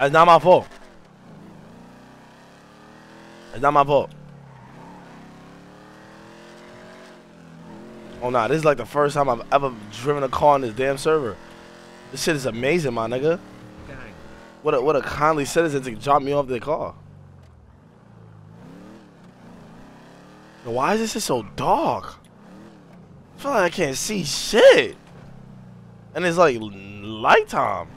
It's not my fault. It's not my fault. Oh nah, this is like the first time I've ever driven a car on this damn server. This shit is amazing, my nigga. What a what a kindly citizen to drop me off their car. Yo, Why is this so dark? I feel like I can't see shit. And it's like light time.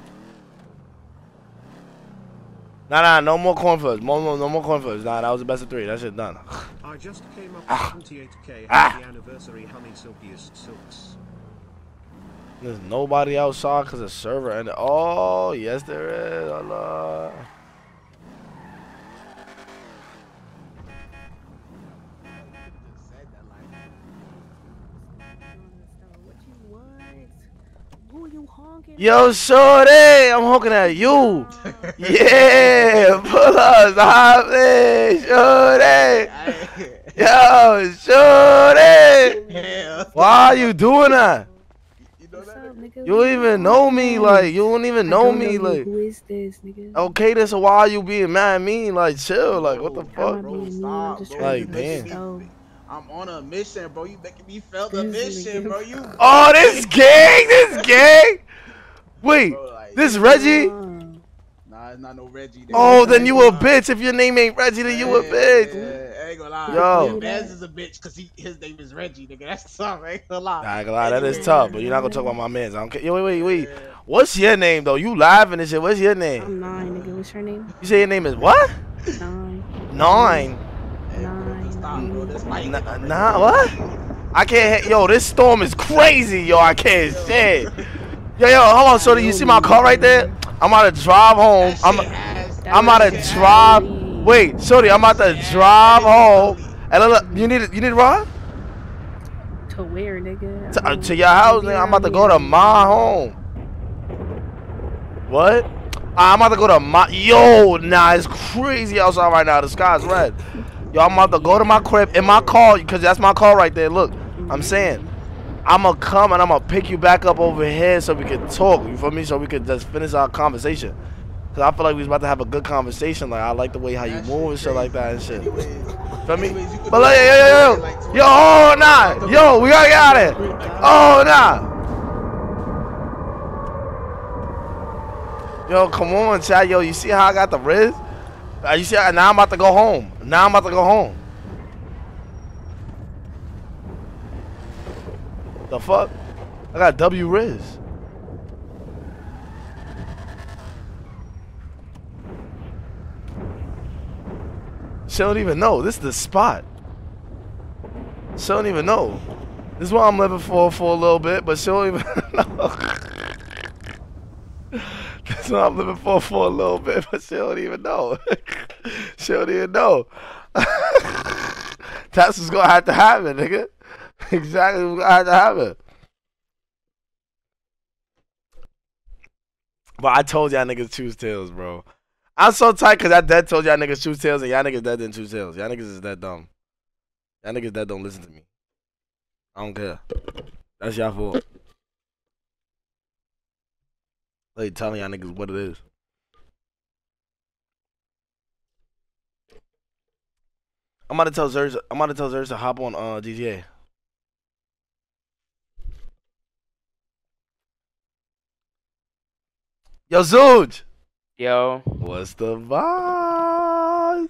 Nah, nah, no more cornflakes. No, no, no more cornflakes. Nah, that was the best of three. That shit done. I just came up Ah. with 28k. Ah. Happy anniversary, honey silkiest silks. There's nobody outside because the server ended. Oh, yes, there is. Allah. What you want? Who you honking? Yo, shorty, I'm honking at you. Yeah, pull up, stop it, shorty. Yo, shorty. Hell. Why are you doing that? You know What's that? up, nigga? You don't even know me, like, you don't even know don't me, you. like. Who is this, nigga? Okay, this why are you being mad at me? Like, chill, like, what the I'm fuck? Bro, stop, I'm bro. Like, damn. I'm on a mission, bro. You making me feel the mission, bro. You. Oh, this gang, this gang. Wait, Bro, like, this Reggie? Nah, it's not no Reggie. Oh, then you a bitch. If your name ain't Reggie, then you a bitch. Yeah, I ain't gonna lie. Yo. Baz is a bitch because he his name is Reggie, nigga. That's something. I ain't gonna lie. Nah, I ain't gonna lie, that is tough, but you're not gonna talk about my mans. I don't care. Yo, wait, wait, wait. Yeah. What's your name though? You laughing and shit. What's your name? I'm nine, nigga. What's your name? You say your name is what? Nine. Nine. Hey, bro, just stop, bro. This light. Nah, nah, what? I can't. Yo, this storm is crazy, yo. I can't shit. Yo, yo, hold on, so you see my car right there? I'm about to drive home. I'm, shit has- That I'm about to drive. Wait, Shorty, I'm about to drive home. And look, you need you need to ride To where, nigga? to, uh, to your house, nigga. I'm about to go to my home. What? I'm about to go to my. Yo, nah, it's crazy outside right now. The sky's red. Yo, I'm about to go to my crib in my car because that's my car right there. Look, I'm saying. I'm gonna come and I'm gonna pick you back up over here so we can talk. You feel me? So we can just finish our conversation. Cause I feel like we was about to have a good conversation. Like I like the way how you That move and shit shit like that and shit. Anyways, Feel me? anyways, But like, yo, yo, yo, like yo, oh nah, yo, we gotta get out of here. Oh nah. Yo, come on, chat. Yo, you see how I got the Riz? Uh, you see, how, now I'm about to go home. Now I'm about to go home. The fuck? I got W Riz. She don't even know. This is the spot. She don't even know. This is what I'm living for for a little bit, but she don't even know. This is what I'm living for for a little bit, but she don't even know. she don't even know. That's what's gonna have to happen, nigga. Exactly what's gonna have to happen. But I told y'all niggas choose tails, bro. I'm so tight because I dead told y'all niggas choose tails and y'all niggas dead didn't choose tails. Y'all niggas is that dumb. Y'all niggas that don't listen to me. I don't care. That's y'all fault. Like telling y'all niggas what it is. I'm about to tell Zers. I'm about to tell Zers to hop on uh GTA. Yo, Zooj. Yo, What's the vibes?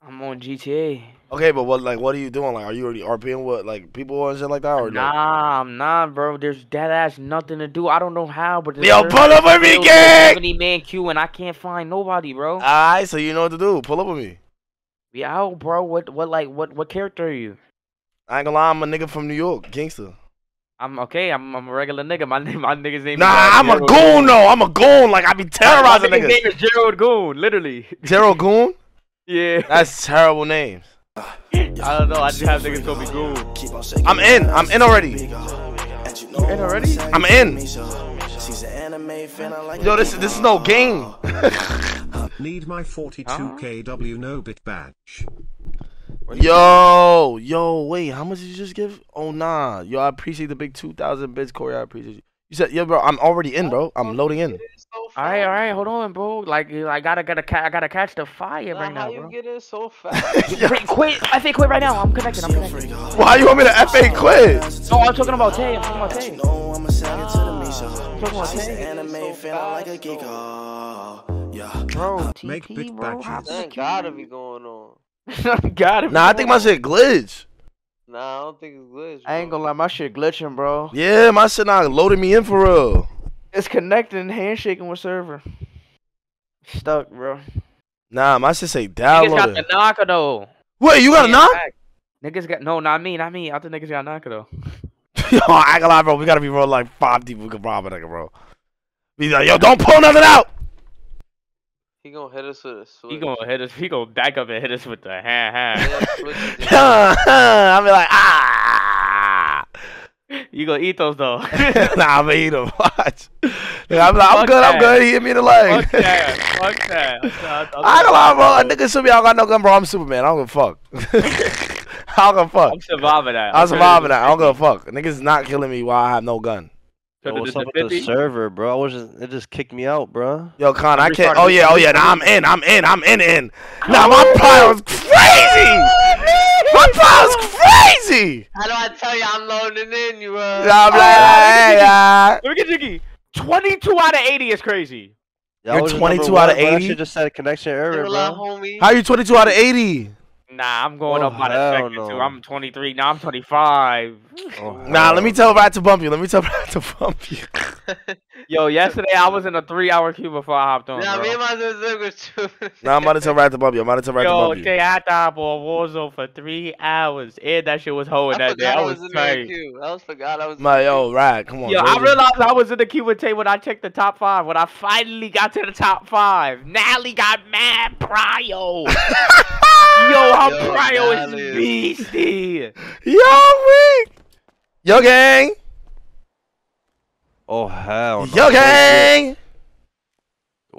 I'm on GTA. Okay, but what like what are you doing? Like, are you already RPing with like people and shit like that, or like? Nah, I'm not, bro. There's that ass nothing to do. I don't know how, but Yo, pull up with me, gang! Seventy man queue, and I can't find nobody, bro. Alright, so you know what to do. Pull up with me. We out, bro. What, what, like, what, what character are you? I ain't gonna lie, I'm a nigga from New York, gangster. I'm okay. I'm, I'm a regular nigga. My name, my nigga's name. Nah, is, I'm a Gerald goon though. I'm a goon. Like I be My, my terrorizing nigga's niggas. name is Gerald Goon, literally. Gerald Goon? yeah. That's terrible names. I don't know. I just have niggas call me Goon. I'm in. I'm in already. You In already? I'm in. Yo, this this is no game. Need my 42k W no bit badge. Yo, yo, wait, how much did you just give? Oh nah, yo, I appreciate the big two thousand bits, Corey. I appreciate you. You said, yo, bro, I'm already in, bro. I'm loading in. All right, all right, hold on, bro. Like, I gotta, gotta, ca- I gotta catch the fire Nah, right now, how you bro. get in so fast? Quit, quit, I think quit right now. I'm connected. I'm connected. Why you want me to FA quit? No, I'm talking about Tay. I'm talking about Tay. know I'ma it to the Misha. I'm talking about She's Tay. anime, feeling like a geek. Oh, yeah. Bro, Make TP, big bro. badges. hop That gotta be going on. Queue. Got it. Nah, I think my shit glitch. Nah, I don't think it's glitch. I ain't gonna lie, my shit glitching, bro. Yeah, my shit not loading me in for real. It's connecting, handshaking with server. Stuck, bro. Nah, my shit say download. Niggas got the downloaded. knocker though. Wait, you got a knock? fact. Niggas got no, not me, not me. I think niggas got knocker though. Yo, I ain't gonna lie, bro. We gotta be rolling like five deep. We can rob a nigga, bro. Be like, yo, don't pull nothing out. He gonna hit us with a switch. He gonna hit us. He gonna back up and hit us with the hand, hand. Yeah, switch is in. I'll be like, ah. You gonna eat those though. nah, I'm gonna eat him. Watch. Nigga, I'm like, I'm Fuck good. I'm good. He hit me in the leg. Fuck that. Fuck that. I ain't gonna lie, bro. A nigga should be. I don't got no gun, bro. I'm Superman. I don't give a fuck. I don't give a fuck. I'm surviving that. I'm surviving that. I don't give a fuck. Niggas not killing me while I have no gun. Yo, Yo, what's up with the server, bro? I was just, it just kicked me out, bro. Yo, Con, I I'm can't. Oh yeah, oh yeah. Nah, I'm in. I'm in. I'm in. In. Nah, my pile was crazy. My pile was crazy. How do I tell you I'm loading in you? Uh, Nah, I'm like, hey, Let me get jiggy. 22 out of 80 is crazy. Yeah, You're was just number 22 out of but that 80? shit just said a connection error, Still alive, bro. homie. how you 22 out of 80? Nah, I'm going Oh, up by the second no. too. I'm 23. Now I'm 25. Oh, Nah, let me tell Rat to bump you. Let me tell Rat to bump you. Yo, yesterday I was in a three-hour queue before I hopped on. Nah, bro. me and my sister was too. Nah, I'm about to tell Rat to bump you. I'm about to tell Rat to Yo, bump you. Jay, I thought on Warzone for three hours. And that shit was holding that day. forgot I I was was in that tight. queue. I was forgot I was. My yo, queue. Rat, come on. Yo, bro. I realized I was in the queue with Tay when I checked the top five. When I finally got to the top five, Nally got mad prio. Yo, how Yo, prio Nally is is- beastie. Yo, weak. Yo, gang. Oh hell. no. Yo, gang.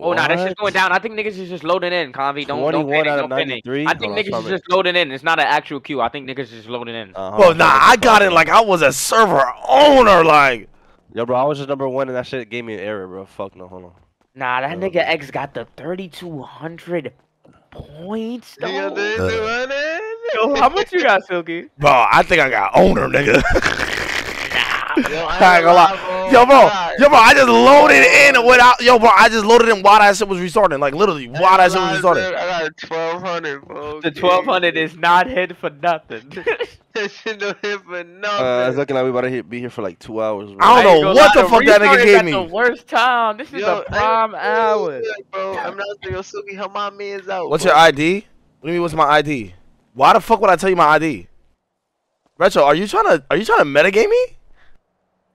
Oh, nah, that shit's going down. I think niggas is just loading in. Convi, don't, don't 21 panic, out of don't panic. 93? I think Hold niggas stop is just loading in. It's not an actual queue. I think niggas is just loading in. Uh, hold Well, nah, I got it like I was a server owner. Like, Yo, bro, I was just number one, and that shit gave me an error, bro. Fuck no, hold on. Nah, that nigga man. X got the 3,200 points, You got though. the running? Yo, how much you got, Silky? bro, I think I got owner, nigga. Yo, I I ain't gonna lie. Yo, bro, yo, bro, I just loaded in without, yo, bro, I just loaded in while that shit was restarting. Like, literally, while that shit was restarting. I got twelve hundred, bro. The 1,200 is not hit for nothing. That shit don't hit for Uh, it's looking like we about to hit, be here for like two hours, bro. I don't know gonna what the fuck that nigga gave me. the worst time. This is Yo, the prime hey, hour. bro. I'm not saying yo, Suki, help my man's out. What's bro. your ID? What do you mean? What's my ID? Why the fuck would I tell you my ID? Retro, are you trying to are you trying to metagame me?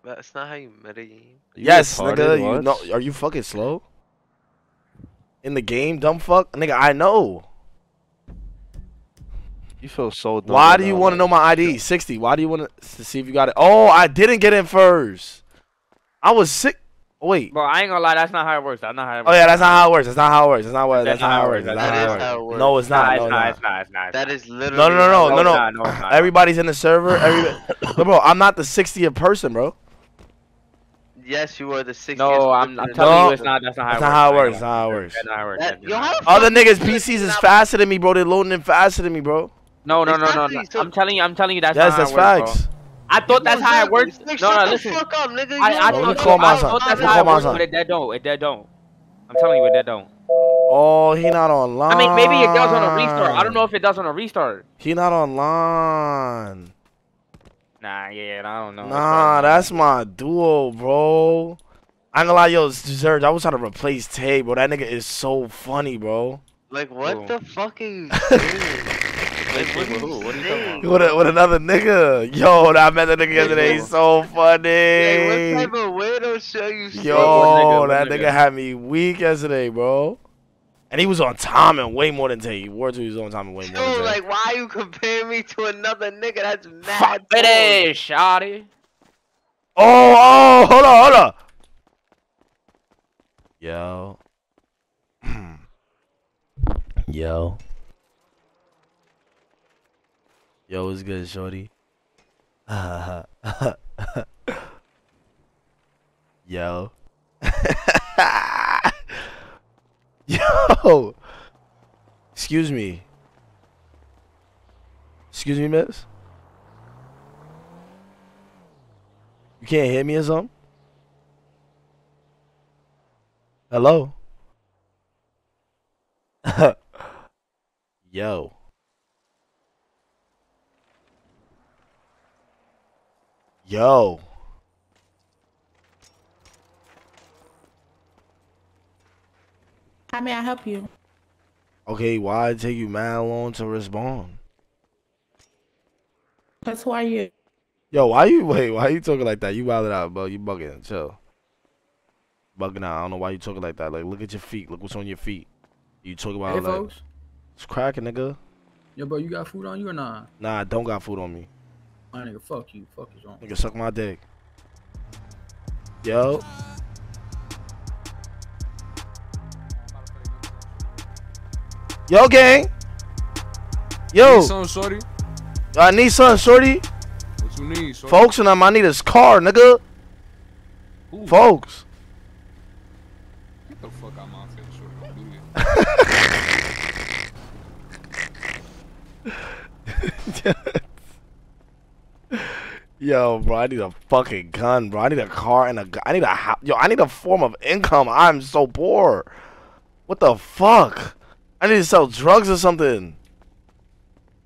That's not how you metagame. You yes, retarded, nigga. You what? know? Are you fucking slow? In the game, dumb fuck, nigga. I know. You feel so dumb. Why do you want to know my ID? Sixty. Why do you want to see if you got it? Oh, I didn't get in first. I was sick. Oh, wait. Bro, I ain't gonna lie. That's not how it works. That's not how it works. Oh yeah, that's not how it works. That's not how it works. That's not what. That's, That's not how it works. That's That not how it how works. it works. No, it's Nah, not. it's No, not. It's not. It's not. That is literally. No, no, no, no, how- no, no. it's not, no. Everybody's in the server. Everybody, But bro, I'm not the 60th person, bro. Yes, you are the 60th. No, I'm, I'm telling No. you, it's not. That's not how That's it not works. how it I ain't works. That's not how it works. That's not how it works. That- That's yo, not- how the niggas' PCs is faster than me, bro. They're loading in faster than me, bro. No, no, no, no, no. So- I'm telling you, I'm telling you, that's yes, not that's how it works, facts. bro. I thought that's how it works. No, no, listen. fuck up, nigga. You I, I, don't thought, call my I thought that's how it works, but it that don't. It that don't. I'm telling you, it that don't. Oh, he not online. I mean, maybe it does on a restart. I don't know if it does on a restart. He not online. Nah, yeah, I don't know. Nah, that's my duo, bro. I ain't gonna lie, yo, Serge, I was trying to replace Tay, bro. That nigga is so funny, bro. Like, what Who? the fuck are you? Like, what Who? are you What are you talking saying? With, a, with another nigga. Yo, I met that nigga yesterday. He's so Like, what funny. type of weirdo show you see? Yo, nigga, what that nigga? nigga had me weak yesterday, bro. And he was on time and way more than Tay. He wore to he was on time and way more Yo, than Tay. like, why you comparing me to another nigga? That's mad. Fuck bold. it, shawty. Oh, oh, hold on, hold on. Yo. Yo. Yo, what's good, shorty? Yo. Yo. Excuse me. Excuse me, miss. You can't hear me or something? Hello? Yo. Yo. How may I help you? Okay, why it take you mad long to respond? That's who are you? Yo, why you wait? Why you talking like that? You wilded out, bro. You bugging. Chill. Bugging out. I don't know why you talking like that. Like, look at your feet. Look what's on your feet. You talking about Hey, like folks. it's cracking, nigga. Yo, bro, you got food on you or not? Nah, I don't got food on me. My nigga, fuck you. Fuck is wrong. Nigga, suck my dick. Yo. Yo, gang. Yo. I need something, shorty? I need something, shorty. What you need, shorty? Folks and them, I need his car, nigga. Folks. Get the fuck out my face, shorty. Don't do that. Yo, bro, I need a fucking gun, bro. I need a car and a gu- I need a hou- yo. I need a form of income. I'm so poor. What the fuck? I need to sell drugs or something.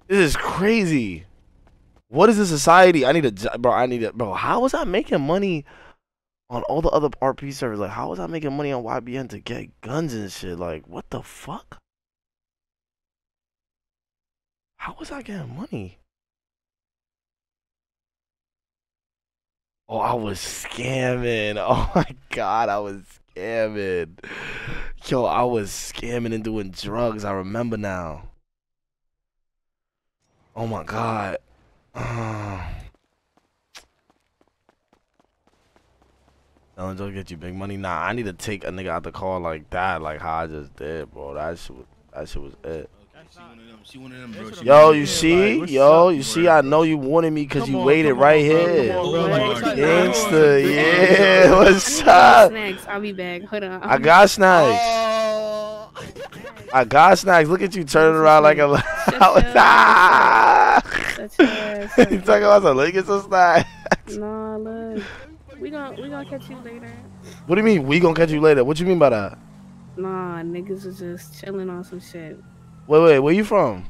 This is crazy. What is this society? I need jo- bro. I need a bro. How was I making money on all the other RP servers? Like, how was I making money on YBN to get guns and shit? Like, what the fuck? How was I getting money? Oh, I was scamming. Oh my god, I was scamming. Yo, I was scamming and doing drugs. I remember now. Oh my god. Selling drugs get you big money. Nah, I need to take a nigga out the car like that, like how I just did, bro. That shit that shit was it. She one of them, bro. She Yo, you see, Like, yo, you see, I know you wanted me because you on, waited right on, here. Come on, bro. Come on. Gangsta, yeah, what's I need up? snacks. I'll be back. Hold on. I got snacks. I got snacks. Look at you turning around like a. you talking about some? Look at some snacks. Nah, look. We gon' we gonna catch you later. What do you mean? We gonna catch you later? What you mean by that? Nah, niggas is just chilling on some shit. Wait, wait. Where you from?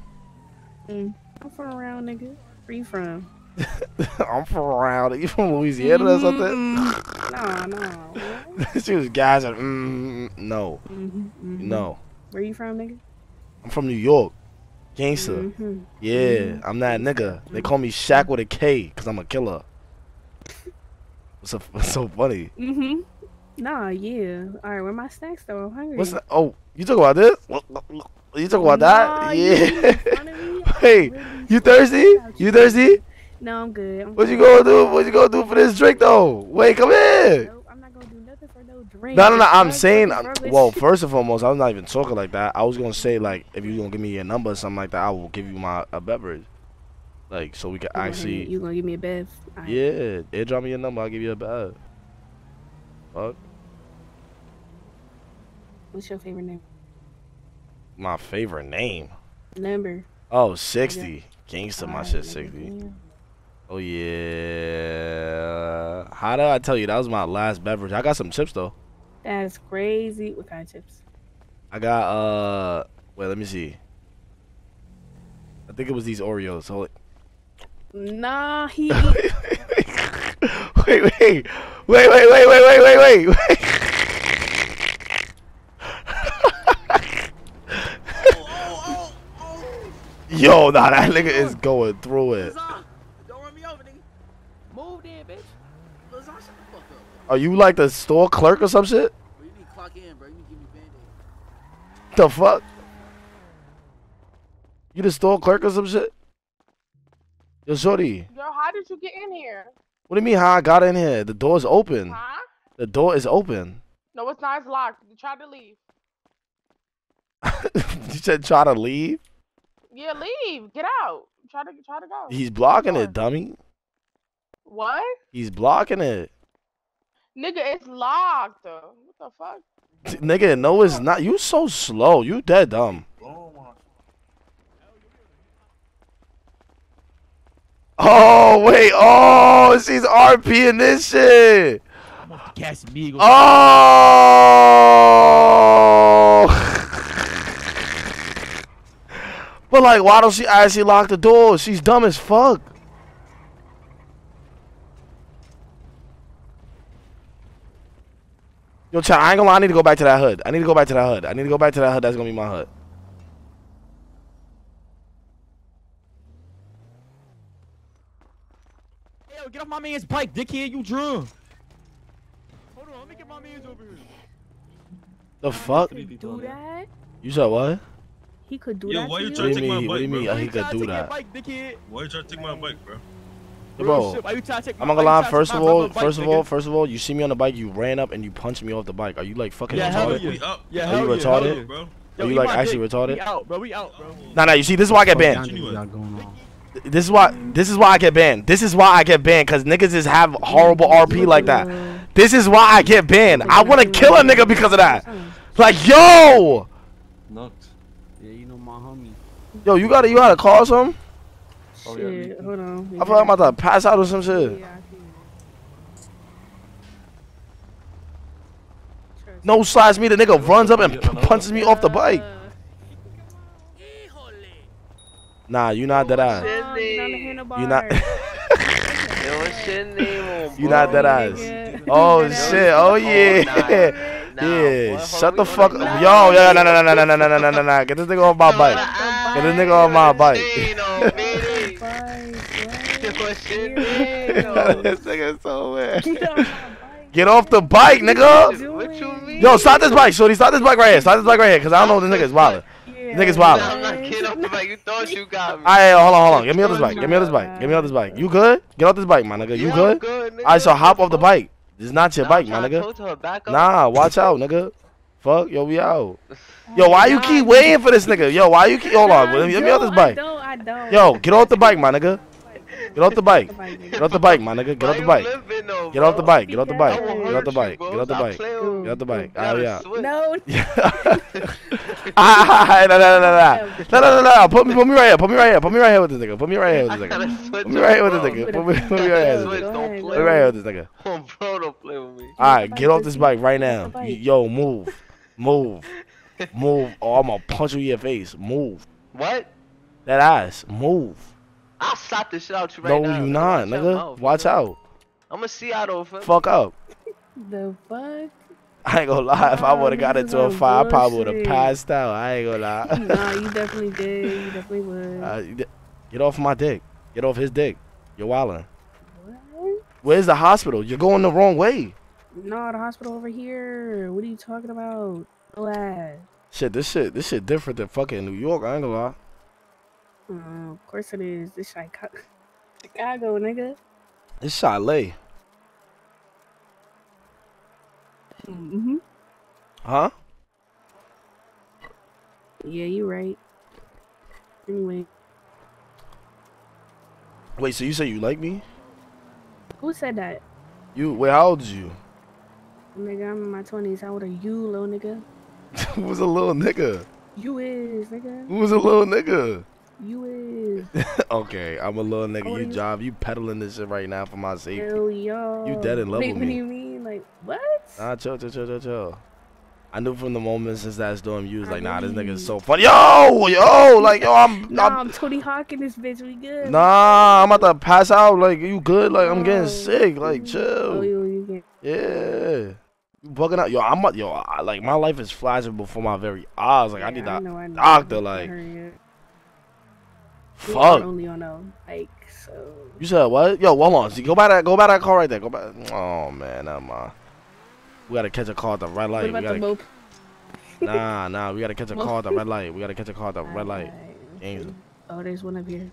Mm. I'm from around, nigga. Where you from? I'm from around. You from Louisiana or something? Nah, nah. she was gassing. Mm, no, Mhm, mhm. no. Where you from, nigga? I'm from New York. Gangster. Mhm. Yeah, I'm that nigga. They call me Shaq with a K because I'm a killer. What's, so- so funny? Mhm. Nah, yeah. All right, where my snacks though? I'm hungry. What's that? Oh, you talk about this? You talk about that? Nah, you Yeah. in front of me? hey, you thirsty? You thirsty? No, I'm good. I'm What you gonna do? What you gonna do for this drink though? Wait, come here. I'm not gonna do nothing for no drink. No, no, no. I'm saying, with well, first and foremost, I was not even talking like that. I was gonna say like, if you gonna give me your number or something like that, I will give you my a beverage, like so we can You gonna actually. You gonna give me a bev? Alright. Yeah, airdrop me your number. I'll give you a bev. Fuck. What's your favorite name? My favorite name. Number. Oh, 60. Gangsta, my shit 60. damn. Oh, yeah. How did I tell you? That was my last beverage. I got some chips, though. That's crazy. What kind of chips? I got, uh, wait, let me see. I think it was these Oreos. Hold it. Nah, he. wait, wait, wait, wait, wait, wait, wait, wait, wait, wait. Yo, nah, that nigga is going through it. Don't run me over, nigga. Move then, bitch. Lil Zon, shut the fuck up. Are you like the store clerk or some shit? Bro, you need to clock in, bro. You need to give me band-aid. The fuck? You the store clerk or some shit? Yo, shorty. Yo, how did you get in here? What do you mean how I got in here? The door's open. Huh? The door is open. No, it's not. It's locked. You tried to leave. you said try to leave? Yeah, leave. Get out. Try to try to go. He's blocking it, dummy. What? He's blocking it. Nigga, it's locked. Though. What the fuck? Nigga, no, it's not. You so slow. You dead dumb. Oh wait. Oh, she's RP in this shit. Casamigos. Oh. but like, why don't she actually lock the door? She's dumb as fuck. Yo, chat, I ain't gonna lie, I need to go back to that hood. I need to go back to that hood. I need to go back to that hood. That's gonna be my hood. Hey, Yo, get off my man's bike, dickhead. You drunk. Hold on, let me get my man's over here. The fuck? Do that? You said what? He could do Yo, that why to you you? trying to take you my mean? What do you bike, mean? bro? He could Trying to do take your that. Bike, dickhead. Why you trying to take my bike, bro? Real Bro, shit, why you trying to take my I'm not gonna you lie. trying to First take of my all, mother bike, first of all, nigga? first of all, you see me on the bike. You ran up and you punched me off the bike. Are you like fucking Yeah, hell retarded? yeah. We up. Yeah, Are hell you yeah, hell retarded? yeah. Bro. Are you eat like my actually dick. retarded? We out, bro. We out, bro. Nah, nah. You see, this is why I get banned. Continue it. got going on. This is why. This is why I get banned. This is why I get banned. Cause niggas just have horrible RP like that. This is why I get banned. I wanna kill a nigga because of that. Like, yo, Knocked. Yeah, you know my homie. Yo, you gotta, you gotta call some. Shit, hold on. I feel like I'm about to pass out or some shit. No slides me. The nigga runs up and punches me off the bike. Nah, you not that oh, ass. Oh, You not. Yo, what's your name on, You not that ass. Oh shit. Oh yeah. Yeah. Shut the fuck up. Yo, yo, no, no, no, no, no, no, no, no, no, no. Get this nigga off my bike. Get this nigga off my bike. What's your name, though? this nigga so weird. Get off the bike, nigga. What you mean? Yo, start this bike, shorty. Start this bike right here. Start this bike right here, cause I don't know if this nigga's wild. Nigga's wild. I'm not getting off the bike. You thought you got me. Alright, hold on, hold on. Get me off this bike. Get me off this bike. Get me off this bike. You good? Get off this bike, my nigga. You Yeah, good? I'm good, nigga. Alright, so hop off the bike. This is not your Nah, bike, my trying to nigga. her, back up. Nah, watch out, nigga. Fuck, yo, we out. Oh yo, why you keep waiting for this nigga? Yo, why you keep? Hold on, let me, let me off this bike. I bike. don't, I don't. Yo, get off the bike, my nigga. Get off the bike. Get off the bike, my nigga. Get off the bike. Get off the bike. Get off the bike. Get off the bike. Get off the bike. Get off the bike. You Ah, yeah. No. Ah, no, no, no, no, no, no, no, no, no. Put me, put me right here. Put me right here. Put me right here with this nigga. Put me right here with this nigga. Put me right here with this nigga. Put me, put me right here. Switch, Put don't me right here with with this nigga. Oh, bro, don't play with me. All right, get off this bike right now. Yo, move, move, move. Oh, I'm gonna punch you in your face. Move. What? That ass. Move. I'll slap the shit out you right No, now. you not, Watch nigga. mouth, Watch nigga. out. I'ma see out over. Fuck up. The fuck? I ain't gonna lie. If I would have got into a this is fight, I probably would have passed out. I ain't gonna lie. nah, you definitely did. You definitely would. Uh, get off my dick. Get off his dick. You're wildin'. Where's the hospital? You're going the wrong way. no, the hospital over here. What are you talking about? No ass. Shit, this shit, this shit different than fucking New York. I ain't gonna lie. Uh, of course it is. This Chicago, Chicago, nigga. It's Chalet. Mm-hmm. Huh? Yeah, you right. Anyway, Wait, so you say you like me? who said that? You, wait, how old is you? Nigga, I'm in my twenties. How old are you, little nigga? Who was a little nigga? You is, nigga. Who was a little nigga? You is. okay, I'm a little nigga. Oh, How You job, you peddling this shit right now for my safety. Hell yo. You dead in love Wait, with what do me. you mean? Like what? Nah, chill, chill, chill, chill, chill. I knew from the moment since that storm, you was I like, nah, this nigga is so funny. Yo, yo, like, yo, I'm, Nah, I'm I'm Tony Hawk in this bitch. We good. Nah, I'm about to pass out. Like, you good? Like, I'm getting Oh. sick. Like, Oh, chill. you, you. Yeah. You bugging out. Yo, I'm yo, I, like my life is flashing before my very eyes. Like I need that know, I know. doctor. Like, heard you. We fuck. Only on a like so. You said what? Yo, hold on. See, go by that. Go by that car right there. Go back. Oh man, never mind. We gotta catch a car at the red light. what We about the gotta, mope? nah, nah. We gotta catch a car at the red light. We gotta catch a car at the red light. Oh, there's one up here.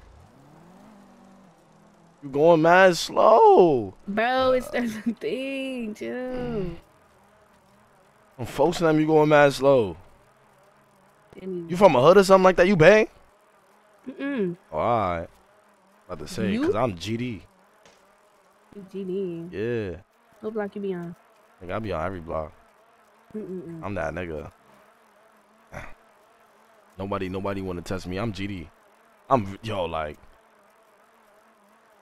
You going mad slow. Bro, it's a thing, chill. I'm focusing on you going mad slow. You from a hood or something like that? You bang? Mm-mm. Oh, all right. About to say, cause I'm GD. You GD. Yeah. What block you be on? Like I be on every block. Mm-mm-mm. I'm that nigga. Nobody, nobody want to test me. I'm GD. I'm yo like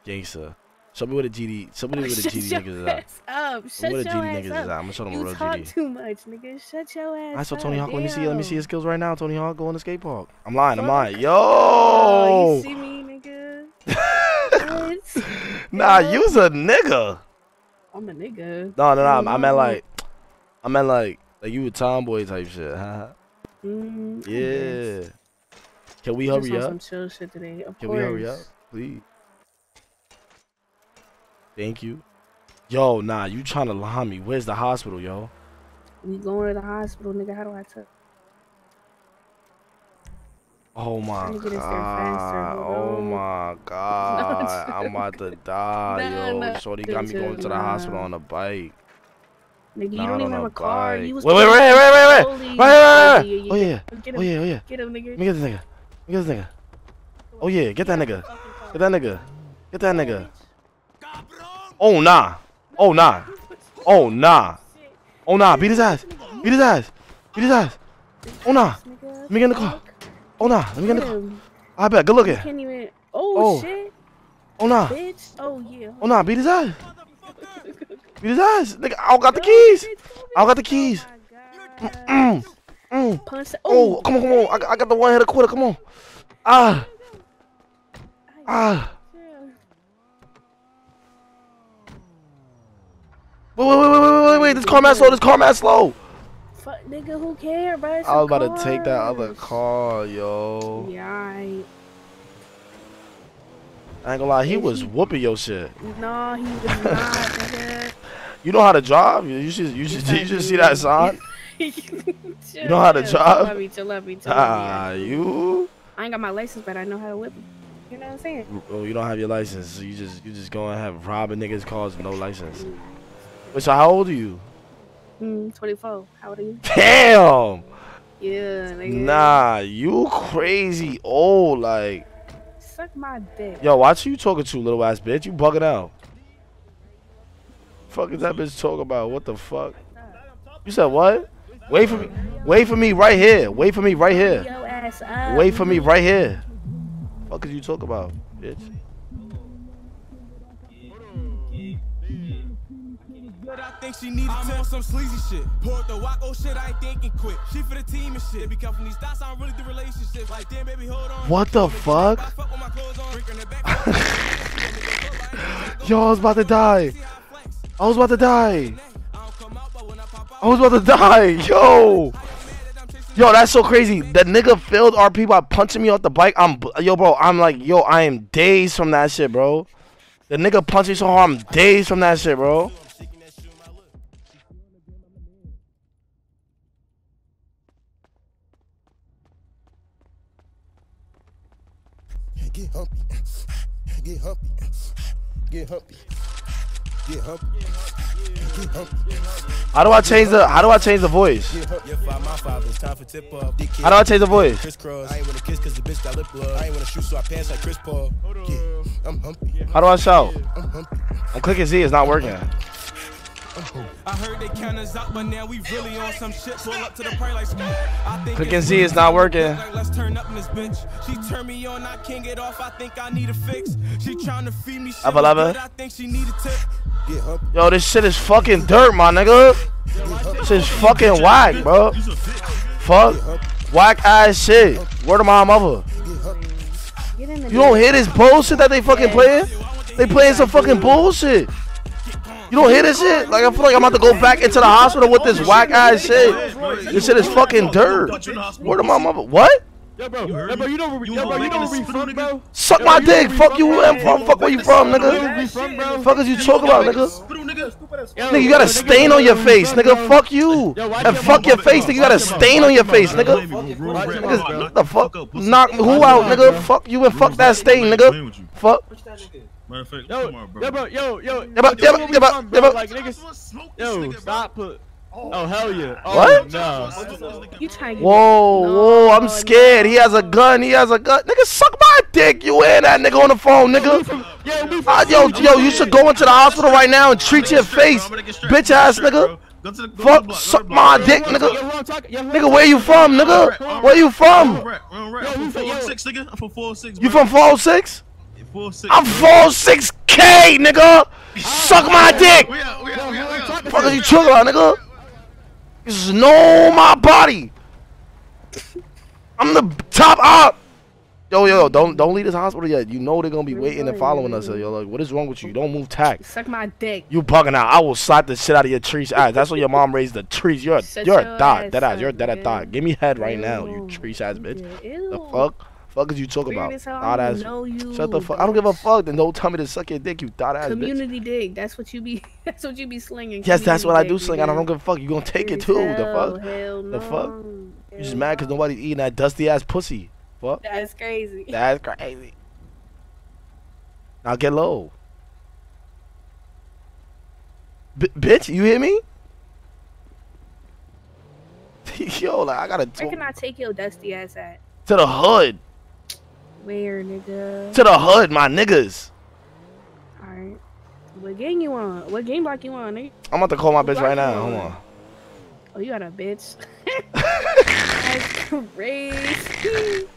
gangster. Show me what a GD. Show me what a GD niggas is ass up. Shut what a your GD ass niggas is up. I'm gonna show them a real talk GD. too much, nigga. Shut your ass I saw. Tony Hawk. Let me see. Let me see his skills right now. Tony Hawk go on the skate park. I'm lying. I'm lying. Oh, Yo. you see me, nigga? Nah, you's a nigga. I'm a nigga. No, no, no. I Oh, meant like, I meant like, like you a tomboy type shit. Huh? Mm, Yeah. Can we hurry up? Some chill shit today. Of Can course. we hurry up, please? Thank you. Yo, nah, you trying to lie me? Where's the hospital, yo? We going to the hospital, nigga. How do I tell? Oh my Trying to get us there faster, god. Oh my god. I'm about to die, Nah, yo. nah. Shorty got me going to the nah. hospital on a bike. Nigga, you don't even have a a car. bike. You was Wait, wait, playing wait, wait, wait, wait. slowly. Right, right, right, Yeah, right. Oh yeah. Oh yeah, oh yeah. Get him, nigga. Let me get this nigga. Let me get this nigga. Oh yeah, get that nigga. Get that nigga. Get that nigga. Oh nah. Oh nah. Oh nah. Oh nah. Beat his ass. Beat his ass. Beat his ass. Oh nah. Let me get in the car. Oh nah. Let me get in the car. I bet. Good looking. Can't even. Oh, Oh. shit. Oh nah. Bitch. Oh yeah. Oh nah. Beat his ass. Beat his ass. Nigga, I got the keys. I got the keys. Mm, mm. Punch. Oh, come on, come on. I, got- I got the one hitter quitter. Come on. Ah. Ah. Wait, wait, wait, wait, wait, wait, wait. This car mad slow. This car mad slow. Fuck, nigga, who care, bro? It's I was about to take that other car, yo. Yeah, I. I ain't gonna lie, he was whooping your shit. No, he was not, nigga. You know how to drive? You should, you should, you should see that sign. you know how to drive? Chill, chill, chill, chill, Ah, you? I ain't got my license, but I know how to whip. You know what I'm saying? Oh, you don't have your license, so you just, you just go and have robbing niggas cars with no license. Wait, so how old are you? Mm, 24. How old are you? Damn. Yeah, nigga. Nah, you crazy old. Like, Suck my dick. yo, watch who you talking to, little ass bitch. You bugging out. Fuck is that bitch talking about? What the fuck? You said what? Wait for me. Wait for me right here. Wait for me right here. Yo ass up. Wait for me right here. Fuck is you talk about, bitch? I think she needed I'm on some sleazy shit. Poured the walk, oh shit, I ain't thinking quick. She for the team and shit. They be coming from these dots, I don't really do relationships. Like, damn, baby, hold on. What the fuck? Yo, I was about to die. I was about to die. I was about to die. Yo. Yo, that's so crazy. The nigga failed RP by punching me off the bike. I'm yo, bro. I'm like, yo, I am dazed from that shit, bro. The nigga punched me so hard, I'm dazed from that shit, bro. Get humpy. Get humpy. Get humpy. Get humpy. Get humpy. How do I change the How do I change the voice? Get humpy. Yeah, five my five. It's time for tip up. Dick How do I change the voice? Crisscross. I ain't wanna kiss cause the bitch got lip. I ain't wanna shoot so I pants like Chris Paul. Yeah, I'm humpy. How do I shout? I'm clicking Z. It's not working. I heard they count us out, but now we really on some shit. Pull up to the party like I think Clicking it's Z is not working. Like, let's turn up in this bitch. She turned me on, I can't get off. I think I need a fix. She trying to feed me shit. Lava, lava. good, I think she need a tip. Yo, this shit is fucking dirt, my nigga. This is fucking whack, bro. Fuck. Whack ass shit. Word of my mother. Get in the You don't hear this bullshit that they fucking playing? They playing some fucking bullshit. You don't hear this shit? Like I feel like I'm about to go back into the hospital with this whack ass shit. This shit is fucking dirt. Word of my mother. What? Yo, bro. Yo, bro, you know where, we, yo, bro, you know where we from, bro? Suck Yo, my you dick. Fuck you. Where I'm from. Fuck where you from, nigga. from, bro? Fuck is you talking about, nigga? Nigga, you got a stain on your face, nigga. Fuck you. And fuck your face, nigga. You got a stain on your face, mouth, nigga. bro. Watch your Niggas, the fuck? Knock who out, nigga? Fuck you and fuck that stain, nigga. Fuck. Matter of fact, Yo, come on, bro. yo, bro, yo, yo, Yeah, but- yeah, yo, but- where we yeah, but- from, yeah, bro? but- Like, niggas, yo, stop put. Oh hell yeah! Oh, What? No. You trying to get Whoa, whoa, I'm scared. He has a gun. He has a gun. Nigga, suck my dick. You and that nigga on the phone, nigga. Yo, we Uh, yo, yo, you should go into the hospital right now and treat your face, bitch ass nigga. Go to the go to the Fuck, block. suck my dick, nigga. Nigga, where you from, nigga? Where you from? I'm from 406, nigga. I'm from 406. You from 406? 406. I'm 406K, nigga. Suck my dick. We we we out. Fuck is you talking about, nigga? You just know my body. I'm the top op. Yo, yo, yo, don't don't leave this hospital yet. You know they're gonna be waiting and following us. Yo, like, what is wrong with you? Don't move tack. Suck my dick. You bugging out. I will slap the shit out of your trees ass. That's what your mom raised the trees. You're a, Shut you're a ass Dead ass. You're a dead ass nigga. thought. Give me head right now, you trees ass bitch. The fuck? Fuck is you talking Weird about? hell. Thought ass. Shut the fuck. I don't give a fuck. Then don't tell me to suck your dick, you thought ass bitch. Community dig. That's what you be. That's what you be slinging. Yes, that's what I do sling. I don't give a fuck. You gonna take it too? as The fuck? hell The fuck? no. You just mad because nobody's eating that dusty ass pussy. Fuck. That's crazy. That's crazy. Now get low. B- bitch, you hear me? Yo, like I gotta Where can I take your dusty ass at? to the hood. Where, nigga? To the hood, my niggas. Alright. What game you on? What game block you on, nigga? I'm about to call my What bitch right now. Hold on. Oh, you got a bitch. That's crazy.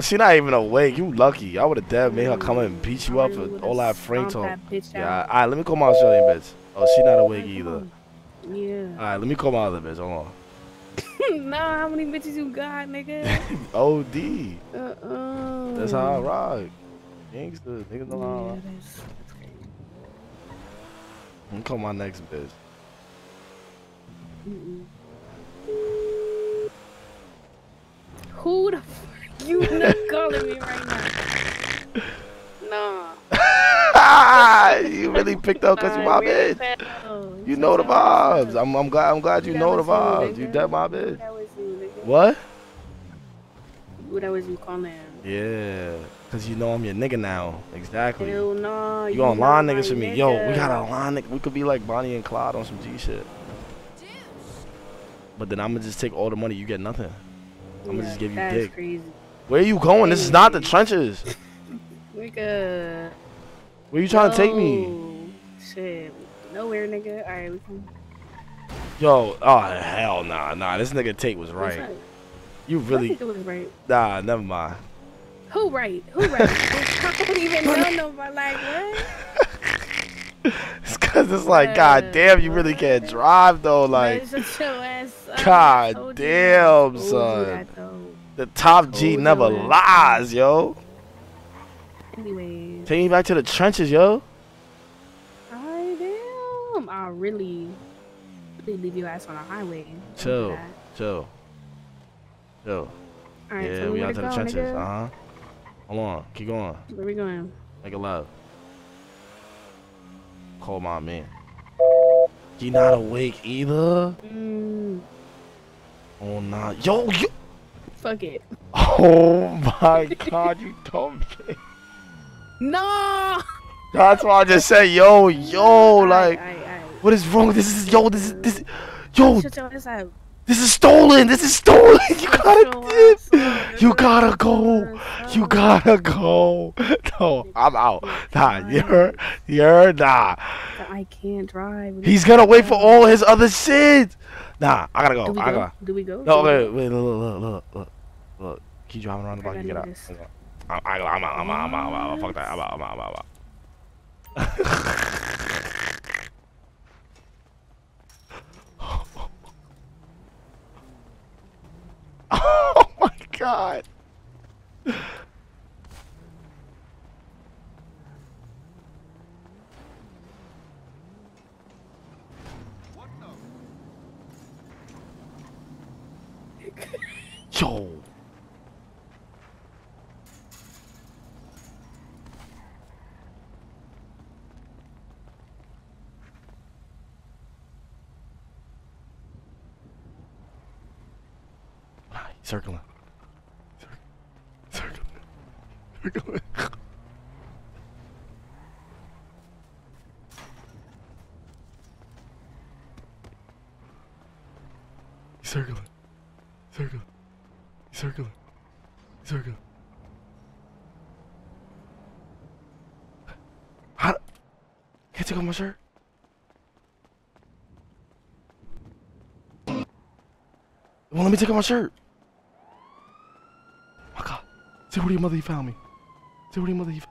She not even awake. You lucky. I would have dead made her come and beat you up for all that frank talk. Yeah. Alright, let me call my Australian bitch. Oh, she not awake either. Yeah. Alright, let me call my other bitch. Hold on. nah, how many bitches you got, nigga? OD. Uh-uh. That's how I rock. Gangsta. Niggas know how I rock. Yeah, that's, that's crazy. Let me call my next bitch. Mm-mm. Who the fuck you not calling me right now? Nah. you really picked up because you my bitch. You know the vibes. I'm, I'm glad. I'm glad you know the vibes. You nigga. dead my bitch. That was you, nigga. What? Who that was you calling? Yeah, cause you know I'm your nigga now. Exactly. Hell nah. You online not niggas for me. Yo, we got a line nigga. We could be like Bonnie and Clyde on some G shit. But then I'm gonna just take all the money. You get nothing. I'm gonna Yeah, just give you dick. crazy. Where are you going? This is not the trenches. Nigga. Where you trying to take me? Shit. Nowhere, nigga. Alright, we can. Yo, oh hell nah, nah. This nigga Tate was right. right. You really it was right. nah. Never mind. Who right? Who right? I don't even know nobody. Like what? It's cause it's like, god damn, you really can't drive though. Like, god damn, you son. The top G never lies, yo. Anyways, Take me back to the trenches, yo. I damn. I really, really leave your ass on the highway. Chill, chill, chill. Alright, yeah, tell me we out to the go, trenches. Uh huh. Hold on, keep going. Where we going? Make it loud. Call my man. He not awake either. Mm, Oh nah, yo, yo. fuck it. Oh my god, you dumb bitch. No. That's why I just said, yo, yo, like, Aight, aight, aight. What is wrong? This is, yo, this is, this, yo, Shut your ass up. this is stolen. This is stolen. You gotta dip. You gotta go. You gotta go. No, I'm out. Nah, you're, you're nah. I can't drive. He's gonna wait for all his other shit. Nah, I gotta go. Do we I go? gotta. Do we go? No, wait, wait, look, look, look, look, look. Keep driving around the block. You get out. gotta do this. I, I, I'm out. I'm out. I'm out. I'm out. Fuck that. I'm out. I'm out. I'm out. I'm out. oh my god. Yo. Circling. Circling. Circling. circling. Circling. Circling. Circling. How? Can't take off my shirt? Well, let me take off my shirt. See where your mother he found me. See where your mother he found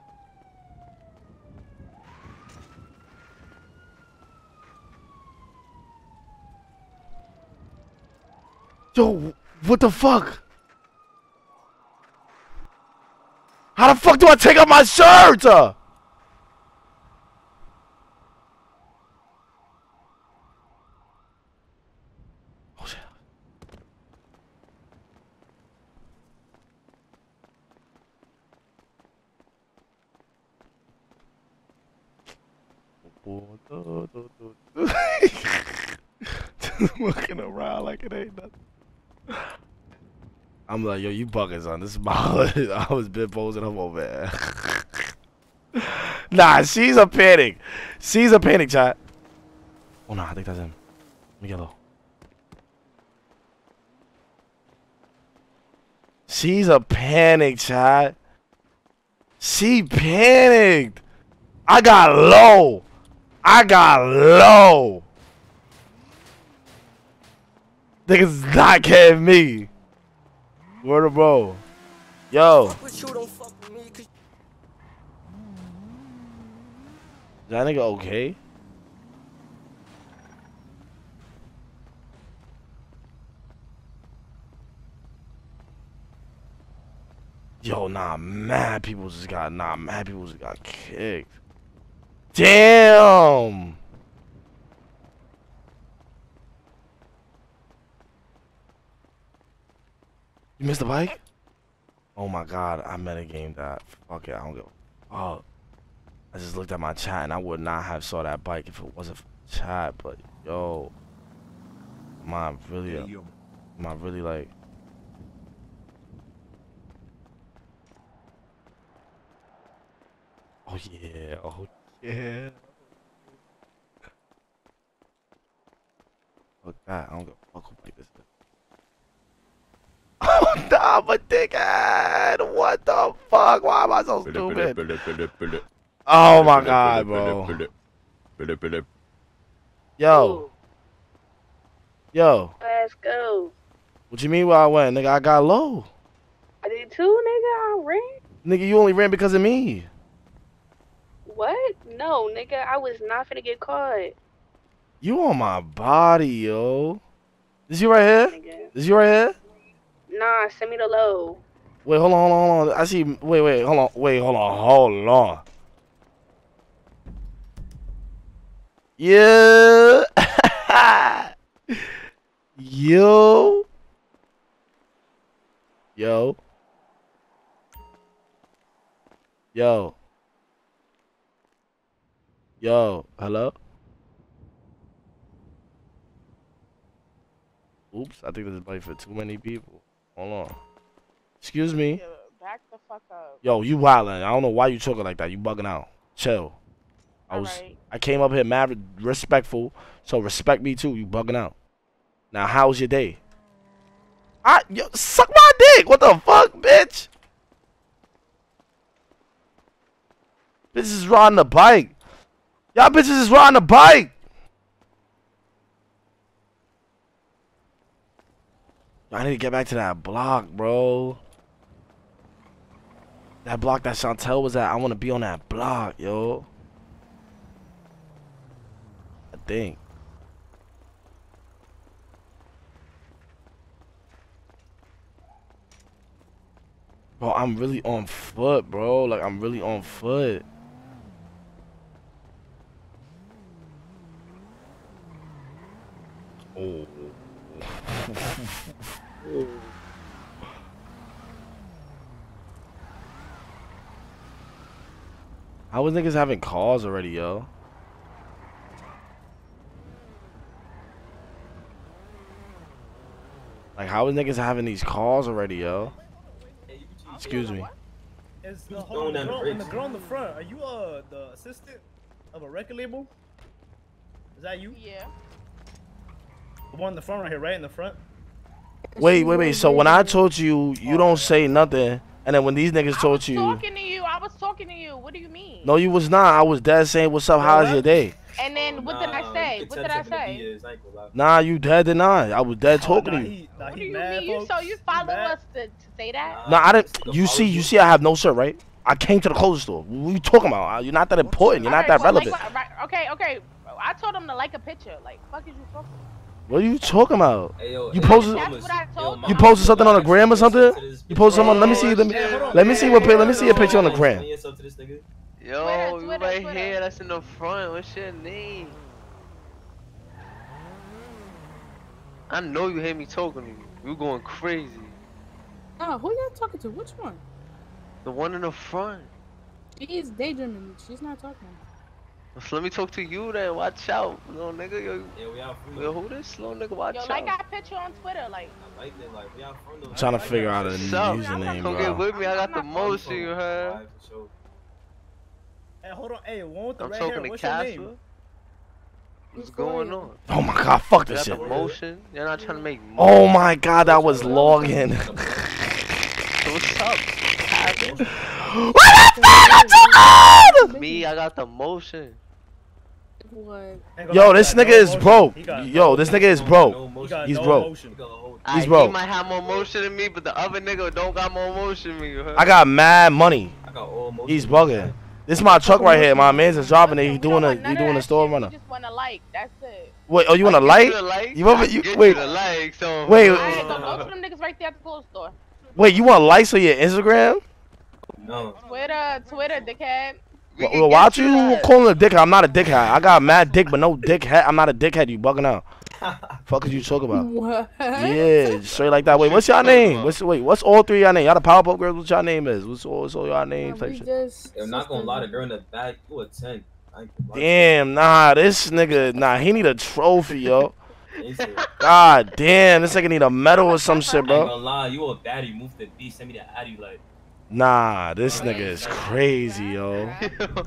Yo, what the fuck? How the fuck do I take off my shirt? Uh? Oh shit. Just looking around like it ain't nothing. I'm like, yo, you bugging, son. This is my hood. I was been posing up over there. nah, she's a panic. She's a panic, chat. Oh, no, I think that's him. Miguelo. She's a panic, chat. She panicked. I got low. I got low. Niggas not getting me. Where the bro? Yo. That nigga okay? Yo, nah, mad people just got, nah, mad people just got kicked. Damn! You missed the bike? Oh my god, I met a game that. Fuck it, I don't go. Oh. I just looked at my chat and I would not have saw that bike if it wasn't for the chat, but yo. Am I really, am I really like. Oh yeah, oh yeah. Fuck that, I don't give a fuck who like this. Nah, I'm a dickhead! What the fuck? Why am I so stupid? Oh my god, bro. Yo. Yo. Let's go. What you mean where I went? Nigga, I got low. I did too, nigga. I ran. Nigga, you only ran because of me. What? No, nigga. I was not finna get caught. You on my body, yo. Is you right here? Is you right here? Nah, send me the low. Wait, hold on, hold on, hold on. I see. Wait, wait, hold on. Wait, hold on, hold on. Yeah. Yo. Yo. Yo. Yo. Hello? Oops, I think this is like for too many people. Hold on. Excuse me. Back the fuck up. Yo, you wildin'. I don't know why you talking like that. You bugging out. Chill. I was Alright. I came up here mad respectful, so respect me too. You bugging out. Now, how's your day? I yo, suck my dick. What the fuck, bitch? Bitches is riding the bike. Y'all bitches is riding the bike. I need to get back to that block, bro. That block that Chantel was at, I want to be on that block, yo. I think. Bro, I'm really on foot, bro. Like, I'm really on foot. Oh. How was niggas having calls already, yo? Like, how is niggas having these calls already, yo? Excuse me. Is the, hold on, the, girl, and the girl in the front, are you uh the assistant of a record label? Is that you? Yeah. The one in the front right here, right in the front? Wait, wait, wait. So when I told you, you don't say nothing, and then when these niggas told you, Talking to you. I was talking to you. What do you mean? no, you was not. I was dead saying, "What's up? How's your day?" And then what did I say? say? What did I say? Nah, you dead or not? I was dead talking nah, to you. What do you mad, mean? You so you He follow mad. us to, to say that? Nah, I didn't. You see, you see, I have no shirt, right? I came to the clothes store. What you talking about? You're not that important. You're not that well, relevant. like, right, okay, okay. I told him to like a picture. Like, fuck is you talking? What are you talking about? Hey, yo, You hey, posted. That's what I told him. You posted something on the gram or something? You posted something. on- Let me see. Let me. Let me see what. pic- Let me see a picture on the gram. Yo, you right here. That's in the front. What's your name? I know you hear me talking to you. You going crazy. Oh, who y'all talking to? Which one? The one in the front. She is daydreaming. She's not talking. So let me talk to you then. Watch out, little nigga. Yo, Yeah, we out from yo who this little nigga? Watch Yo, out. like our picture on Twitter. Like, I like that. Like, we out from I'm trying to figure out a new So, username, come get with me. I got the most you heard. Hey, hold on. Hey, one with the I'm red hair. to What's your name? Casper. What's going on? Oh my god, fuck this shit. motion. You're not trying to make. Oh my god, that was logging. So what's up? Casper? What the fuck, Casper? Me, I got the motion. What? Yo, this nigga is broke. Yo, this nigga is broke. He's no broke. emotion. He's Aight, He might have more motion than me, but the other nigga don't got more motion than me. You? I got mad money. I got all motion. He's bugging. This is my truck right here. My man's is driving it. He doing a he doing a store runner. just wanna like. That's it. Wait, oh you want a light? you the like. You want I me? You, get wait, you the like. So wait, Alright, go, go to them niggas right there at the clothes store. wait. You want lights on your Instagram? No. Twitter, Twitter, dickhead. Well, well, why you calling a dickhead? I'm not a dickhead. I got mad dick, but no dickhead. I'm not a dickhead. You bugging out. Fuck is you talking about? What? Yeah, straight like that. Wait, what's your name? What's wait? What's all three of y'all name? Y'all the Powerpuff Girls. What's your name is? What's all, what's all y'all names? Type We shit. just. I'm not gonna lie, the girl in the back, you a 10. I ain't gonna lie. Damn, nah, this nigga, nah, he need a trophy, yo. God damn, this nigga need a medal or some shit, I ain't bro. gonna lie, you a baddie. Move the B, send me the addy, like. Nah, this nigga is crazy, yo.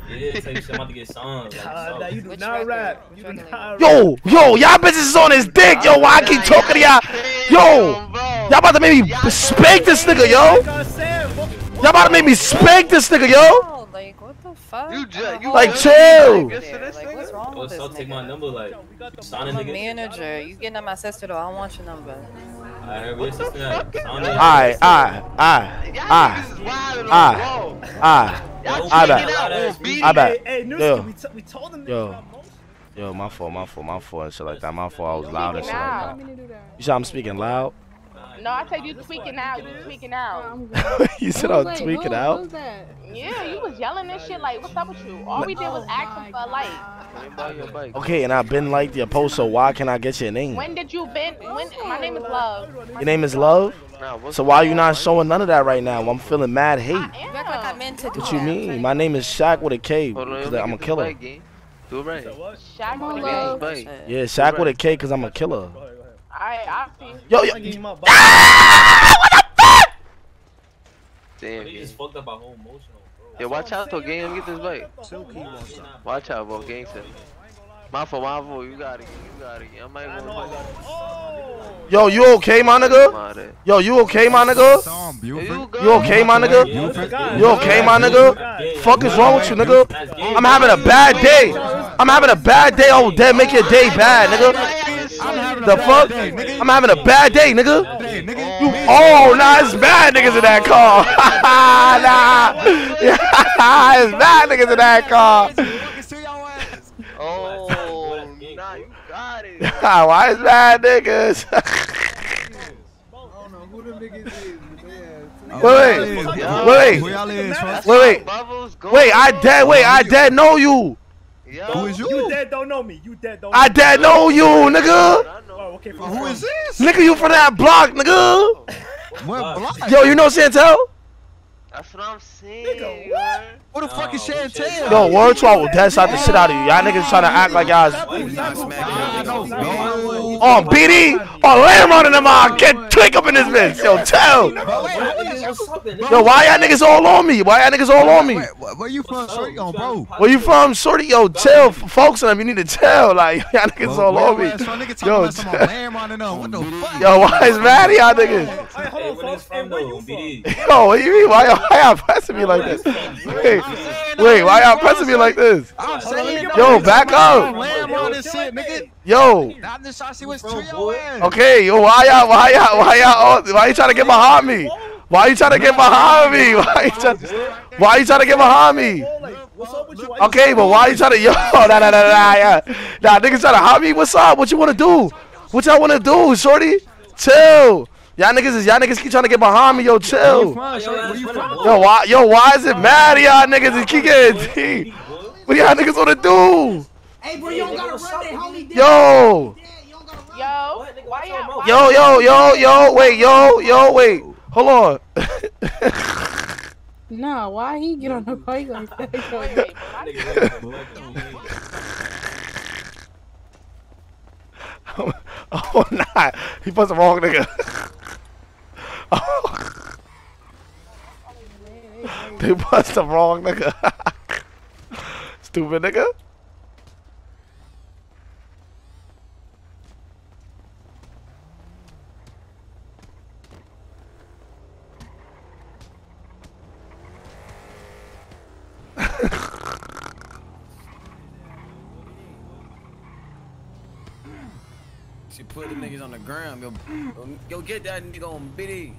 Yeah, type shit, I'm about to get songs. Like, so. nah, you do not rap. You do not rap. Yo, yo, y'all bitches is on his dick, yo. Why I keep talking to y'all? Yo, y'all about to make me spank this nigga, yo. Y'all about to make me spank this nigga, yo. Like, what the fuck? You just, you Like, chill. Like, listen to this Like, what's wrong with this so take my nigga? number, like. Sign a I'm a nigga. manager. You getting at my sister though? I don't want your number. I heard we sister that. Sign it. Alright, alright, alright, alright, alright, alright. I bet. I bet. Hey, hey, Yo, we, t- we told them yo, yo, my fault, my fault, my fault, and shit like that. My fault. I was loud and shit like that. You said I'm speaking loud. No, I said you tweaking out. You tweaking out. you said I was tweaking out. Yeah, you was yelling and shit. Like, what's up with you? All we did was ask him for a like. Okay, and I've been like your post, so why can I get your name? When did you been? When? My name is Love. Your name is Love. So why are you not showing none of that right now? I'm feeling mad hate. You act like I meant to do What you that. mean? My name is Shaq with a K. Hold on, Cause let me I'm a get killer. Do it right. Shaq with Love. Yeah, Shaq with a K, cause I'm a killer. Alright, I see. Yo, yo. Damn, You just fucked up our whole emotional, bro. Yeah, watch out though, gang. Let me get this bike. Watch out, bro, gangster. My fault, my fault. You got it. You got it. I might go. Yo, you okay, my nigga? Yo, you okay, my nigga? You okay, my nigga? You okay, my nigga? Fuck is wrong with you, nigga? I'm having a bad day. I'm having a bad day. Oh, damn, make your day bad, nigga. The fuck? I'm having a bad day, nigga. You, oh, nah, it's bad niggas in that car. nah, it's bad niggas in that car. Oh, nah, you got it. Why is bad niggas? Wait, wait, wait, wait, wait, wait, wait, I dead, wait, I dead know you. Who is you? You dead don't know me. You dead don't know I dead know you, nigga. Oh, okay. Who is this? Nigga, you from that block, nigga. What block? Yo, you know Chantel? That's what I'm saying. What? What the fuck is Chantel? Yo, word to I will dead shot the shit out of you. Y'all niggas trying to act like y'all. Oh, BD? Oh, Lamb running them on. Get twig up in this bitch. Yo, tell. Yo, why y'all niggas all on me? Why y'all niggas all on me? Where, where you from, Shorty? On bro. Where you from, shorty? Yo, tell folks and them. You need to tell. Like y'all niggas all on me. Yo, tell. Yo, why is mad y'all niggas? Hey, where niggas from though? BD. Yo, what do you mean? Why y'all y'all pressing me like this? Wait, wait, why y'all pressing me like this? I'm saying, Yo, back up. Lamb on this shit, nigga. Yo. I'm just see what's ass. Okay, yo, why y'all, why y'all, why y'all, why you trying to get behind me? Why you trying to get behind me? Why you trying, why you trying to get behind me? Okay, but why you trying to, yo, nah, nah, nah, nah, yeah. Nah, niggas trying to hide me? What's up? What you want to do? What y'all want to do, shorty? Chill. Y'all niggas is, y'all niggas keep trying to get behind me, yo, chill. Yo, why, yo, why is it mad y'all niggas and keep getting T? What y'all niggas want to do? Hey, bro, you don't gotta run that homie. Yo. Yo, why y'all? Yo, yo, yo, yo, wait, yo, yo, wait. Hold on. Nah, why he get on the bike like that? Oh, oh, nah. He put the wrong nigga. They put the wrong nigga. Stupid nigga. She put the niggas on the ground. Yo, yo get that nigga on BD.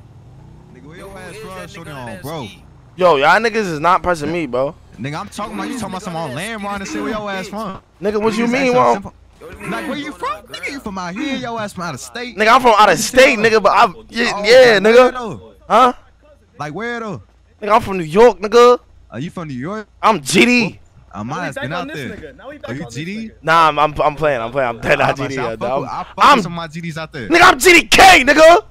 Nigga, where your ass from? Shorty on, bro. Yo, y'all niggas is not pressing me, bro. Nigga, I'm talking about you talking about some on landmine and say where your ass from. Nigga, what you mean, ask Like, where you from? Nigga, you from out here? Your ass from out of state? Nigga, I'm from out of state, nigga, but I, yeah, Oh, yeah nigga. Huh? Like where though? Nigga, I'm from New York, nigga. Are you from New York? I'm GD. Oh, I might have been out there. Are you GD? Nah, I'm, I'm, I'm playing. I'm playing. I'm dead I'm not about to GD. say, I yet, fuck dog. with- I fuck I'm, with some of my GDs out there. nigga, I'm GDK, nigga.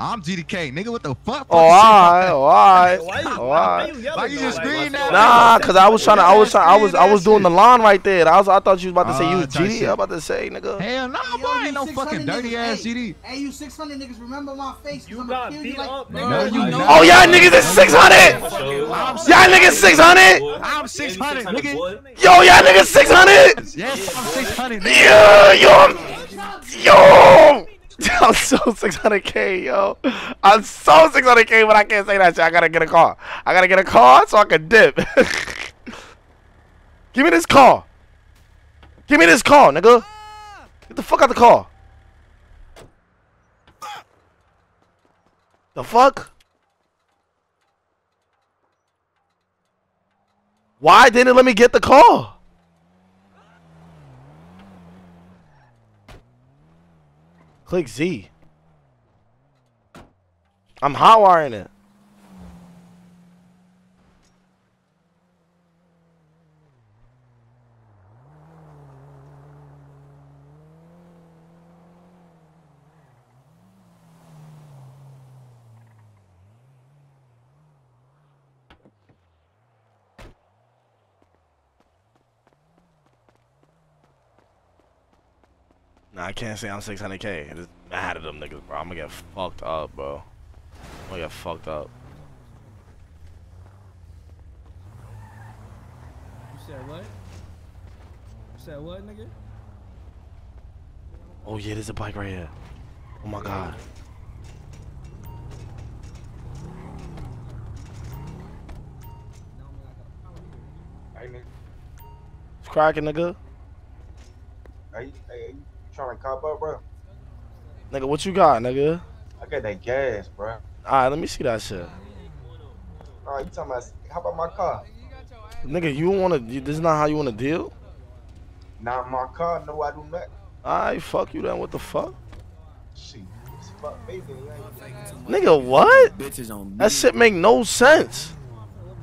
I'm GDK, nigga. What the fuck? Oh, alright, alright, alright. Why you just scream that? Nah, cause I was trying to, I was trying, I was, I was doing the line right there. I was, I thought you was about to say you Ah, was type GD. shit. I'm about to say, nigga. Hell no, Hey, boy, ain't no fucking dirty niggas, ass hey, GD. Hey, you 600 niggas, remember my face. You got kill beat you like, up, bro. No, you not. Oh, y'all niggas is 600. Y'all niggas 600. I'm 600, nigga. Yo, y'all niggas 600. Yes, I'm 600. Yeah, yo, yo. I'm so 600k, yo. I'm so 600k, but I can't say that shit. I gotta get a car. I gotta get a car so I can dip. Give me this car. Give me this car, nigga. Get the fuck out the car. The fuck? Why didn't it let me get the car? Click Z. I'm hotwiring it. I can't say I'm 600k. Just mad at them niggas, bro. I'm gonna get fucked up, bro. I'm gonna get fucked up. You said what? You said what, nigga? Oh yeah, there's a bike right here. Oh my god. It's cracking, nigga. Hey, hey, you trying to cop up, bro? Nigga, what you got, nigga? I got that gas, bro. Alright, let me see that shit. Oh, you talking about? How about my car? Nigga, you wanna? This is not how you wanna deal? Not my car. No, I do not. Alright, fuck you then. What the fuck? Shit, fuck me. then, you ain't- Nigga, what? That shit make no sense.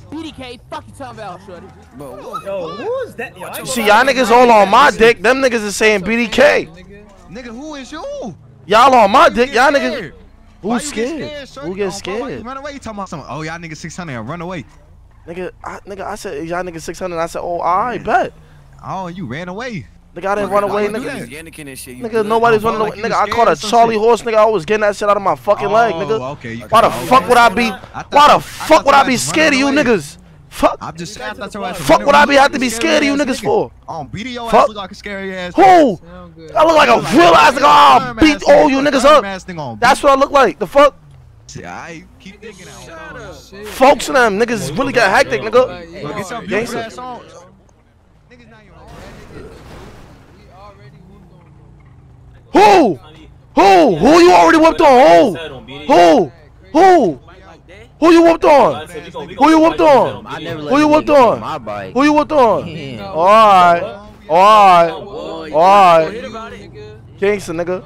BDK, fuck you talking about, shorty. Yo, who is that? Yo, I ain't gonna See, y'all niggas all on my dick. Them niggas is saying BDK. Nigga, who is you? Y'all on my dick. Y'all niggas. Why Who's you scared? shorty? Who gets Oh, bro, you scared? Run away. You talking about something? Oh, y'all niggas 600 and run away. Nigga, I, nigga, I said y'all niggas 600. I said, oh, I bet. Oh, you ran away. Nigga, I didn't Why run would away, you do nigga. that? Nigga, nobody's running away. you Nigga, I caught a Charlie shit? horse, nigga. I was getting that shit out of my fucking leg, Oh, nigga. okay, Why the got- fuck would I be? thought Why the fuck would I be scared of you niggas? Fuck. I'm just saying, I thought your Fuck would I away. be have to be scared of you ass niggas nigga. for? Um, on video ass Fuck. look like a scary ass. Who? I look like a real ass nigga. I'll beat all you niggas up. That's what I look like. The fuck? I keep thinking out. Folks and them niggas really got hectic, nigga. Look, get your Gangster. ass on. Who? Who? Who you already whooped on? Who? Who? Who? Who you whooped on? Who you whooped on? Who you whooped on? Who you whooped on? Alright. Alright. Alright. Gangsta, nigga.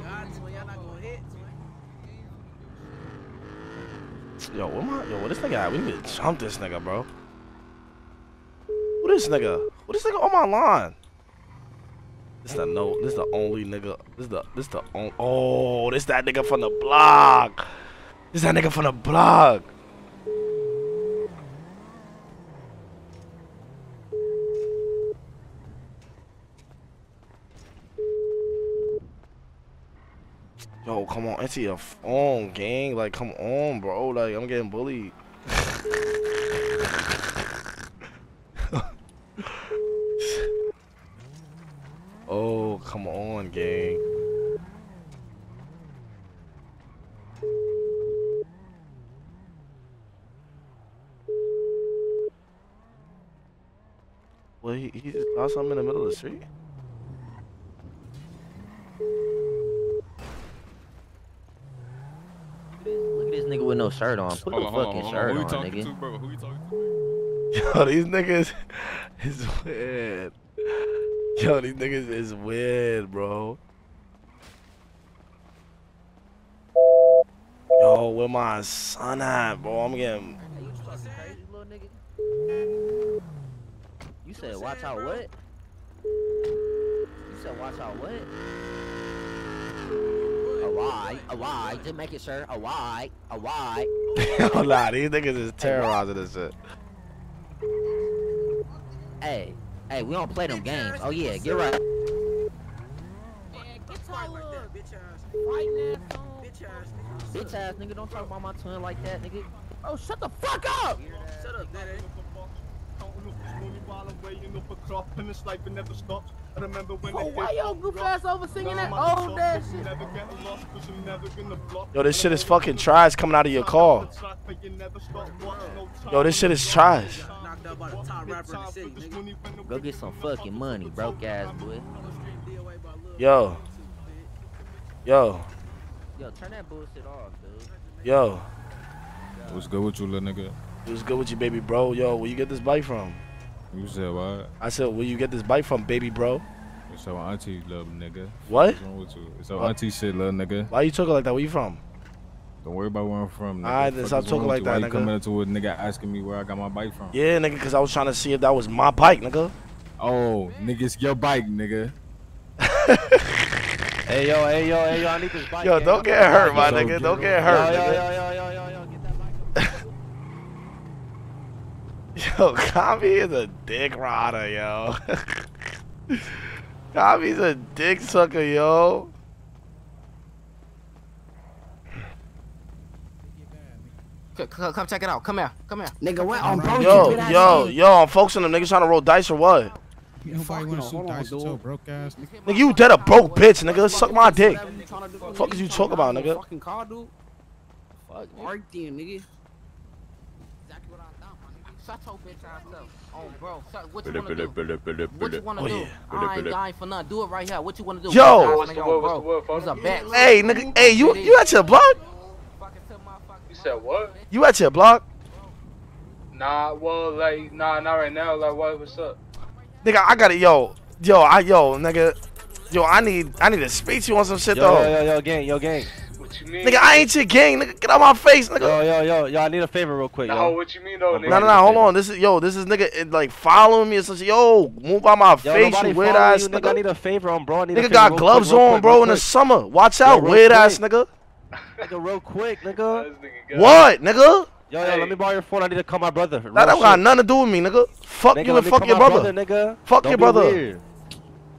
Yo, where my, yo, where this nigga at? We need to jump this nigga, bro. Who this nigga? Who this nigga on my line? This the no. This the only nigga. This the this the. Oh, this that nigga from the block. This that nigga from the block. Yo, come on, answer your phone, gang. Like, come on, bro. Like, I'm getting bullied. oh, come on, gang. Well, he, he just got something in the middle of the street. Look at this nigga with no shirt on. Put Hold a on, hold fucking on. shirt Who you on, talking nigga. to, bro? Who you talking to? Yo, these niggas is weird. Yo, these niggas is weird, bro. Yo, where my son at, bro? I'm getting. You said watch out what? You said watch out what? Alright, alright, just make it sure. Alright, alright. Yo, nah, these niggas is terrorizing this shit. Hey, hey, we don't play them games. Oh yeah, get right. Bitch ass nigga, don't talk about my twin like that, nigga. Oh, shut the fuck up! Shut up, daddy. Oh, why yo goof ass over singing that old ass shit? Yo, this shit is fucking trash coming out of your car. Yo, this shit is trash. Go get some fucking money, broke ass boy. Yo. Yo. Yo, turn that bullshit off, dude. Yo. What's good with you, little nigga? What's good with you, baby bro? Yo, where you get this bike from? You said what? I said, where you get this bike from, baby bro? It's your auntie, little nigga. What? What's wrong with you? It's your What? auntie shit, little nigga. Why you talking like that? Where you from? Don't worry about where I'm from. Nigga. Alright, then Fuck stop talking like with that. Why nigga. you coming up to a nigga asking me where I got my bike from? Yeah, nigga, because I was trying to see if that was my bike, nigga. Oh, nigga, it's your bike, nigga. Hey yo, hey yo, hey yo, I need this bike. Yo, gang. don't get hurt, my So nigga. Don't get hurt, Yo, yo, nigga. yo, yo, yo, yo, yo, get that bike. Yo, Kami is a dick rider, yo. Kami's a dick sucker, yo. C- c- Come check it out. Come here. Come here. Nigga, what on bro? Yo, yo, yo, I'm focusing them niggas trying to roll dice or what? Nobody want to shoot dice with broke ass. Nigga, you dead a broke bitch, nigga. Suck my dick. What the fuck is you talking about, nigga? Fucking car, dude. Fuck, right nigga. Exactly what I thought, my nigga. Shut your bitch ass up. Oh, bro. Shut, what you wanna do? What you wanna Oh, do? yeah. I ain't dying for nothing. Do it right here. What you wanna do? Yo. Bitch ass What's nigga, oh, bro. He's a bitch. Hey, nigga, hey, you you at your block? You said what? You at your block? Nah, well, like, nah, not right now. Like, what? What's up? Nigga, I got it, yo, yo, I, yo, nigga, yo, I need, I need to speak to you on some shit Yo, though. yo, yo, yo, gang, yo, gang. What you mean? Nigga, I ain't your gang, nigga. Get out my face, nigga. Yo, yo, yo, yo, I need a favor real quick, No, yo. what you mean though, nigga? No, no, no, hold on. This is yo. This is nigga it, like following me and such. Yo, move out my Yo, face, nobody you weird ass you, nigga. I need a favor on, bro. I need a Nigga favor got gloves quick, on, quick, bro, real in the summer. Watch out, real weird ass nigga. Nigga, real quick, nigga. What, nigga? Yo, yo, let me borrow your phone. I need to call my brother. That don't got nothing to do with me, nigga. Fuck Nigga, you let and fuck your my brother. nigga. Fuck Don't your be brother. weird.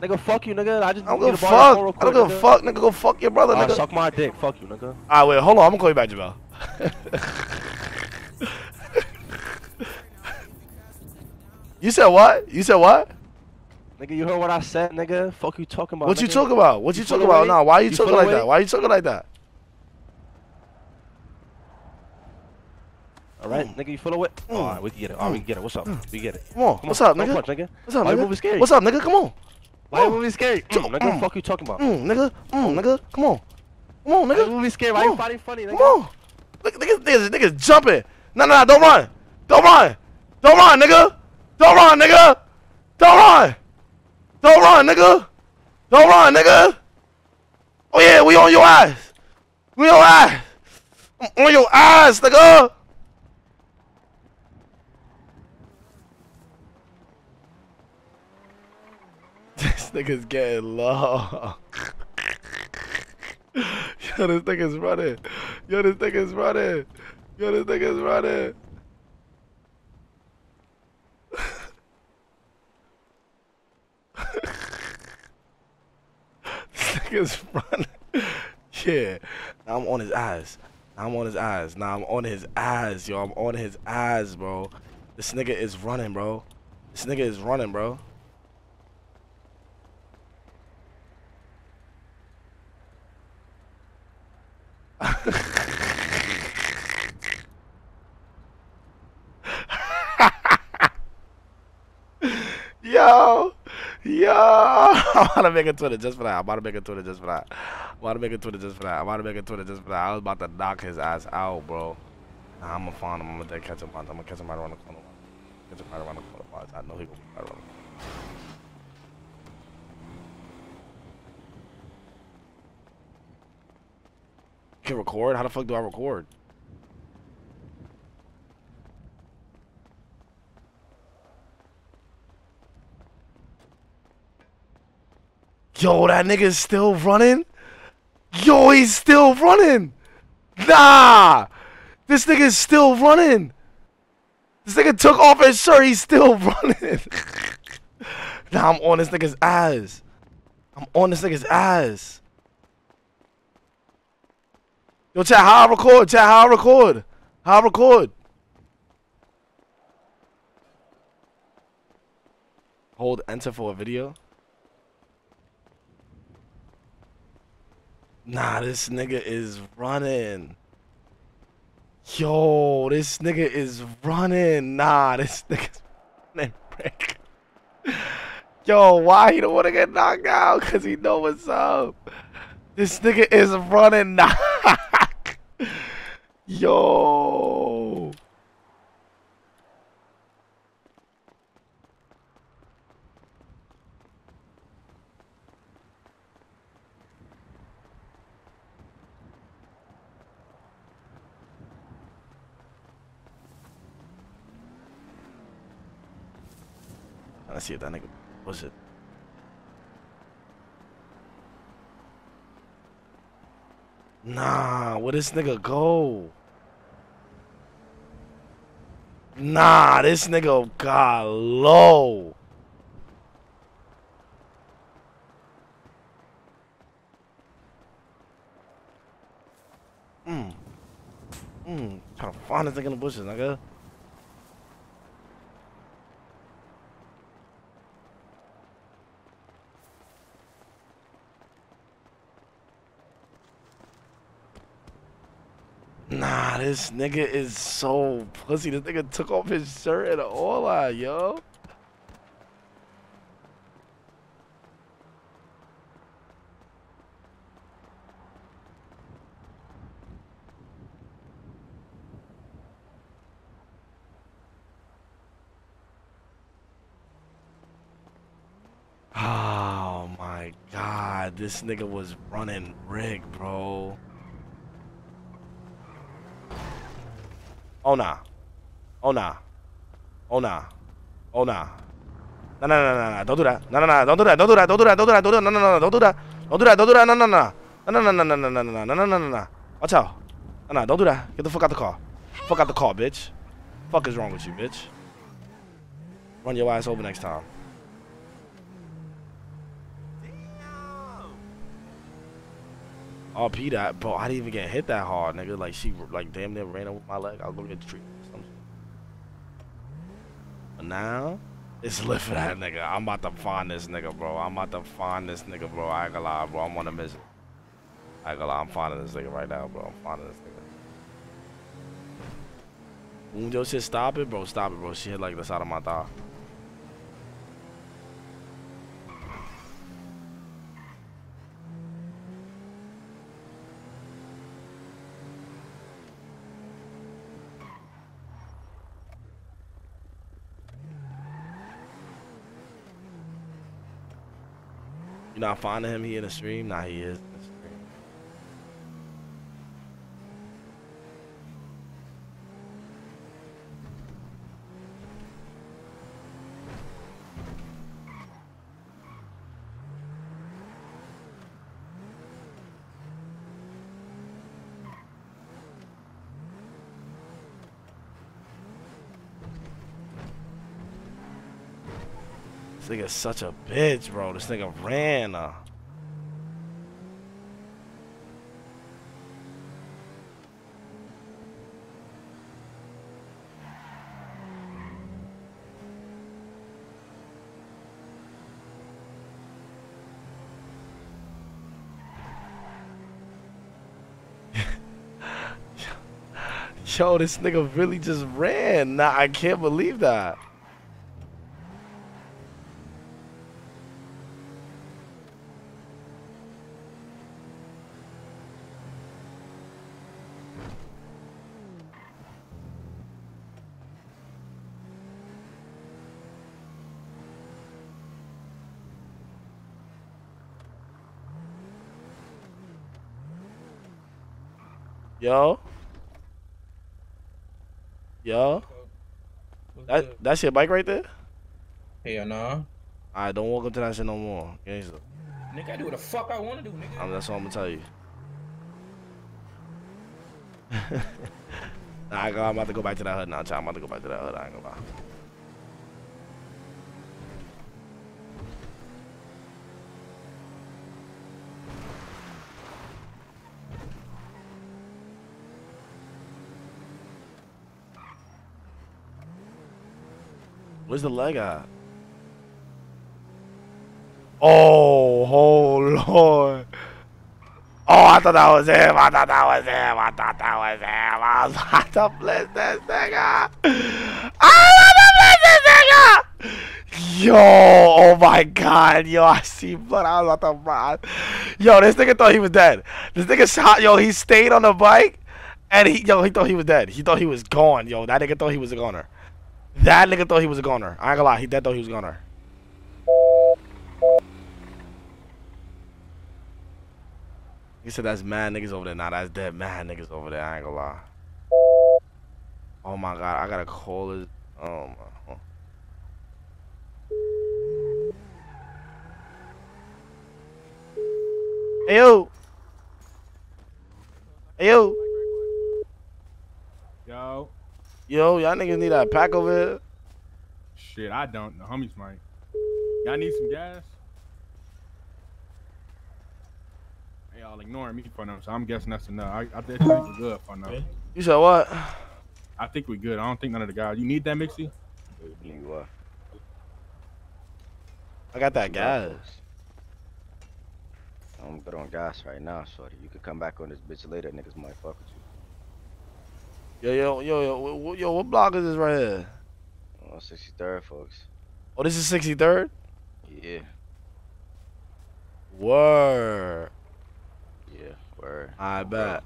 Nigga, fuck you, nigga. I just I don't need give a to borrow your fuck. phone real I don't quick, give a fuck, nigga. Go fuck your brother, Alright, nigga. suck my dick. Fuck you, nigga. Alright, wait, hold on. I'm gonna call you back, Jamal. you said what? You said what? Nigga, you heard what I said, nigga? Fuck you talking about. What you talking about? What you, feel talking about? away? Nah, why you, You talking like away? that? Why you talking like that? All right, Mm. nigga, you full of it? Mm. All right, we can get it. All right, we can get it. What's up? We get it. Come on. What's up, nigga? punch, nigga. What's up, Why you nigga? moving scary? What's up, nigga? Come on. Why you moving scary? Mm, nigga, Mm. fuck you talking about? Mm, nigga. Mm, nigga. Come on. Come on, Why nigga. you moving scary? Why Come you fighting funny, nigga? Come on. Look, niggas, niggas, niggas jumping. No, no, no, don't run. Don't run. Don't run, nigga. Don't run, nigga. Don't run. Don't run, nigga. Don't run, nigga. Oh yeah, we on your ass. We on your ass. I'm on your ass, nigga. This nigga's getting low. Yo, this nigga's running. Yo, this nigga's running. Yo, this nigga's running. this nigga's running. Yeah. Now I'm on his eyes. Now I'm on his eyes. Now I'm on his eyes, yo. I'm on his eyes, bro. This nigga is running, bro. This nigga is running, bro. Yo, yo, about to make a Twitter just for that. About to make a Twitter just for that. About to make a Twitter just for that. About to make a Twitter just for that. I was about to knock his ass out, bro. Nah, I'm gonna find him. I'm gonna catch him. I'm gonna catch him right around the corner. Catch him right around the corner. I know he gonna be right around the corner. Can record? How the fuck do I record? Yo, that nigga's still running? Yo, he's still running! Nah! This nigga's still running! This nigga took off his shirt, he's still running! nah, I'm on this nigga's ass. I'm on this nigga's ass. Yo, chat, how I record? Chat, how I record? How I record? Hold enter for a video. Nah, this nigga is running. Yo, this nigga is running. Nah, this nigga's running, prick. Yo, why he don't want to get knocked out? Cause he know what's up. This nigga is running. Nah. Yo. Let's see if that nigga was it. Nah, where this nigga go? Nah, this nigga got low. Mm. Mm. Trying to find this nigga in the bushes, nigga. Nah, this nigga is so pussy. This nigga took off his shirt and all that, yo. Oh my god, this nigga was running rig, bro. Oh nah. Oh nah. Oh nah. Oh nah. No no no no no don't do that. No no no don't do that. Don't do that. Don't do that. Don't do that. Don't do that. No no no don't do that. Don't do that. Don't do that. No no no. No no no no no no no no no no no no. Watch out. No no don't do that. Get the fuck out the car. Fuck out the car, bitch. Fuck is wrong with you, bitch? Run your ass over next time. RP that, bro. I didn't even get hit that hard, nigga. Like she, like damn near ran over my leg. I'll go get the treatment. But now, it's lit for that nigga. I'm about to find this nigga, bro. I'm about to find this nigga, bro. I ain't gonna lie, bro. I'm on a mission. I ain't gonna lie. I'm finding this nigga right now, bro. I'm finding this nigga. When said stop it, bro, stop it, bro. She hit like the side of my thigh. Not finding him? He in the stream? Nah, he is. in the stream. This nigga's such a bitch, bro. This nigga ran. Uh. Yo, this nigga really just ran. Nah, I can't believe that. Yo. Yo. That that's your bike right there? Hell no. Alright, don't walk up to that shit no more. Gangsta. Nigga, I do what the fuck I wanna do, nigga. Um, that's all I'm gonna tell you. nah, I I'm about to go back to that hood now. child. I'm about to go back to that hood. I ain't gonna lie. Where's the leg at? Oh, oh lord. Oh, I thought that was him. I thought that was him. I thought that was him. I was about to bless this nigga. I was about to bless this nigga. Yo, oh my god. Yo, I see blood. I was about to run. Yo, this nigga thought he was dead. This nigga shot. Yo, he stayed on the bike. And he, yo, he thought he was dead. He thought he was gone. Yo, that nigga thought he was a goner. That nigga thought he was a goner. I ain't gonna lie. He that thought he was a goner. He said that's mad niggas over there. Nah, that's dead mad niggas over there. I ain't gonna lie. Oh my god, I gotta call his. Oh my. Hey yo. Hey yo. Yo. Yo, y'all niggas need that pack over here. Shit, I don't. The homies might. Y'all need some gas? Hey, y'all ignoring me for now, so I'm guessing that's enough. I, I think we're good for now. You said what? I think we're good. I don't think none of the guys. You need that, Mixie? You are. I got that gas. I'm good on gas right now, shorty. You could come back on this bitch later. Niggas might fuck with you. Yo, yo, yo, yo, yo, what block is this right here? Oh, 63rd, folks. Oh, this is 63rd? Yeah, Word. yeah, word. I bet.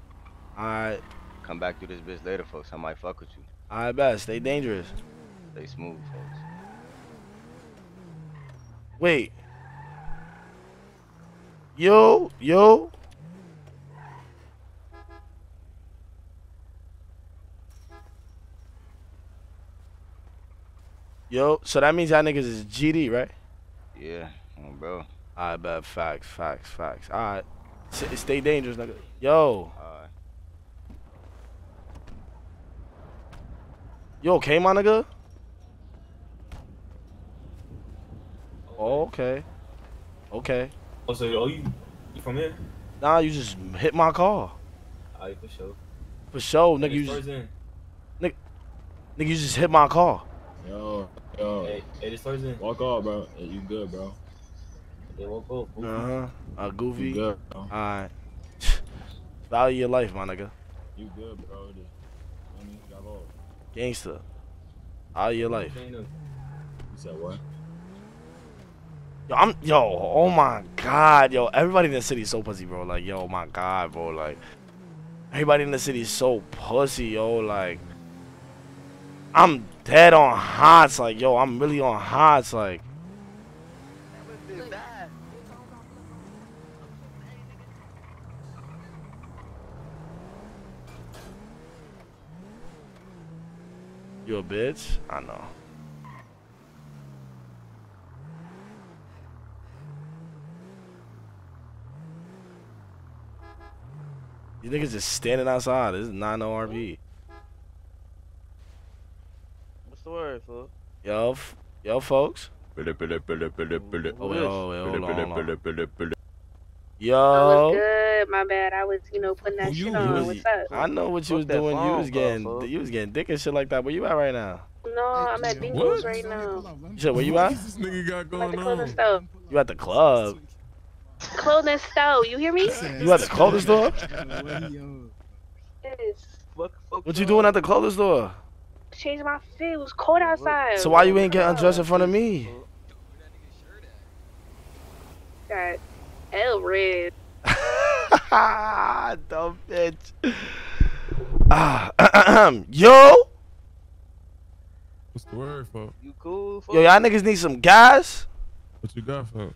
I Come back through this bitch later, folks. I might fuck with you. I bet. Stay dangerous. Stay smooth, folks. Wait. Yo, yo. Yo, so that means y'all niggas is GD, right? Yeah, oh, bro. I bet. Facts, facts, facts. All right. S- stay dangerous, nigga. Yo. Alright. You okay, my nigga? Oh, okay. Okay. Oh, so oh you you from here? Nah, you just hit my car. Alright, for sure. For sure, nigga. You just, in. nigga, nigga, you just hit my car. Yo, yo. Hey, hey, this stars in. Walk off, bro. Hey, you good, bro? They woke up. Uh huh. Uh, goofy. You good, bro? Alright. Value your life, my nigga. You good, bro? Just, I mean, got off. Gangster. All your life. You said what? Yo, I'm yo, oh my god, yo, everybody in the city is so pussy, bro. Like, yo, my god, bro. Like, everybody in the city is so pussy, yo. Like, I'm dead on hots. Like, yo, I'm really on hots. Like, you a bitch? I know. You niggas just standing outside. This is not oh no RV. What's the word, fool? Yo, f- yo, folks. Oh, wait, oh, wait, hold on, hold on. I Yo. was good. My bad. I was, you know, putting that shit You on. What's up? I know what you was Fuck that doing. You was getting, fool. you was getting dick and shit like that. Where you at right now? No, I'm at Bingo's right now. You said where you at? This nigga got I'm at the clothing on. store. You at the club? Clothing store. You hear me? You at the clothing store? Yes. What you doing at the clothing store? Change my fit. It was cold outside. So why you ain't get undressed in front of me? Got L red. Dumb bitch. Ah, yo, What's the word, for? You cool, fool? yo, y'all niggas need some gas. What you got, for?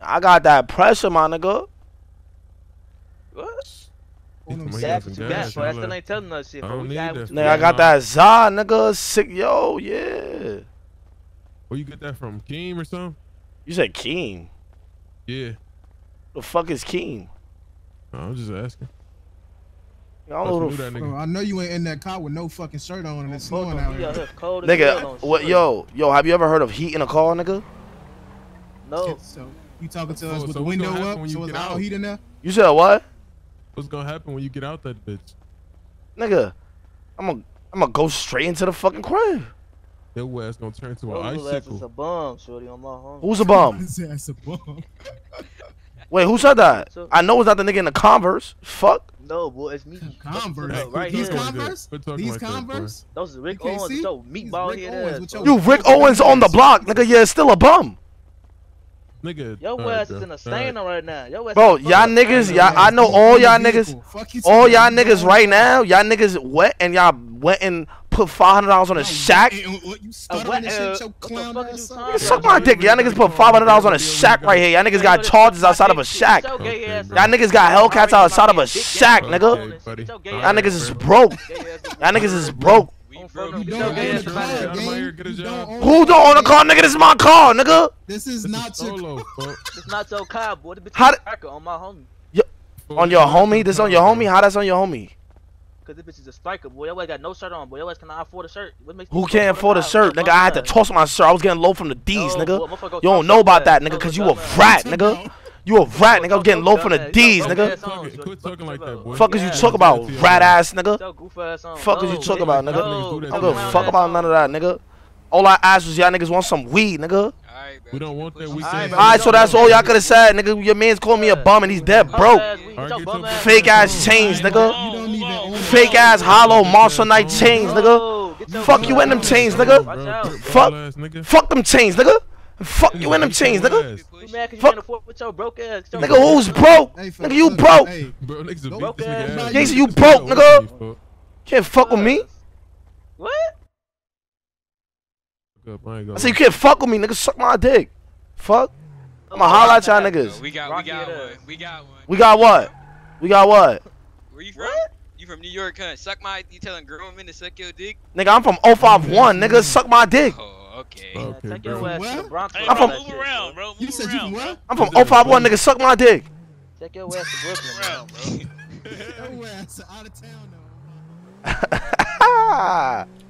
I got that pressure, my nigga. What? He told me That's what you gas, got, fool. That y'all still like- telling us shit, I don't We need that Nigga, I got that za, nigga. Sick, yo, yeah. Where you get that from? Keem or something? You said Keem. Yeah. The fuck is Keem? I was just asking. I don't know who the that nigga. Bro, I know you ain't in that car with no fucking shirt on and it's snowing out here. here cold as hell on Nigga, what, yo, yo, have you ever heard of heat in a car, nigga? No. So you talking to us so with the window up, when you so it's get all heat in there? You said what? What's gonna happen when you get out that bitch? Nigga, I'm gonna I'm gonna go straight into the fucking crib. Your ass gonna turn to Your an little ass is a bum, shorty, on my home. Who's a bum? His ass a bum. Wait, who said that? So- I know it's not the nigga in the Converse. Fuck. No, boy, it's me. Converse. No, right These here. Converse? These like that. Converse? Those are Rick You Owens, see? your meatball Rick Owens ass. with fool. your- You Rick Owens on the block, nigga. Yeah, still a bum. Nigga. Your alright, ass is in a stain Alright. right now. Your ass Bro, y'all niggas, y'all I know all y'all niggas all y'all niggas right now, y'all niggas wet and y'all went and put five hundred dollars on a shack. What, you Uh, stuttering uh, your clown fuck ass is you up? talking Nigga, suck my dick. Y'all niggas put five hundred dollars on a shack right here. Y'all niggas got charges outside of a shack. Y'all Your gay ass niggas got Hellcats outside of a shack, nigga. Y'all niggas is broke. Y'all niggas is broke. You Get don't own the car, out of here. Get him out here, gang. get a You job. don't own Who the don't own a car, car, nigga? This is my car, nigga. This is not your solo, fuck. It's not your car, boy. This bitch How is d- a striker on my homie. On your homie? This on your homie? How that's on your homie? Cause this bitch is a striker, boy. Your ass got no shirt on, boy. Your ass cannot afford a shirt. What makes Who can't afford a shirt, nigga? I had to toss my shirt. I was getting low from the D's, No, nigga. boy, You don't know about that. that, nigga, cause you a dumb rat, nigga. You a rat, nigga. I'm getting low from the D's, nigga. Quit, quit talking like that, boy. Fuck is you talk about, rat ass nigga? Yo, goof ass on. Fuck is you talk about, nigga? No, do that I don't give a fuck about none of that, nigga. All I asked was y'all niggas want some weed, nigga. We don't want that. We say. Alright, so that's all y'all could have said, nigga. Your man's called me a bum and he's dead broke. Bum ass weed. Alright, Yo, get bum your- ass Fake ass chains, nigga. You don't even own the Fake ass hollow monster night chains, nigga. Bro, get your Fuck you in them chains, nigga. Fuck. Nigga. Fuck them chains, nigga. Fuck you in them chains, nigga. Ass. You mad cause you Fuck. can't afford with your broke ass. Your Nigga, who's broke? Hey, Nigga, you broke. Hey, Bro, niggas will Broke this nigga ass. Gangsta, you broke, nigga nigga. OG, fuck. Can't fuck with me. What? I ain't gonna I said you can't fuck with me, nigga. Suck my dick. Fuck. I'ma holla at y'all niggas. We got, we got one. We got one. We got what? We got what? Where you from? You from New York, huh? Suck my. You telling grown men to suck your dick? Nigga, I'm from 051, nigga. Oh. Suck my dick. Oh, okay. Okay, Take bro. your ass to the Bronx. Hey, for I'm from- that move around, bro. bro. Move you said you around, from what? I'm from 051, nigga. Suck my dick. Take your ass to Brooklyn. Around, bro. Your ass out of town though.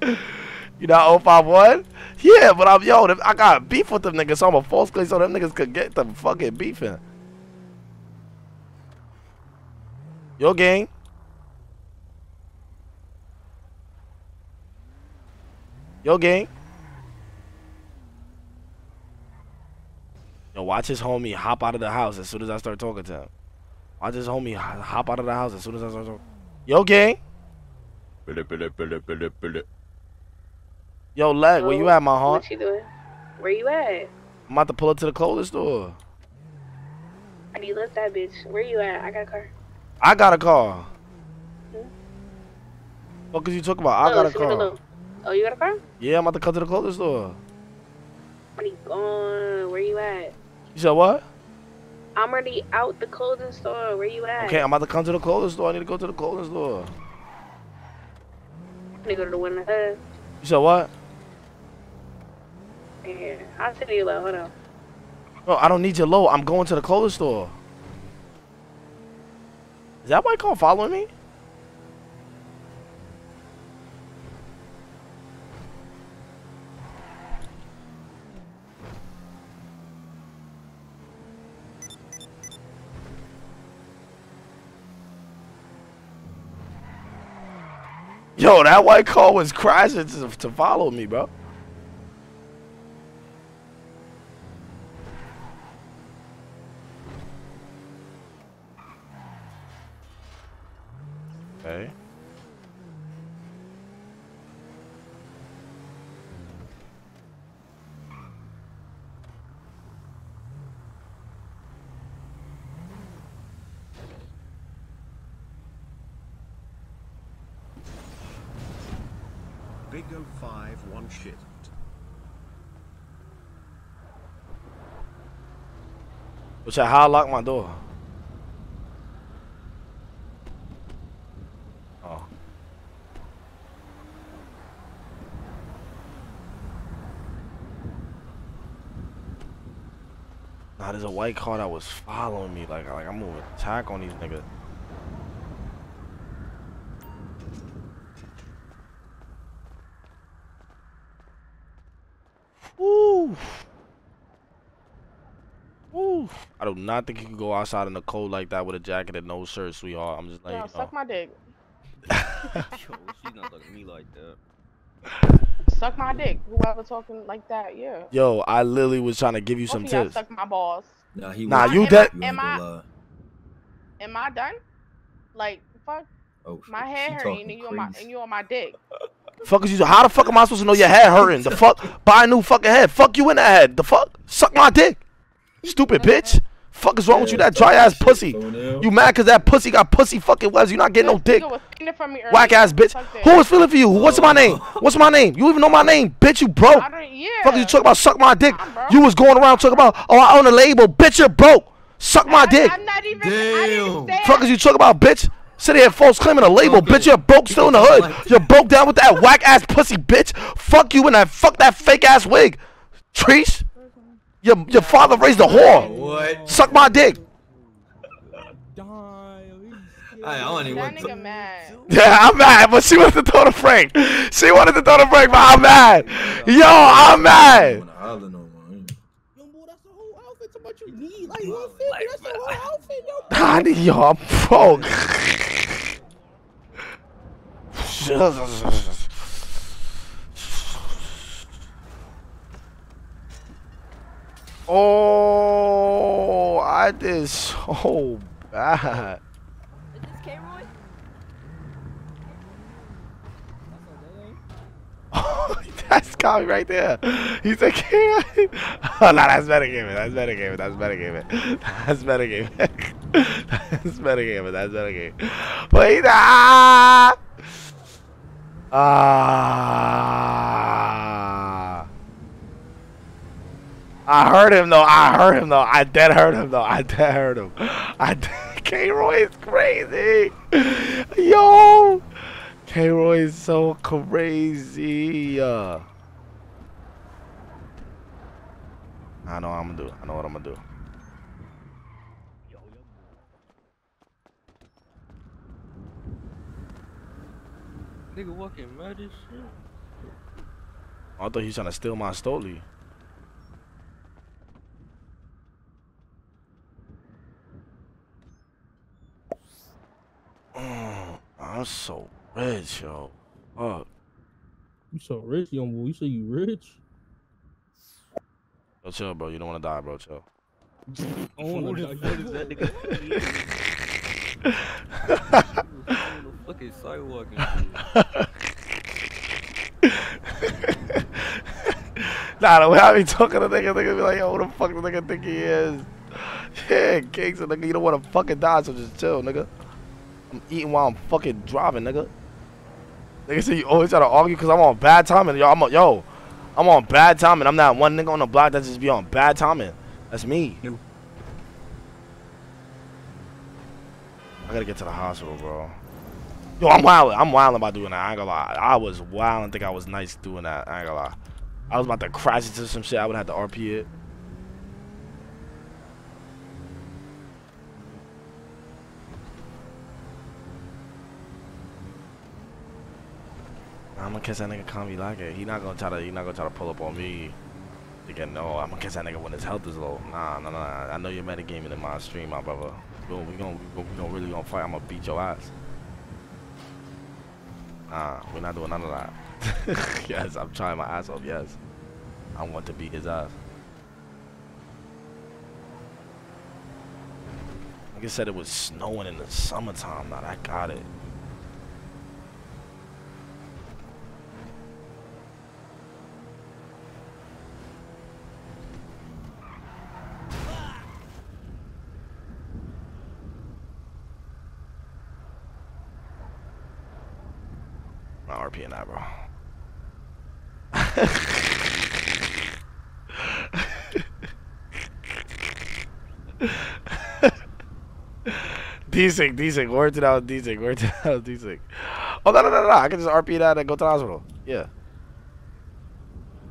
you know 051? Yeah, but I'm yo, I got beef with them niggas, so I'm a false clay so them niggas could get the fucking beef in. Yo, gang. Yo, gang. Yo, watch his homie hop out of the house as soon as I start talking to him. Watch his homie hop out of the house as soon as I start talking. Yo, gang. Yo, leg, where you at, my heart? What you doing? Where you at? I'm about to pull up to the clothing store. I need left that bitch. Where you at? I got a car. I got a car. Hmm? What could you talk about? I Oh, got a send me the car. look. Oh, you got a car? Yeah, I'm about to come to the clothing store. Where you going? Where you at? You said what? I'm already out the clothing store. Where you at? Okay, I'm about to come to the clothing store. I need to go to the clothing store. I'm gonna go to the one ahead. You said what? Yeah, I'll tell you low. Hold on. No, I don't need your low. I'm going to the clothing store. Is that white car following me? Yo, that white car was crashing to, to follow me, bro. Okay. Big O five one shit. Which I how I lock my door. Oh. Nah, there's a white car that was following me. Like, like I'm gonna attack on these niggas. Woo. Woo. I do not think you can go outside in the cold like that with a jacket and no shirt, sweetheart. I'm just like, Yo, you suck uh. my dick. Yo, she not talking to me like that. Suck my dick. Whoever talking like that, yeah. Yo, I literally was trying to give you some of y'all tips. suck my balls. Nah, he Nah, was- you am dead. Am I, am I done? Like, fuck. Oh, my hair head hurting and you on my and you on my dick. Fuck is you? How the fuck am I supposed to know your head hurting? The fuck? Buy a new fucking head. Fuck you in the head. The fuck? Suck my dick. Stupid bitch. Fuck is wrong with you? That dry ass pussy. You mad cause that pussy got pussy fucking webs? You not getting no dick. Nigga was feeling for me. Whack ass bitch. Who was feeling for you? What's my name? What's my name? You even know my name, bitch? You broke. Yeah. Fuck you talking about? Suck my dick. You was going around talking about, oh, I own a label, bitch. You're broke. Suck my dick. I'm not even. I didn't say Fuck is you talking about, bitch? Sitting here false claiming a label, bitch. You're broke still in the hood. You're broke down with that whack ass pussy, bitch. Fuck you and that fuck that fake ass wig. Trees. Your your father raised a whore. What? Suck my dick. I don't even That want to. nigga mad. Yeah, I'm mad, but she wanted to throw the Frank. She wanted to throw the Frank, but I'm mad. Yo, I'm mad. Holler no more. I need yo, I'm broke. Oh, I did so bad. Oh, that's Kami right there. He's like, oh, no, that's better gaming. That's better gaming. That's better gaming. That's better gaming. That's better gaming. That's better gaming. Wait, ah! Ah. I heard him though. I heard him though. I dead heard him though. I dead heard him. I K Roy is crazy. Yo. K Roy is so crazy. Uh, I know what I'm gonna do. I know what I'm gonna do. Nigga walking mad as shit. I thought he was trying to steal my stoli. Mm, I'm so rich, yo. Fuck. You so rich, young boy. You say you rich? Yo, chill, bro. You don't want to die, bro. Chill. I wanna What die. the fuck is that nigga? fucking sidewalk and shit. Nah, the way I be talking to nigga, nigga be like, yo, who the fuck the nigga think he is? Yeah, gangster, nigga, you don't want to fucking die, so just chill, nigga. I'm eating while I'm fucking driving, nigga. Nigga say you always try to argue because I'm on bad timing. Yo, I'm on, yo, I'm on bad timing. I'm not one nigga on the block that just be on bad timing. That's me. I gotta get to the hospital, bro. Yo, I'm wild. I'm wild about doing that. I ain't gonna lie. I was wild and think I was nice doing that. I ain't gonna lie. I was about to crash into some shit. I would have to RP it. I'm gonna catch that nigga Kami like it. He not gonna try to. He not gonna try to pull up on me. Again, no. I'm gonna catch that nigga when his health is low. Nah, nah, nah. I know you're metagaming in my stream, my brother. We gonna, we gonna, we gonna really gonna fight. I'm gonna beat your ass. Nah, we're not doing none of that. yes, I'm trying my ass off. Yes, I want to beat his ass. Like I said, it was snowing in the summertime. Now I got it. RP and that, bro. Decent, decent. Word it out, decent. Word it out, decent. Oh, no, no, no, no. I can just RP that and go to the hospital. Yeah.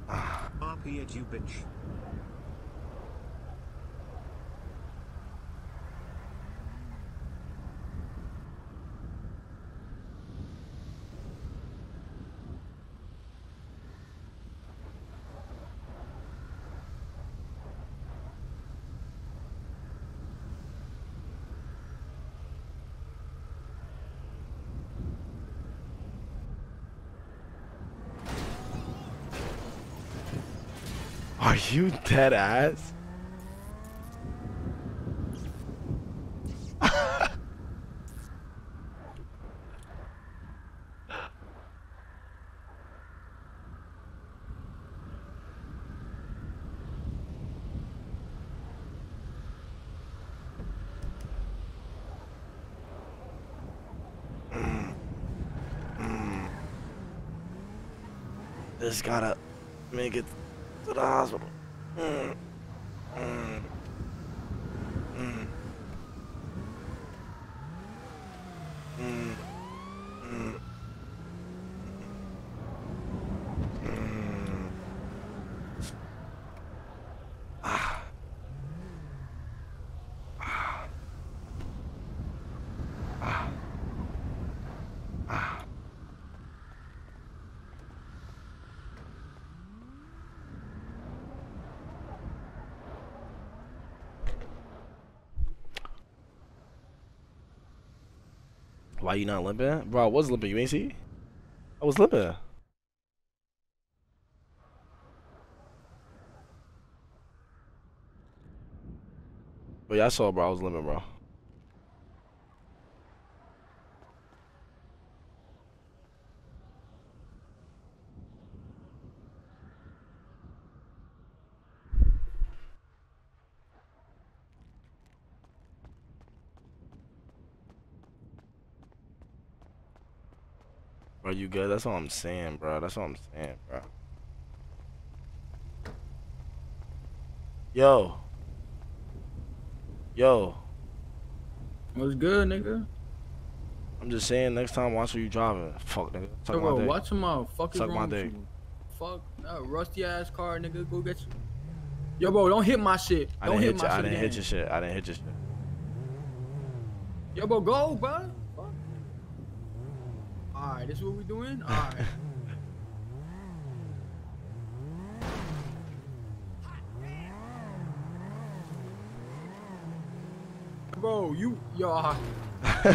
RP you, bitch. Are you dead ass? Just gotta make it to the hospital. Mm. Mm. Mm. Mm. Mm. Ah. Ah. Ah. Ah. Why you not limping? Bro, I was limping. You ain't see? I was limping. But I saw, bro. I was limping, bro. You good? That's what I'm saying, bro. That's what I'm saying, bro. Yo. Yo. What's good, nigga? I'm just saying, next time, watch where you driving. Fuck, nigga. Suck Yo, my bro, dick. watch my fucking Suck my dick. Fuck that rusty ass car, nigga. Go get you. Yo, bro, don't hit my shit. I Don't didn't hit hit, my you. I didn't hit your shit. I didn't hit your shit. Yo, bro, go, bro. Fuck. All right, this is what we're doing. All right. Bro, you, yo, uh,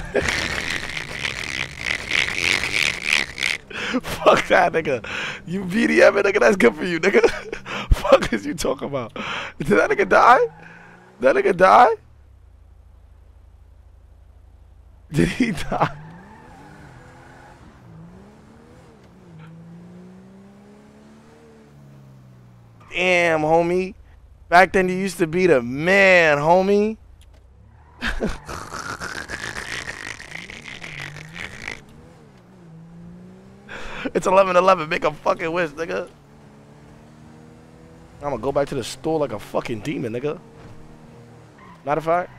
Fuck that, nigga. You VDM it, nigga. That's good for you, nigga. Fuck is you talking about? Did that nigga die? That nigga die? Did he die? Damn, homie. Back then you used to be the man, homie. it's 11-11. Make a fucking wish, nigga. I'm gonna go back to the store like a fucking demon, nigga. Matter of fact,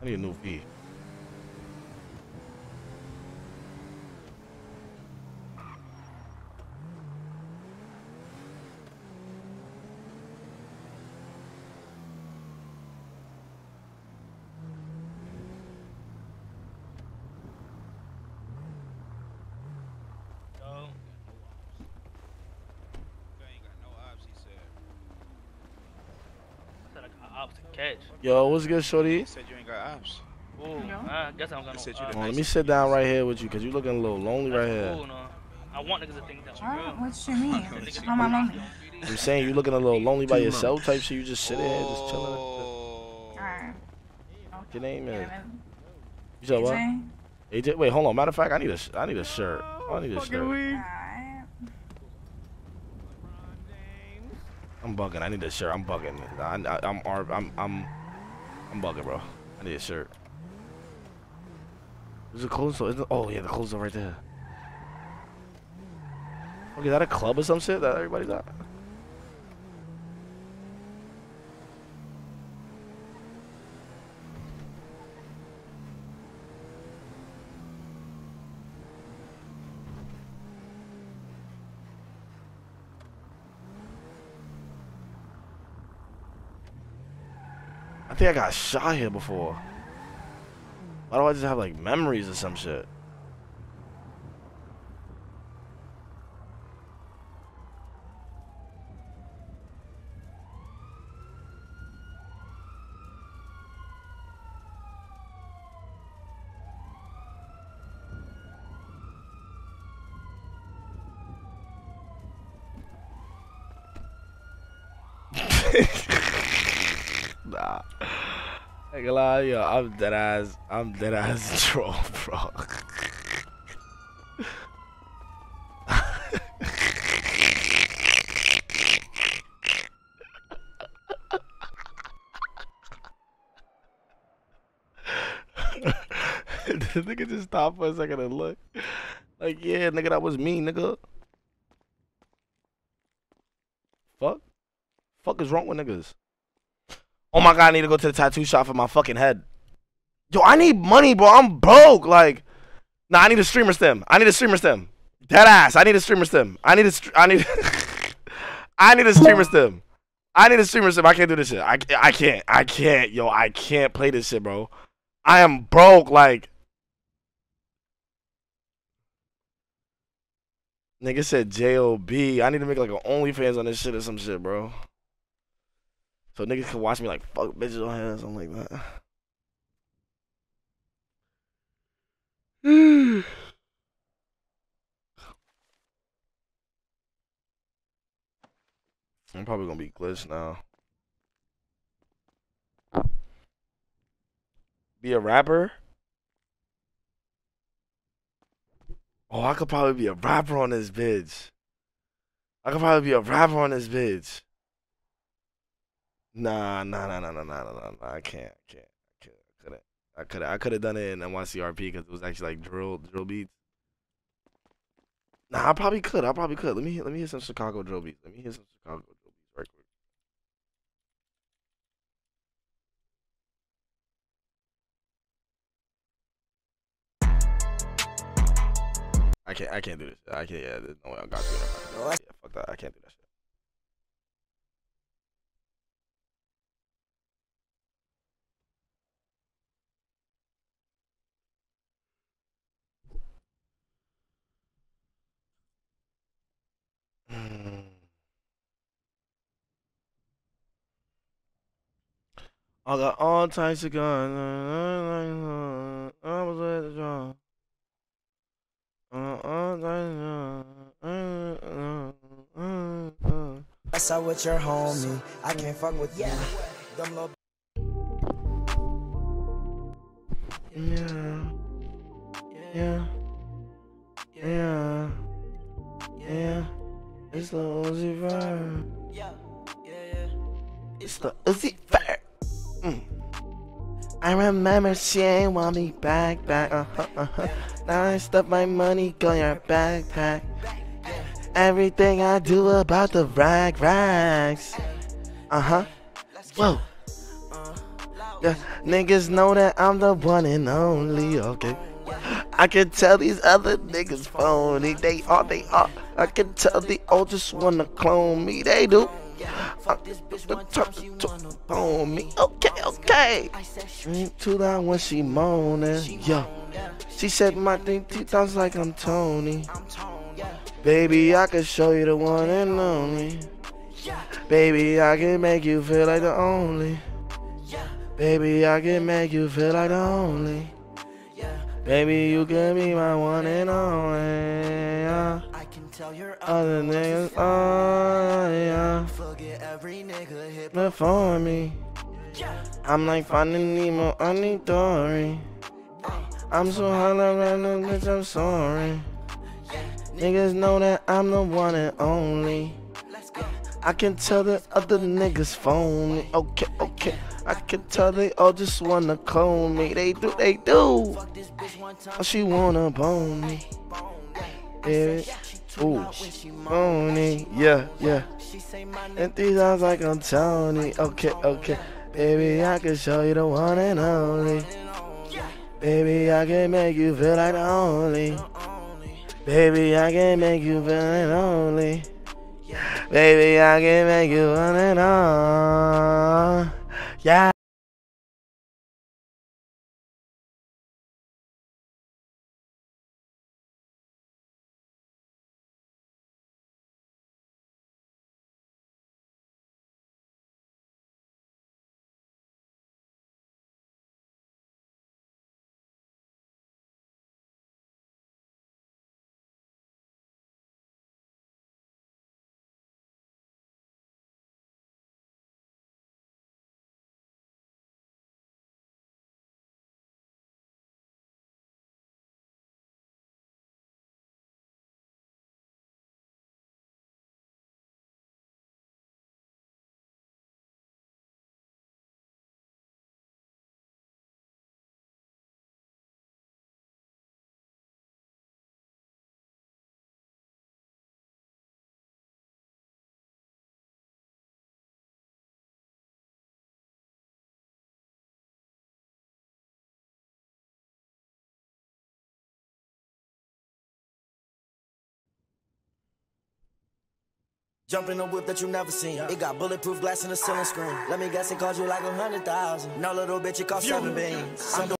I need a new V. Catch. Yo, what's good, shorty? Said you ain't got ops. Ooh, I guess I'm gonna. Said you uh, Come on, let me sit down right here with you, cause you looking a little lonely right here. Cool, no. I want niggas to think that you real. What you mean? How am I lonely? I'm saying you looking a little lonely by yourself type shit. You just sit there, just chilling. Alright. What's your name is? You said what? AJ? AJ. Wait, hold on. Matter of fact, I need a, sh- I need a shirt. I need a shirt. Alright. Bugging. I need a shirt. I'm bugging. I, I, I'm, I'm, I'm, I'm, bugging, bro. I need a shirt. There's a clothes. Isn't, oh yeah, the clothes store right there. Okay, is that a club or some shit that everybody's at? I think I got shot here before. Why do I just have like memories or some shit? nah. I ain't gonna lie, yo, I'm dead ass. I'm dead ass troll, bro. the nigga just stopped for a second and look. Like, yeah, nigga, that was me, nigga. Fuck? Fuck is wrong with niggas? Oh my god, I need to go to the tattoo shop for my fucking head. Yo, I need money, bro. I'm broke. Like, nah, I need a streamer stem. I need a streamer stem. Dead ass. I need a streamer stem. I need a. I need. I need a streamer stem. I need a streamer stem. I can't do this shit. I, I can't. I can't. Yo, I can't play this shit, bro. I am broke. Like, nigga said J-O-B. I need to make like an OnlyFans on this shit or some shit, bro. So niggas can watch me like fuck bitches on here something like that. I'm probably gonna be glitched now. Be a rapper? Oh, I could probably be a rapper on this bitch. I could probably be a rapper on this bitch. Nah, nah, nah, nah, nah, nah, nah, nah. I can't, I can't, I couldn't, Could've, I could, I could have done it in NYCRP because it was actually like drill, drill beats. Nah, I probably could. I probably could. Let me, let me hear some Chicago drill beats. Let me hear some Chicago drill beats right quick. I can't, I can't do this. I can't. Yeah, there's no way I got to do that. Yeah, fuck that. I can't do that. Mm. I got all types of guns. Uh, uh, uh, I was at the drum. All types of That's out with your homie. I can't fuck with you. Them little Yeah. Yeah. Yeah. Yeah. It's the Uzi vibe. It's the Uzi Fair. Mm. I remember she ain't want me back, back, uh huh, uh huh. Now I stuff my money, go your backpack. Everything I do about the rag rags. Uh huh. Whoa. Yeah, niggas know that I'm the one and only, okay. I can tell these other niggas phony. They are, they are. I can tell they all just wanna clone me. They do. Uh, on me. Okay, okay. Too loud when she moaning. Yo. She said my thing two sounds like I'm Tony. Baby, I can show you the one and only. Baby, I can make you feel like the only. Baby, I can make you feel like the only. Baby, you can be my one and only. Yeah. Other niggas, oh yeah. Before me, I'm like finding Nemo on the Dory. I'm so hot around the bitch, I'm sorry. Niggas know that I'm the one and only. I can tell the other niggas phony. Okay, okay. I can tell they all just wanna clone me. They do, they do. Oh, she wanna bone me. Yeah. Ooh, phony. Yeah, yeah. And these sounds like I'm Tony. Okay, okay. Baby, I can show you the one and only. Baby, I can make you feel like the only. Baby, I can make you feel like the only. Baby, I can make you one and all. Yeah. Jump in a whip that you never seen. It got bulletproof glass in the ceiling screen. Let me guess, it cost you like a hundred thousand. No little bitch, it cost seven beans. I'm the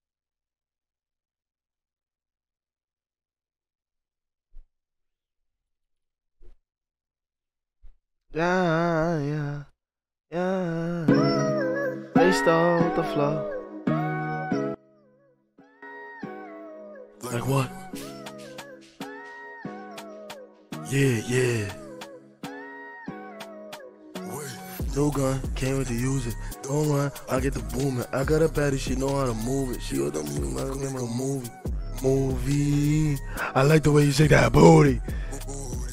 Yeah, yeah, yeah. They stole the flow. Like what? Yeah, yeah. No gun, came with to use it. Don't run, I get the booming. I got a baddie, she know how to move it. She was the movie, remember the movie. Movie. I like the way you shake that booty.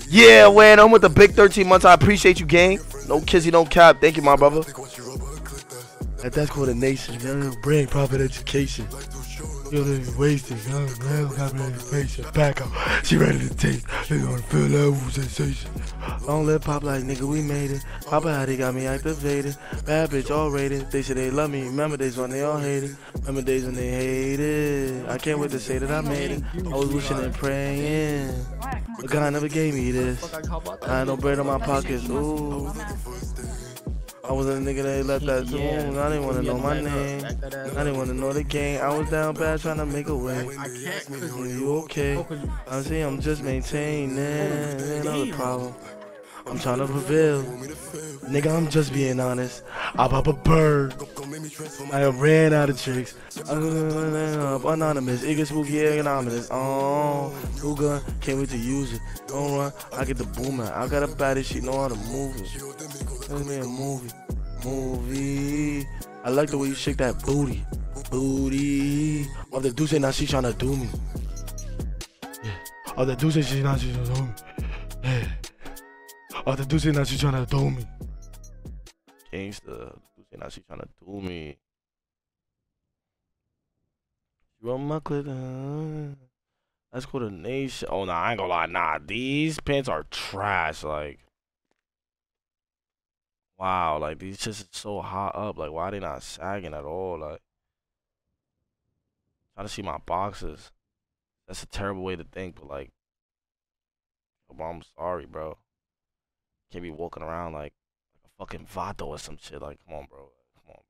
Yeah, Wayne, I'm with the big 13 months. I appreciate you, gang. No kizzy, no cap. Thank you, my brother. That- That's called a nation. Bring education. Got me. Back up. She ready to taste. They gonna feel that sensation. Don't let pop like nigga, we made it. Papa how they got me activated. Bad bitch, all rated. They said they love me. Remember days when they all hated. Remember days when they hated. I can't wait to say that I made it. I was wishing and praying. But God never gave me this. I had no bread in my pockets. Ooh. I was a nigga that left that too. I didn't want to know my name. I didn't want to know the game. I was down bad trying to make a way. Yeah, you okay? I see I'm just maintaining. Ain't no problem. I'm trying to prevail. Nigga, I'm just being honest. I pop a bird. I ran out of tricks. Uh, anonymous. It gets spooky, anonymous. Oh, who gun? Can't wait to use it. Don't run. I get the boomer. I got a baddie. She know how to move it. Let me a movie. Movie. I like the way you shake that booty. Booty. Oh, the dude say now she trying to do me. Yeah. Oh, the dude say she now she trying to do me. Yeah. Oh, the dude say now she trying to do me. gangster. Say now she trying to do me. You want my clip? Let's go to nation. Oh nah, I ain't gonna lie. Nah, these pants are trash. Like, wow, like these just so hot up. Like, why they not sagging at all? Like, trying to see my boxes. That's a terrible way to think, but like, oh, I'm sorry, bro. Can't be walking around like, like a fucking vato or some shit. Like, come on, bro. Come on,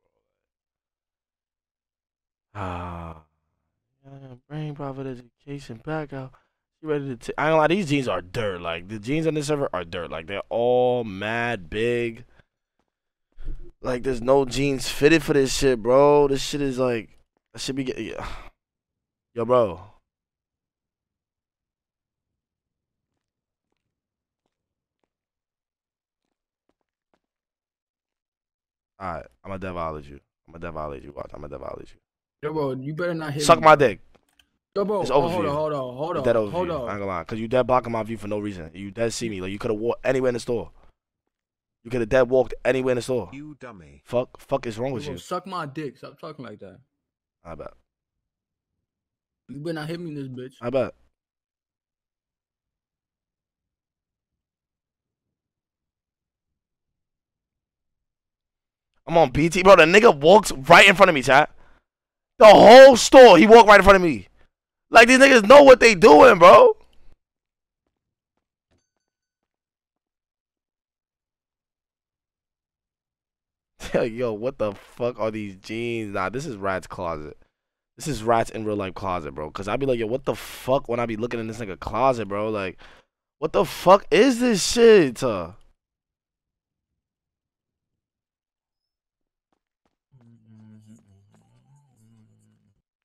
bro. Ah. Brain profit education back out. You ready to? I ain't gonna lie, these jeans are dirt. Like the jeans on this server are dirt. Like they're all mad big. Like there's no jeans fitted for this shit, bro. This shit is like, I should be getting. Yeah. Yo, bro. Alright, I'm gonna devolve you. I'm gonna devolve you. Watch, I'm gonna devolve you. Yo, bro, you better not hit Suck me. my dick. Yo, bro, It's oh, over hold on, hold on, hold on, dead over hold you. on. I ain't gonna lie, cause you dead blocking my view for no reason. You dead see me. Like you could have walked anywhere in the store. You could have dead walked anywhere in the store. You dummy. Fuck, fuck is wrong Yo, with bro, you? suck my dick. Stop talking like that. I bet. You better not hit me in this bitch. I bet. I'm on BT, bro. The nigga walks right in front of me, chat. The whole store, he walked right in front of me. Like these niggas know what they doing, bro. Yo, what the fuck are these jeans? Nah, this is Rat's closet. This is Rat's in real life closet, bro. Cause I'd be like, yo, what the fuck when I be looking in this nigga closet, bro? Like, what the fuck is this shit? uh?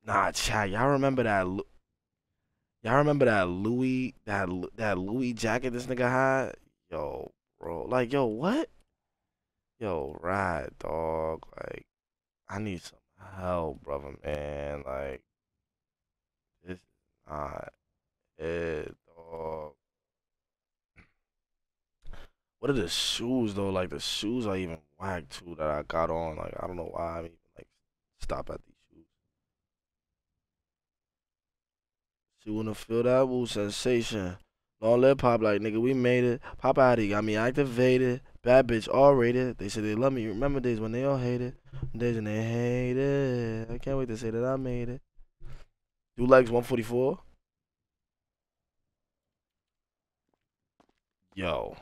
Nah, chat. Y'all remember that? Y'all remember that Louis that that Louis jacket this nigga had? Yo, bro. Like, yo, what? Yo, right, dog. Like, I need some help, brother, man. Like, this is not it, dog. What are the shoes though? Like the shoes are even whack too that I got on. Like I don't know why I'm even like stop at these shoes. She wanna feel that woo sensation. Long live pop like nigga, we made it. Pop out got me activated. Bad bitch all rated. They said they love me. Remember days when they all hated. Days when they hated. I can't wait to say that I made it. Do legs 144. Yo.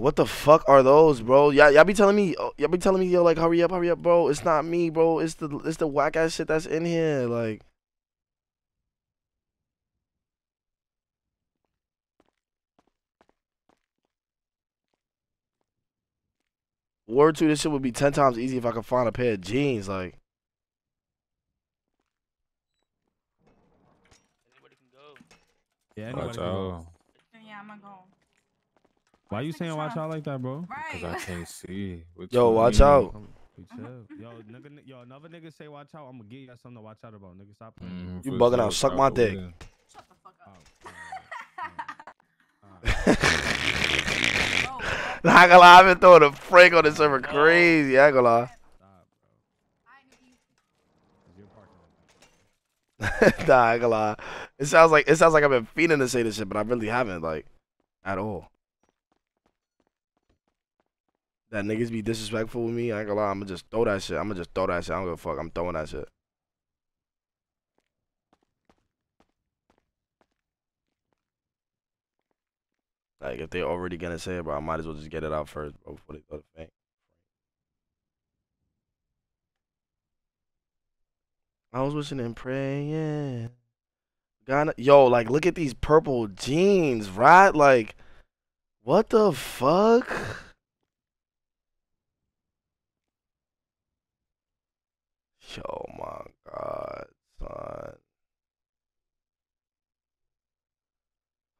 Like what the fuck are those, bro? Y'all, y'all be telling me, oh, y'all be telling me, yo, like hurry up, hurry up, bro. It's not me, bro. It's the, it's the whack ass shit that's in here, like. Word to this shit would be ten times easy if I could find a pair of jeans, like. Yeah, Watch anybody can go. out. Yeah, I'm gonna go. Why you saying watch out like that, bro? Cause I can't see. What Yo, watch mean? out. Yo, nigga, yo, another nigga say watch out. I'm gonna give you something to watch out about, nigga. Stop playing. Mhm, You bugging out. Suck my it, dick. yeah. Nah, I ain't gonna lie, I've been throwing a freak on this server crazy. I ain't gonna lie. nah, I ain't gonna lie. It sounds like it sounds like I've been feeding to say this shit, but I really haven't, like, at all. That niggas be disrespectful with me. I ain't gonna lie. I'ma just throw that shit. I'ma just throw that shit. I don't give a fuck. I'm throwing that shit. Like if they're already gonna say it, bro, I might as well just get it out first, bro, before they go to faint. I was wishing and praying. God, yo, like, look at these purple jeans, right? Like, what the fuck? Oh my God, son.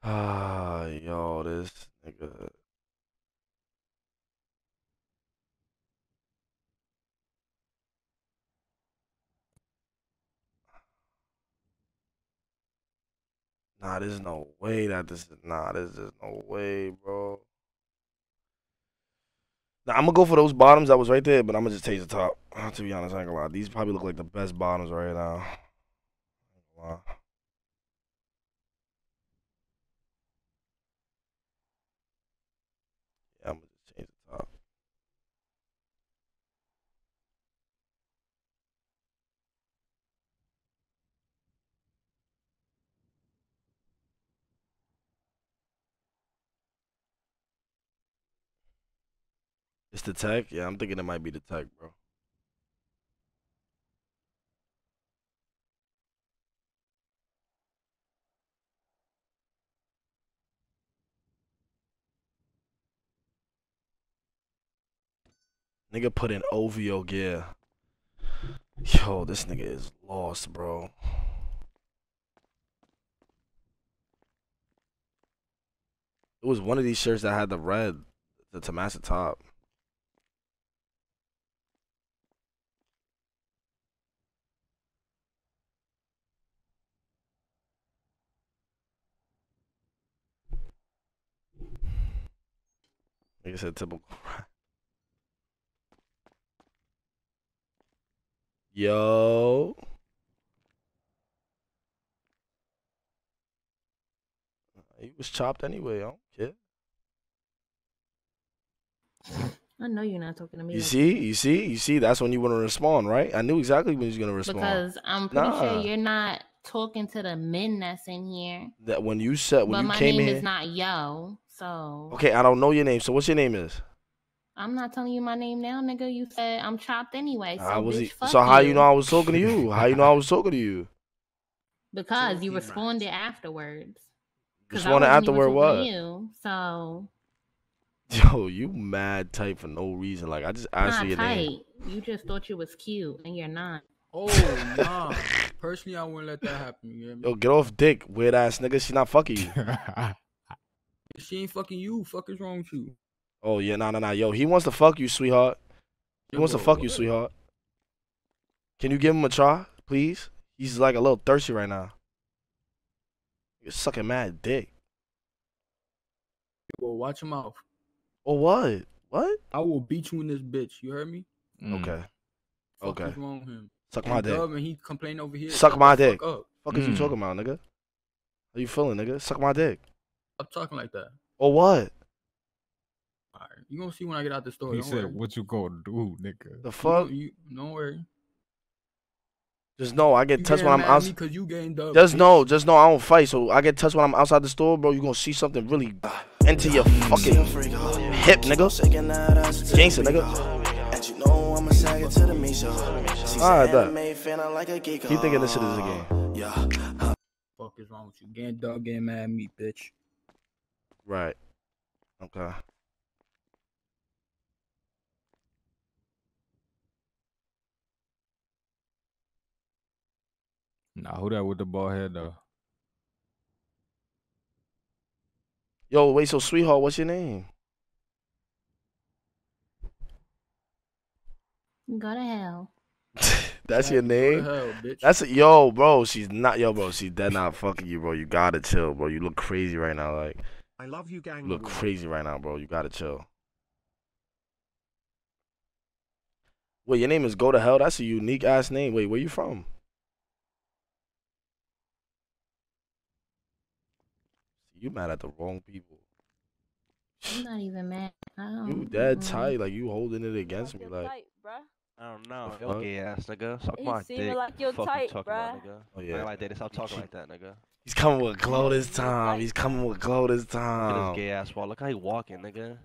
Ah, yo, this nigga. Nah, there's no way that this is. Nah, there's just no way, bro. Now I'm gonna go for those bottoms that was right there, but I'm gonna just take the top. To be honest, I ain't gonna lie. These probably look like the best bottoms right now. I ain't gonna lie. Yeah, I'm gonna just change the top. It's the tech? Yeah, I'm thinking it might be the tech, bro. Nigga put in OVO gear. Yo, this nigga is lost, bro. It was one of these shirts that had the red, the Tomasa top. Like I said, typical. Yo. He was chopped anyway. I don't care. I know you're not talking to me. You like see, you see, you see. That's when you want to respond, right? I knew exactly when he was gonna respond. Because I'm pretty Nah. sure you're not talking to the men that's in here. that when you said when but you my came name in. is not Yo, so Okay, I don't know your name. So what's your name is? I'm not telling you my name now, nigga. You said I'm chopped anyway. So, I was. bitch, fuck so how you know I was talking to you? How you know I was talking to you? Because you responded afterwards. I Responded wasn't even afterward what? to You, so Yo, you mad type for no reason. Like I just asked not you your tight. name. You just thought you was cute, and you're not. Oh nah. Personally, I wouldn't let that happen. You hear me? Yo, get off dick, weird ass nigga. She not fucking you. She ain't fucking you. Fuck is wrong with you? oh yeah, nah, nah, nah. Yo, he wants to fuck you, sweetheart. He wants to Yo, fuck you, sweetheart. Can you give him a try, please? He's like a little thirsty right now. You're sucking mad dick. Well, watch your mouth. Or what? What? I will beat you in this bitch. You heard me? Okay. Fuck Okay. is wrong with him? Suck my dick. Dub, and he complain over here. Suck my dick. Fuck, up. Fuck is you Mm. talking about, nigga? How you feeling, nigga? Suck my dick. Stop talking like that. Or what? Alright, you gonna see when I get out the store. He don't said, worry. "What you gonna do, nigga?" The fuck? You, you, don't worry. Just know I get You touched when I'm mad at out. me 'cause you getting dubbed, Just know, just know I don't fight. So I get touched when I'm outside the store, bro. You gonna see something really into your fucking hip, nigga. Gangsta, nigga. And you know I'm a sagger to the me show. Alright, an bet. anime fan, I like a geek. Keep thinking this shit is a game. Yeah. Fuck is wrong with you? Getting dug, getting mad at me, bitch. Right. Okay. Nah, who that with the ball head though? Yo, wait. So, sweetheart, what's your name? Go to hell. That's your name. hell, bitch. That's a, yo, bro. She's not yo, bro. She's dead not fucking you, bro. You gotta chill, bro. You look crazy right now. Like, I love you, gang. you look crazy right now, bro. You gotta chill. Wait, your name is Go to Hell. That's a unique ass name. Wait, where you from? You mad at the wrong people. I'm not even mad. I don't. You dead mm-mm. tight, like you holding it against me, like. I don't know. The Yo, fuck? gay ass nigga. Suck He my seeming dick. like you're Fuck tight, you talking about, nigga. Oh, yeah. ain't like that. Stop talking like that, nigga. He's coming with glow this time. He's coming with glow this Look at time. this gay ass wall. Look how he walking, nigga.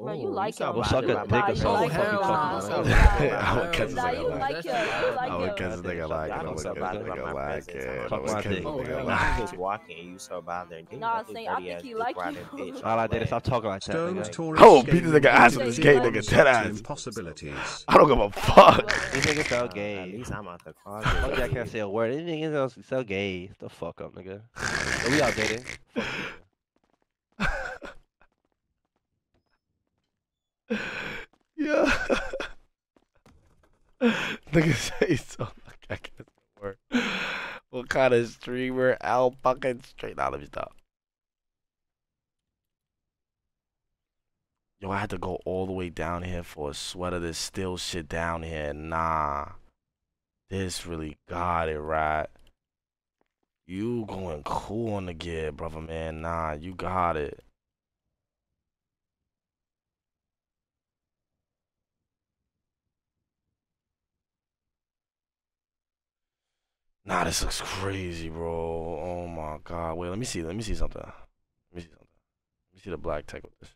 Bro, oh, you like Go him. suck a Nah, dick or you something. like Fuck you him. talking Nah, about, nah, nigga. nah. I'm gonna catch this Nah, nigga you like. like him. You like I'm gonna him. catch this nigga like. I'm I'm gonna so catch bothered this by nigga my like. presence. I'm I'm gonna just catch this thinking, nigga you like. just walking, you so bothered. Give me Nah, that big saying, I dirty think ass he dick like riding you. bitch. I like that. Stop talking like that, Stones nigga. Taurus Oh, beat this gaming nigga ass with with this gay David nigga, dead Such ass. Impossibilities. I don't give a fuck. These niggas so At gay. least I'm out the Fuck closet. yeah, I can't say a word. These niggas else so gay. The fuck up, nigga. But we all dating. Yeah. Nigga say so I guess the word. What kind of streamer Al fucking straight? out of his stop. Yo, I had to go all the way down here for a sweater. There's still shit down here. Nah. This really got it right. You going cool on the gear, brother man. Nah, you got it. Nah, this looks crazy, bro. Oh my god. Wait, let me see. Let me see something. Let me see something. Let me see the black tech with this.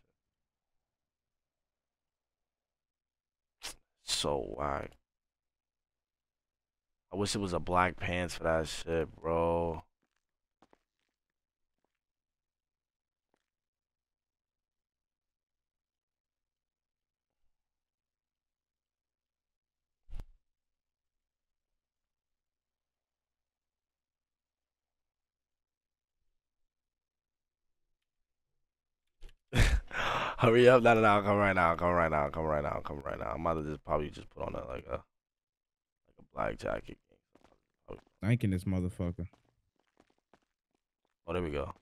So whack. I wish it was a black pants for that shit, bro. Hurry up! No, no, no! I'll come right now! I'll come right now! I'll come right now! I'll come right now! I'm about to just probably just put on a like a like a black jacket. Thanking this motherfucker. Oh, there we go.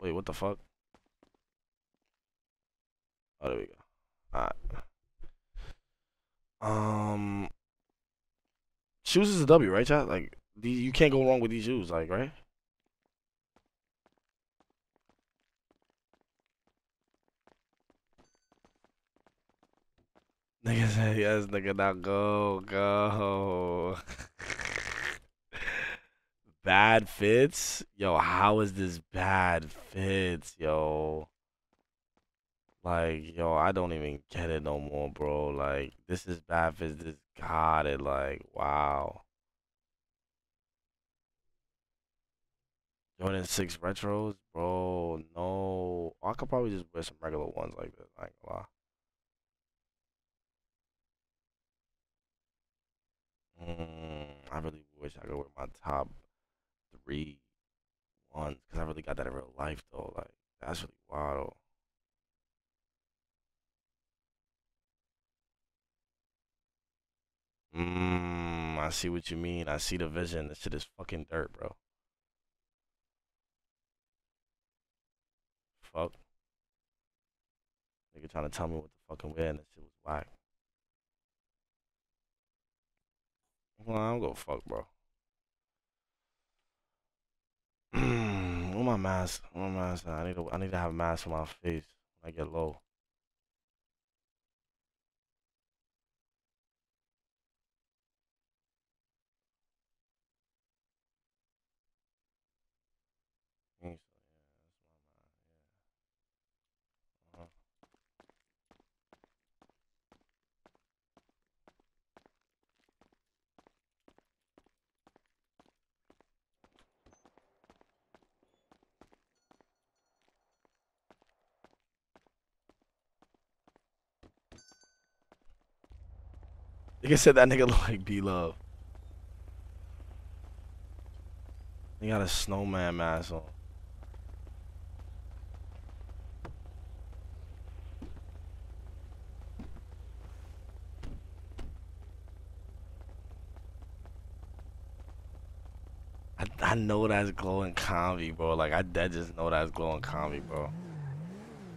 Wait, what the fuck? Oh, there we go. Alright. Um, shoes is a W, right, chat? Like, these, you can't go wrong with these shoes, like, right? Nigga said yes, nigga. Now go, go. bad fits? Yo, how is this bad fits, yo? Like, yo, I don't even get it no more, bro. Like, this is bad fits. This got it. Like, wow. Jordan 6 retros? Bro, no. I could probably just wear some regular ones like this. I ain't. Mm, I really wish I could wear my top three ones because I really got that in real life though. Like that's really wild. Mmm, I see what you mean. I see the vision. This shit is fucking dirt, bro. Fuck. Nigga trying to tell me what the fucking wear and this shit was whack. Well, I don't go fuck, bro. Where my mask? Where my mask? I need to. I need to have a mask on my face when I get low. Nigga said that nigga look like B Love. He got a snowman mask on. I, I know that's glowing convy, bro. Like I dead just know that's glowing convy, bro.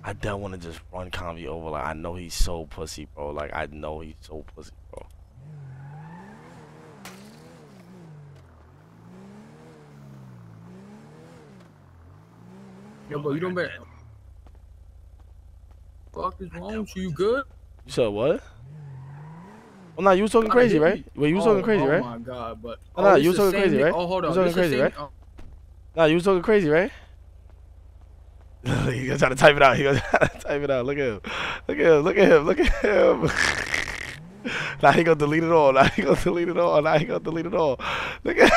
I don't want to just run convy over. Like I know he's so pussy, bro. Like I know he's so pussy, bro. Yo, bro, you don't bet. Fuck is wrong with you? You good? You said what? Well, nah, you was talking crazy, right? Wait, you was talking Oh, crazy, oh right? Oh my god, but Oh, nah, you was talking crazy, right? Oh, hold on, You was talking crazy, right? oh, Nah, you was talking crazy, right? he gonna try to type it out. He gonna try to type it out. Look at him. Look at him. Look at him. Look at him. now he gonna delete it all. Now he gonna delete it all. Now he gonna delete it all. Look at.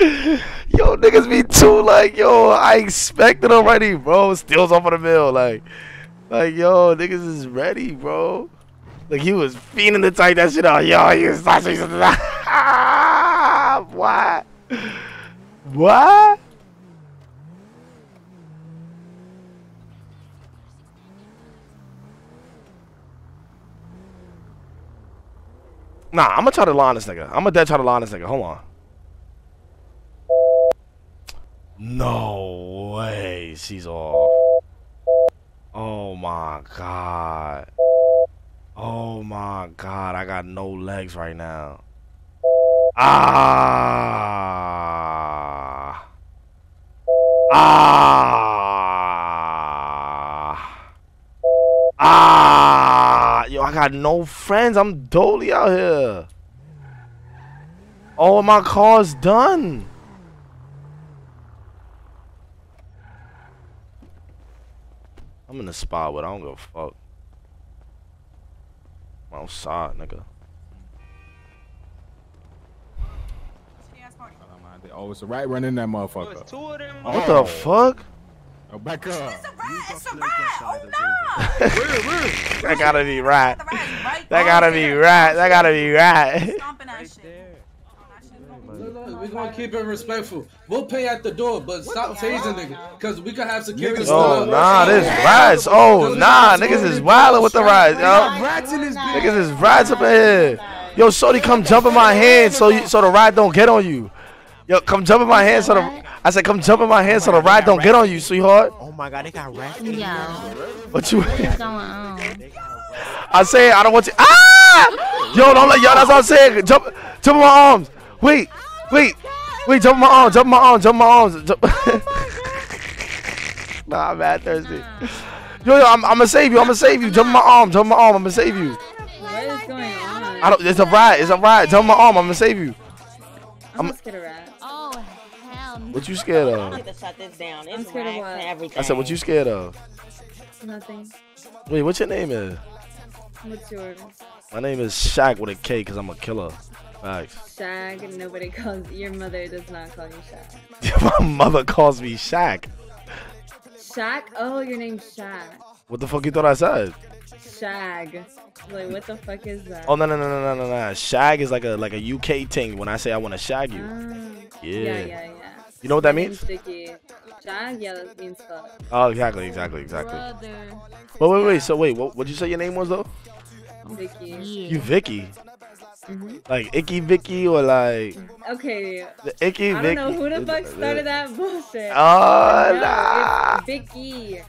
Yo, niggas be too like, yo, I expected already, bro. Steals off of the mill, like, like, yo, niggas is ready, bro. Like he was fiending to type that shit out. Yo, you sausage. what? What? Nah, I'm gonna try to line this nigga. I'm gonna dead try to line this nigga. Hold on. No way. She's off. Oh my god. Oh my god. I got no legs right now. Ah. Ah. Ah. Yo, I got no friends. I'm dolly out here. All my car's done. I'm in the spot, but I don't give a fuck. I'm outside, nigga. Oh, it's a rat running that motherfucker. What the oh. fuck? Oh, back up. that gotta be right. That gotta be right. That gotta be right. We're gonna keep it respectful. We'll pay at the door, but stop tasing nigga, cause we could have security. Oh nah, this rats. Oh nah, niggas is wildin' with the rats, yo. Niggas is rats up in here. Yo, Shorty, come jump in my hand so you, so the ride don't get on you. Yo, come jump in my hand so the I said come jump in my hand so the ride don't get on you, sweetheart. Oh my god, they got rats. Yo. What you? What is going on? I say I don't want you. Ah! Yo, don't let yo. That's what I'm saying. Jump, jump in my arms. Wait, wait, wait. Jump in my arms. Jump in my arms. Jump in my arms. Jump. Oh nah, I'm mad thirsty. Yo, yo, I'm, I'm gonna save you. I'm gonna save you. Jump in my arm. Jump in my arm. I'm gonna save you. What is going on? I don't. It's a ride. It's a ride. Jump in my arm. I'm gonna save you. I'm not scared of rats. Oh hell. What you scared of? to shut this down. I'm scared of what? everything. I said, what you scared of? Nothing. Wait, what's your name is? What's yours? My name is Shaq with a K because I'm a killer. Facts. Shag. Nobody calls. Your mother does not call you Shag. My mother calls me Shaq. Shaq. Oh, your name's Shag. What the fuck you thought I said? Shag. Like, what the fuck is that? Oh no no no no no no no! Shag is like a like a UK thing. When I say I want to shag you, Ah. yeah. Yeah, yeah, yeah. You know what that means? name's Shag? Yeah, that means fuck. Oh, exactly, exactly, exactly. Brother. Wait, wait, wait. So wait, what what'd you say your name was though? Vicky. You Vicky? Mhm. Like Icky Vicky or like Okay. the Icky Vicky. I Vicky? don't know who the fuck started that bullshit. Oh, No, nah. Vicky.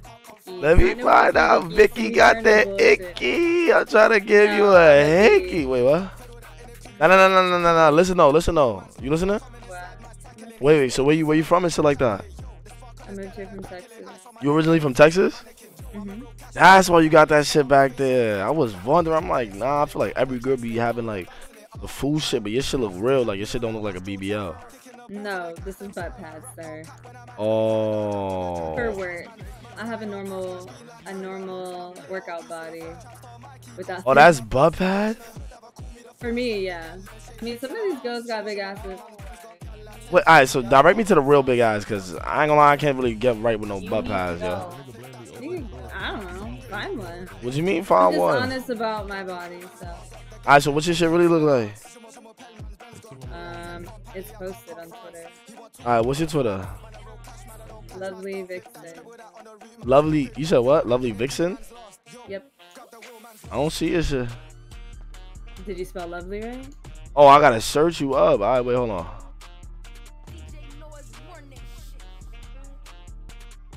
Let me find out. Vicky got that icky. I'm trying to give you a hickey. Wait, what? No, no, no, no, no, no, no. Listen, no, listen, no. You listening? Wait, wait. So where you where you from and shit like that? I'm here from Texas. You originally from Texas? Mhm. That's why you got that shit back there. I was wondering. I'm like, nah. I feel like every girl be having like the fool shit, but your shit look real. Like your shit don't look like a BBL. No, this is butt pads, sir. Oh. For work. I have a normal, a normal workout body. Without. Oh, that's butt pad. For me, yeah. I mean, some of these girls got big asses. Wait, all right. So direct me to the real big eyes, cause I ain't gonna lie, I can't really get right with no butt pads, yo. I don't know. Find one. What do you mean find I'm just one? honest about my body, so Alright, so what's your shit really look like? um, it's posted on Twitter. Alright, what's your Twitter? Lovely Vixen. Lovely, you said what? Lovely Vixen? Yep. I don't see your shit. Did you spell lovely right? Oh, I gotta search you up. Alright, wait, hold on.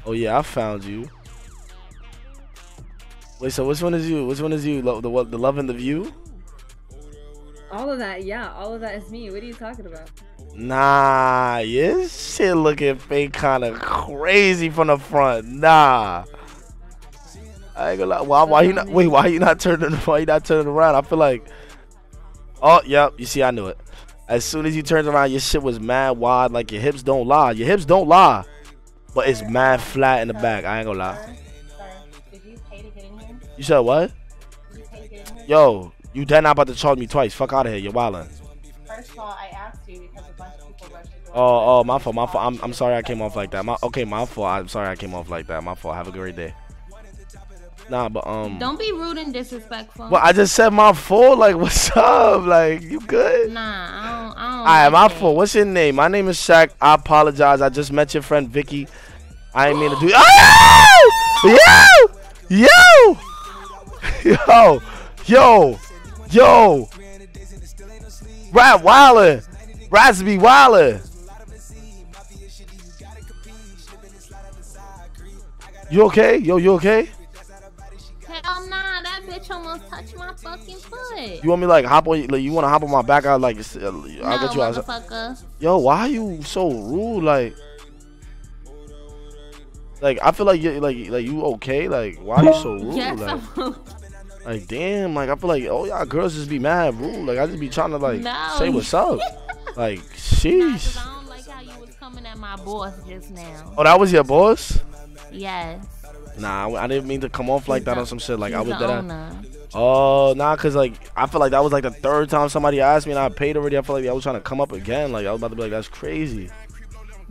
Oh yeah, I found you. Wait, so which one is you? Which one is you? Lo- The what? The love and the view? All of that, yeah, all of that is me. What are you talking about? Nah, your shit looking fake, kind of crazy from the front. Nah. I ain't gonna lie. Why? Why you not? Wait, why you not turning? Why you not turning around? I feel like. Oh, yep. You see, I knew it. As soon as you turned around, your shit was mad wide. Like your hips don't lie. Your hips don't lie, but it's mad flat in the back. I ain't gonna lie. You said what? Yo, you dead not about to charge me twice. Fuck out of here. You're wildin'. First of all, I asked you because a bunch of people rushed the door. Oh, oh, my fault, my fault. I'm, I'm sorry I came off like that. My, okay, my fault. I'm sorry I came off like that. My fault. Have a great day. Nah, but um. Don't be rude and disrespectful. Well, I just said my fault. Like, what's up? Like, you good? Nah, I don't. I don't All right, like my that. fault. What's your name? My name is Shaq. I apologize. I just met your friend Vicky. I ain't mean to do. Oh! Yo! Yo! Yo! Yo! Yo! Brad wildin'. Brad's be wildin'. You okay? Yo, you okay? Hell nah, that bitch almost touched my fucking foot. You want me like hop on? Like you want to hop on my back? I like uh, I'll no, get you motherfucker. Yo, why are you so rude? Like, like I feel like you like like you okay? Like why are you so rude? Yes, like, I'm like damn. Like I feel like oh y'all girls just be mad rude. Like I just be trying to like No. say what's up. like sheesh. I don't like how you was coming at my boss just now. Oh, that was your boss? Yes. Nah, I I didn't mean to come off like that on some shit. Like I was that. Oh, nah, cause like I feel like that was like the third time somebody asked me and I paid already. I feel like I was trying to come up again. Like I was about to be like, that's crazy.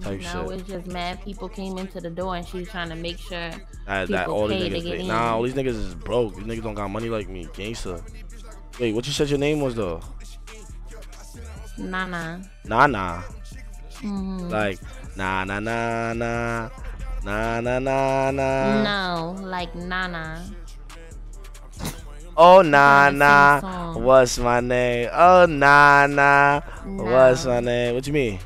Type No, shit. it's just mad people came into the door and she's trying to make sure That, that all these niggas. get nah, all these niggas is broke. These niggas don't got money like me, gangster. Wait, what you said your name was though? Nah, nah. Mhm. Like nah, nah, nah, nah, nah, nah, nah, nah. No, like Nana. Oh nah sing a nah, song. what's my name? Oh nah nah, what's my name? What you mean?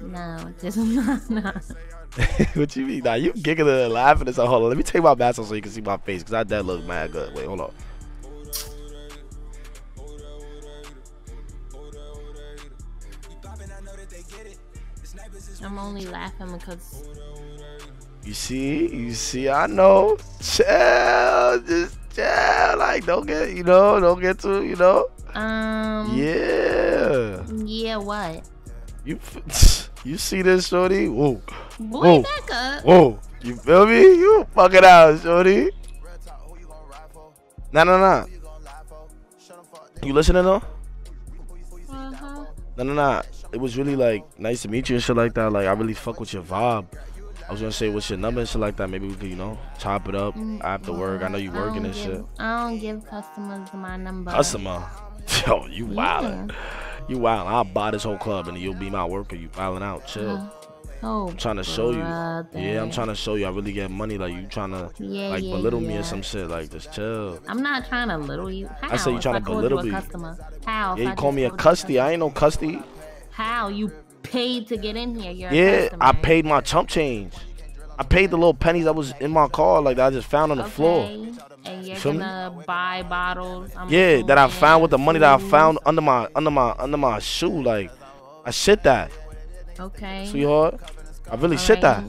No, just Nana. what you mean? Nah, you giggling and laughing and stuff. Hold on, let me take my mask off so you can see my face, cause I that look mad good. Wait, hold on. I'm only laughing because You see, you see, I know. Chill, just chill. Like, don't get, you know, don't get too, you know. um Yeah. yeah what? You, you see this, shorty? Whoa, Boy, whoa, back up. whoa. You feel me? You fuck it out, shorty. Nah, nah, nah. You listening though? Uh-huh. No, no, no. It was really like nice to meet you and shit like that. Like I really fuck with your vibe. I was gonna say what's your number and shit like that. Maybe we could, you know, chop it up Mm, after work. I know you working and give, shit. I don't give customers my number. Customer. Yo, you Yeah. wildin'. You wildin'. I'll buy this whole club and you'll be my worker. You wildin' out. Chill. Uh, Oh, I'm trying to show you. Yeah, I'm trying to show you I really get money. Like you trying to Yeah, like yeah, belittle me or some shit. Like just chill. I'm not trying to little you. How? I say you if to I belittle me. a customer? How? Yeah, I you call me a custy. I ain't no custy. How? You paid to get in here. You're Yeah. I paid my chump change. I paid the little pennies that was in my car, like that I just found on the floor. And you're feel me? gonna buy bottles. I'm Yeah, that I found with the money that I found under my under my under my shoe. Like I shit that, Okay. sweetheart. I really shit that.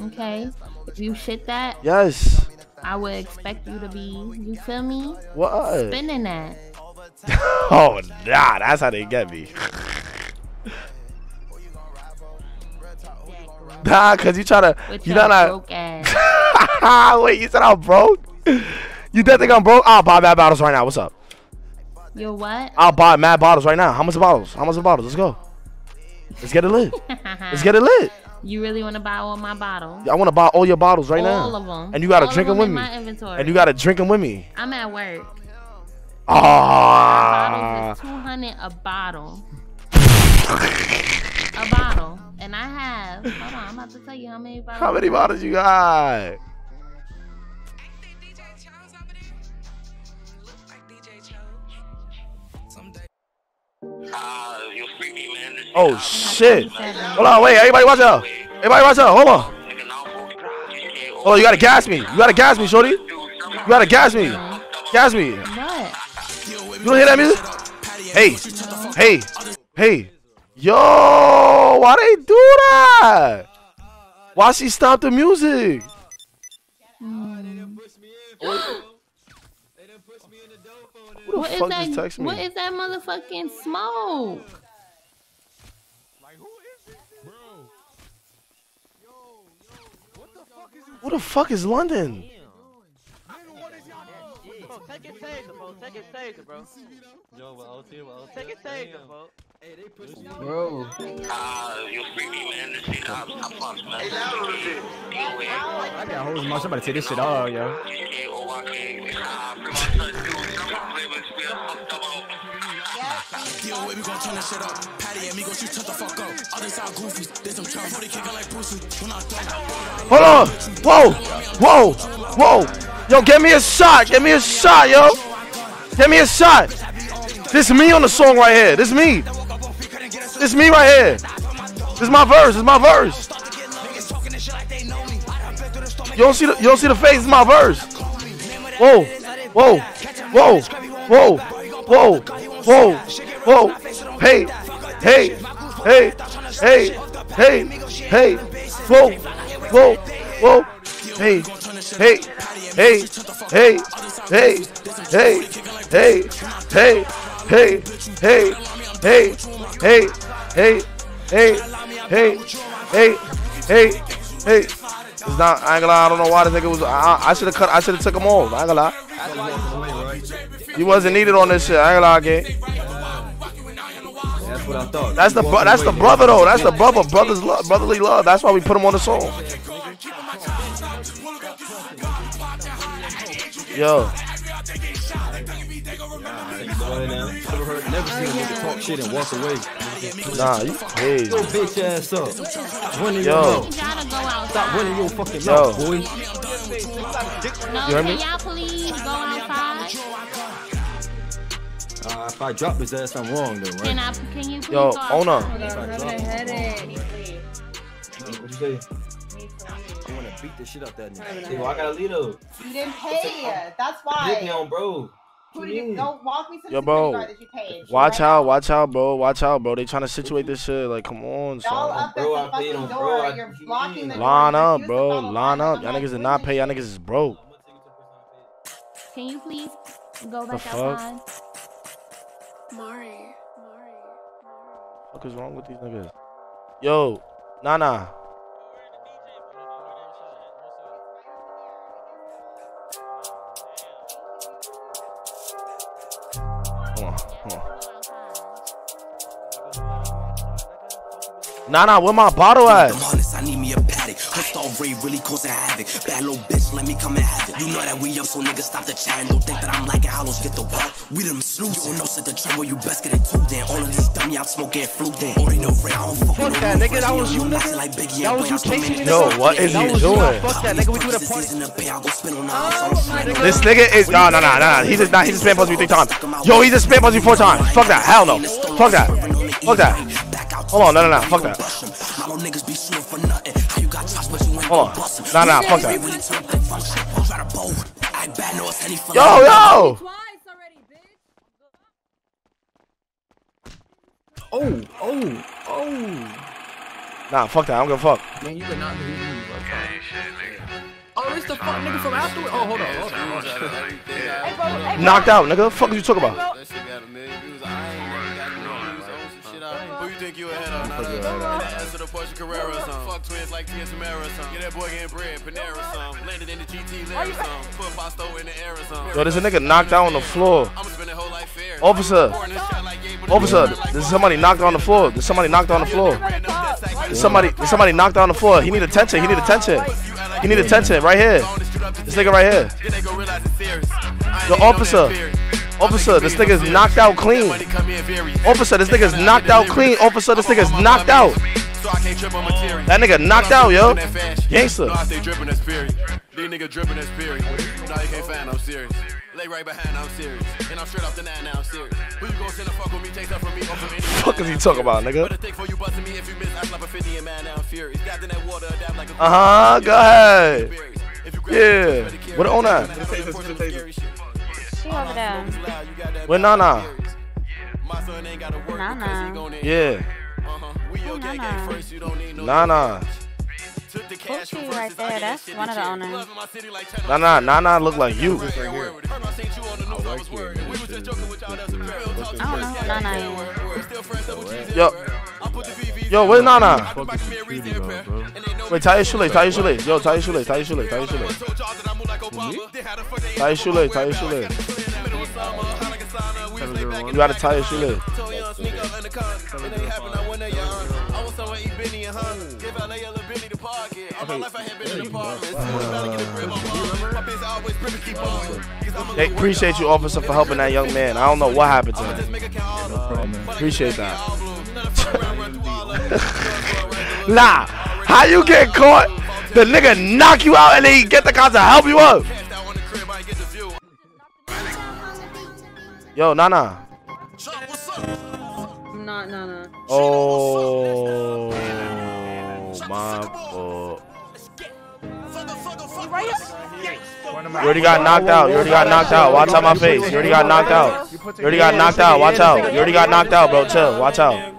Okay. If you shit that, Yes. I would expect you to be. You feel me? What? Spending that. oh nah, that's how they get me. nah, cause you try to With you not. broke ass. Wait, you said I'm broke? You did think I'm broke? I'll buy mad bottles right now. What's up? You're what? I'll buy mad bottles right now. How much bottles? How much are bottles? Let's go. Let's get it lit. Let's get it lit. You really want to buy all my bottles? I want to buy all your bottles right now. All of 'em. And you gotta All drink them with me. inventory. And you gotta drink them with me. I'm at work. Ah. Bottles 200 a bottle. a bottle. And I have, hold on, I'm about to tell you how many bottles. How many bottles you got? Oh, oh shit! Hold on, wait, everybody watch out! Everybody watch out! Hold on! Hold on, you gotta gas me! You gotta gas me, shorty! You gotta gas me! Gas me! What? You don't hear that music? Hey, hey, hey! Yo, why they do that? Why she stop the music? Who the What is fuck that? just text me? What is that motherfucking smoke? Who the fuck is London? Take it taser, bro. Take it taser, bro. Yo, but OT, but OT. Take it taser, bro. Hey, they pushed me. Bro. You man. This shit, I'm, I'm fucked, man. Hey, on. Oh, I got in my somebody take this shit off, yo. Gon' turn that shit up. Patty and me gon' shoot, the fuck up. There's some like Bruce when I. Hold on! Whoa! Whoa! Whoa! Yo, give me a shot! Give me a shot, yo! Give me a shot! This is me on the song right here. This is me. This me right here. Is my verse. Is my verse. You don't see the you don't see the face. Is my verse. Whoa, whoa, whoa, whoa, whoa, whoa, whoa. Hey, hey, hey, hey, hey, hey. Whoa, whoa, whoa. Hey, hey, hey, hey, hey, hey, hey, hey, hey, hey, hey, hey, hey, hey, hey, hey, hey, hey. It's not. I ain't gonna lie. I don't know why this nigga was. I, I should have cut. I should have took him off. I ain't gonna lie. He wasn't needed on this shit. I ain't gonna lie, gang. That's what I thought. That's the that's the brother though. That's the brother. Brothers love, brotherly love. That's why we put him on the song. Yo, Never heard, never seen a nigga talk shit and walk away. nah, you crazy. Yo, bitch ass up. Running Yo. your mouth. You gotta go outside. Stop running your fucking Yo. mouth, boy. No, You heard can me? y'all please go outside? Uh, if I drop his ass, I'm wrong though, Can right? I? Can you please Yo, go owner. outside? If I drop Having a headache. What you say? I wanna beat the shit out that nigga. Hey, well, I gotta leave though. You didn't pay. That's Hit me why. on, bro. Who did you go walk me to the Yo, bro. guard that you paid? Watch Right out, now. watch out, bro. Watch out, bro. They trying to situate this shit. Like, come on, Y'all son. up Bro, at the I fucking door. bro. You're blocking the. Line You up, bro. Line line. up. Y'all niggas is what not is pay. Y'all niggas is broke. Can you please go back fuck? outside? Mari. What is wrong with these niggas? Yo, Nana. Nana, where my bottle at? I'm honest, I need me a paddock. Her star Ray really causing havoc. Bad little bitch, let me come and have it. You know that we up, so niggas stop the chat don't think that I'm like it. Hollows get the what? We them sleuths. You don't know, set the trend where you best get it too. Then all of this dummy, I'm smoking flu. Then only know Ray, I don't fuck Fuck with that, nigga. That was you, I'm nigga. like Biggie That was you Wayne. Chasing me, Yo, nigga. what is he was you. Nah, doing? Fuck that, nigga. We do the party. in the pay, I'll go spin on oh the nigga. This nigga is no no no no. He just not. He just spam pussy three times. Yo, he just spam pussy four times. Fuck that. Hell no. Fuck that. Fuck that. Hold on, no, no, no, fuck that. Hold on, nah, nah, fuck that. Yo, yo! Oh, oh, oh. Nah, fuck that. I'm gonna fuck. Man, you could do you. Oh, it's the fuck nigga from afterwards. Oh, hold on, hold on. Knocked out, nigga. What the fuck are you talking about? You think you ahead of? Not us. Answer the Porsche Carrera song. Fuck twins like Tia Tamera song. Get that boy getting bread, Panera song. Landed in the GT Lyric song. Put Pasto in the air song. Yo, there's a nigga knocked out on the floor. Officer. Officer, there's somebody knocked on the floor. There's somebody knocked on the floor. There's somebody, there's somebody knocked on the floor. He need attention. He need attention. He need attention right here. This nigga right here. Yo, officer. Officer, this nigga's knocked out clean. Officer, this nigga's knocked out clean. Officer, this nigga's knocked out. That nigga knocked out, yo. Gangster. No, the fuck is he talking about, nigga? Better think for you busting me if you miss. I slap a 50 and man, now I'm furious. Got in that water, adapt like a Uh huh. Go ahead. Yeah. What on that? She over there. Where Nana? Nana. Yeah. Who Nana? Nana. Poochie right there. That's one of the owners. Nana. Nana look like you. I don't know who Nana is. Yo. Yo, where's Nana? Wait, tie your shoelace, tie your shoelace. Yo, tie your shoelace, tie your shoelace, tie your shoelace. Tie your shoelace, tie your shoelace. You gotta tie your shoelace. Hey, appreciate you, officer, for helping that young man. I don't know what happened to him. Oh, appreciate that. nah, how you get caught? The nigga knock you out and then he get the cops to help you up. Yo, Nana. Nah, nah, nah. Oh. Oh my fuck. You already got knocked out. You already got knocked out. Watch out my face. You already got knocked out. You already got knocked out. Watch out. You already got knocked out, bro. Chill. Watch out.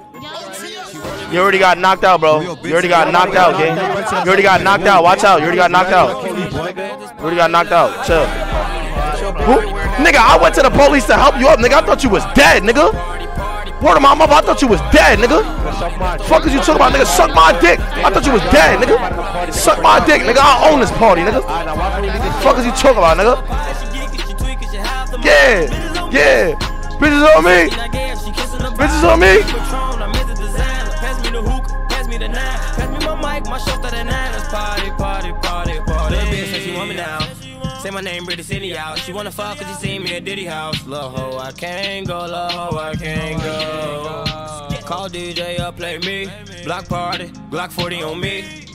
You already got knocked out, bro. You already got knocked out, gang. You already got knocked out. Watch out. You already got knocked out. You already got knocked out. Chill. Who? Nigga, I went to the police to help you up, nigga. I thought you was dead, nigga. Word of my mother, I thought you was dead, nigga. Fuck is you talking about, nigga? Suck my dick. I thought you was dead, nigga. Suck my dick, nigga. I own this party, nigga. Fuck is you talking about, nigga? Yeah, yeah. Bitches on me. Bitches on me. Pass me the hook, pass me the pass me my mic, my the nine. Party, party, party. Say my name, British City out. She wanna fuck cause she seen me at Diddy house. Lil' ho, I can't go, lil' ho, I can't go. Call DJ up, play me. Block party, Glock 40 on me.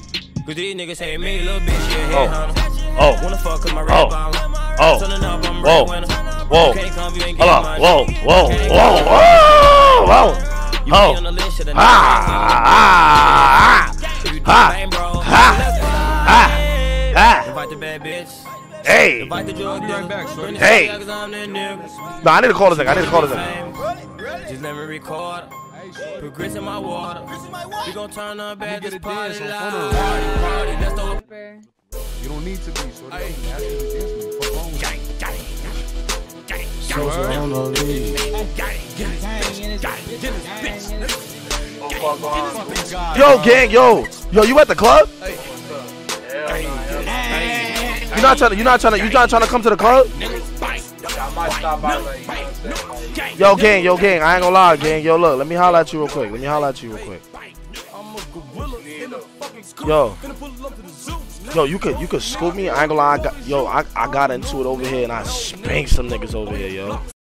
Cause these niggas hate me, little bitch, yeah, Oh. Oh. Wanna fuck cause my red Oh. bomb. Oh. Turning up, I'm Whoa. Whoa. Can't come, you ain't Hold getting on. Whoa. Whoa. Whoa. Whoa. Whoa. Be Oh. on the list, shoulda Ah. Ah. Ah. Ah. Ah. Invite the bad bitch. Hey. Invite the drug dealer. Hey. Cause I'm. Nah, I need to call this nigga. I need to call this nigga. Just let me record. Put grits in my water. We gon' turn up at this party loud. Party, party, that's the You don't need to be, so they don't ask you to dance with me. Fuck wrong with you? So on the lead. Yo, gang, yo, yo, you at the club? You not trying to, you not trying to, you not trying to come to the club? Yo, gang, yo, gang, I ain't gonna lie, gang, yo, look, let me holler at you real quick. Let me holler at you real quick. Yo, yo, you could, you could scoop me. I ain't gonna lie, I got, yo, I, I got into it over here and I spanked some niggas over here, yo.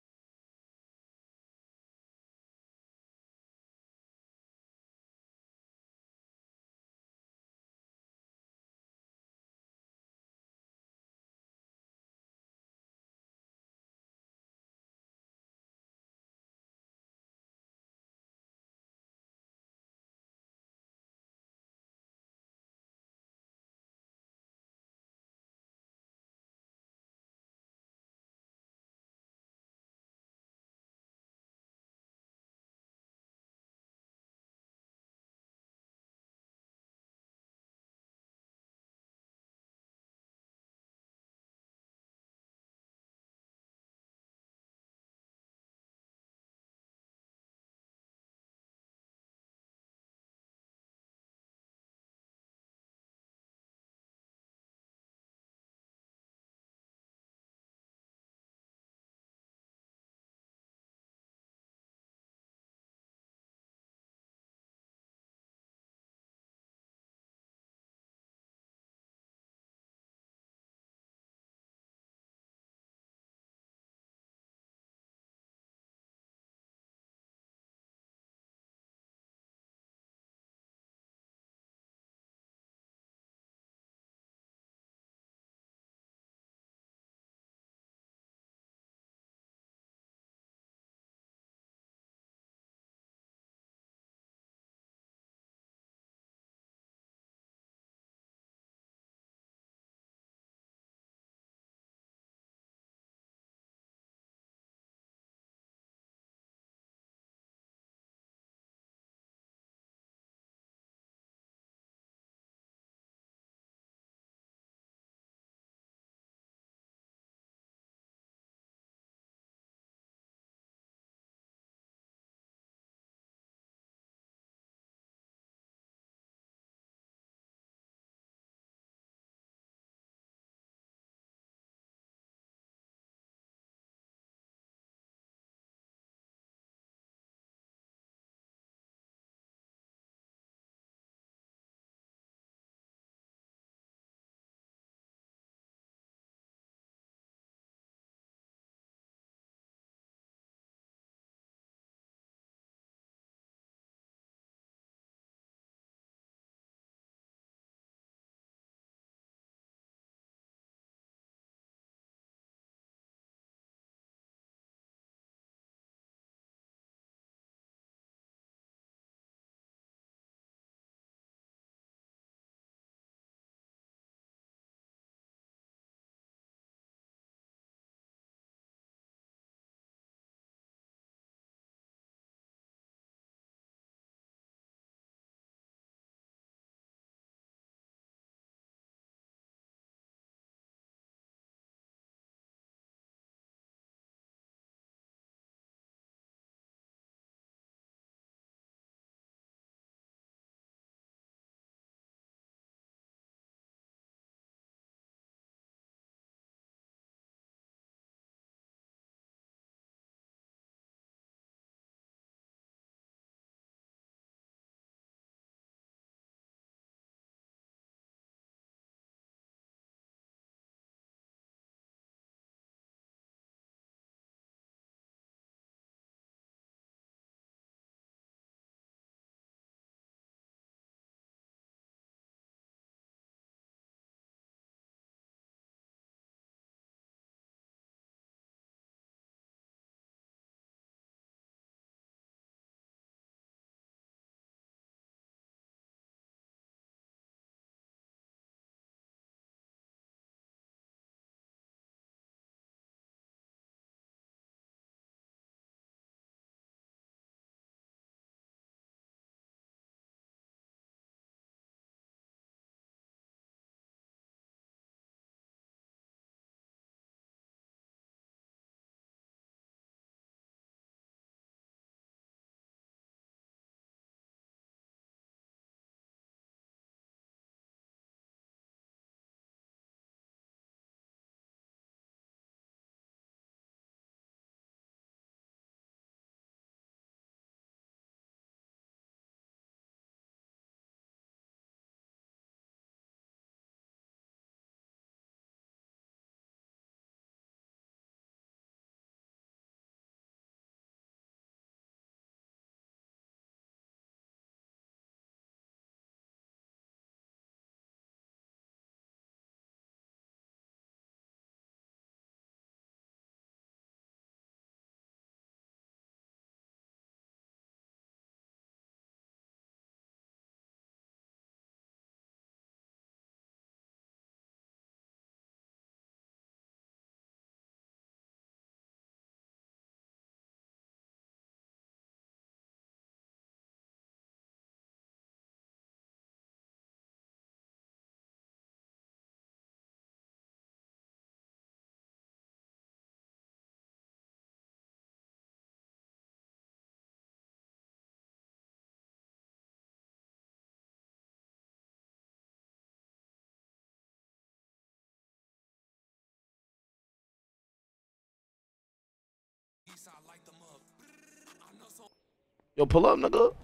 Yo, pull up, nigga.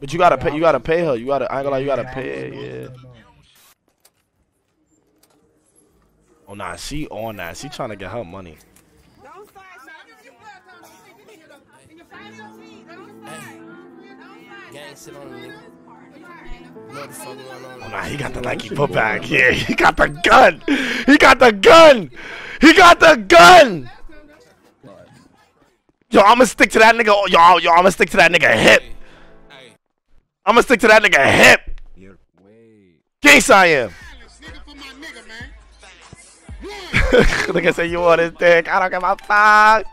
But you gotta pay. You gotta pay her. You gotta. I ain't gonna lie. You gotta pay. her, Yeah. Oh nah, she on that. She trying to get her money. Gang sit on him, the fuck going on. Oh nah, he got the Nike putback. Yeah, he got the gun. He got the gun. He got the gun. Yo, I'ma stick to that nigga. Yo, yo, I'ma stick to that nigga hip. I'ma stick to that nigga hip. Case I am. nigga say you want his dick. I don't give a fuck.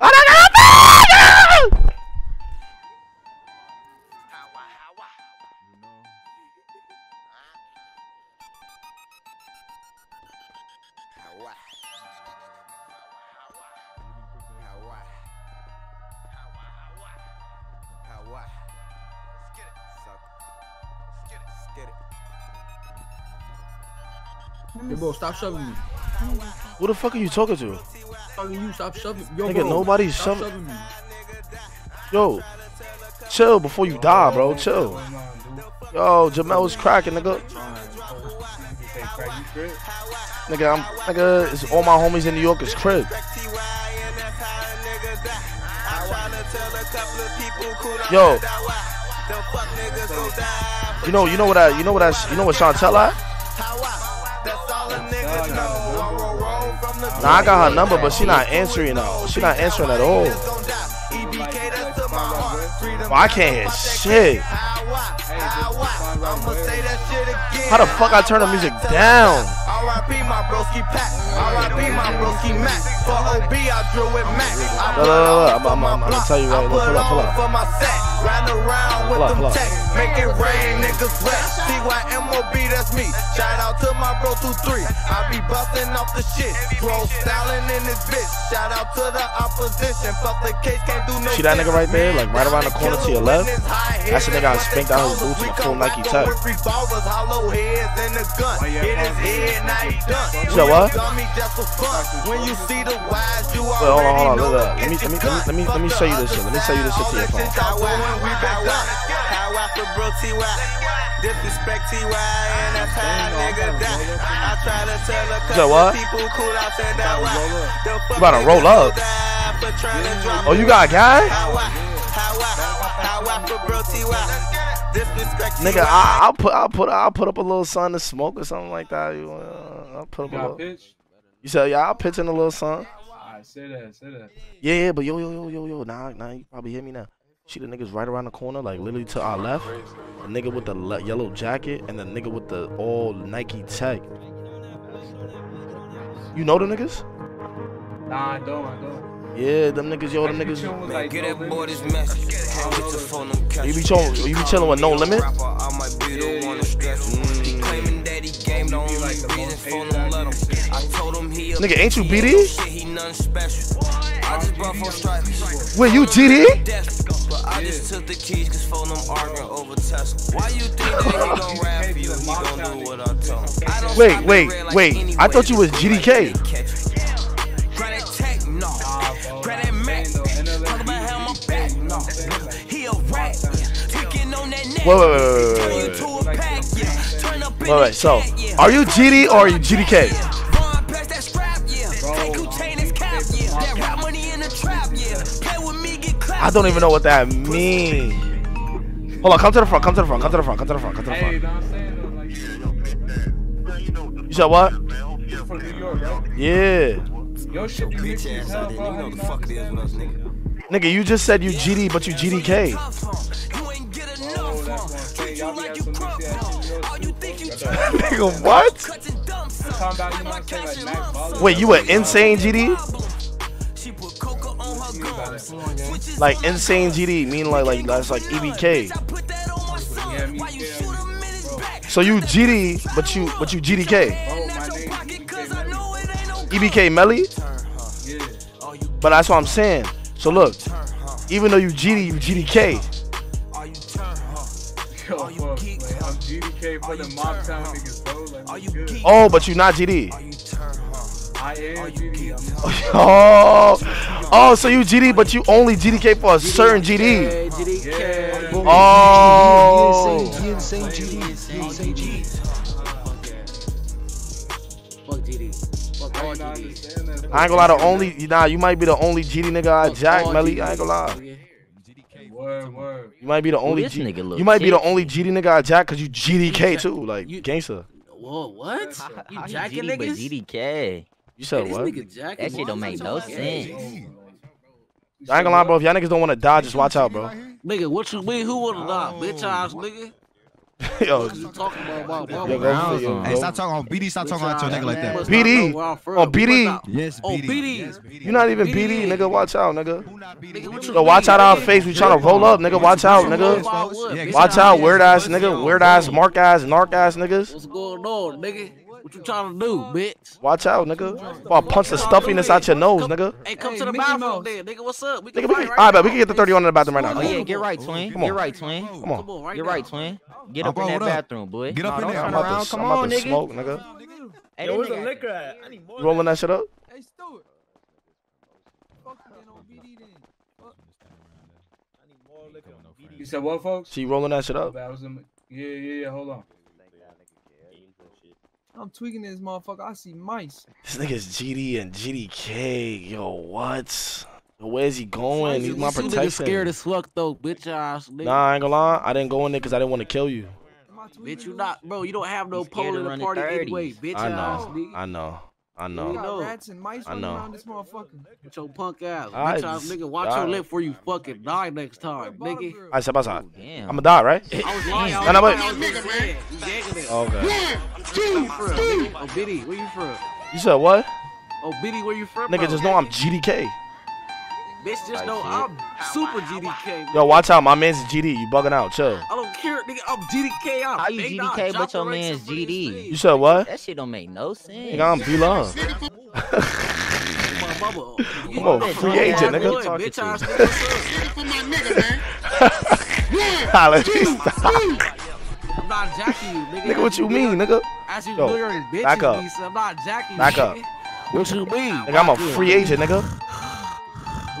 I don't give a fuck. Bro, stop shoving me. Who the fuck are you talking to? Talking you, stop shoving. Yo, Nigga, bro, nobody's stop shoving- me. Yo, chill before you die, bro. Chill. Yo, Jamel Jamel's cracking, nigga. Nigga, I'm nigga. It's all my homies in New York is crib. Yo. You know, you know what I, you know what I, you know what Chantel at? Nah, I got her number, but she not answering now. She not answering at all. Well, I can't hear shit. How the fuck I turn the music down? R.I.P. my broski pack. R.I.P. my broski Mac. For OB, I drill with Mac. I'm, gonna tell you right. Look, pull up, pull up. For my set. Ride around with Pull them pull up. tech. Make it rain, niggas wet. CYMOB, that's me. Shout out to my bro 23. I be busting off the shit. Bro styling in this bitch. Shout out to the opposition. Fuck the case, can't do no See that nigga right there? Like right around the corner to your left? That's the nigga I spanked out his boots with a full Nike tech. Revolvers, hollow heads, and a gun. Hit his head, now he done. You said what? Dummy just for fun. When you see the wise, you Wait, hold on, hold on. know Look, look. Let me, let me, let me, let me, let me show you this shit. Let me show you this shit to your phone. How we back up. How I for bro TY. Disrespect TY and that's how a nigga die. I try to tell a couple what? people cool out said that why. You about to roll up. for trying to drop Oh, you got a guy? Nigga, I, I'll put, I'll put, I'll put up a little sun to smoke or something like that. You, uh, I'll put up a little. pitch? You said, yeah, I'll pitch in a little sun. Alright, say that, say that. Yeah, yeah, but yo, yo, yo, yo, yo. Now, now you probably hear me now. See the niggas right around the corner, like literally to our left. The nigga with the le- yellow jacket and the nigga with the all Nike tech. You know the niggas? Nah, I don't, I don't. Yeah, them niggas, yo, them Man, niggas. like, Get that boy this message. Can't your phone, them catch You be chilling, you be chilling with no limit. I might be the one to stress. He claiming that he game the only reason for let him. I told him he Nigga, ain't you bitch, BD? Shit, he nothing special. I just brought four stripes. Wait, you GD? Death, But just took the keys cause for them arguing over Tesla. Why you think that he gon' rap for you? He gon' do what I told him. I don't Wait, wait, like wait. I thought you was GDK. That tech, no. That Mac. Talk about how my back, no. He a rat. Tweaking on that neck. Wait, wait, wait, wait, Turn wait, you to a pack, yeah. Turn up in Wait, wait. So, are you GD or are you GDK? I don't even know what that means. Hold on, come to the front, come to the front, come to the front, come to the front, come to the Hey, front. know what I'm saying? Like, You said what? you're from New York, right? Yeah. Your shit be mixy as hell, bro. How you not understand this shit? Nigga, you just said you GD, but you GDK. Oh, what Y'all be having some mixy ass shit in your shit. Nigga, what? I'm talking about, you know oh, what I'm saying? Like, Mac Baller. Wait, you an insane GD? Like insane GD, mean like like that's like E EBK. Yeah, me, yeah, So you GD, but you but you GDK. bro, oh, my name is EBK Melly? But that's what I'm saying. So look, even though you GD, you GDK. Yo, fuck, like, I'm GDK for the mob town niggas, bro. Like. Oh, but you not GD. I am GD. Oh, Oh, so you GD, but you only GDK for a certain GD. GDK. Oh. He GD. He didn't say GD. Fuck GD. Fuck all GD. I ain't gonna lie, the only nah, you might be the only GD nigga I jack, Melly. I ain't gonna lie. Word, word. You might be the only G- nigga You might be the only GD nigga I jack cause you GDK too, like gangster. Whoa, what? You jacking niggas? GDK? You said what? That shit don't make no sense. I ain't gonna lie, bro. If y'all niggas don't want to die, just watch out, bro. Nigga, what you mean? Who wanna die? Bitch ass nigga. yo, What you talking about? about, about yo, go, yo, Hey, go. stop talking on BD. Stop talking about your nigga like that. BD on BD. Yes, Oh, BD. BD. You not even BD, nigga. Watch out, nigga. Nigga, Yo, watch out our face. We trying to roll up, nigga. Watch out, nigga. Watch out, weird ass nigga. Weird ass, mark ass, narc ass niggas. What's going on, nigga? What you trying to do, bitch? Watch out, nigga. Or I'll punch the stuffiness out your nose, nigga. Hey, come to the bathroom then, nigga. What's up? We Nigga, can we can, right alright, now. bet we can get the 30 on in the bathroom right now. Oh yeah, get right, twin. Come on. Get on. right, twin. Come on. Come on, right Get right, twin. Get up in that bathroom, boy. Get up in there. turn I'm about around. to, Come I'm about on, to nigga. smoke, nigga. Hey, Yo, this where's the nigga- liquor at? I need more. You rolling that shit up? Hey, Stuart. You said what, folks? She rolling that shit up? That was in- Yeah, yeah, yeah. Hold on. I'm tweaking this motherfucker. I see mice. This nigga's GD and GDK. Yo, what? Where's he going? He's my You niggas protection. scared as fuck though, bitch ass nigga. Nah, I ain't gonna lie. I didn't go in there because I didn't want to kill you. Bitch, you not, bro. You don't have no scared pole in the party 30s. anyway, bitch I ass know. nigga. I know. I We know. Got know. rats and mice I running know. around this motherfucker. With your punk ass, I bitch ass nigga. Watch I- your lip before you fucking die next time, nigga. I said, outside. Damn. I'ma die, right? I was lying. I No, no, was wait. lying. I was being dead. You gagging it. Okay. Where you from, nigga? Oh, Biddy, where you from? You said what? Oh, Biddy, where you from? Nigga, bro? just know I'm GDK. Bitch, just know I'm super GDK. Yo, watch out. My man's GD. You bugging out. Chill. I don't care, nigga. I'm GDK. I'm How you big dog, GDK but your man's up for this You said what? That shit don't make no sense. Nigga, I'm B Love. My mama. You I'm a free agent, ass nigga. boy, Talking Bitch, to ass you. nigga, what's up? Holla, stop. I'm not jacking you, nigga. Nigga, what you mean, nigga? As you Yo, know, you're bitches, back up. Lisa. I'm not jacking you. Back up. What you mean? Nigga, I'm a free agent, nigga.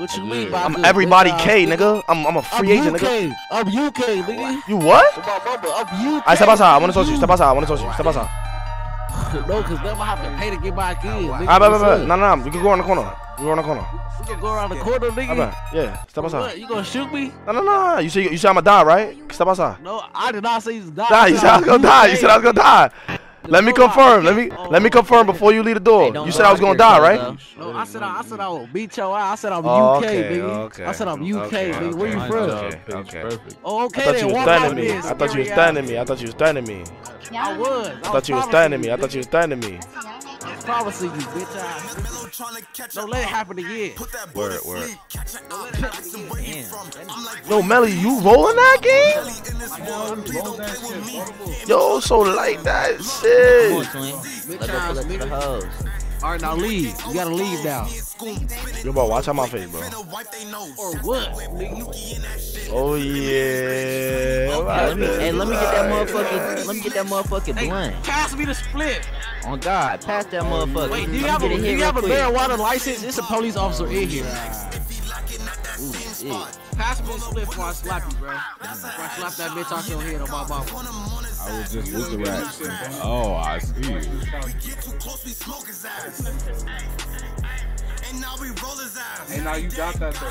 What you mean? by I'm this, everybody K, nigga? I'm, I'm a free I'm agent, UK. nigga. I'm UK, nigga. You what? My I'm UK. I step outside. I wanna talk to you. Step outside. I wanna talk to you. Step outside. No, cause then I have to pay to get back in. Nigga, Alright, bet, bet, what's No, no, no. We can go around the corner. We go around the corner. We can go around the corner, nigga. Alright, yeah. Step What? outside. You gonna shoot me? No, no, no. You say you say I'ma die, right? Step outside. No, I did not say you die. Die. You said I was gonna die. You said I was gonna die. Let me confirm. Let me oh, let me confirm before you leave the door. You said I was gonna die, right? No, I said I, I said I will beat your ass. I said I'm Oh, UK, okay, nigga. okay, I said I'm UK, okay, nigga. Where you from? okay, okay. Oh, okay I thought you was Walk threatening me. I thought you was scary threatening me. I thought you was threatening me. I was. I thought you was threatening me. I thought you was threatening me. Promising you, bitch ass. Don't let it happen again. Word, word. Don't let it happen again. Yo, Melly, you rolling that game? Yo, so like that Come on, shit. twin. Bitch Let's go ass pull up to the nigga. Hoes. All right, now leave. You gotta leave now. Yo, bro, watch out my face, bro. Or what? Oh yeah. Hey, let me, hey, let me get that motherfucking, let me get that motherfucking blunt. Pass me the split. On God, pass that motherfucker. Wait, do you Let have me a, get do you have a quick. marijuana license? It's a police officer in here. Ooh, shit. Pass me the split before I slap you, bro. Before I slap that bitch out your head on my mama. I was just with the rats. Oh, I see. Hey, now we roll his ass. And now you got that though.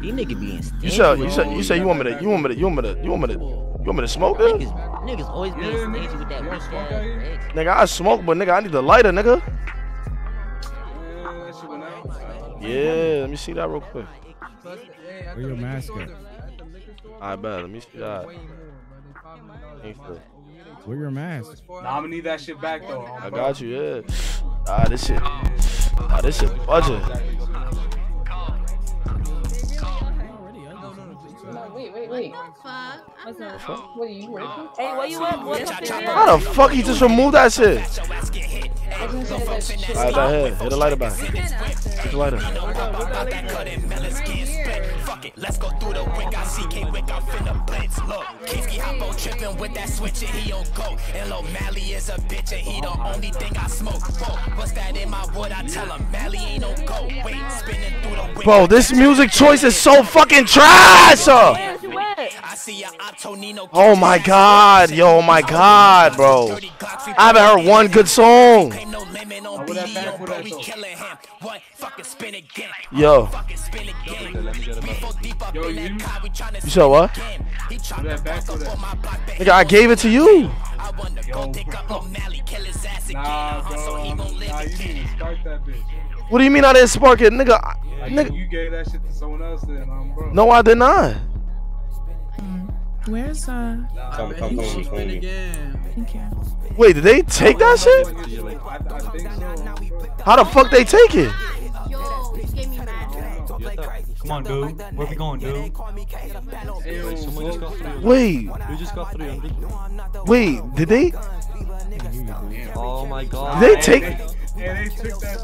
These nigga being stingy. You said you said you said you want me to you want me to you want me to you want me to you want me to smoke this? Niggas, niggas always being stingy with that bitch ass. Nigga, I smoke, but nigga, I need the lighter, nigga. Yeah, let me see that real quick. Where your mask at? I bet. Let me see that. Gangsta. Where your mask? Nah, I'm gonna need that shit back though. I got you, yeah. Ah, this shit. Ah, this shit budget. No, wait, wait. wait. What's up? What are you working? Hey, where you at? What How the fuck he just removed that shit? Wasn't say that shit. Alright, that head. Hit the lighter back. Hit the lighter. Fuck it, let's go through the wick. I see K Wick, I'm finna blitz. Look, Kiski hop on trippin' with that switch and he on go. And Lil Mally is a bitch and he the only thing I smoke. Whoa, what's that in my wood? I tell him Mally ain't no go. Wait, spinning through the wick. Bro, this music choice is so fucking trash! uh. I see ya, Oh my god, yo, oh my god, bro. I haven't heard one good song. Yo. You said what? Nigga, I gave it to you. Nah, bro. Nah, you need that bitch. What do you mean I didn't spark it, nigga? I- Like, Nigga, you gave that shit to someone else then, um, bro. no, I did not. Where's uh? Come, come, come, come. Thank you. Wait, did they take that shit? How the fuck they take it? Come on, dude. Where we going, dude? Wait, We just got 300. wait, did they? Oh my god. Did they take?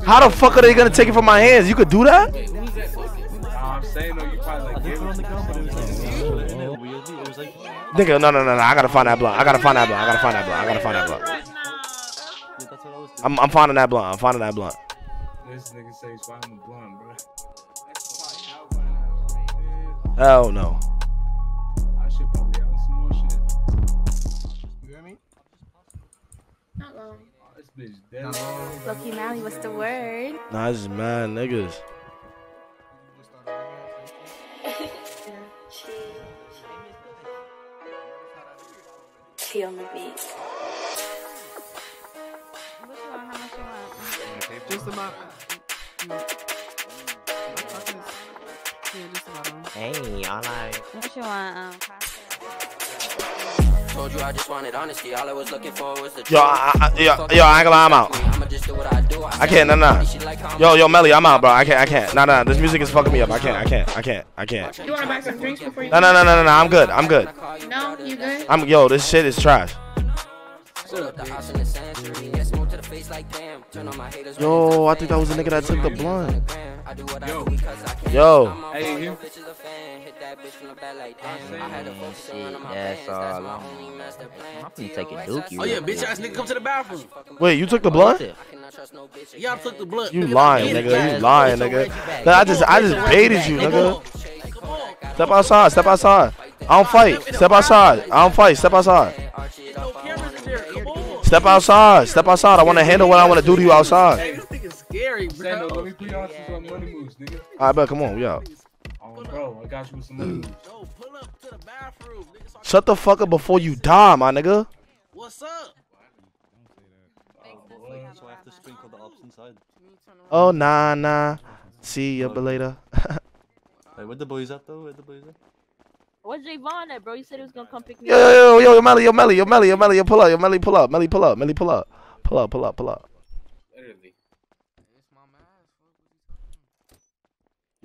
How the fuck are they gonna take it from my hands? You could do that? I'm saying though, you probably like gave it to someone else. It was like, Nigga, no, no, no, no. I gotta find that blunt. I gotta find that blunt. I gotta find that blunt. I gotta find that blunt. I'm, I'm finding that blunt. I'm finding that blunt. This nigga say he's finding the blunt, bro. Hell no. I should probably have some more shit. You hear me? Not long. Oh, this bitch dead. Loki Mally, what's the word? Nah, this is mad niggas. Kill the beat. Just about. Hey, y'all like. What you want? Um, Told you I just wanted honesty. All I was looking for was the Yo, I, I, yo, yo, I ain't gonna lie, I'm out. I'ma just do what I do. I can't, nah, nah. Yo, yo, Melly, I'm out, bro. I can't, I can't. Nah, nah, this music is fucking me up. I can't, I can't, I can't, I can't. You wanna buy some drinks before you? No, no, no, no, no, no. I'm good. I'm good. No, you good? I'm, yo, this shit is trash. Yo, I think that was the nigga that took the blunt. Yo. Hey, you. That's all. I'm finna take a dookie. Oh yeah, bitch ass nigga, come to the bathroom. Wait, you took the blunt? Y'all took the blunt. You lying, nigga. You lying, nigga. Nah, I just, I just baited you, nigga. Step outside. Step outside. I don't fight. Step outside. I don't fight. Step outside. Step outside. Step outside. I want to handle what I want to do to you outside. Scary, Sando, let me put you on to some money moves, nigga. All right, bet. Come on. We out. Oh, bro, I got you with some money moves. Shut the fuck up before you die, my nigga. What's up? So I have to sprinkle the ups inside. Oh, nah, nah. See ya later. Hey, where the boys at though? Where the boys at? where's Javon at, bro? You said he was gonna come pick me Yo, up. yo, yo, yo, Melly, yo, Melly, yo, Melly, yo, Melly, yo, pull up, yo, Melly, pull up, Melly, pull up, Melly, pull up, pull up, pull up, pull up.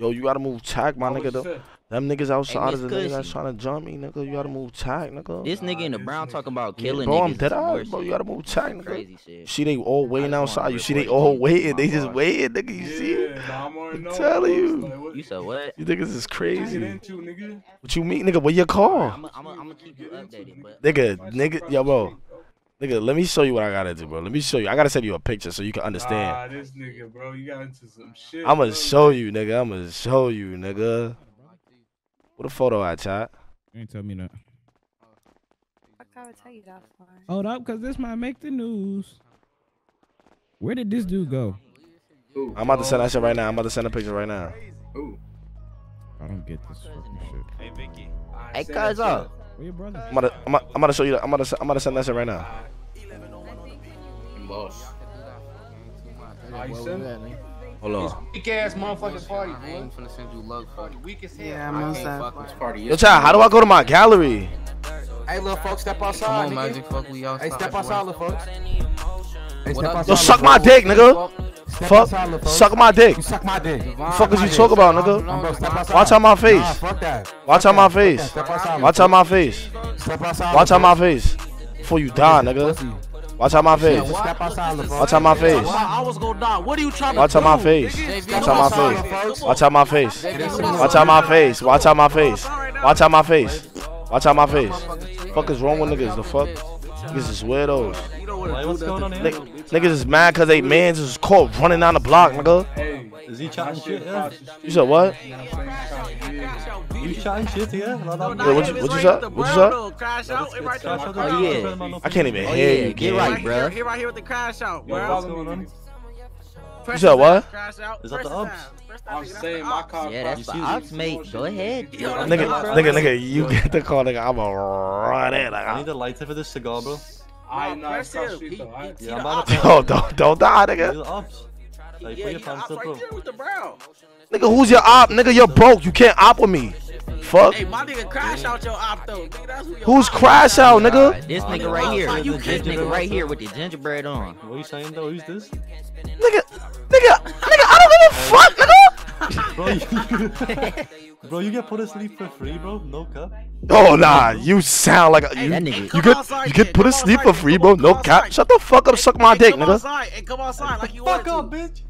Yo, you gotta move tack, my Oh, nigga. Though. Them niggas outside Miss of the niggas that's trying to jump me, nigga. You gotta move tack, nigga. This nigga in the brown talking about Yeah, killing bro, niggas. I'm dead is eyes, bro. You gotta move tack, nigga. Crazy shit. See, they all waiting outside. You see, they all waiting. They just waiting, nigga. You see? Yeah, nah, I'm already I'm telling you. You said what? You niggas is crazy. into, nigga? What you mean, nigga? What your car? I'm gonna keep you updated, but Nigga, nigga, yo, bro. Nigga, let me show you what I gotta do, bro. Let me show you. I gotta send you a picture so you can understand. Ah, this nigga, bro, you got into some shit. I'ma bro. show you, nigga. I'ma show you, nigga. What a photo at, chat? You ain't tell me that. I would tell you that for. Hold up, cause this might make the news. Where did this dude go? I'm about to send that shit right now. I'm about to send a picture right now. I don't get this fucking shit. Hey, Vicky. hey, cuz up. Where your brother? I'm about to, I'm about, I'm about to show you. That. I'm about to, I'm about to send that shit right now. Boss. You send? Hold on. Weak ass motherfucking party, I ain't finna send you love party. Weak as hell. Yeah, I most can't fuck with this party. Yo, chat. How do I go to my gallery? Hey, little folks, step outside. Come on, nigga. Magic, fuck, we outside. Hey, step outside, little folks. Hey, What step up, outside. Yo, suck my dick, nigga. Fuck, suck my dick. Suck my dick. Fuck is you talk about, nigga? Watch out my face. fuck that. Watch out my face. Watch out my face. Watch out my face. Before you die, nigga. Watch out my face. Step outside, LeBron. Watch out my face. I was gonna die. What are you trying Watch out my face. Watch out my face. Watch out my face. Watch out my face. Watch out my face. Watch out my face. Watch out my face. Fuck is wrong with niggas? The fuck? Niggas is weirdos. Wait, what's going on here? Nick- Niggas is mad cause they mans is caught running down the block, nigga. Is he chatting shit? Yeah. You said what? You chatting shit? Yeah. Like that. Wait, what you, what you said? What you said? Crash out. It right there. Oh yeah. I can't even Oh, hear yeah, you, get right, Right bruh. here, here, right here with the crash out, Yo, bro. what's going on? You said what? Crash out. Is that the Press ups? time. Press time, I'm saying my car. Yeah, that's the see ops, mate. Go ahead. Nigga, nigga, nigga, you get the call, nigga. I'm a run it. Like, I I'm- need a lighter for this cigar, bro. I know. Press Press him. street He- though. he- alright? he Yeah, the I'm about ops. to Yo, don't, don't die, These nigga. are ops. Like, Yeah, put he your the pants ops up, right bro. there with the brown. Nigga, who's your op? Nigga, you're broke. You can't op with me. Fuck. Hey, my nigga crash out your op though. Nigga, who your Who's op crash out, nigga? This nigga right here. You This can't- nigga right here with the gingerbread on. What you saying, though? Who's this? Nigga, nigga, nigga, I don't give a fuck, nigga. Bro, you, bro, you get put to sleep for free, bro. No cap. Oh nah, you sound like a, you, That nigga- you get outside you get put to sleep for free, bro. No cap. Shut the fuck up, suck my Hey, dick, come nigga. outside and come outside like you Fuck up, bitch.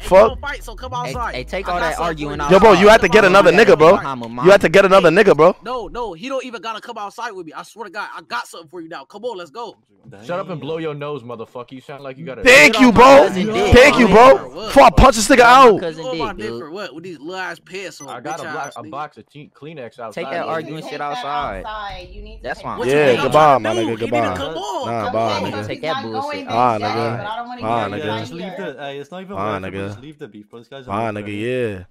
Ain't Fuck. no fight, so come Hey, outside. hey, take all got that arguing out. Yo, bro, you had to get another nigga, bro. You had to get another nigga, bro. No, no, he don't even gotta come outside with me. I swear to God, I got something for you now. Come on, let's go. Shut up and blow your nose, motherfucker. You sound like you got a. Thank you, bro. cousin. Thank you, bro. Before I punch this nigga out. Cousin You my dick, dick what? With these little ass pants on. I got a, bitch a box of Cle- Kleenex outside. Take that arguing shit outside. That's my Yeah, think I'm goodbye, trying to my nigga. He Goodbye. Nah, bye, nigga. Take that bullshit. Ah, nigga. don't want to Ah, nigga. right Just leave here. the. Hey, it's not even Ah, worth it, nigga. Just leave the beef, bro. This guy's Fine, nigga. player.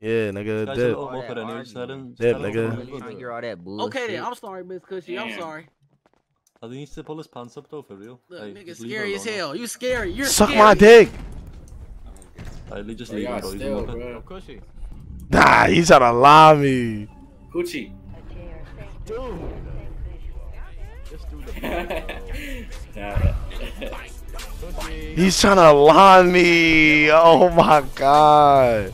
Yeah. Yeah, nigga. This guy's Dip. little muppet anyway. Just let him. Dip, let him nigga. fuck Really his trying to brother. hear all that bullshit. Okay then, I'm sorry, Miss Cushy. I'm sorry. Oh, he needs to pull his pants up though, for real. Look, Hey, nigga, scary as hell. You scary. You're Suck scary. my dick. Hey, Lee, just leave him, bro. He's still, bro. Cushy. Nah, he's trying to lie me. Gucci. Nah. He's trying to lie me. Oh my god.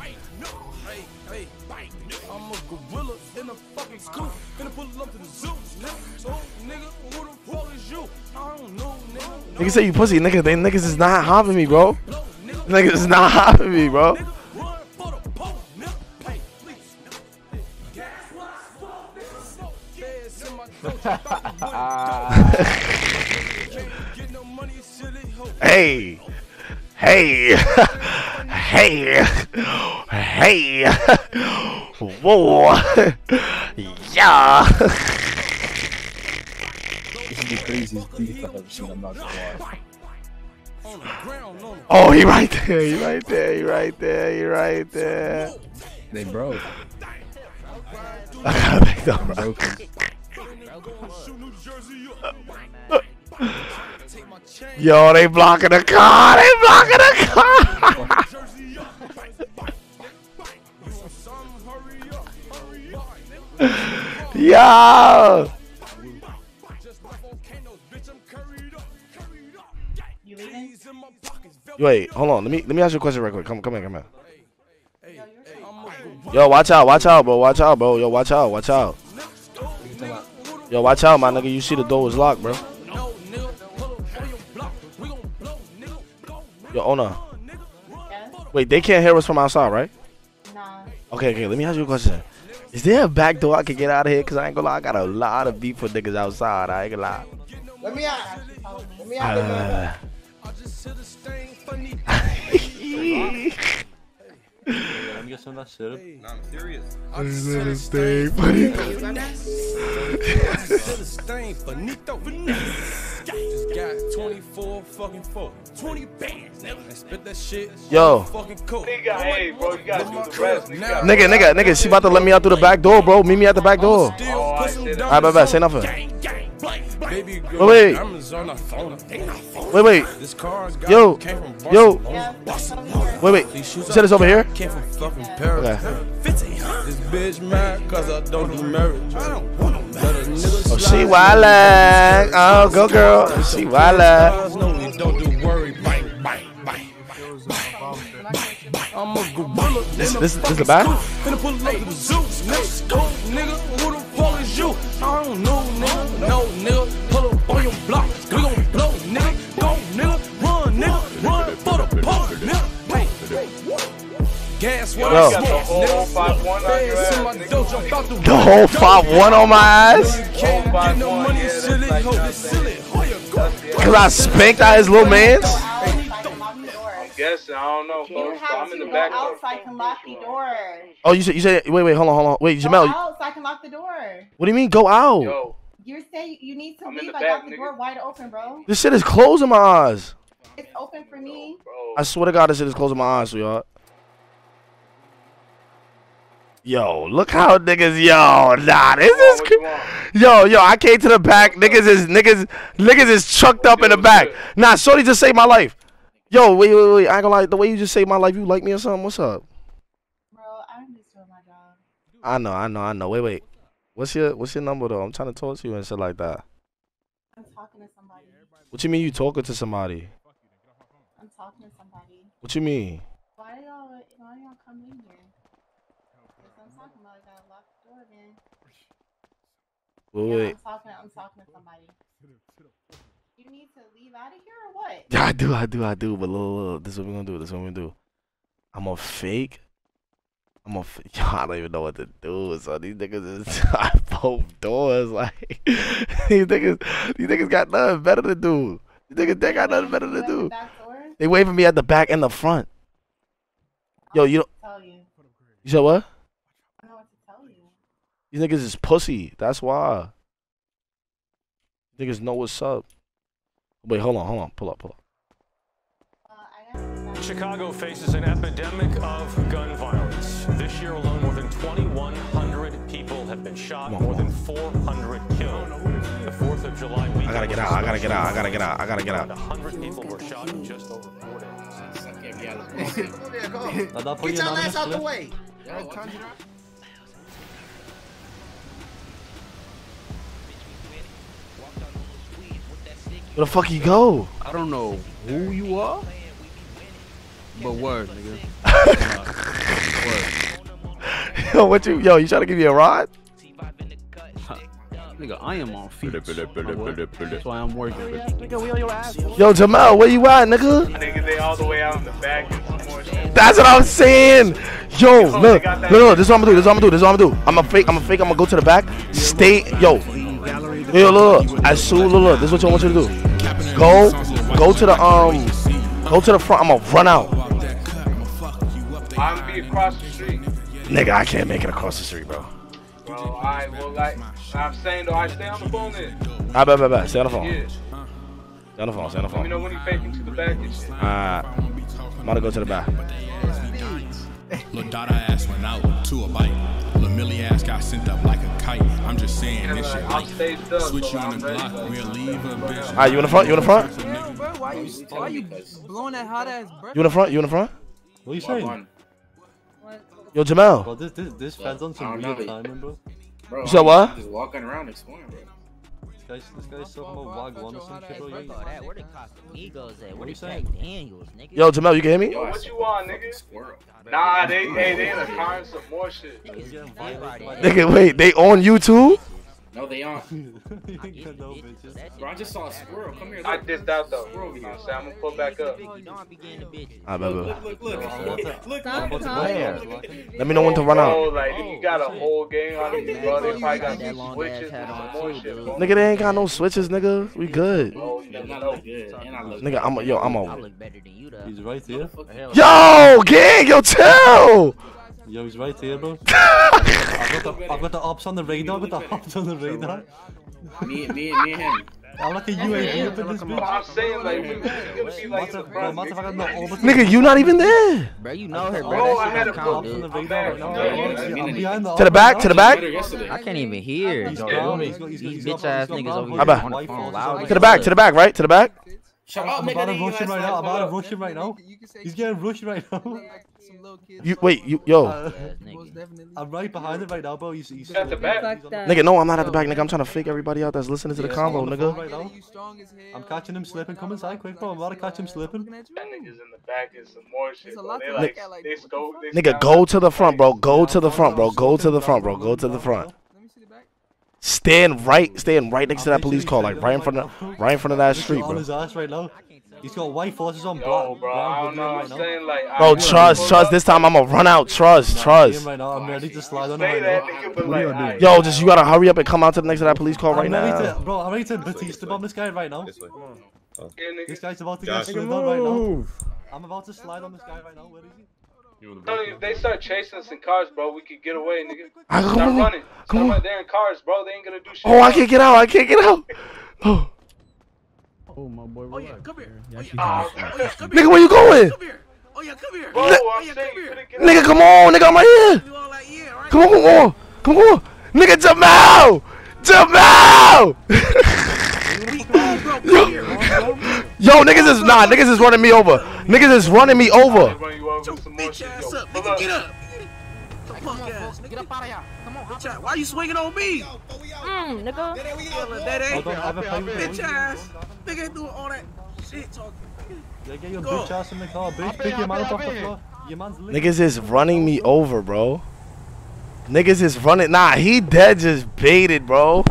I'm a gorilla in a fucking coop. Finna pull up to the zoo, nigga. So, nigga, who the fuck is you? I don't know, nigga. Niggas say you pussy, nigga. They niggas is not hopping me, bro. Niggas is not hopping me, bro. Hey. Hey. hey. Hey. Whoa. yeah. This is the craziest beef I've ever seen. I'm not gonna lie. On the ground, on the Oh, he right there. He right there. He right there. He right there. They broke. I gotta make them Broken. Yo, they blocking the car. They blocking the car. Yo. Wait, hold on. Let me let me ask you a question real quick. Come come here, come here. Yo, watch out, watch out, bro. Watch out, bro. Yo, watch out, watch out. Yo, watch out, my nigga. You see the door was locked, bro. Yo, owner. Wait, they can't hear us from outside, right? Nah. Okay, okay. Let me ask you a question. Is there a back door I can get out of here? Cause I ain't gonna lie, I got a lot of beef with niggas outside. I ain't gonna lie. Let me out. Let me Uh, Yeah, let me get some of that syrup. I'm serious. stay funny. stain finito. Just got 24 fucking four. 20 bands, nigga. Spit that shit. Yo. Fucking coke. Nigga, hey, bro, you gotta do the rest. nigga. Nigga, nigga, nigga, she about to let me out through the back door, bro. Meet me at the back door. Oh, I Alright, bye bye. Say nothing. Baby Wait, wait. diamonds on her phone. Wait, wait. This car got Yo, came from yo. Barcelona. Wait, wait. You said it's over here? Came from fucking Paris. Okay. This bitch mad cause I don't do marriage. I don't want no Let Oh, she slide. wildin'. Oh, go girl. She wildin'. No, we don't do worry. Bang, bang, bang. I'm a gorilla. This- this- this fucking the back? Finna pull up to the zoo. Nigga, go, nigga. Who the fuck is you? I don't know, nigga. No, nigga. Pull up on your block. We gon' blow, nigga. Go, nigga. Run, nigga. Run for the park, nigga. Hey. Gas what Yo. I smoke, nigga. Feds in my dough, jump out the The whole five one on my ass. Cause I spanked out his little man's. guessing. I don't know, You folks. have I'm in to the go back. outside and lock the door. Oh, you said you said wait wait hold on hold on wait Go Jamel. you- out so I can lock the door. What do you mean go out? Yo, You're saying you need to I'm leave. the I back, got the nigga. door wide open, bro. This shit is closing my eyes. It's open for me. I swear to God, this shit is closing my eyes, sweetheart. Yo, look how niggas, yo, nah, this is, cr- yo, yo, I came to the back, niggas is, niggas, niggas is chucked up in the back. Nah, shorty just saved my life. Yo, wait, wait, wait, I ain't gonna lie, the way you just saved my life, you like me or something? What's up? Bro, I'm just doing my job. I know, I know, I know. Wait, wait, what's your, what's your number though? I'm trying to talk to you and shit like that. I'm talking to somebody. What you mean you talking to somebody? I'm talking to somebody. What you mean? Why y'all, why y'all come in here? That's what I'm talking about. I gotta lock the door again. Wait, Yeah. I'm talking. I'm talking to somebody. You need to leave out of here or what? Yeah, I do, I do, I do. But look, look, this is what we're gonna do. This is what we're gonna do. I'm a fake. I'm a. F- Yo, I don't even know what to do. So these niggas is I both doors. Like these niggas, these niggas got nothing better to do. These niggas they got nothing better to do. They waving me at the back and the front. Yo, you don't. Tell you. You said what? I know what to tell you. These niggas is pussy. That's why. Niggas know what's up. Wait, hold on, hold on. Pull up, pull up. Chicago faces an epidemic of gun violence. This year alone, more than 2,100 people have been shot, more than 400 killed. The 4th of July weekend. I gotta get out. I gotta get out. I gotta get out. I gotta get out. 100 people were shot in just over four days. Get your ass out the way. Where the fuck you go? I don't know who you are, but word, nigga. Yo, what you? Yo, you trying to give me a ride? Nigga, I am on feet. That's why I'm working. Yo, Jamal, where you at, nigga? nigga, they all the way out in the back and some more shit. That's what I'm saying. Yo, look, look, look, this is what I'm gonna do. This is what I'm gonna do. This is what I'm gonna do. I'm gonna fake. I'm gonna fake. I'm gonna go to the back. Stay, yo, yo, look, look. As soon, look, look. This is what I want you to do. Go, go to the um, go to the front. I'm gonna run out. I'm be across the street. Nigga, I can't make it across the street, bro. Bro, I well, like I'm saying though, I stay on the phone then. I bet, bet, bet. Stay on the phone. Yeah. Stay on the phone. Stay on the Let me know phone. when you faking to the back and shit. Alright, I'm gonna go to the back. Lil Dada ass went out to a bite. Lil Millie ass got sent up like a kite. I'm just saying this shit I'm like staged switch so you on the block. We'll leave a bitch. Alright, you in the front? You in the front? Yo, bro, why you why you blowing that hot ass breath? You in the front? You in the front? What are you saying? Yo, Jamal. Bro, this this this fans on some don't know real that- timing, bro. Bro, You said what? Just walking around exploring, bro. This guy's this guy's talking about Wagwan or some shit, bro. You- Fuck all that. Where the Casamigos at? Where What the you Jack saying? Daniels, nigga? Yo, Jamal, you can hear me? Yo, what you want, nigga? Nah, they hey, they in the car and some more shit. Nigga, wait, they on YouTube? No, they aren't. Bro, I just saw a squirrel. Come here. I dissed out though. You know what I'm? I'm gonna pull back up. I bet, bet. Look, look, look. Look, Stop look. talking. Let me know when to run Bro, out. like you got a whole game on you, bro. They probably got some switches and some more shit, bro. Nigga, they ain't got no switches, nigga. We good. Bro, you oh, Not know. good. And I look Nigga, I'm a, yo, I'm I a. look better than you, though. He's right here. Yo, gang, yo, chill. Yo, he's right here, bro. I've got the I've got the ops on the radar. I've got the ops on the radar. Me, me, me and him. I'm like a UAV up in this Bro, I'm saying like we we gonna be like Bro, front. matter of fact, I'm not all the Nigga, you not even there. Bro, you know her, bro. Bro, I had a don't bro. count, the dude. I'm radar back. right. I'm I'm behind the To the back, to the back. I can't even hear. He's These got- he's got- he's got- he's got- bitch ass niggas over here on the phone loud. To the back, to the back, right? To the back. Shut I'm, up, I'm about to then rush him right now. I'm about to pull rush him right now. He's getting rushed right now. You wait, you yo, Uh, I'm right behind him right now, bro. He's, he's at the back. nigga. No, I'm not at the back, nigga. I'm trying to fake everybody out that's listening to the Yeah, convo, the nigga. Right now. I'm catching him slipping. Come inside quick, bro. I'm about to catch him slipping. That niggas in the back is some more shit. Bro. lot They to like, look at, they scope. They Nigga, go to the front, bro. Go to the front, bro. Go to the front, bro. Go to the front. Stand right, stand right next to that police car, like right in front of, right in front of that street, on bro. His ass right now. He's got white forces on black. Yo, bro, I don't know. I'm now. saying like, Bro, trust, trust. This time I'm gonna run out. Trust, See trust. him right now. I'm ready to slide on him right now. nigga, but like, I- Yo, just you gotta hurry up and come out to the next to that police car right I'm ready now. to, bro, I'm ready to Batista bomb this guy right now. yeah. This guy's about to get slid on right now. I'm about to slide on this guy right now. Where is he? Tell if they start chasing us in cars, bro, we could get away, nigga. Ah, come Start running. come on. running. They're in cars, bro. They ain't gonna do shit. Oh, I can't get out. I can't get out. Oh, Oh, my boy. Oh yeah, come here. Oh, yeah, she Oh, can. Oh yeah, come here. nigga, where you going? Come here. Oh yeah, come here. Bro, oh I'm yeah, saying come here. finna get Nigga, come on, nigga, I'm right here. All like yeah, right? Come on, come on, come on, nigga, Jamal, Jamal. We on, bro. Come here. Yo, niggas is nah, niggas is running me over. Niggas is running me over. Run Your with some more bitch ass up, nigga. Get up. The fuck ass, nigga. Get up out of here. Come on, Bitch ass. Why you swinging on me? Mm, nigga. That ain't. on, I have a play with Bitch ass. Nigga ain't doing all that shit talking. Yeah, get your bitch ass in the car, bitch. Pick your man up off the floor. Your man's lit. Niggas is running me over, bro. Niggas is running. Nah, he dead just baited, bro.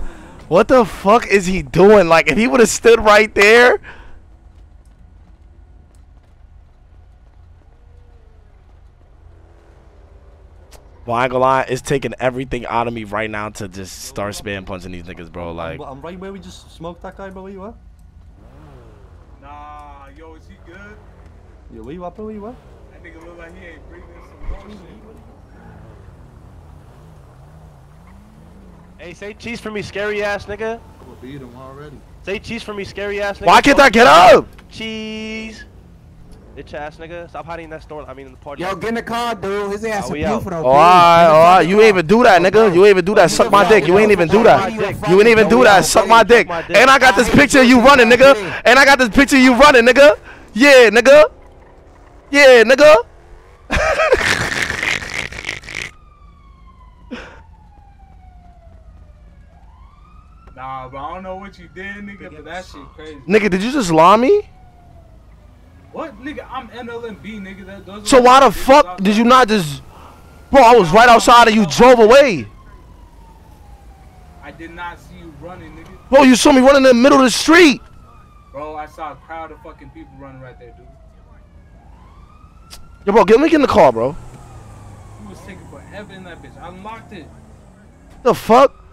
What the fuck is he doing? Like, if he would have stood right there. Well, I ain't gonna lie, it's taking everything out of me right now to just start spam punching these niggas, bro. Like, I'm, I'm right where we just smoked that guy, bro. Where you at? Nah, yo, is he good? Yeah, where you at, bro? Where you at? That nigga look like he ain't breathing some more shit. Hey, say cheese for me, scary ass nigga. We'll beat him already. Say cheese for me, scary ass nigga. why can't I get up? Cheese. Bitch ass nigga. Stop hiding in that store. I mean, in the party. Yo, get in the car, dude. His ass Oh, is we out. beautiful though. Oh, alright, oh, alright. You ain't even do that, nigga. You ain't even do that. Suck my dick. You ain't even do that. You ain't even do that. Suck my dick. And I got this picture of you running, nigga. And I got this picture of you running, nigga. Yeah, nigga. Yeah, nigga. Nah, but I don't know what you did, nigga, but that shit crazy. Nigga, did you just lie me? What, nigga? I'm NLMB, nigga. That, are So why the fuck did you not just... Bro, I was right outside and you drove away. I did not see you running, nigga. Bro, you saw me running in the middle of the street. Bro, I saw a crowd of fucking people running right there, dude. Yo, bro, get me in the car, bro. You was taking forever in that bitch. I unlocked it. The fuck?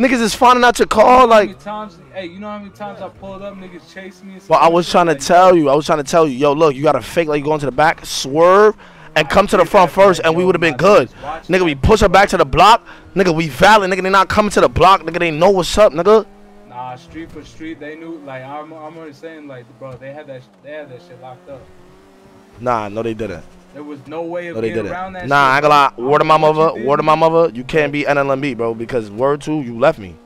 Niggas is finding out your How like... times, hey, you know how many times I pulled up, niggas chased me? Well, I was trying to tell you. I was trying to tell you. Yo, look, you gotta fake like you going to the back, swerve, and come to the front first, and we would have been good. Nigga, we push her back to the block. Nigga, we valid. Nigga, they not coming to the block. Nigga, they know what's up, nigga. Nah, street for street, they knew. Like I'm, I'm only saying, like, bro, they had that, they had that shit locked up. Nah, no, they didn't. There was no way of No, they getting around that. Nah, I shit, ain't gonna lie. bro. Word of my I don't know what mother. you Word of my mother. You can't be NLMB, bro, because word two, you left me.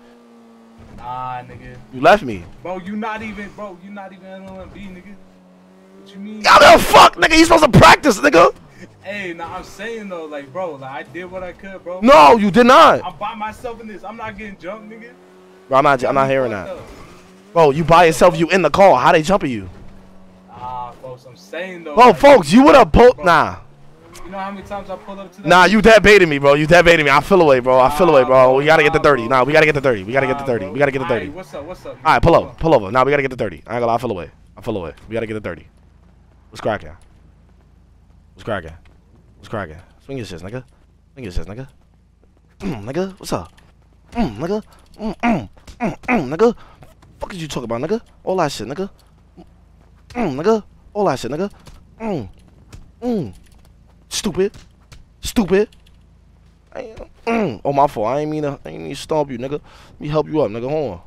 Nah, nigga. You left me. Bro, you not even, bro, you not even NLMB, nigga. What you mean? I don't fuck, nigga. You supposed to practice, nigga. Hey, nah, I'm saying though, like, bro, like I did what I could, bro. No, you did not. I'm by myself in this. I'm not getting jumped, nigga. Bro, I'm not. I'm not hearing that. Bro, you by yourself. You in the car. How they jumping you? Ah, folks, I'm saying though. Bro, like, folks, you would have both. Nah. You know how many times I pulled up to that? Nah, you dead baiting me, bro. You dead baiting me. I feel away, bro. I feel away, bro. We gotta get the 30. Nah, we gotta get the 30. We gotta get the 30. We gotta get the 30. Alright, what's up? What's up? Alright, pull over. Pull over. Nah, we gotta get the 30. I ain't gonna lie. I feel away. I feel away. We gotta get the 30. What's cracking? What's cracking? What's cracking? Swing your shit, nigga. Swing your shit, nigga. Mm, nigga, what's up? Mm, nigga. Mm, mm, mm, mm, nigga. Fuck is you talking about, nigga? All that shit, nigga. Mm, nigga. All that shit, nigga. Mm. Mm. Stupid. Stupid. I Mm. Oh, my fault. I ain't mean to, I ain't mean to stomp you, nigga. Let me help you up, nigga. Hold on.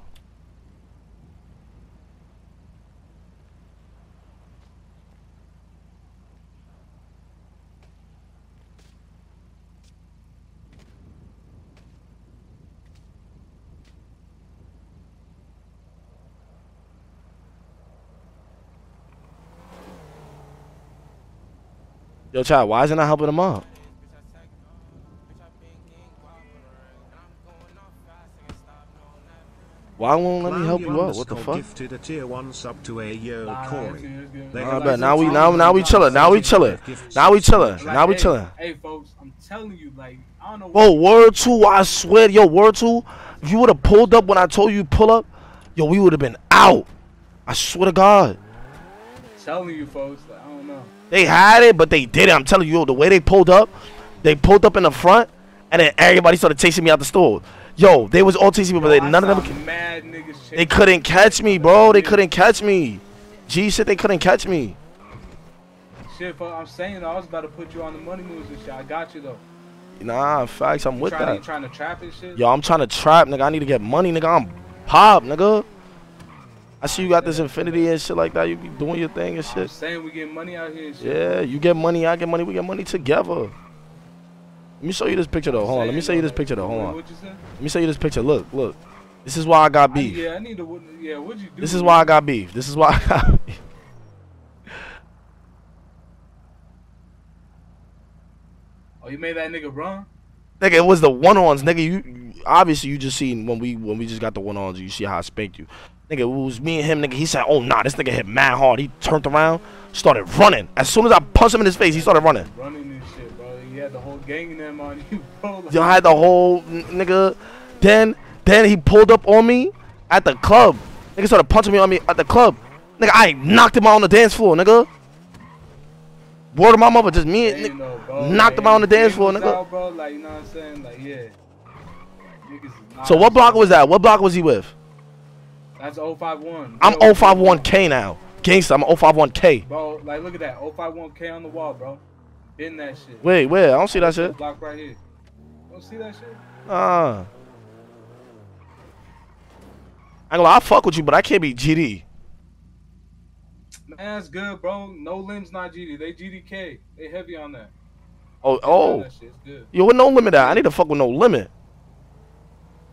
Yo, Chad, why isn't I helping him up? Why won't let me help you up? What the fuck? Gifted a tier one sub to a yo Corey. They I bet now we now now we chilling. Now we chilling. Now we chilling. Now we hey, chilling. Hey, folks, I'm telling you, like, I don't know. Bro, word two, I swear, yo, word two. If you would have pulled up when I told you pull up, yo, we would have been out. I swear to God. telling you, folks, like, I don't know. They had it, but they did it. I'm telling you, yo, the way they pulled up, they pulled up in the front, and then everybody started chasing me out the store. Yo, they was all chasing me, but they, none of them. Mad niggas They couldn't catch me, bro. They couldn't catch me. G said they couldn't catch me. Shit, fuck, I'm saying, though, I was about to put you on the money moves and shit. I got you, though. Nah, facts. I'm You with trying, that. you trying to trap and shit? Yo, I'm trying to trap, nigga. I need to get money, nigga. I'm pop, nigga. I see you got this infinity and shit like that. You be doing your thing and I'm shit. saying we get money out here and shit. Yeah, you get money, I get money, we get money together. Let me show you this picture though. Hold on, let me show you this picture though. Hold on. What'd you say? Let me show you this picture. Look, look. This is why I got I, beef. yeah, I need to. Yeah, what'd you do? This is why I got beef. This is why I got beef. Oh, you made that nigga run? Nigga, it was the one-ons, nigga. You, you obviously you just seen when we when we just got the one-ons. You see how I spanked you, nigga. It was me and him, nigga. He said, "Oh nah, this nigga hit mad hard." He turned around, started running. As soon as I punched him in his face, he started running. Running and shit, bro. You had the whole gang of them on you, bro. Like, Yo, I had the whole nigga. Then then he pulled up on me at the club. Nigga started punching me on me at the club. Nigga, I knocked him out on the dance floor, nigga. Word of my mother, just me and nigga, no, knocked him out on the dance floor, nigga. out, bro. Like, you know what I'm saying? Like, yeah. So what block was that? What block was he with? That's 051. I'm 051K now. Gangsta, I'm 051K. Bro, like, look at that. 051K on the wall, bro. Been that shit. Wait, where? I don't see that shit. Block right here. You don't see that shit? Ah. I ain't gonna I fuck with you, but I can't be GD. Man, that's good, bro. No limbs, not GD. They GDK. They heavy on that. Oh, oh. That shit's good. Yo, with no limit at? I need to fuck with no limit.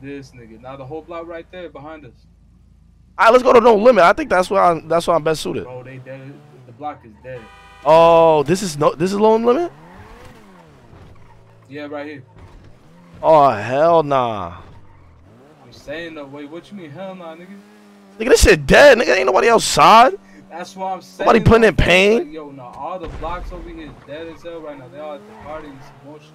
This nigga. Now the whole block right there behind us. Alright, let's go to no limit. I think that's where I that's where I'm best suited. Bro, they dead. The block is dead. Oh, this is no this is low limit? Yeah, right here. Oh hell nah. I'm saying though. Wait, what you mean? Hell nah, nigga. Nigga, this shit dead. Nigga, ain't nobody outside. That's why I'm saying. Nobody putting in pain? Like, yo, no, all the blocks over here is dead as hell right now. They all at the party and some more shit.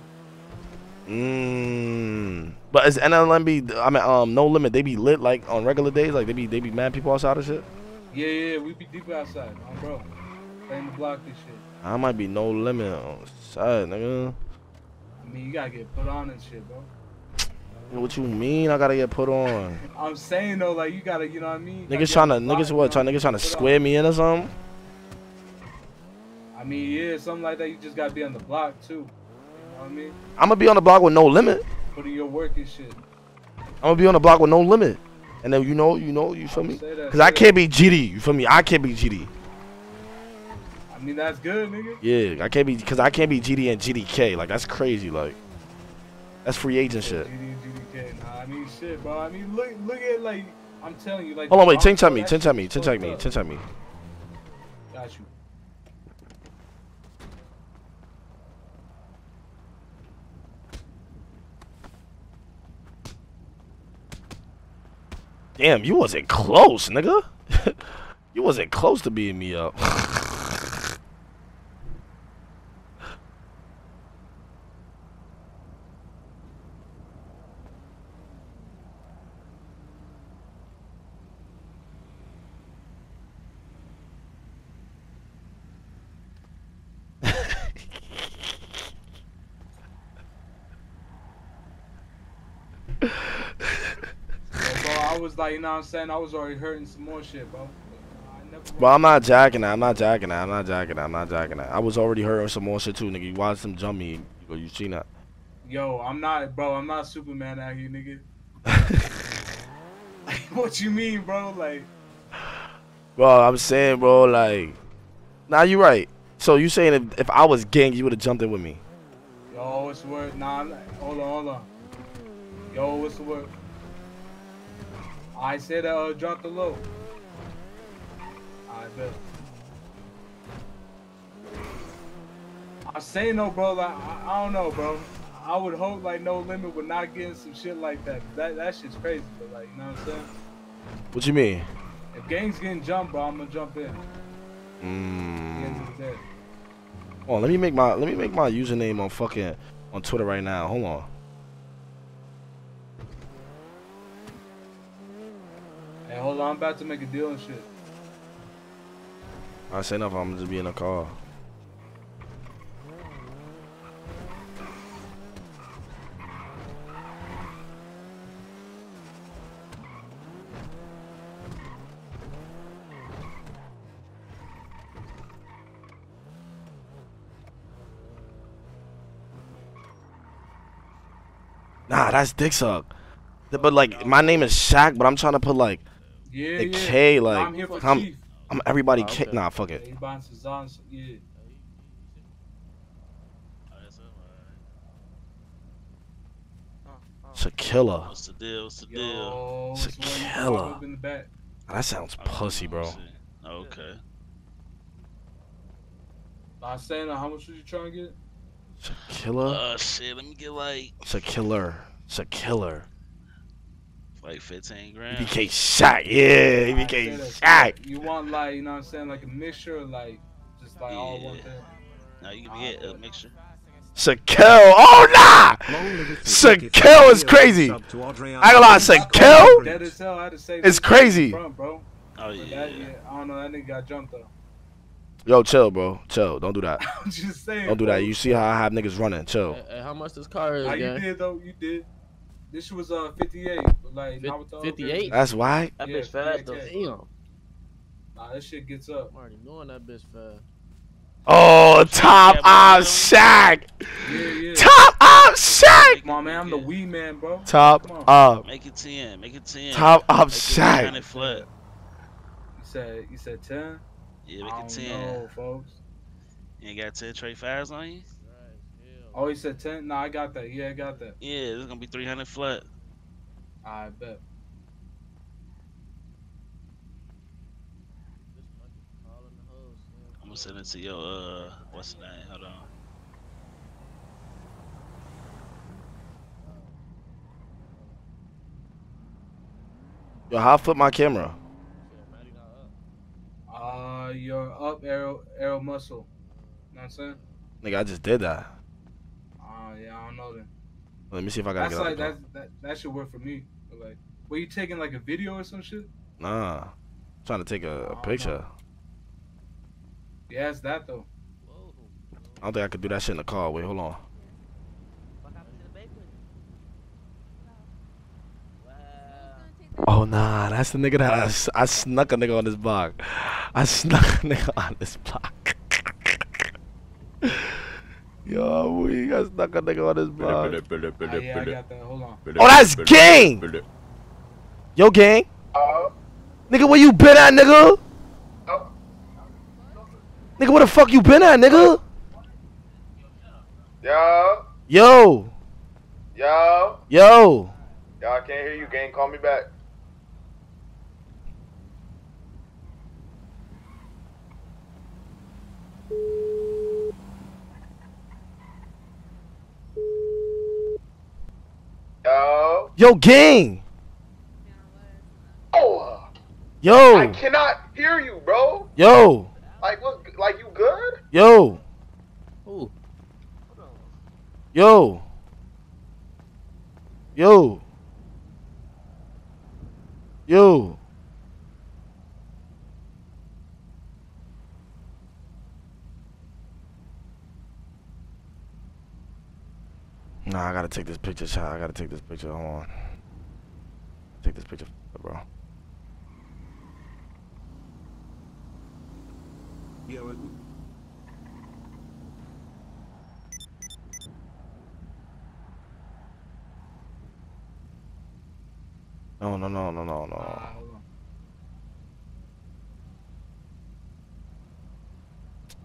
Mmm. But is NLMB? I mean, um, no limit. They be lit like on regular days. Like they be they be mad people outside and shit. Yeah, yeah, we be deep outside, um, bro. Playing the block and shit. I might be no limit on side, nigga. I mean, you gotta get put on and shit, bro. What you mean? I gotta get put on. I'm saying though, like you gotta, you know what I mean? Niggas trying to niggas what? Trying niggas trying to Put on. square me in or something? I mean, yeah, something like that. You just gotta be on the block too. You know what I mean? I'm gonna be on the block with no limit. Put in your work and shit. I'm gonna be on the block with no limit. And then you know, you know, you feel me? Cause I can't be GD. You feel me? I can't be GD. I mean, that's good, nigga. Yeah, I can't be because I can't be GD and GDK. Like that's crazy. Like that's free agent shit. GD, GDK. Nah, I mean, shit, bro. I mean, look, look at like, I'm telling you, like. Hold on, wait. Chin box, me. that Chin me. is Chin me. up. Chin me. Got you. Damn, you wasn't close, nigga. you wasn't close to beating me up. So, bro, I was like, you know what I'm saying? I was already hurting some more shit, bro. I never But I'm not jacking that. I'm not jacking that. I'm not jacking that. I'm not jacking that. I was already hurting some more shit too, nigga. You watched them jump me. You, you seen that? Yo, I'm not, bro. I'm not Superman out here, nigga. Like, what you mean, bro? Like, Bro, I'm saying, bro, like, nah, you right. So you saying if, if I was gang, you would have jumped in with me? yo, what's the word? Nah, hold on, hold on. Yo, what's the word? I said, uh, drop the low. I bet. I'm saying though, bro. Like I, I don't know, bro. I would hope like No Limit would not get in some shit like that. That that shit's crazy. But like, you know what I'm saying? What you mean? If gangs getting jumped, bro, I'm gonna jump in. Mm. Oh, let me make my let me make my username on fucking on Twitter right now. Hold on. Hey, hold on. I'm about to make a deal and shit. I say nothing. I'm just be in a car. Nah, that's Dick Suck. But like, my name is Shaq, but I'm trying to put like Yeah, the yeah. K, like I'm here for I'm, Chief. I'm everybody Oh, K. okay. Nah, fuck it. he buying some Zons. Yeah. Shakilla. What's the deal? What's the Yo, deal? it's one you can walk up in the back. That sounds pussy, bro. Okay. I was saying, uh, how much was you trying to get? Killer. Uh, shit. Let me get like Shakiller. Shakiller. Like 15 grand. BK shot. Yeah, I BK said Shaq. You want like, you know what I'm saying, like a mixture, like just like all one thing. Now you can get a mixture. Shaquille. Oh nah. Shaquille is crazy. I ain't gonna lie, Shaquille Dead as hell. I had to say It's crazy. Front, bro. Oh yeah. That, yeah. I don't know. That nigga got jumped though. Yo, chill, bro. Chill. Don't do that. I'm just saying. Don't do bro. that. You see how I have niggas running. Chill. Hey, hey, how much this car is, Nah, you did though. You did. This shit was uh 58. Like not with the 58? That's why. That Yeah, bitch fast though. 58K. Damn. Nah, that shit gets up. I'm already knowing that bitch fast. Oh, top off Shaq. Yeah, yeah. Top off Shaq. Come on, man. I'm the wee man, bro. Top Come up. Make it 10. Make it 10. Top up Make it Shaq. 300 flat. You said you said 10. Yeah, make I it don't 10. know, folks. You ain't got 10 trade fires on you? Oh, you said 10? Nah, I got that. Yeah, I got that. Yeah, it's gonna be 300 flat. I bet. I'm gonna send it to your uh, what's the name? Hold on. Yo, how I flip my camera? Uh, your up arrow arrow muscle. You know what I'm saying? Nigga, I just did that. Yeah, I don't know then. Let me see if I gotta That's get like out the car. that, that that should work for me. But like, were you taking like a video or some shit? Nah. I'm trying to take a, a oh, picture. Yeah, it's that though. I don't think I could do that shit in the car. Wait, hold on. Oh nah, that's the nigga that I snuck a nigga on this block. I snuck a nigga on this block. Yo, we I snuck a nigga on this block. Ah, yeah, I got that. Hold on. Oh, that's gang. Yo, gang. Nigga, where you been at, nigga? Nigga, where the fuck you been at, nigga? Yo, Yo, yo, yo. yo, I can't hear you, gang. Call me back. Yo, Yo, gang. oh, Yo. I cannot hear you, bro. yo, Like what? Like you good? yo. Yo. Yo. Yo. Nah, I gotta take this picture shot. I gotta take this picture. Hold on. Take this picture, bro. Yeah, Yo, No, no, no, no, no, no.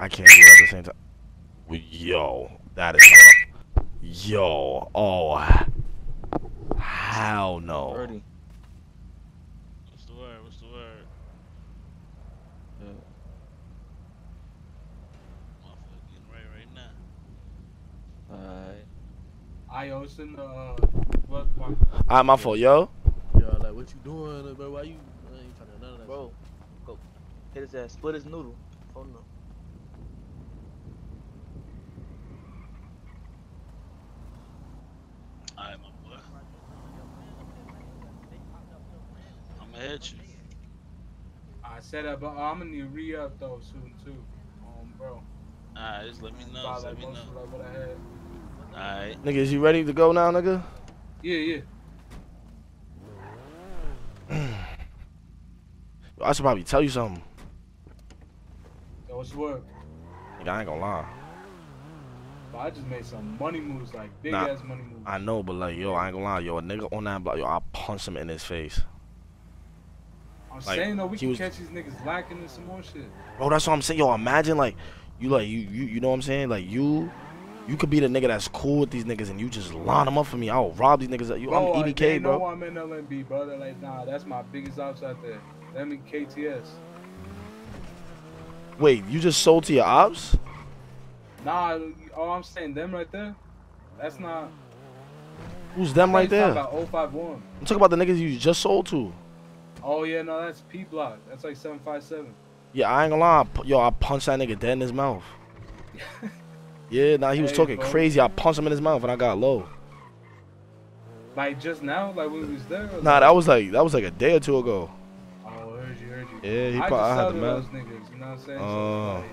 I can't do it at the same time. Yo, that is. Yo, oh, how no. Birdie. What's the word? What's the word? Yeah. Motherfucking right right now. Alright. I was in the uh, what Alright, ah, my fault, yo. Yo, like, what you doing, bro? Why you? I ain't trying to none of that. Bro, go hit his ass, split his noodle. Oh no. Alright, my boy. I'ma hit you. I said that, but I'm gonna need re up though soon too. Um, bro. Alright, just let me know. Just let me know. of like what I had. Alright. Nigga, is you ready to go now, nigga? Yeah, yeah. I should probably tell you something. Yo, what's the word? Nigga, I ain't gonna lie. But I just made some money moves, like big Nah, ass money moves. I know, but like, yo, I ain't gonna lie, yo, a nigga on that block, yo, I punch him in his face. I'm like, saying though, we can was- catch these niggas lacking in some more shit. Bro, that's what I'm saying. Yo, imagine like you like you you you know what I'm saying? Like you you could be the nigga that's cool with these niggas and you just line them up for me. I'll rob these niggas. You, Bro, I'm EBK, they bro. know I'm in LMB, brother. Like, nah, that's my biggest ops out there. Them and KTS. Wait, you just sold to your ops? Nah, oh, I'm saying them right there. That's not. Who's them right there? talking About 051. I'm talking about the niggas you just sold to. Oh yeah, no, that's P block. That's like 757. Yeah, I ain't gonna lie. Yo, I punched that nigga dead in his mouth. yeah, nah, he was Hey, talking bro. crazy. I punched him in his mouth and I got low. Like just now, like when we was there. Nah, like- that was like that was like a day or two ago. Oh, heard you, heard you. Yeah, he I probably just I had the those niggas. You know what I'm saying? Oh. So, uh, like,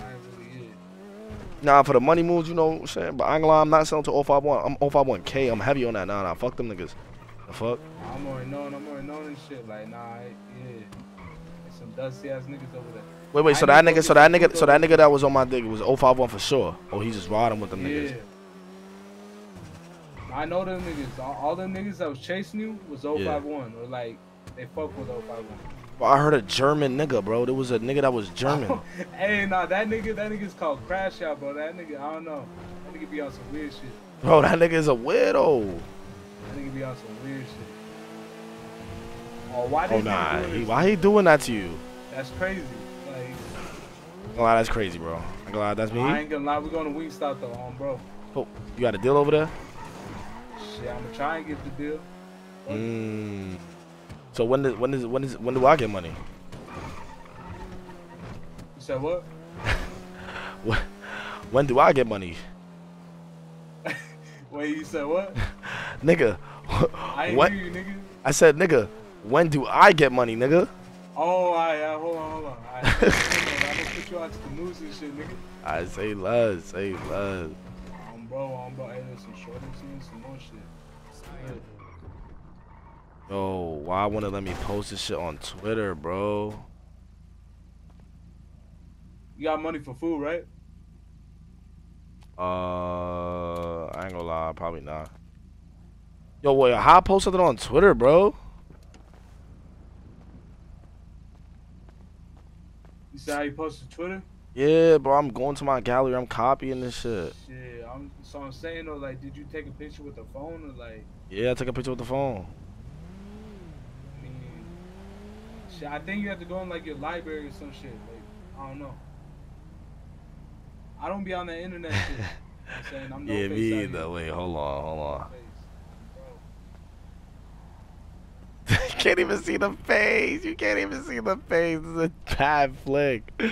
I ain't really it. Nah, for the money moves, you know what I'm saying? But I ain't gonna lie, I'm not selling to 051. I'm 051K. I'm heavy on that. Nah, nah, fuck them niggas. The fuck? I'm already knowing, I'm already knowing and shit. Like, nah, I- yeah. There's some dusty ass niggas over there. Wait, wait, so that nigga, so that nigga, so that nigga that was on my dick was 051 for sure. Oh, he just riding with them Yeah. niggas. I know them niggas. All, all them niggas that was chasing you was 051. Or like, they fuck with 051. I heard a German nigga, bro. There was a nigga that was German. hey, nah, that nigga, that nigga's called Crash Out, bro. That nigga, I don't know. That nigga be on some weird shit. Bro, that nigga is a weirdo. That nigga be on some weird shit. Oh, why Oh nah, he, why he doing that to you? That's crazy. Like, I'm gonna that's crazy, bro. I'm gonna that's me. I ain't gonna lie, we going to Wingstop though, um, bro. Oh, you got a deal over there? Shit, I'm gonna try and get the deal. Mm. So when does when is when is when do I get money? You said what? When, when do I get money, Wait, you said what? nigga? I What? hear you, nigga. I said, nigga. When do I get money, nigga? Oh, alright, uh, hold on, hold on. I'm gonna put you out to the news and shit, nigga. I say less, say less. Um, bro, um, bro, hey, there's some shorties Yo, why wanna let me post this shit on Twitter, bro? You got money for food, right? Uh, I ain't gonna lie, probably not. Yo, wait, how I post something on Twitter, bro? You said how you posted Twitter? Yeah, bro, I'm going to my gallery, I'm copying this shit. Shit, I'm, so I'm saying though, like, did you take a picture with the phone or like, Yeah, I took a picture with the phone. I mean, shit, I think you have to go in like your library or some shit. Like, I don't know. I don't be on the internet shit. You know what I'm saying? I'm no yeah, me either. Wait, hold on, hold on. You can't even see the face. You can't even see the face. This is a bad flick.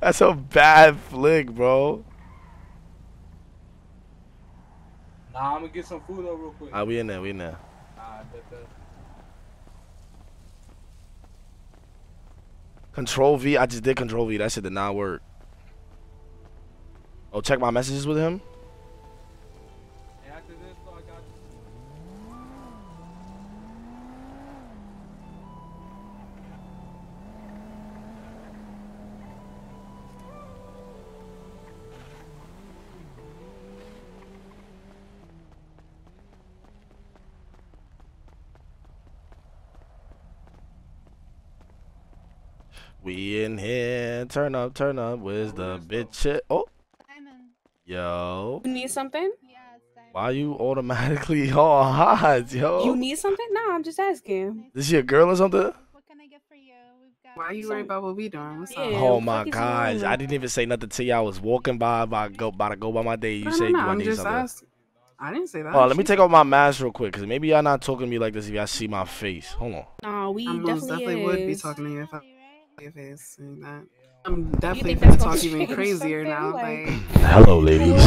That's a bad flick, bro. Nah, I'm gonna get some food though real quick. Ah, we in there, we in there. Nah. Control V. I just did Control V. That shit did not work. Oh, check my messages with him. We in here. Turn up, turn up. Where's the oh. bitch? Oh. Yo. You need something? Why you automatically all hot, yo? You need something? Nah, I'm just asking. Is she a girl or something? Why are you worried about what we doing? What's yeah, up? Oh my gosh, I didn't even say nothing to you. I was walking by, about go, about to go by my day. You no, say no, no, you I'm need just something. I didn't say that. Oh, let me take off my mask real quick, cause maybe y'all not talking to me like this if y'all see my face. Hold on. Nah, we I'm definitely, definitely would be talking to you if I. Davis and that. I'm definitely gonna talk even crazier now. Like, hello, ladies.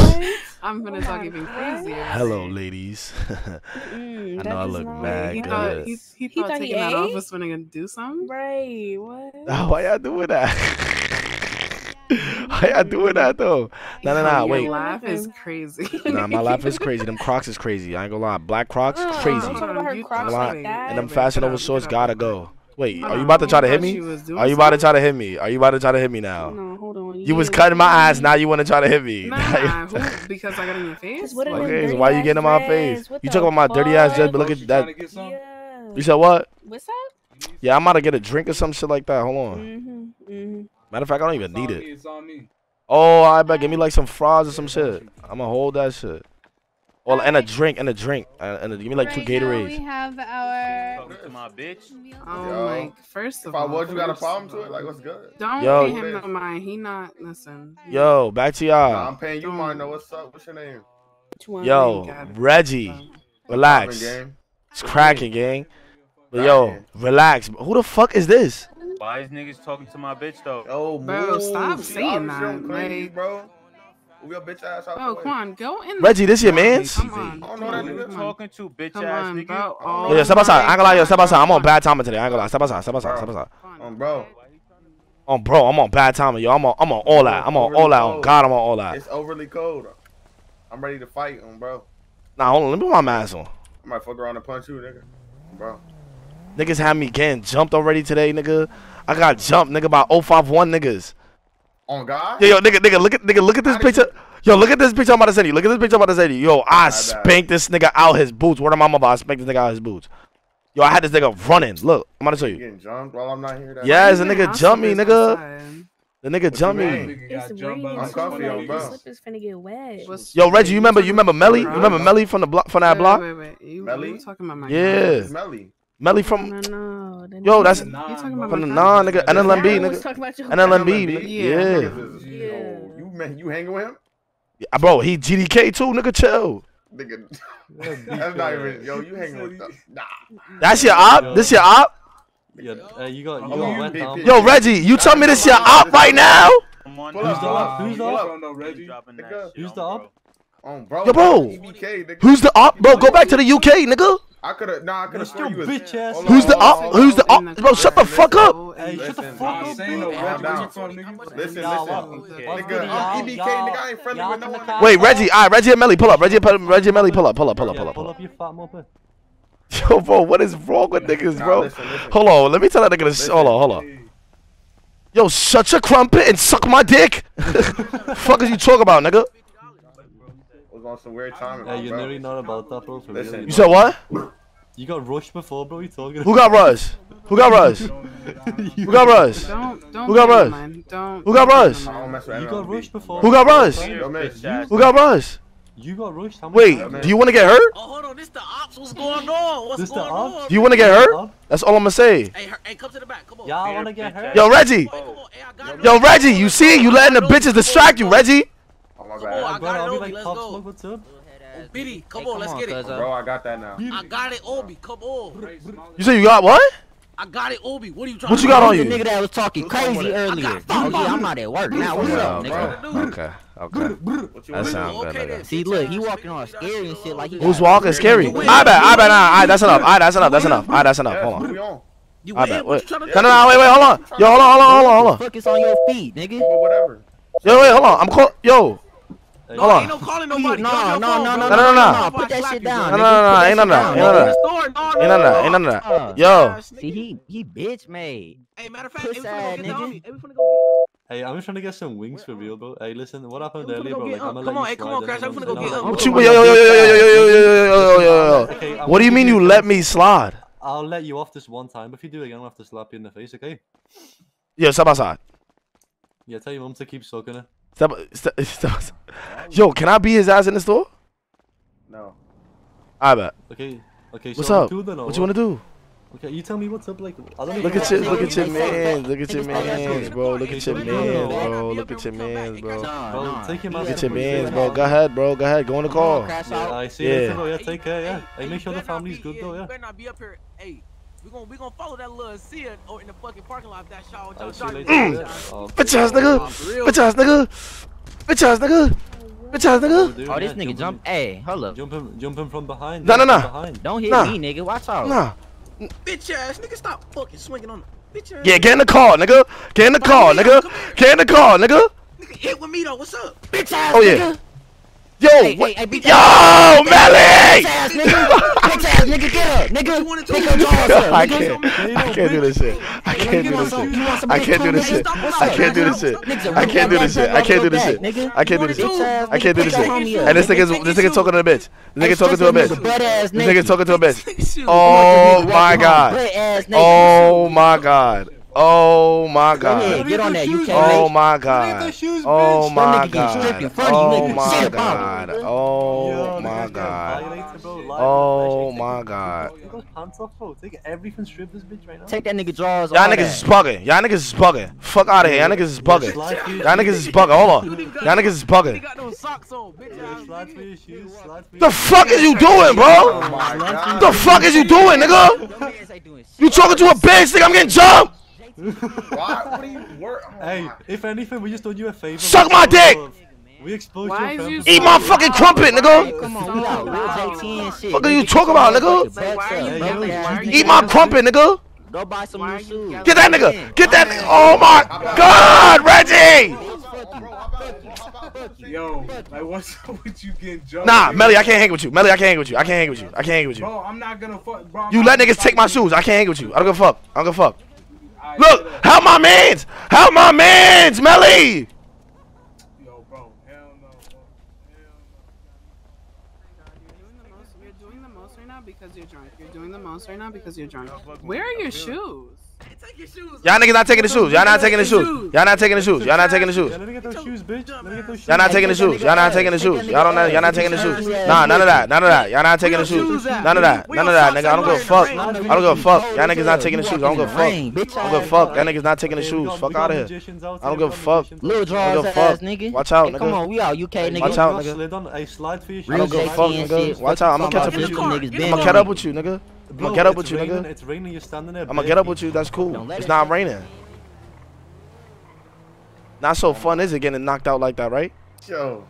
I'm gonna oh talk even crazier. Hello, ladies. Mm, I know I look mad. He thought, he, he, he, thought, thought taking that off was gonna do something. Right? What? Why y'all doing that? why y'all doing that though? No, no, no. Wait. Your laugh is crazy. nah, my laugh is crazy. Them Crocs is crazy. I ain't gonna lie. Black Crocs, crazy. Uh, I'm, I'm Crocs like that. And them Fashion Over Source gotta go. Wait, are you about to try to hit me? Are you about to try to hit me? Are you about to try to hit me now? No, hold on. You, was cutting my eyes. Now you want to try to hit me? Nah, who, because I got in your face. Why okay, why you getting in my face? You talking about my dirty ass dress? But look at that. You said what? What's up? Yeah, I'm about to get a drink or some shit like that. Hold on. Mm -hmm, mm -hmm. Matter of fact, I don't even need it. Oh, I bet. Give me like some fries or some shit. I'ma hold that shit. Well, and a drink, and a drink, uh, and a, give me like two right Gatorades. we have our. My bitch. Oh Yo, my! First of if all, if I was, you got a problem to it? Like, what's good? Don't Yo. pay him no mind. He not listen. Yo, back to y'all. I'm paying you mind. Know what's up? What's your name? Yo, Reggie, uh, relax. It's cracking, gang. But yo, relax. Who the fuck is this? Why is niggas talking to my bitch though? Oh, bro, bro stop saying that, like, bro. Your bitch ass out oh, Quan, go in. Reggie, this your man's? Come on. I don't talking to, bitch ass nigga. Oh, yeah, step outside. I ain't gonna lie, yo, step outside. I'm on bad timing today. I ain't gonna lie. Step outside, step outside, step outside. Um, bro. Um, bro, I'm on bad timing, yo. I'm on, I'm on all out. I'm on all out. God, I'm on all out. It's overly cold. I'm ready to fight him, bro. Nah, hold on. Let me put my mask on. I might fuck around and punch you, nigga. Bro. Niggas had me getting jumped already today, nigga. I got jumped, nigga, by 051 niggas. On God? Yo, yo, nigga, nigga, look at nigga, look at this picture. Yo, look at this picture I'm about to send you. Look at this picture I'm about to send you. Yo, I nah, spanked this nigga out his boots. What am I about? I spanked this nigga out his boots. Yo, I had this nigga running. Look, I'm about to show you. Getting jumped while I'm not here. That yeah, the nigga jump me, nigga. The nigga jump me. It's raining. I'm coffee finna get wet. Yo, Reggie, you remember? You remember Melly? You remember Melly from the block from that block? Wait, wait, wait. You, Melly? You talking about my? Yeah. Melly. Melly from no, no, no. yo, that's nah, from the nah, nigga, NLMB nigga, and then NLMB, yeah. yeah. You man, you hanging with him? Yeah, bro, he GDK too, nigga. Chill. Nigga, that's, not even. Yo, you hanging with nah? That's your op. Yo. This your op. Yo, uh, you got, you oh, got went, yo, Reggie, you tell me this your op right now? Who's the op? Who's the op? Who's the op? Yo, bro, who's the op? Bro, go back to the UK, nigga. I could have. Nah, I could have. Still bitch ass. Who's the op? Who's the op? Bro, shut the fuck up. Hey, shut the fuck up. Listen, listen, nigga. I'm EBK, nigga. I ain't friendly with no one. Wait, Reggie. All right, Reggie and Melly, pull up. Reggie, Reggie and Melly, pull up, pull up, pull up, pull up. Pull up your fat moped. Yo, bro, what is wrong with niggas, bro? Hold on, let me tell that nigga to. Hold on, hold on. Yo, shut your crumpet and suck my dick. Fuck is you talking about, nigga? was on some weird time. Yeah, you nearly know about that, bro. Listen, really, you said what? You got rushed before, bro. You talking? Who got rushed? Who got rushed? Who got rushed? Don't, don't Who got rushed? Don't. Who got rushed? You got rushed before. Who got rushed? Who got rushed? You got rushed. Wait, do you want to get hurt? Oh, hold on. This the ops. What's going on? What's going on? Do you want to get hurt? That's all I'm gonna say. Hey, hey, come to the back. Come on. Y'all want to get hurt? Yo, Reggie. Yo, Reggie. You see, you letting the bitches distract you, Reggie my come bad. On, I got it, Obi. Like, let's go. Smoke, what's up? Oh, oh Biddy, come hey, on, let's on, get it. Bro, I got that now. I got it, Obi. Come on. You say you got what? I got it, Obi. What are you trying? What you got on you? The nigga that was talking crazy earlier. I got oh, yeah, I'm out at work now. What's yeah, up, nigga? Bro. Okay. Okay. That sounds good. Okay, nigga. See, look, he walking on scary and shit. Like he who's walking scary? I bet. I bet. Nah. All right, that's enough. All right, that's enough. That's enough. All right, that's enough. Hold on. You I bet. Wait. No, no, no, wait, wait, hold on. Yo, hold on, hold on, hold on, hold on. Focus on your feet, nigga. Whatever. Yo, wait, hold on. I'm call. Yo, Hold on. Ain't no calling nobody. No, no, no, no, no, no. Put that shit down. No, no, no, ain't none of that. Ain't none of that. Ain't none of that. Yo. See, he he bitch made. Hey, matter of fact, we finna go. Hey, we finna go get. Hey, I'm just trying to get some wings for real, bro. Hey, listen, what happened earlier, bro? Come on, hey, come on, Crash, I'm finna go get him. yo, yo, yo, yo, yo, yo, yo, yo, yo, yo, yo, yo, yo. What do you mean you let me slide? I'll let you off this one time. If you do again, I'll have to slap you in the face, okay? Yeah, side by side. Yeah, tell your mom to keep sucking it. Yo, can I be his ass in the store? No. I bet. Okay. Okay. What's up? What, what you wanna do? Okay, you tell me what's up. Like, look at your look at your man, look at your man, bro. Look at your man, bro. Look at your man, bro. Look at your man, bro. Go ahead, bro. Go ahead. Go on the call. Yeah, I see. Yeah, take care. Yeah. Hey, make sure the family's good though. Yeah. Hey, we gonna we gonna follow that little Sia or in the fucking parking lot. That y'all. Y'all see you driving. later. Mm. Oh, Bitch ass nigga. Bitch ass nigga. Bitch ass nigga. Bitch ass nigga. Oh, this nigga jump. Hey, hold up. Jumping, jumping from behind. Nah, nah, jump nah. Don't hit me, nigga. Watch out. Nah. Bitch ass nigga, stop fucking swinging on the bitch ass. Yeah, get in the car, nigga. Get in the car, nigga. Get in the car, nigga. Nigga, hit with me though. What's up? Bitch ass Oh yeah. Yo, Hey, what? hey, hey, Yo, ass- Melly! Nigga, get up, nigga. Take your jaws up, I can't. I can't do this shit. I can't do this shit. I can't do this shit. I can't do this shit. I can't do this shit. I can't do this shit. I can't do this shit. I can't do this shit. And this nigga's this nigga talking to a bitch. This nigga talking to a bitch. This nigga talking to a bitch. Oh, oh my god. Oh my god. Oh my god. Get on that, oh oh you Oh can't. my god. Oh my oh That nigga getting stripped in god. front of you, Oh my god. Oh my god. Oh my god. Take those pants off, bro. Take everything. Strip this bitch right now. Take that nigga jaws. Y'all niggas that. is bugging. Y'all niggas is bugging. Fuck out of here. Y'all niggas is bugging. Y'all niggas is bugging. Hold on. Y'all niggas is bugging. got those socks on, bitch ass. Slide for your shoes. Slide for The fuck is you doing, bro? The fuck is you doing, nigga? You talking to a bitch, nigga? I'm getting jumped. Why? What do you work? Oh Hey, if anything, we just done you a favor. Suck my dick. We exposed Why your is you family. Eat my fucking crumpet, nigga. Come on, we out. Real JT and shit. Fuck are you talking about, nigga? Like, why are you yelling? Why are you Eat my crumpet, nigga. Go buy some new shoes. Get that nigga. Get that. nigga! Oh my God, Reggie. Yo, like what's up with you getting jumped? Nah, nigga? Melly, I can't hang with you. Melly, I can't hang with you. I can't hang with you. I can't hang with you. Bro, I'm not gonna fuck. Bro, I'm You let niggas take my shoes. I can't hang with you. I don't give a fuck. I don't give a fuck. Alright, Look, shut up. help my mans. Help my mans, Melly. Yo, bro, hell no. bro. You're doing the most right now because you're drunk. You're doing the most right now because you're drunk. Where are your shoes? Take your shoes. Y'all niggas not taking the shoes. Y'all not taking the shoes. Y'all not taking the shoes. Y'all not taking the shoes. Yeah, let me get those shoes, bitch. Let me get those shoes. Y'all not taking the shoes. Y'all not taking the shoes. Y'all don't. know- Y'all not taking the shoes. Nah, none of that. None of that. Y'all not taking the shoes. None of that. None of that, nigga. I don't give a fuck. I don't give a fuck. Y'all niggas not taking the shoes. I don't give a fuck. I don't give a fuck. Y'all niggas not taking the shoes. Fuck out of here. I don't give a fuck. Little draws don't ass nigga. Watch out, Hey, Come on, we out UK nigga. Watch out, nigga. Slid on a slide for your shoes. I don't give a fuck, nigga. Watch out. I'm gonna catch up with you. I'm gonna catch up with you, nigga. I'm Bro, gonna get up with you, raining, nigga. It's raining. You're standing there. I'm gonna get up with you. That's cool. It's it not shine. raining. Not so fun, is it? Getting knocked out like that, right? Yo,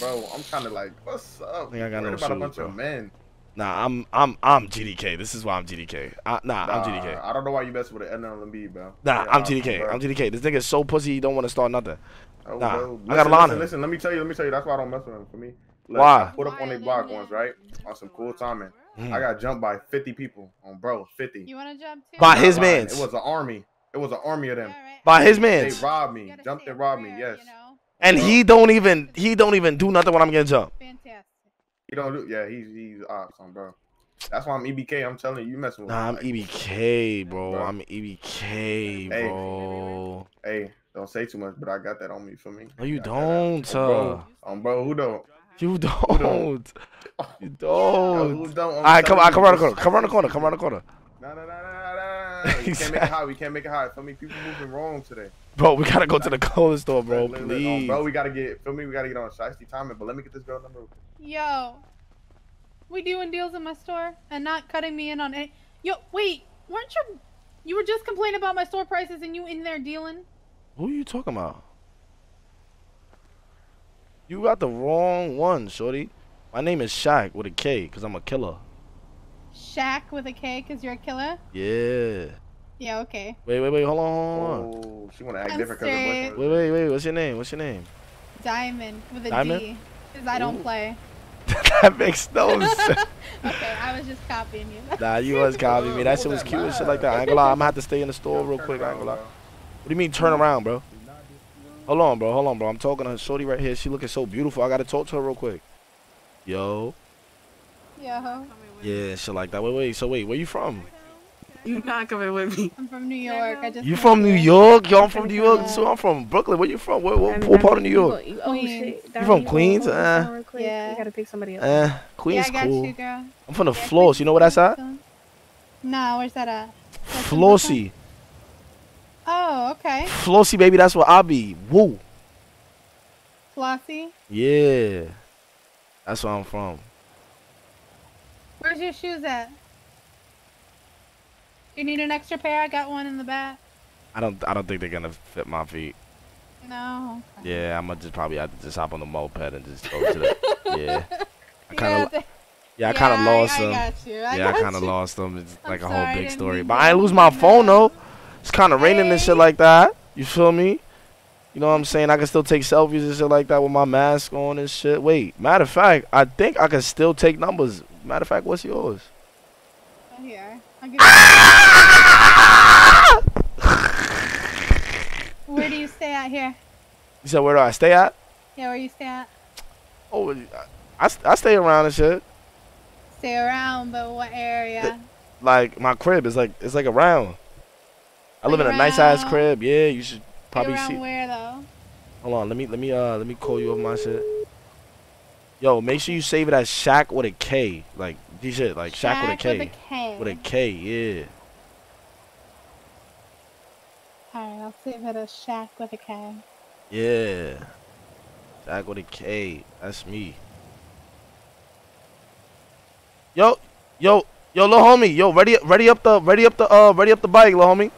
bro, I'm kind of like, what's up? Think I got no about a bunch bro. of men. Nah, I'm I'm I'm GDK. This is why I'm GDK. Uh, nah, I'm GDK. I don't know why you mess with an NLMB, bro. Nah, Yeah, I'm GDK. bro. I'm GDK. This nigga's so pussy. He don't want to start nothing. Oh, Nah, bro. I got a Listen, line listen, listen, let me tell you, let me tell you, that's why I don't mess with him. for me. Look, Why? I put up on their block once, right? On some cool timing. Mm. I got jumped by 50 people on bro, 50. You wanna jump too? By his man. It was an army. It was an army of them. By his man. They robbed me, jumped and robbed me. Yes. And he don't even he don't even do nothing when I'm getting jumped. Fantastic. He don't do. Yeah, he's he's ops on bro. That's why I'm EBK. I'm telling you, you messing with. Nah, I'm. EBK, bro. Bro. I'm EBK, Hey. bro. Hey, don't say too much, but I got that on me for me. No, you I got that. don't. On Uh, bro, on bro, who don't? you don't? don't. You don't. who don't? All right, come on, come around the corner. Come around the corner. Come around the corner. Nah, nah, nah, nah, nah, nah. We can't make it hot. We can't make it hot. Feel me? People moving wrong today. Bro, we gotta go to the clothing store, bro. Um, Please. bro, we gotta get. Feel me? We gotta get on shiesty timing. But let me get this girl number. Yo, we doing deals in my store and not cutting me in on any. Yo, wait, weren't you? You were just complaining about my store prices and you in there dealing. Who are you talking about? You got the wrong one, shorty. My name is Shaq with a K, cause I'm a killer. Shaq with a K, cause you're a killer. Yeah. Yeah, okay. Wait, wait, wait. Hold on, hold on. Oh, she wanna act I'm different because her straight. boyfriend. Wait, wait, wait. What's your name? What's your name? Diamond with a D, Diamond? cause I don't Ooh. play. that makes no sense. okay, I was just copying you. Nah, you was copying me. That shit was cute and shit like that. I ain't gonna lie. I'm gonna have to stay in the store real quick. I ain't gonna lie. What do you mean turn around, bro? Hold on, bro. Hold on, bro. I'm talking to Shorty right here. She looking so beautiful. I gotta talk to her real quick. Yo. Yo, Yeah, shit like that. Wait, wait. So wait, where you from? You not coming with me. I'm from New York. I just You moved from New. York? Yo, I'm from New York. So I'm from Brooklyn. Where you from? What, what, what part of New York? Oh Queens. shit. You from Queens? Uh, Yeah. You gotta pick somebody else. eh, Queens yeah, I got cool. you, girl. I'm from the floors. You know where that's at? No, where's that at? Flossie. Oh, okay. Flossie, baby, that's what I be. Woo. Flossie. Yeah. That's where I'm from. Where's your shoes at? You need an extra pair? I got one in the back. I don't I don't think they're gonna fit my feet. No. Yeah, I'm gonna just probably have to just hop on the moped and just go to the yeah. I kind of. to- yeah, I kind of lost I them. I yeah, I kind of lost them. It's I'm like a sorry, whole big story. But I ain't lose my phone though. It's kind of raining and shit like that. You feel me? You know what I'm saying? I can still take selfies and shit like that with my mask on and shit. Wait, matter of fact, I think I can still take numbers. Matter of fact, what's yours? Here. I'll give you- Where do you stay at here? You said where do I stay at? Yeah, where you stay at? Oh, I, I, I stay around and shit. Stay around, but what area? Like my crib is like it's like around. I live in a nice ass crib. Yeah, you should probably see. where though? Hold on, let me let me uh let me call you up my shit. Yo, make sure you save it as Shaq with a K. Like this shit, like Shaq, with a Shaq with a K. With a K, yeah. Alright, I'll save it as Shack with a K. Yeah. Shaq with a K. That's me. Yo, yo, yo, little homie, yo, ready, ready up the, ready up the, uh, ready up the bike, little homie.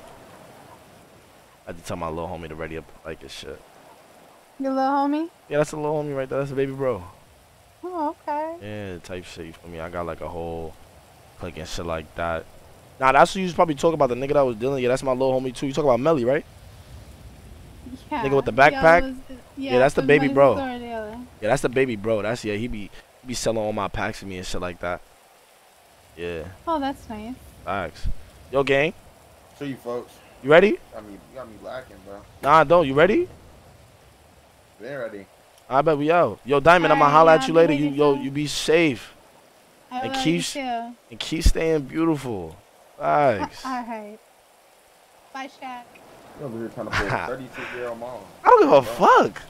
I had to tell my little homie to ready up like bike and shit. Your little homie? Yeah, that's a little homie right there. That's a baby bro. Oh, okay. Yeah, type shit for me. I got like a whole clique and shit like that. Nah, that's who you was probably talking about. The nigga that was dealing. Yeah, that's my little homie too. You talk about Melly, right? Yeah. Nigga with the yeah, backpack? was- Yeah, that's the baby bro. store. Yeah, that's the baby bro. That's yeah. He be he be selling all my packs to me and shit like that. Yeah, Oh, that's nice. facts. Yo, gang, See you folks. You ready? Got me, you got me lacking, bro. Nah, don't. You ready? Been ready. I bet we out. Yo, Diamond, I'ma Alright, holla at you later. You yo, you be safe I and love keep you too. and keep staying beautiful. Facts. Alright. Bye, Shaq. Over here trying to pull 32 year old mom. I don't give a fuck.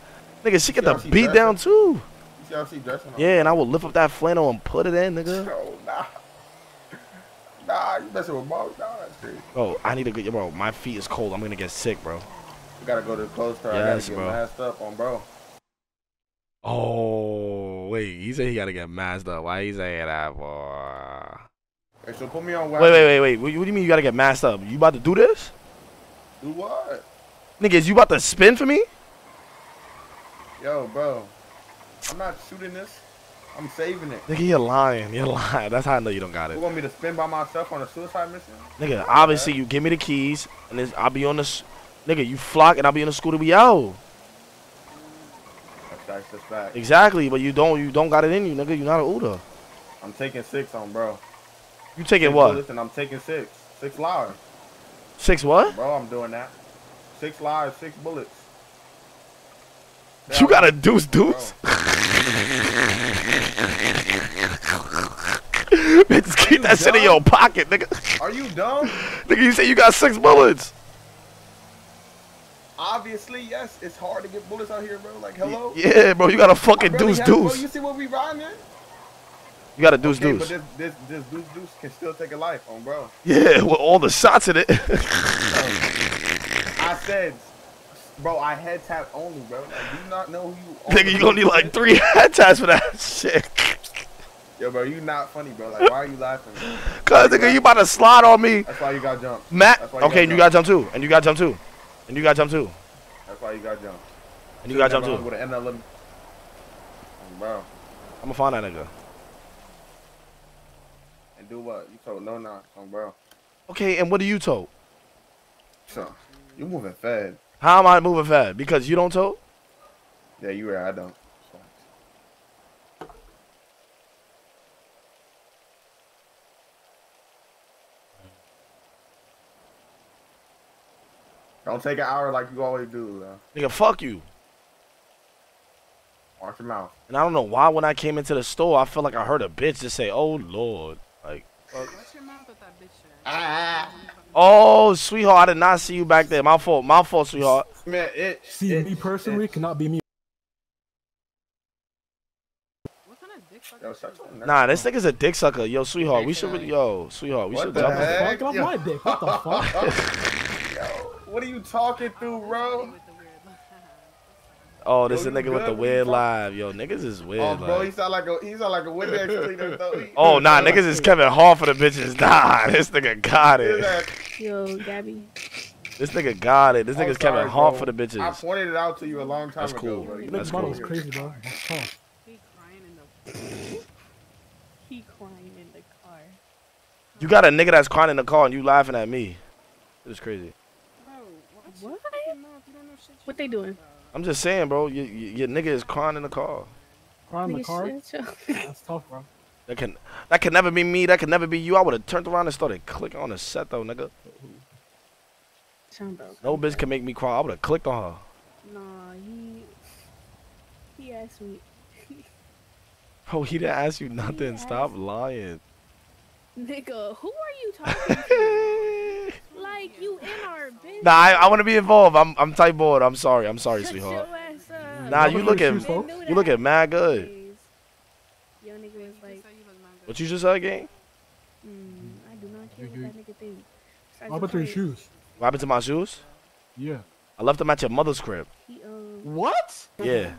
Nigga, she get the beat dressing? down too. You see how she dressing? Yeah, and I will lift up that flannel and put it in, nigga. Oh, nah. Nah, you messing with mom. Nah, that's crazy. Bro, I need to get, bro. My feet is cold. I'm gonna get sick, bro. You gotta go to the clothes store. I Yes, gotta get bro. masked up on bro. Oh, wait. He said he gotta get masked up. Why he saying that, boy? Hey, so put me on Wait, wait, wait, wait. What, what do you mean you gotta get masked up? You about to do this? Do what? Nigga, is you about to spin for me? Yo, bro. I'm not shooting this. I'm saving it. Nigga, you're lying. You're lying. That's how I know you don't got it. You want me to spin by myself on a suicide mission? Nigga, obviously you give me the keys, and I'll be on the. Nigga, you flock, and I'll be on the scooter. We out. That's, that's fact. Exactly, but you don't. You don't got it in you, nigga. You're not an Uda. I'm taking six on bro. You taking Six what? Listen, I'm taking six. Six lives. Six what? Bro, I'm doing that. Six lives, six bullets. You got a deuce deuce? Keep that shit in your pocket, nigga. Are you dumb? Nigga, you say you got six bullets. Obviously, yes. It's hard to get bullets out here, bro. Like, hello? Yeah, bro, you got a fucking barely deuce have- bro, deuce. you see what we riding in? You got a deuce okay, deuce. but this, this, this deuce deuce can still take a life on bro. Yeah, with all the shots in it. I said, bro, I head tap only, bro. Like, do you not know who you Nigga, you gonna need like three head taps for that shit. Yo, bro, you not funny, bro. Like, why are you laughing? Bro? Cause nigga, you about to slide on me. That's why you got jumped. Matt, why okay, and you got jump too. And you got jump too. And you got jump too. That's why you got jumped. And you got jump Should've too. With an NLM. Bro, I'm gonna find that nigga. and do what? You told no knock on bro. Okay, and what do you told? So, you moving fed. How am I moving fast? Because you don't told? Yeah, you right. I don't. Don't take an hour like you always do, though. Nigga, fuck you. Watch your mouth. And I don't know why when I came into the store, I felt like I heard a bitch just say, "Oh Lord," like. fuck. What's your mouth with that bitch? Ah. Oh, sweetheart, I did not see you back there. My fault. My fault, sweetheart. Man, it. See, me personally cannot be me. What kind of dick Yo, shut your nerve. Nah, this nigga's a dick sucker. Yo, sweetheart, we should really, yo, sweetheart, we What should the jump. heck? Fuck off Yo. my dick. What the fuck? Yo, what are you talking through, bro? Oh, this Yo, is a nigga with good? the weird talking- live. Yo, niggas is weird. Oh, bro, he like. sound like a he sound like a Windex cleaner though. He- Oh, nah, niggas is Kevin Hart for the bitches. Nah, this nigga got it. Yo, Gabby. This nigga got it. This I'm nigga's Kevin sorry, Hart bro. for the bitches. I pointed it out to you a long time That's ago. cool. bro. You That's This know bottle cool. was crazy, bro. That's tough. He crying in the car. You got a nigga that's crying in the car and you laughing at me. It's crazy. What? What they doing? I'm just saying, bro. You, you, your nigga is crying in the car. Crying in the car. That's tough, bro. That can that can never be me. That can never be you. I would have turned around and started clicking on the set though, nigga. Sound. No bitch can make me cry. I would have clicked on her. Nah, he he asked me. Oh, he didn't ask you nothing. Stop lying. Nigga, who are you talking to? Like you in our business. Nah, I, I want to be involved. I'm I'm type bored. I'm sorry. I'm sorry, Shut sweetheart. your ass up. Nah, you look at shoes, bro? you looking mad good. Yo, nigga was like, What you just said, gang? mm, I do not care what that nigga think. Starts How to about your shoes? What happened to my shoes? Yeah. I left them at your mother's crib. He, um, What? Yeah,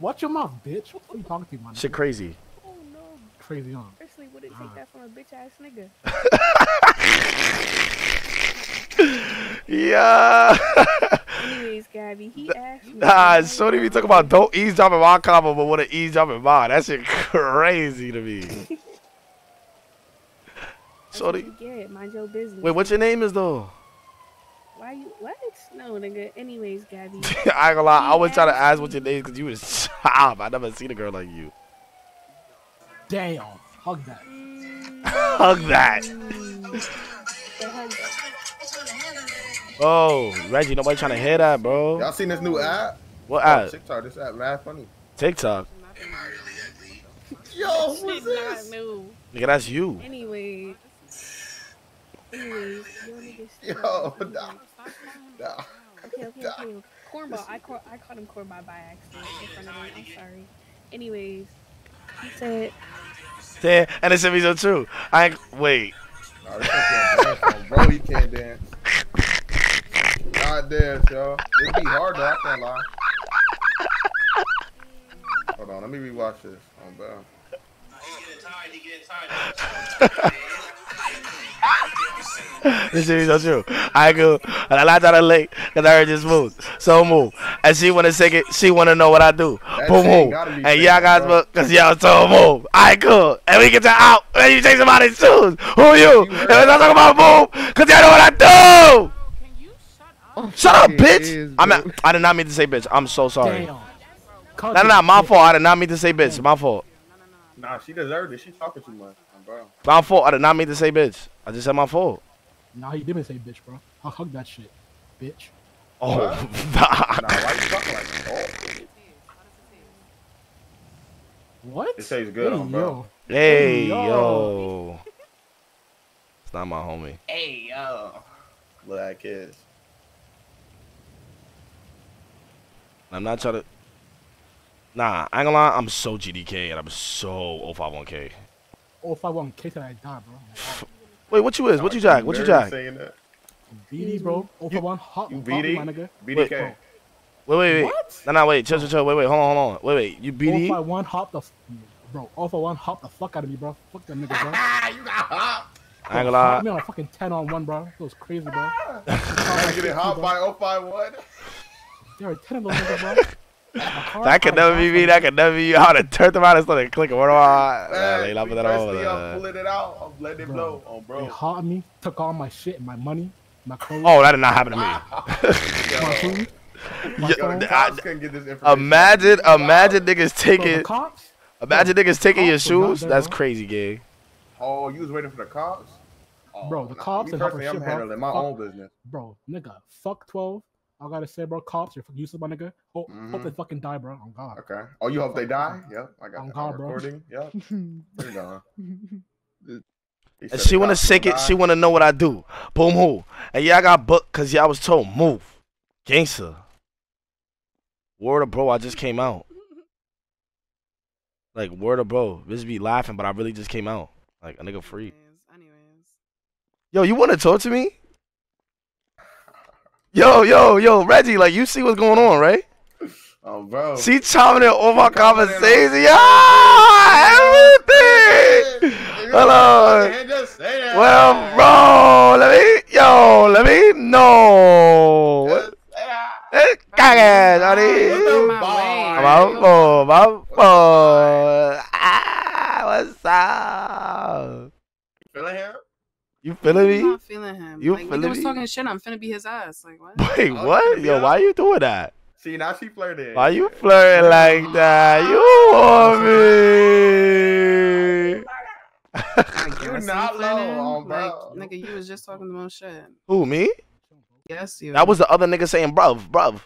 Watch your mouth, bitch. What are you talking to, man? shit crazy. oh no. Crazy, huh? Personally, wouldn't take that from a bitch ass nigga. Yeah. Anyways, Gabby, he asked me. Nah, so we talk about don't eavesdrop in my combo, but want to eavesdrop in mine. That shit crazy to me. Shorty, You get mind your business. wait, what's your name is though? Why you what? No, nigga. Anyways, Gabby. I ain't gonna lie, I he was trying to asked ask what your name because you was top. I never seen a girl like you. Damn. Hug that. Hug that. Mm. But hug that. Oh, Reggie, nobody trying to hear that, bro. Y'all seen this new app? What Oh, app? TikTok. This app mad funny. TikTok. Yo, Shit what's not this? new. Nigga, that's you. Anyway. Anyways, yo niggas. Nah. Nah. Okay, okay, okay. Cornball. I call, I called him cornball by accident in front of him. I'm sorry. Anyways, he said, Damn, and it should be so true. I ain't, wait. Nah, can't dance, bro. Bro, he can't dance. God damn, yo. This be hard though. I can't lie. Hold on, let me rewatch this. Oh, bro. This shit is so true. I go, and I lied down the lake because I heard you smooth. So move. And she want to sing it. She want to know what I do. Boom, move. And y'all guys, bro. because y'all so move. I cool. And we get you out. And you take somebody's shoes. Who are you? And let's talk about move. Because y'all know what I do. Shut up, bitch. I'm not, I did not mean to say bitch. I'm so sorry. Damn. No, no, no. My fault. I did not mean to say bitch. My fault. Nah, she deserved it. She talking too much, bro. My fault. I did not mean to say bitch. I just said my fault. Nah, he didn't say bitch, bro. I'll hug that shit, bitch. Oh, Nah, why you talking like that? What? It tastes good, Hey, on, bro. yo. Hey, Hey, yo. yo. It's not my homie. Hey, yo. Black kids. I'm not trying to. Nah, I ain't gonna lie. I'm so GDK and I'm so 051K. Oh, if I want K till I die, bro. Wait, what you is? What you jack? What you jack? Saying that. BD, bro. Oh, if I want hot, You hot, BD? my nigga. BDK. Bro. Wait, wait, wait. What? No, no, wait. Chill, chill, chill. Wait, wait. Hold on, hold on. Wait, wait. You Oh, if I BD? want hop the, f- bro. Oh, if I want hop the fuck out of me, bro. Fuck that nigga, bro. you got hot. I ain't gonna Hop lie. me on a fucking ten on one, bro. That was crazy, bro. I get it hot by 051. There are ten of those niggas, bro. That could never be me. That could never be you. I would have turned around and started clicking. What do I? Nah, Man, lay, la, we put that thirsty, on, I'm uh, pulling it out. I'm letting it blow. Oh, They bro. hot me, took all my shit and my money, my clothes, Oh, that did not happen to me. my food. My Yo, I- cops couldn't get this information. Imagine, imagine niggas taking, cops. imagine niggas taking your cops was not shoes. there, That's bro. crazy, gay. Oh, you was waiting for the cops? Oh, Bro, the nah, cops Me and help personally, her I'm shit, bro. handling my Fuck. own business. Bro, nigga, fuck twelve. I gotta say, bro, cops, you're useless, my nigga. Hope, hope Mhm. they fucking die, bro. On God. Okay. Oh, you hope they die? Yep. I got On that God, on bro. recording. Yep. Bring it on. He And she wanna cops sick it. die. She wanna know what I do. Boom, who? And y'all got booked because y'all was told move. Gangster. Word of bro, I just came out. Like word of bro, this be laughing, but I really just came out like a nigga free. Anyways. Yo, you want to talk to me? Yo, yo, yo, Reggie, like you see what's going on, right? Oh, bro. She chiming in all my conversation. Yeah, everything. Hello. Well, bro, let me, yo, let me know. Eh, Cagas, honey. Vamos, vamos. Ah, what's up? You Feeling him? You feeling me? I'm not feeling him. You like, feeling nigga was talking shit. I'm finna be his ass. Like what? Wait, oh, what? Yo, why you doing that? See, now she flirting. Why you flirting like that? You want me? You Yes, not low, flirting? oh, Like, bro. nigga, you was just talking the most shit. Who, me? Yes, you. That was the other nigga saying, bruv, bruv.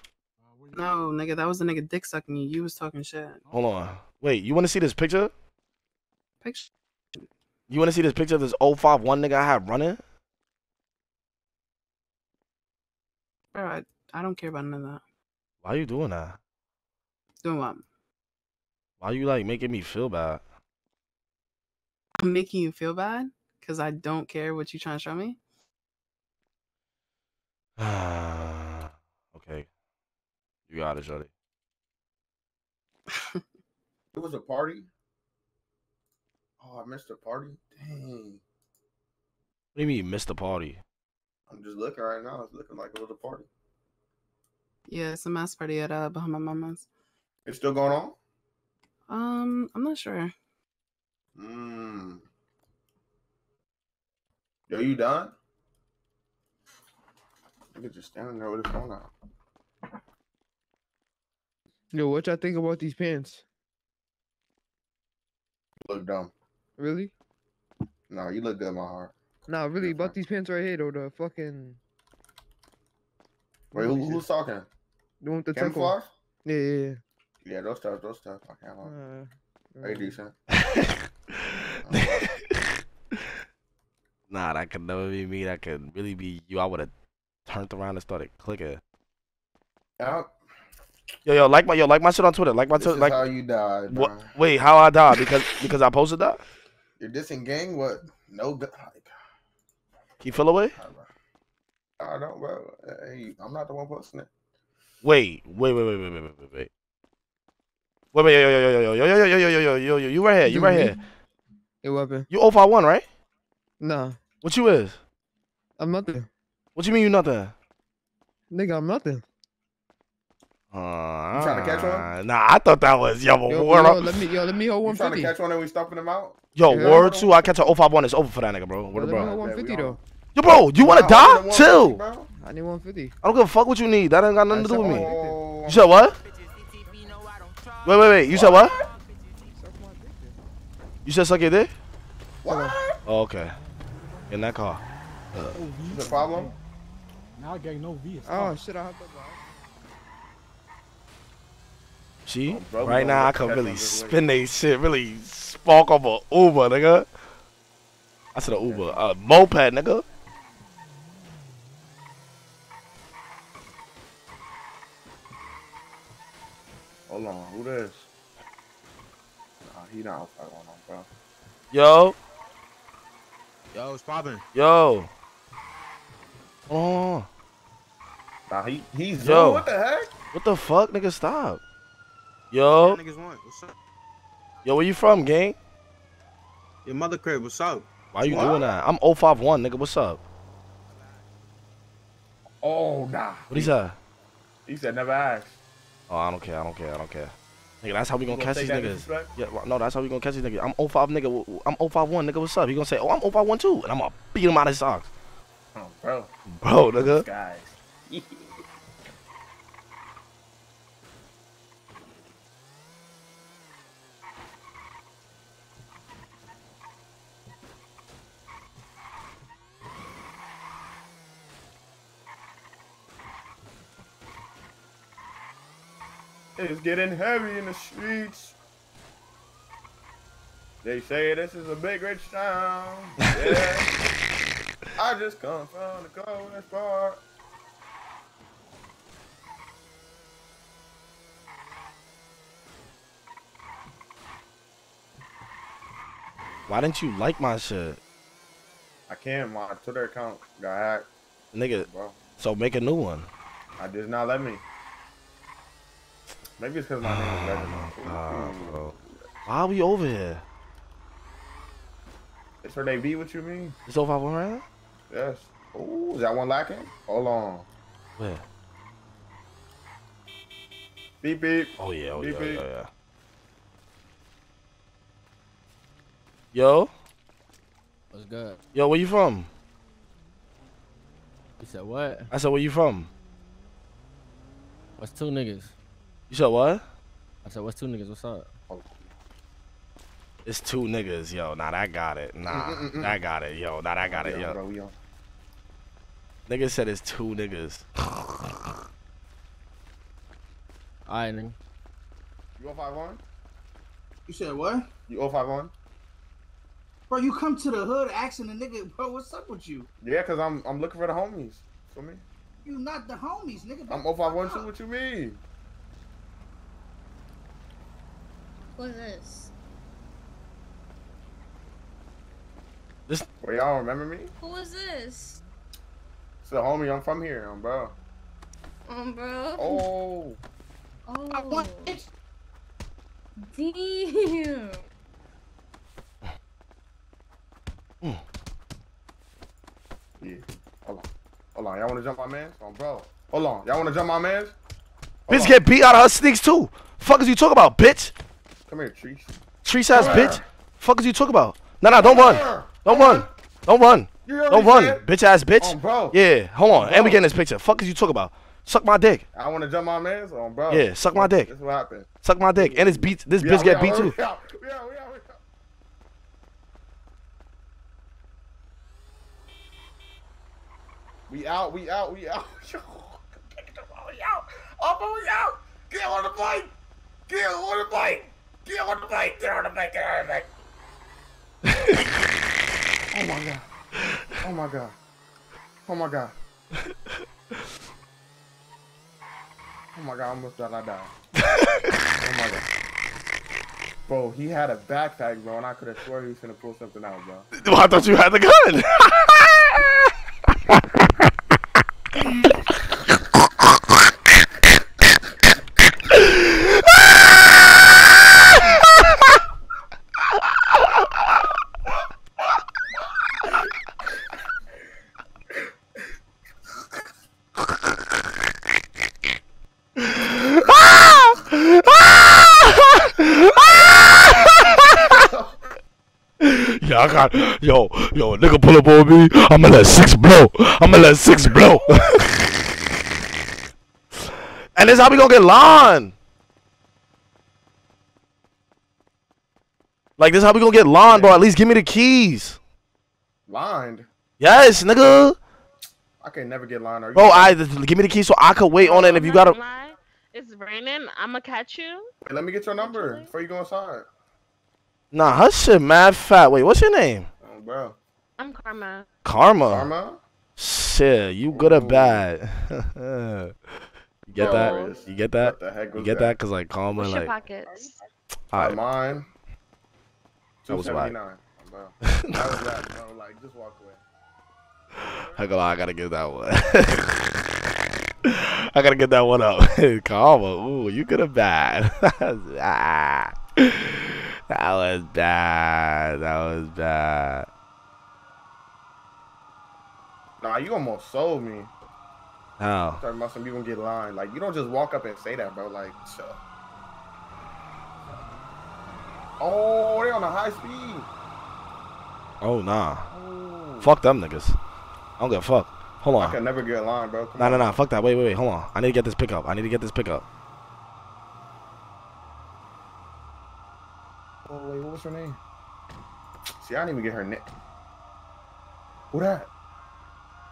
No, nigga, that was the nigga dick sucking you. You was talking shit. Hold on. Wait, you want to see this picture? Picture. You want to see this picture of this 051 nigga I had running? Bro, I, I don't care about none of that. Why are you doing that? Doing what? Why are you like making me feel bad? I'm making you feel bad because I don't care what you trying to show me. okay. You got it, Shorty. It was a party. Oh, I missed a party. Dang. What do you mean you missed the party? I'm just looking right now. It's looking like a little party. Yeah, it's a mass party at uh Bahama Mamas. It's still going on. Um, I'm not sure. Mmm. Yo, you done? Nigga just standing there with his phone out. Yo, what y'all think about these pants? Look dumb. Really? No, you look good my heart. Nah, really, about these pants right here, though. The fucking. Wait, who, who's talking? The one with the Camouflage? tackle. Yeah, yeah, yeah. Yeah, those stuff, those stuff. I can't lie. Uh, They decent. Nah, that could never be me. That could really be you. I would have turned around and started clicking. Yep. Yo, yo, like my yo, like my shit on Twitter. Like my This Twitter. is Like how you died, what? bro. Wait, how I died? Because because I posted that. You're dissing gang? What? No good. He fell away. I don't, bro. Hey, I'm not the one posting it. Wait, wait, wait, wait, wait, wait, wait, wait, wait. Wait, wait, yo, yo, yo, yo, yo, yo, yo, yo, yo, yo, yo, yo, yo, you right here, you You, right me? here. Hey, what happened? You 051, right? Nah, What you is? I'm nothing. What you mean you nothing? Nigga, I'm nothing. Uh, trying to catch one? Nah, I thought that was yo, but Yo, word yo, let me, yo, let me hold You trying to catch one and we stomping him out? Yo, Yeah. word two, I catch a 051, it's over for that nigga, bro. What Word let up, me hold bro. 150 though. Yo, bro, you wanna die? hold on, Chill. I need 150. I don't give a fuck what you need. That ain't got nothing to do with me. Oh, You said what? Wait, wait, wait. You said what? You said suck your dick? What? Oh, okay. In that car. The problem? Now gang no V. Oh shit, I hopped up. See? Oh, bro, right now I let can really up this way. spin they shit, really spark off a Uber, nigga. I said a Uber, a moped, nigga. Hold on, who this? Nah, he not outside one on, bro. Yo, Yo, it's popping. yo. Hold on. Nah, he he's Yo. What the heck? What the fuck, nigga? Stop. Yo, Niggas want. What's up? yo, where you from, gang? Your mother crib. What's up? Why you What? doing that? I'm 051, nigga. What's up? Oh, nah. What he say? He said never ask. Oh, I don't care. I don't care. I don't care. Nigga, that's how we gonna catch gonna these niggas. Yeah, no, that's how we gonna catch these niggas. I'm 05 nigga. I'm 051 nigga. What's up? He gonna say, oh, I'm 051 too, and I'm gonna beat him out of his socks, Oh, bro. bro, nigga. Guys. It's getting heavy in the streets. They say this is a big rich town. Yeah. I just come from the coldest part. Why didn't you like my shit, I can't. My Twitter account got hacked, nigga? bro. So make a new one. I did not let me. Maybe it's because my name is Legend. Ah, bro. Why are we over here? It's where they be. What you mean? It's over one right now? Yes. Ooh, is that one lacking? Hold on. Where? Beep beep. Oh yeah, oh Beep, yeah, beep. yeah, yeah. Yo, What's good? yo, where you from? You said what? I said, where you from? What's two niggas? You said what? I said, what's two niggas? What's up? It's two niggas, yo. Nah, that got it. Nah, Mm-mm-mm. that got it, yo. Nah, that I got it, on, yo. bro, we on. Nigga said it's two niggas. Alright, nigga. You 051? You said what? You 051? Bro, you come to the hood asking a nigga, bro, what's up with you? Yeah, cause I'm I'm looking for the homies. For me, You not the homies, nigga. I'm 051 too. What you mean? Who is this? This. Well, y'all remember me? Who is this? It's a homie. I'm from here, um, bro. Um, bro. Oh. Oh. Damn. Yeah. Hold on. Hold on. Y'all want to jump my man? Oh, bro. Hold on. Y'all want to jump my man? Bitch get beat out of her sneaks too. Fuck is you talking about, bitch? Come here, Trees. Trees ass bitch. here. Fuck is you talking about? Nah, nah, don't run. Don't run. Don't run. Don't run, bitch ass bitch. Bro. Yeah, hold on. Oh, And we bro. get this picture. Fuck is you talking about? Suck my dick. I want to jump my man? Oh, bro. Yeah, suck my dick. This what happened. Suck my dick. And this beat. This We bitch out, get beat out, too. we out, we out, we out, we out. We out, we out. Yo, we out. Up we out. Get on the bike. Get on the bike. Get on the bike. Get on the bike. Get on the bike. oh my god. Oh my god. Oh my god. Oh my god, I almost thought I died. oh my god. Bro, he had a backpack, bro, and I could have swore he was gonna pull something out, bro. Well, I thought you had the gun. Yeah, I got yo, yo, nigga pull up on me. I'ma let six blow. I'ma let six blow. and this how we gonna get lawn. Like this how we gonna get lawn, bro. At least give me the keys. Lined? Yes, nigga. I can never get lined. Are you Bro, I give me the keys so I could wait on it. And if you gotta, It's raining. I'ma catch you. Wait, let me get your number before you go inside. nah, her shit mad fat. Wait, what's your name? Oh, bro. I'm Karma. Karma. Karma? Shit, you good or bad? you get that? Bro. You get that? What the heck You get that? that? Cause like Karma, What's your like, pockets? alright. Mine. That was whack. 279. That was whack, bro. Like, just walk away. I gotta, I gotta give that one. I gotta get that one up. Karma, ooh, you could have bad. ah, that was bad. That was bad. Nah, you almost sold me. How? Talking about some you gonna get lined. Like, you don't just walk up and say that, bro. Like, chill. Oh, they on a high speed. Oh nah. Oh. Fuck them niggas. I don't give a fuck. Hold on. I can never get lined, bro. Come Nah, nah, on. nah. Fuck that. Wait, wait, wait. Hold on. I need to get this pickup. I need to get this pickup. Oh, wait, what was her name? See, I didn't even get her name. Who that?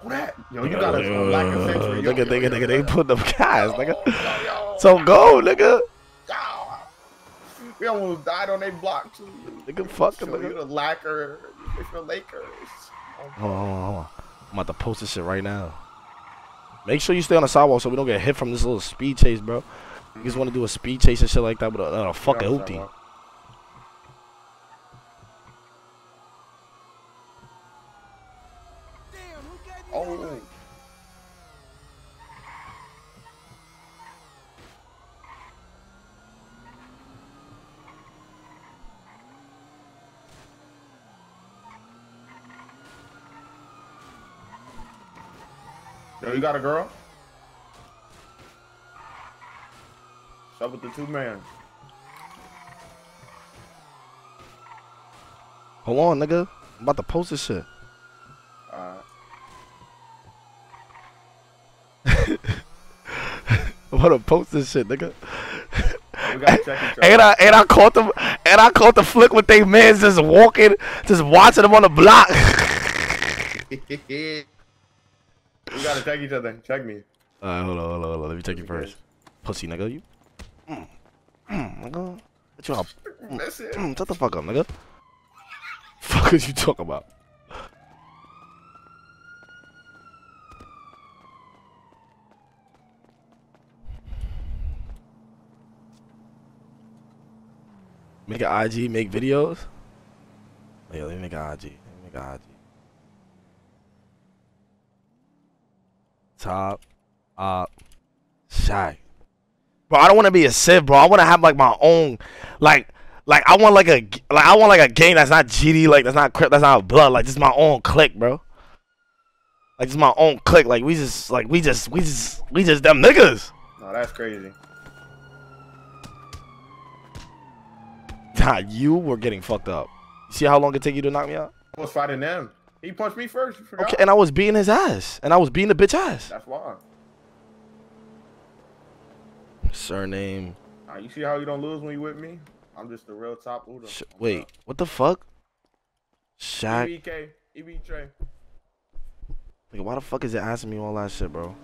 That? Yo, you got a sensory. Yo, Look at yo, nigga, yo, nigga, they put them guys, nigga. So go, nigga. We almost died on their block, too. Nigga, fuck them, Show you nigga. the lacquer. You the Lakers. Hold on, hold on, hold on. I'm about to post this shit right now. Make sure you stay on the sidewalk so we don't get hit from this little speed chase, bro. You just want to do a speed chase and shit like that with a, uh, a fucking hoopty. Oh! Yo, you got a girl? What's up with the two man? Hold on, nigga. I'm about to post this shit. Alright. I'm about to post this shit, nigga. we gotta check each other. And I and I caught them and I caught the flick with they mans just walking, just watching them on the block. we gotta check each other. Check me. Alright, hold on, hold on, hold on. Let me check you first. Pussy nigga, you. Mm, mm, nigga. What you up? Mm, That's it. mm, shut the fuck up, nigga. Fuck is you talking about? Make an IG, make videos. Oh, yeah, let me make an IG. Let me make an IG. Top, up, shy. Bro, I don't want to be a civ, bro. I want to have like my own, like, like I want like a, like I want like a game that's not GD, like that's not that's not blood, like just my own clique, bro. Like just my own clique. Like we just, like we just, we just, we just them niggas. No, that's crazy. Nah, you were getting fucked up. See how long it take you to knock me out? I was fighting them. He punched me first. Okay, and I was beating his ass, and I was beating the bitch ass. That's why. Surname. Uh, you see how you don't lose when you with me? I'm just the real top Uda. Sh- wait, what the fuck? Shaq. EBK, EB Trey. Like, why the fuck is it asking me all that shit, bro?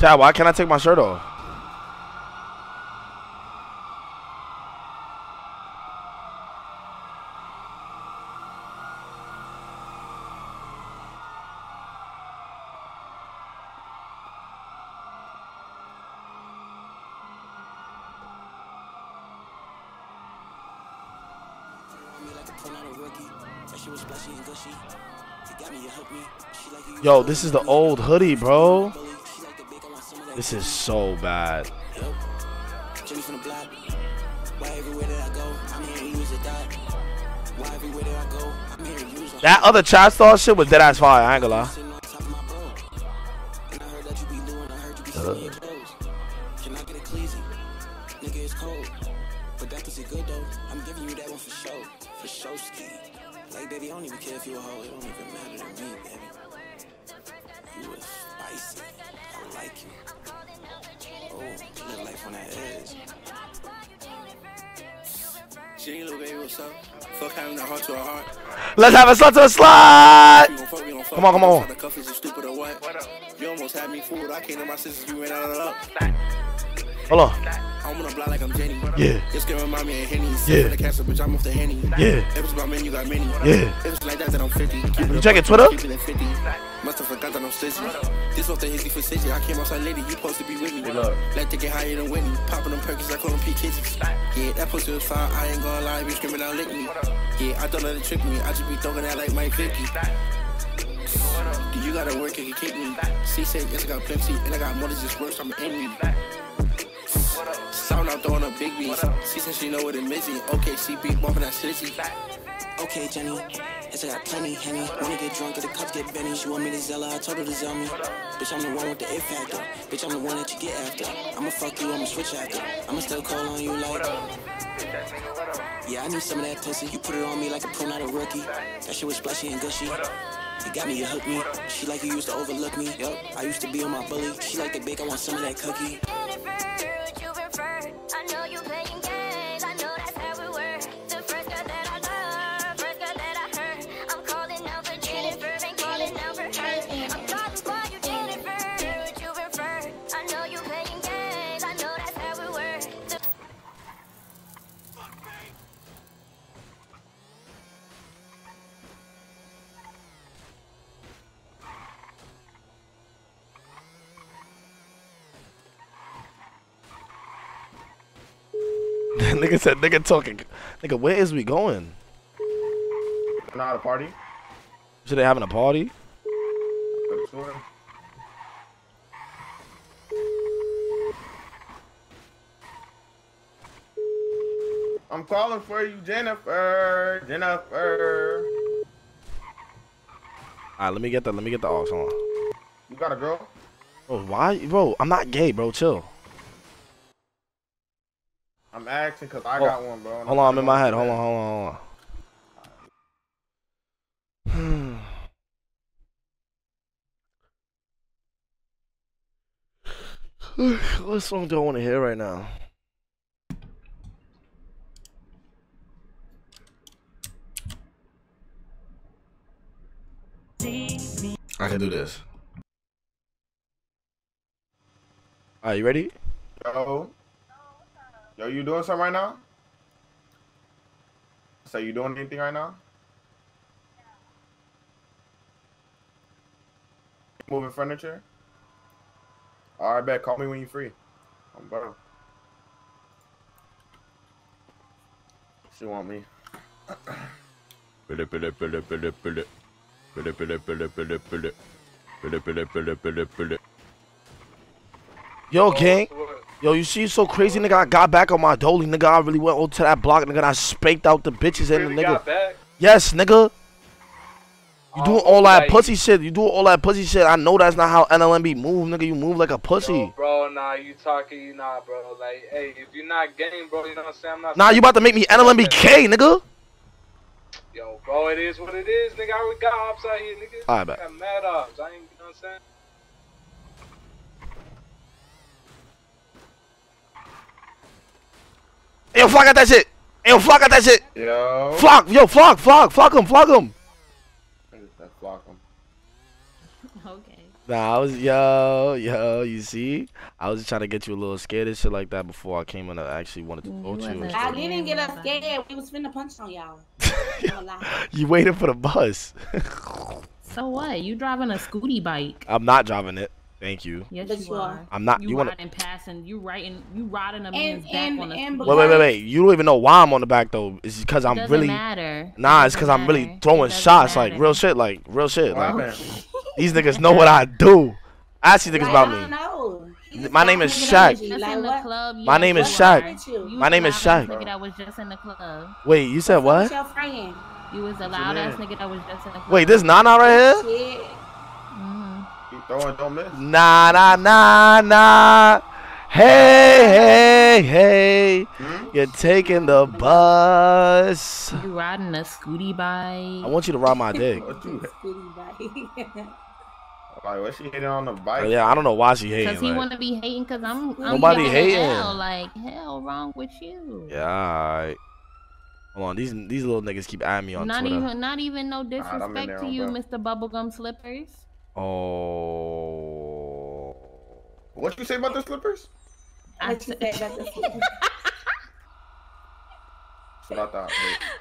Chad, why can't I take my shirt off? Yo, this is the old hoodie, bro. This is so bad. Jimmy from the block. Why everywhere that I go, I'm here to use a dot. Why everywhere that I go, I'm here to use a That other chat star shit was dead ass fire. I ain't gonna lie. Let's have a slot to a slide. We gon' fuck, we gon' fuck. Come on, come on. The you stupid or what? You almost had me fooled. I came to my sisters, you ran out of luck. Hold on. I'm on the block like I'm Jenny. Yeah. This girl remind me of Henny. Yeah. For the castle, bitch, I'm off the Henny. Yeah. If it's about men, you got many. Yeah. If it's like that, then I'm 50. Keep You check it checking Twitter? Keep it at 50. Must have forgot that I'm slizzy. This off the hizzy for City. I came outside lady, you supposed to be with me. Let to get higher than Whitney. Popping them perkins, I call them P Kitties. Yeah, that pussy was fire. I ain't gonna lie, be screaming out lick me. Yeah, I don't let it trick me. I just be throwing that like Mike Vicky. You gotta work if you kick me? She said, yes, I got plenty, and I got more than just works, I'm an enemy. Sound out throwing up big beats. She said she know what it missing. Okay, she beat bumping that slizzy. Okay, Jenny. Yes, I got plenty, Henny. Wanna get drunk, get the cups get Benny. She want me to zell her, I told her to zell me. Bitch, I'm the one with the it factor. Bitch, I'm the one that you get after. I'ma fuck you, I'ma switch after. I'ma still call on you like. Yeah, I need some of that pussy. You put it on me like a pro, not a rookie. That shit was splashy and gushy. You got me, you hooked me. She like you used to overlook me. Yup, I used to be on my bully. She like the bake, I want some of that cookie. I know you playing nigga said nigga talking. Nigga, where is we going? Not a party. Should they having a party? I'm calling for you, Jennifer. Jennifer. Alright, let me get the let me get the aux. On. You got a girl? Bro, why, bro? I'm not gay, bro. Chill. I'm asking because I Oh, got one, bro. Hold on, I'm in my head. Hold on, hold on, hold on. what song do I want to hear right now? I can do this. Are you ready? Yo. Yo, you doing something right now? So you doing anything right now? Moving furniture? Alright, bet. Call me when you're free. I'm bro. She want me. Yo, gang. Yo, you see, so crazy, nigga. I got back on my dolly, nigga. I really went over to that block, nigga. And I spanked out the bitches and the Really nigga. got back? Yes, nigga. You doing Oh, all that like- pussy shit. You doing all that pussy shit. I know that's not how NLMB move, nigga. You move like a pussy. Bro, nah, you talking, you nah, bro. Like, hey, if you're not game, bro, you know what I'm saying? I'm not Nah, you about to make me NLMBK, nigga. Yo, bro, it is what it is, nigga. I got ops out here, nigga. Alright, bet. got mad ops. I ain't, you know what I'm saying? Yo, flock got that shit. Yo, flock got that shit. Yo. Flock, yo, flock, flock, flock him, flock him. That's flock him. Okay. Nah, I was yo, yo. You see, I was just trying to get you a little scared and shit like that before I came in. and I actually wanted to talk to you. I didn't get us scared. We was finna punch on y'all. You waited for the bus. So what? You driving a scooty bike? I'm not driving it. Thank you. Yes, But you you are. are. I'm not- You, you wanna- riding, passing. You riding. You riding a And- man's back and- on a and scooty. Wait, wait, wait, wait. You don't even know why I'm on the back though. It's because I'm doesn't really. matter. Nah, it's because I'm really throwing doesn't shots, like real shit, like real shit. What Like happened? these niggas know what I do. Ask these niggas Like, about I me. don't know. He My name is nigga Shaq. Just Like, in the club. My name is you Shaq. are. You You My was name is loud ass Shaq. Nigga that was just in the club. Wait, you said what? your friend? You was the loud ass nigga that was just in the club. Wait, this Nana right here? Mm-hmm. Shit. Keep throwing, don't miss. Nah, nah, nah, nah. Hey, hey, hey. Hmm? You're taking the bus. You riding a scooty bike. I want you to ride my dick. What you? Scooty bike. Like, what she hitting on the bike? Oh, yeah, I don't know why she Cause hating. he like- wanna be hating. Cause I'm. I'm Nobody hating. Hell, like hell, wrong with you. Yeah, alright. Hold on, these these little niggas keep adding me on Not Twitter. even, not even no disrespect there to you, bro. Mr. Bubblegum Slippers. Oh. What you say about the slippers? I What you said- say about the scooty? That's what I thought.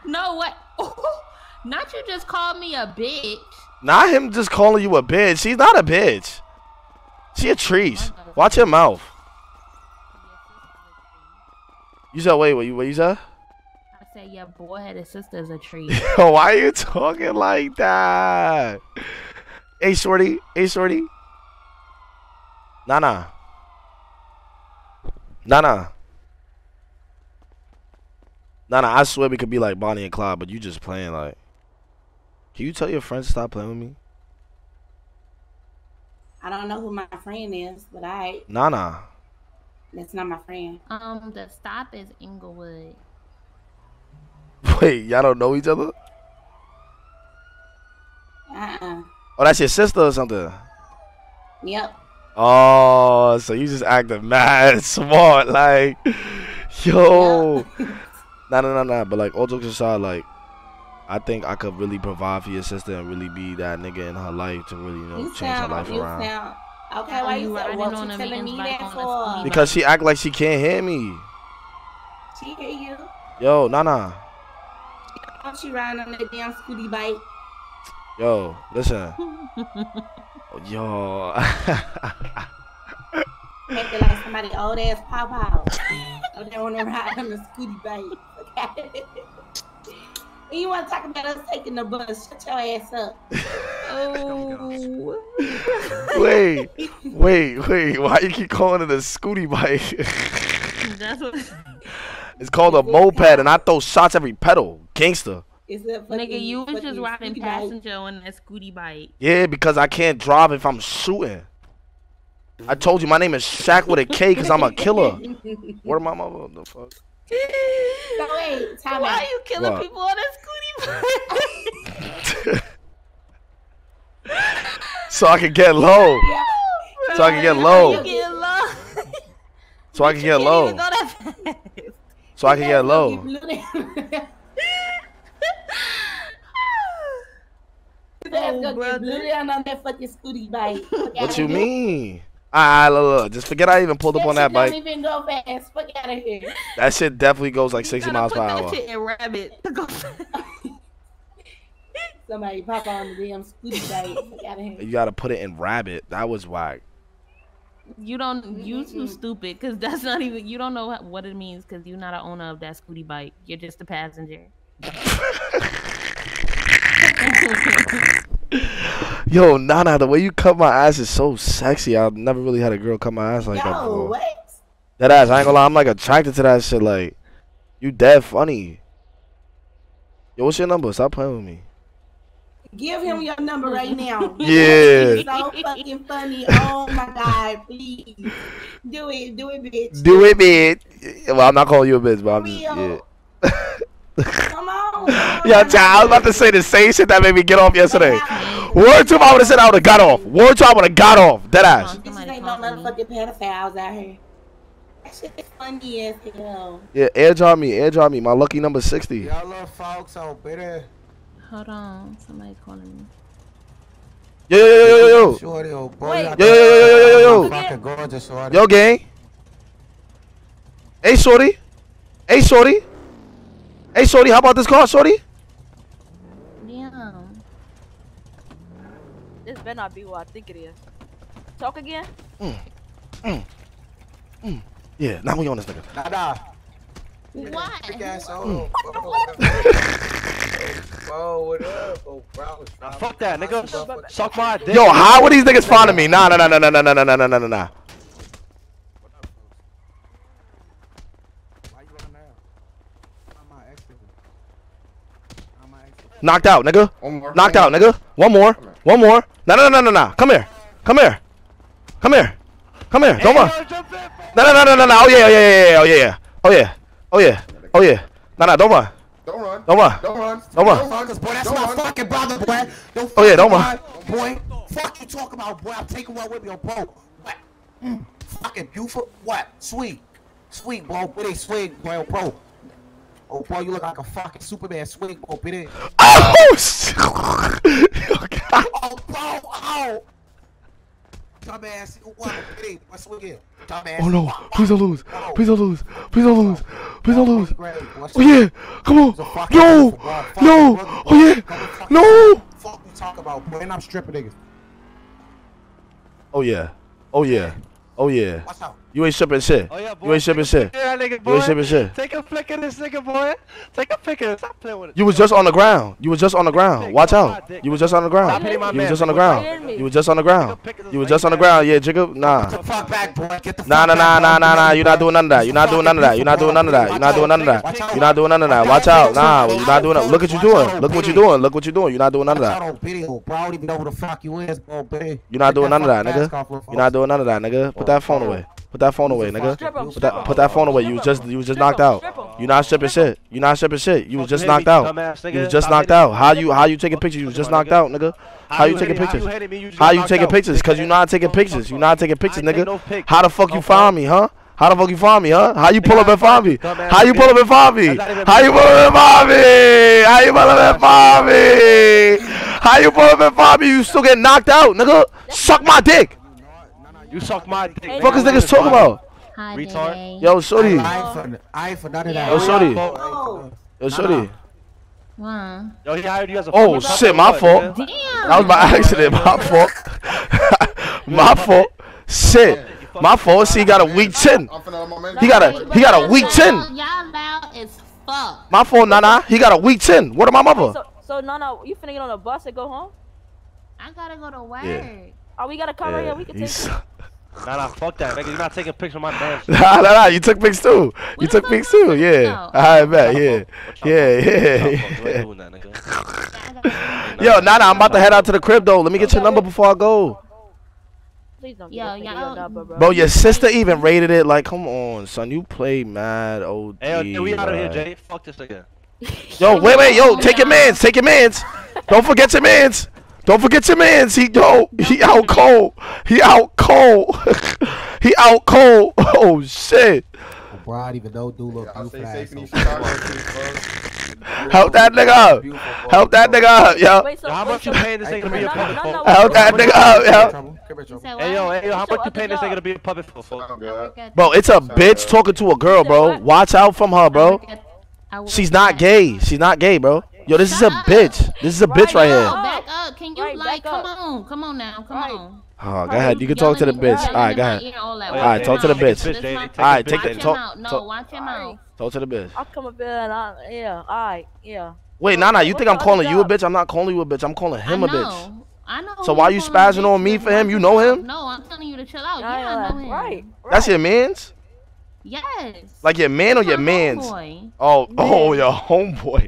No, what? Oh, not you just called me a bitch. Not him just calling you a bitch. She's not a bitch. She a trees. Watch your mouth. You said wait, what you what you said? I said your boy had a sister's a tree. Why are you talking like that? Hey shorty, hey shorty. Nana. Nana. Nana, I swear we could be like Bonnie and Clyde, but you just playing like. Can you tell your friends to stop playing with me? I don't know who my friend is, but I Nana. that's not my friend. um, the stop is Inglewood. Wait, y'all don't know each other? Uh-uh. Oh, that's your sister or something? Yep. Oh, so you just acting mad smart, like, yo. nah, nah, nah, nah. But like, all jokes aside, like, I think I could really provide for your sister and really be that nigga in her life to really, you know, You change her sound, life you around. sound. Okay, why you you said, what on you a telling me bike that for? scooty Because she act like she can't hear me. She hear you. Yo, Nana. Oh, she riding on that damn scooty bike. Yo, listen. Yo. Acting like somebody old ass pop out. I don't want to ride on the scooty bike. And you want to talk about us taking the bus? Shut your ass up. Oh. Wait, wait, wait. Why you keep calling it a scooty bike? That's what. it's called a moped, and I throw shots every pedal. Gangster. Is that Nigga, you was just riding scooty bike? passenger on that scooty bike. Yeah, because I can't drive if I'm shooting. I told you my name is Shaq with a K because I'm a killer. Where my mother? The fuck? So wait, time Why out. are you killing What? people on that scooty bike? So I can get low. So I can get low. You get low. So I can get low. go that fast. So I can get low. Let's oh, go get on that fucking scooty bike. What you here. mean? Ah, ah, Alright, look, look. Just forget I even pulled up on that Don't bike. even go fast. Fuck out of here. That shit definitely goes like 60 miles per hour. shit in rabbit. Somebody pop on the damn scooty bike. Fuck out of here. You gotta put it in rabbit. That was whack. You don't. You too stupid. Cause that's not even. You don't know what- what it means. Cause you're not an owner of that scooty bike. You're just a passenger. Yo, Nana, the way you cut my ass is so sexy. I've never really had a girl cut my ass like that Yo, before. what? That ass, I ain't gonna lie, I'm like attracted to that shit. Like, you dead funny. Yo, what's your number? Stop playing with me. Give him your number right now. Yeah. So fucking funny. Oh my god, please. Do it, do it, bitch. Do it, bitch. Well, I'm not calling you a bitch, but I'm just, yeah. Come on. Yeah, child, I was about to say the same shit that made me get off yesterday. Word to him, I would have said I would have got off. Word to him, I would have got off. Dead ass. Bitches ain't no motherfucking pedophiles out here. That shit is funny as hell. Yeah, airdrop me, airdrop me. My lucky number 60. Y'all love folks out better. Hold on. Somebody's calling me. Yo, yo, yo, yo, yo, yo. Shorty, oh boy. Wait. y'all Yo, yo, yo, yo, yo, yo, yo. Fucking gorgeous, shorty. Yo, gang. Hey, shorty. Hey, shorty. Hey, shorty, how about this car, shorty? Damn. This better not be what I think it is. Talk again? Mm, mm, mm. Yeah, now we on this nigga. Nah, What? Big ass Mm. Whoa, what up? Oh, bro. Nah, fuck that, nigga. Suck my dick. Yo, how are these niggas finding me? Nah, nah, nah, nah, nah, nah, nah, nah, nah, nah, nah, nah. Knocked out, nigga. Knocked out, nigga. One more. One more. No, no, no, no, no. Come here. Come here. Come here. Come here. Don't run. No, no, no, no, no, no. Oh yeah, oh yeah, yeah, yeah, oh yeah, oh yeah, oh yeah, oh yeah. No, no, don't run. Don't run. Don't run. Don't run. Don't run. Don't run, 'cause, boy, that's my fucking brother, boy. Don't Oh yeah, don't run. Boy, fuck you talking about, boy. I'm taking one with me, bro. What? Mm, fucking beautiful. What? Sweet. Sweet, bro. Where they swing, boy, oh, bro. Oh, boy, you look like a fucking Superman swing, bro. Bit it. Oh, shit. Oh, bro. Oh. Dumbass. What? Bit. What's swing it? Dumbass. Oh no! Oh. Please don't lose! Please don't lose! Please don't lose! Please don't lose! Oh yeah! Come on! No! No! Oh yeah! No! Fuck you talk about, boy. And I'm stripping niggas. Oh yeah! Oh yeah! Oh yeah! Watch out. You ain't shipping shit. Oh yeah, boy. You ain't shipping shit. Yeah, nigga, You ain't shipping shit. Take a flick of this nigga, boy. Take a pic of this. Stop playing with it. You was just on the ground. You was just on the ground. Watch out. You was just on the ground. Stop hitting my You was just on the ground. You was just on the ground. You was just on the ground. Yeah, Jigga. Nah. Fuck back, boy. Get the Nah, nah, nah, nah, nah, nah. You're not doing none of that. You're not doing none of that. You're not doing none of that. You're not doing none of that. You're not doing none of that. Watch out. Nah, you're not doing that. Look what you're doing. Look what you're doing. Look what you're doing. You're not doing none of that. on video, bro. I don't even know who the fuck you is, bro, You're not doing none of that, fucking mask off, nigga. You're not doing none of that, nigga. Put that phone away. Put that phone away, nigga. Put that put that phone away. You was just you was just knocked out. You not shipping shit. You not shipping shit. You was just knocked out. You was just knocked out. How you how you taking pictures? You was just knocked out, nigga. How you taking pictures? How you taking pictures? Cause you not taking pictures. You not taking pictures, nigga. How the fuck you find me, huh? How the fuck you find me, huh? How you pull up and find me? How you pull up and find me? How you pull up and find me? How you pull up and find me? How you pull up and find me? You still get knocked out, nigga. Suck my dick. You suck my dick. Fuck is niggas talking about? Retard. Yo, shorty. I ain't for, I for none of that. Yo, shorty. Oh. Yo, shorty. Wow. Yo, he hired you as a Oh shit, my or fault. what, nigga? That was by accident. My fault. my fault. Shit. My fault. See, he got a weak chin. I'm finna let my. He got a he got a weak chin. Y'all loud as fuck. My fault, Nana. He got a weak chin. What of my mother? So, so Nana, you finna get on a bus and go home? I gotta go to work. Yeah. Oh, we got a car right here. We can take he's- it. Nah, nah, fuck that, nigga. You're not taking pictures of my dance. Nah, nah, nah. You took pics too. You took pics too. Yeah. I bet. Yeah. Yeah. Yeah. Yo, Nana, I'm about to head out to the crib though. Let me get your number before I go. Please don't Yo, give this your number, bro. Bro, your sister even rated it. Like, come on, son. You play mad OD. Hey, yo, we out of here, bruh. Jay. Fuck this nigga. Yo, wait, wait, yo, take your mans, take your mans. Don't forget your mans. Don't forget your mans. He yo, he out cold. He out cold. he out cold. Oh shit. Bro, I don't even know dude look I'll beautiful. stay safe in so- Chicago Help that nigga up. Help that nigga up, yo. Wait, so, Yo, how wait, much you paying this nigga to be a No, no, puppet for? Help that nigga up, yo. Trouble. Come here, trouble. Hey, yo, hey, yo, how much you paying this nigga to be a puppet for? fool? Bro, it's a bitch talking to a girl, bro. Watch out from her, bro. She's not gay. She's not gay, bro. Yo, this is a bitch. This is a bitch right Yo, here. back up. Can you Right, like come up. on? Come on now. Come on. Oh, go ahead. You can talk to the bitch. All right, go ahead. All right, talk to the bitch. All right, take Watch it. your Talk. mouth. No, talk- watch your mouth. Talk to the bitch. I'll come up here and I, yeah, alright, yeah. Wait, Nana, you think I'm calling you a bitch? I'm not calling you a bitch. I'm calling him a bitch. know. I know. So who why you spazzing on me for him? You know him? No, I'm telling you to chill out. Yeah, Yeah, I know him. Right. That's your man's? Yes. Like your man or your man's? Oh, oh, your homeboy.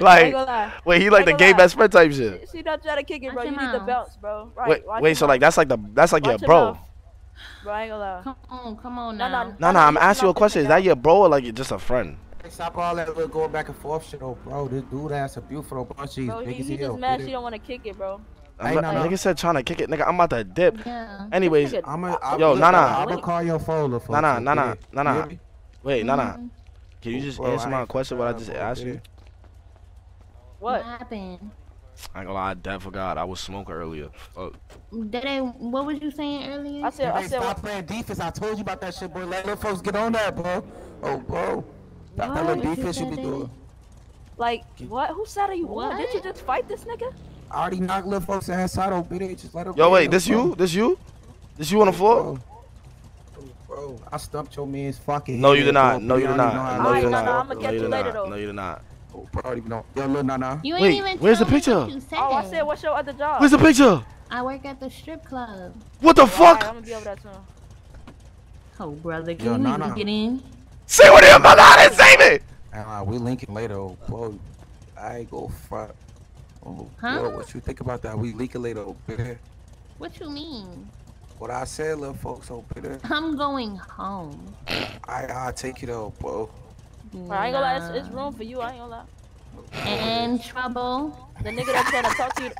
Like, wait, he like the gonna gay lie. best friend type shit. See that try to kick it, bro. Watch You need to mouth. bounce, bro. Right. Wait, wait, so mouth. like that's like the that's like your Watch your bro. mouth. Bro, I ain't gonna lie. Come on, come on No, now. no, Nah, nah, I'm asking you a question. Is that your bro or like just a friend? Stop all that little going back and forth shit, oh, bro. This dude ass a beautiful bro. She's Bro, big he, as he just mad she don't want to kick it, bro. I'm Hey, nah, nah. Nigga said trying to kick it. Nigga, I'm about to dip. Yeah. Anyways, I'm a, I'm Yo, look, Nana. I'm gonna call your phone, little folks. Nana, so Nana, get it. You Nana. Wait, Nana. Mhm. Can you just Bro, answer I my question? What I just asked you? it. What? happened? I ain't gonna lie, I dead forgot. I was smoking earlier. Oh. Fuck. Dede, what was you saying earlier? I said, I Hey, said, stop playing defense. I told you about that shit, boy. Let little folks get on that, bro. Oh, bro. Stop What? that little defense you be doing. like, what? Who side are you on? What? Did you just fight this nigga? I already knocked little folks ass out on bitch. Just let them. Yo, wait, this you? This you? This you on the floor? Bro, I stumped your man's fucking No, you did not. No, you did don't even know not. how No, you did do Nah, nah, not. I'ma No, you you did later, not. though. No, you did not. Oh, bro, I don't. Yo, look, nah, nah. You ain't Wait, even where's the picture? what you said. Oh, I said, what's your other job? Where's the picture? I work at the strip club. What the Alright, fuck? I'm gonna be over there soon. Oh, brother, Yo, can we nah, nah. get in? Say what you about that and save it. Uh, we linking later, oh, bro. I go front. Oh, Huh? bro, what you think about that? We linking later, oh, bitter. What you mean? What I said, little folks, open it. I'm going home. I, I'll take it, oh, bro. Bro, I ain't gonna lie, it's, it's room for you. I ain't gonna lie. And trouble. The nigga that's trying to talk to you.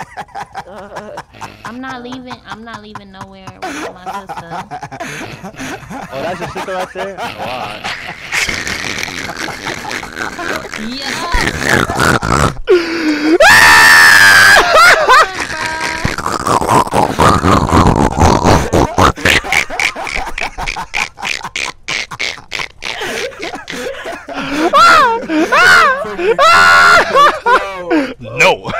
Uh, I'm not leaving. I'm not leaving nowhere without my sister. Oh, that's your sister right there? Oh, alright. No.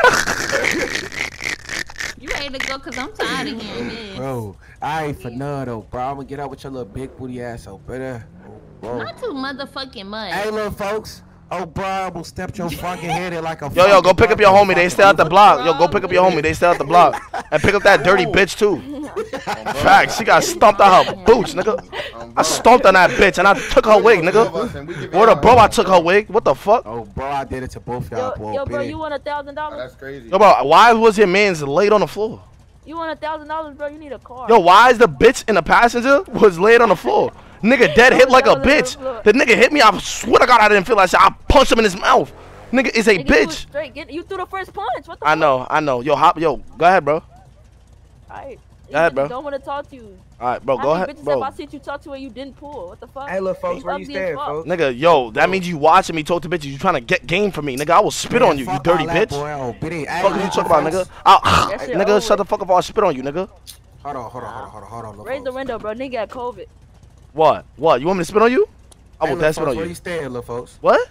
You ready to go? Cause I'm tired of hearing this. Bro, I ain't for none, though, bro. I'm gonna get out with your little big booty ass, bitter. Oh, bro. Not too motherfucking much. Hey, little folks. Oh, bro, I'm gonna step your fucking head in like a Yo, yo, go pick up your homie. They fucking stay out the block. Yo, go pick up your homie. They stay out the block. And pick up that dirty bitch too. Facts. She got stomped on her boots, nigga. I stomped on that bitch and I took her wig, nigga. What the bro, I took her wig. What the fuck? Oh, bro, I did it to both yo, y'all, bro. yo, bro, you want a thousand dollars? Oh, that's crazy. Yo, bro, why was your man's laid on the floor? You want a thousand dollars, bro? You need a car. Yo, why is the bitch in the passenger was laid on the floor? Nigga dead hit like a bitch. The nigga hit me. I swear to God, I didn't feel that shit. I punched him in his mouth. Nigga is a Nigga, you was bitch. Straight. Get, you threw the first punch. What the I fuck? know, I know. Yo, hop, yo, go ahead, bro. Alright. Go ahead, bro. Don't want to talk to you. All right, bro, How go many ahead, bitches bro. have I seen you talk to and you didn't pull? What the fuck? Hey, little folks, where you ugly stand, folks? Nigga, yo, that means you watching me talk to bitches. You trying to get game from me, nigga. I will spit Man, on you, you dirty bitch. boy. Oh, bitty. Hey, Fuck you little talking about, nigga? I'll, nigga, shut the fuck up. I'll spit on you, nigga. Hold on, hold on, hold on, hold on, hold on. Raise the window, bro. Nigga got COVID. What? What? You want me to spit on you? I Hey, will little dead spit folks, on Where you. you stand, little folks? What?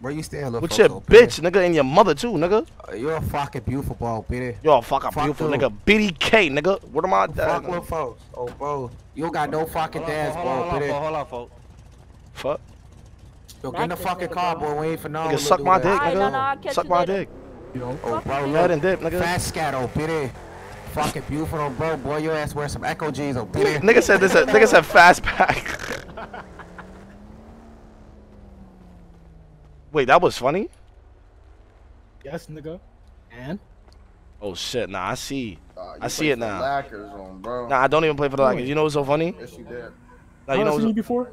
Where you stand, little With folks, your oh, bitty? bitch, nigga, and your mother too, nigga. Uh, You're a fucking beautiful ball, bitty. You're a fucking Fuck beautiful them. nigga. BDK, nigga. What am I? doing? Fuck little folks. Oh, bro. You don't got no fucking Hold on, dads, hold bro, on, hold on, bitty. folks, hold on, folks. Fuck. Yo, get in the fucking car, boy. We ain't for no. Nigga, suck my dick, nigga. Suck my dick. Yo, Oh, bro, Go look. ahead and dip, nigga. Fat scat, oh, bitty. Fucking beautiful, oh, bro. Boy, your ass wear some Echo G's, oh, bitty. Nigga said this. Nigga said fast pack. Wait, that was funny. Yes, nigga. And? Oh shit! Nah, I see. Uh, I see it for now. Lakers on, bro. Nah, I don't even play for the Lakers. You know what's so funny? Yes, you did. Nah, you know what's, before?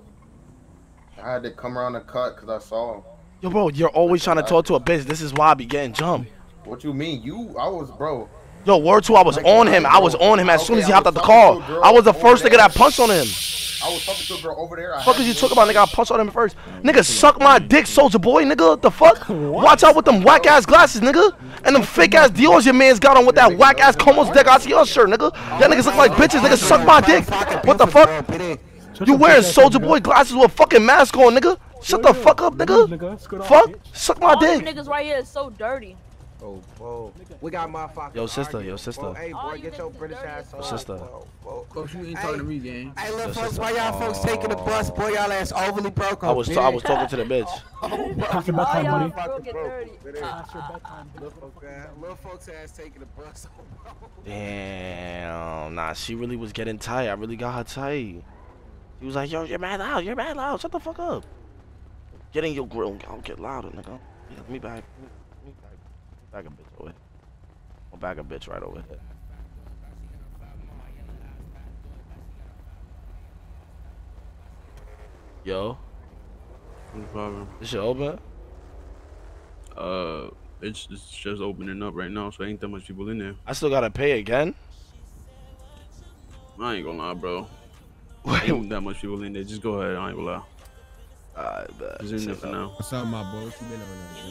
I had to come around the cut because I saw him. Yo, bro, you're always trying to talk to a bitch. This is why I be getting jumped. What you mean? You, I was, bro. Yo, word two, I was on him. I was on him as soon as he hopped out the car. I was the first nigga that punched on him. I was talking to a girl over there. I Fuck is you talking about, nigga? I punched on him first. Nigga, suck my dick, soldier boy, nigga. The fuck? Watch out with them whack ass glasses, nigga. And them fake ass Dior's your man's got on with that whack ass Comme des Garçons shirt, nigga. That niggas look like bitches, nigga. Suck my dick. What the fuck? You wearing soldier boy glasses with a fucking mask on, nigga? Shut the fuck up, nigga. Fuck. Suck my All you dick. niggas right here is so dirty. Oh, bro. We got motherfuckers. Yo, sister, arguing, yo, sister. bro. Hey, boy, get your British ass on. Sister. Coach, you ain't talking to me, gang. Hey, little folks, why y'all folks taking the bus? Boy, y'all ass overly broke. I was I was talking to the bitch. Oh, Pass your bedtime y'all money. fucking dirty. Pass your bedtime Little folks, little folks ass taking the bus. Oh, Damn, nah, she really was getting tight. I really got her tight. She was like, yo, you're mad loud, you're mad loud. Shut the fuck up. Get in your grill. I'll get louder, nigga. Yeah, let me back. Back, a bitch over here. I'll back a bitch right over here. Yo, No problem. this shit open? Uh, it's, it's just opening up right now, so ain't that much people in there. I still gotta pay again? I ain't gonna lie, bro. Ain't that much people in there. Just go ahead. I ain't gonna lie. Alright, bet. Just in there for now. What's up, my boy? What you been on?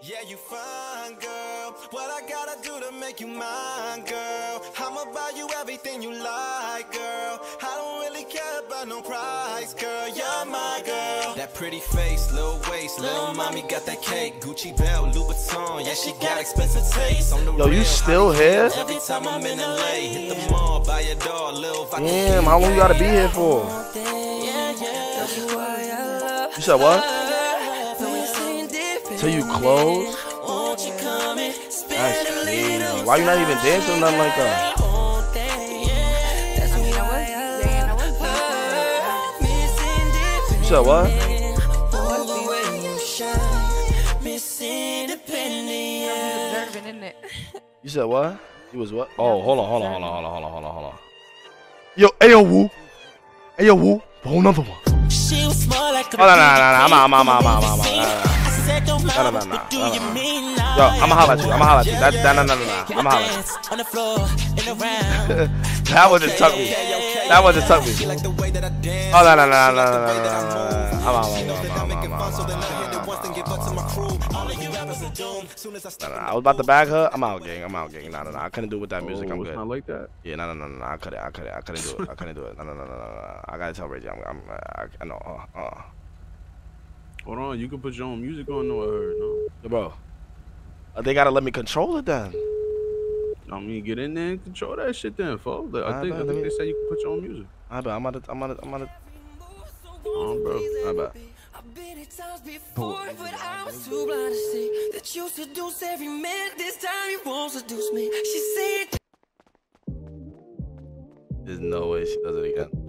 Yeah, you fine, girl. What I gotta do to make you mine, girl? I'ma buy you everything you like, girl. I don't really care about no price, girl. You're my girl. That pretty face, little waist, little mommy got that cake. Gucci belt, Louis Vuitton, yeah, she got expensive taste. On the Yo, you still here? Every time I'm in LA, hit the mall, buy a doll, little Damn, how long you gotta be here for? You said what? Till you close? That's crazy. Why you not even dancing or nothing like that? You said what? You said what? You was what? Oh, hold on, hold on, hold on, hold on, hold on, hold on, hold on. Yo, hey yo, Woo. Hey yo, Woo. Roll another one. She was small like Oh, no, no, no, no. I'm out, I'm out, I'm out, I'm out, I'm out. No, no, no, no, no. Yo, I'ma holla at you. I'ma holla at you. That, that, no, no, no, no. I'ma holla at you. on the floor and around. that one just tuck me. That one just tuck me. Oh, no, no, no, no, no, no, no, no, no. I'm out, I'm out, I'm out, I'm out, I'm out, I'm No, no, I was about to bag her. I'm out, gang. I'm out, gang. No, no, no. I couldn't do it with that music. Oh, I'm it's good. not like that. Yeah, no, no, no, no. I couldn't. I couldn't. I couldn't do it. I couldn't do it. No, no, no, no, no, no. I gotta tell Reggie. I'm. I'm. I, I know. Uh, uh. Hold on, you can put your own music on. No, I heard. No. Bro. Uh, they gotta let me control it then. I mean, get in there and control that shit then, folks. I Alright, think, I think they said you can put your own music. I bet. I'm gonna. I'm gonna. I'm gonna. Oh, bro. I bet. Before, but I was too blind to see that you seduce every man. This time you won't seduce me. She said. There's no way she does it again.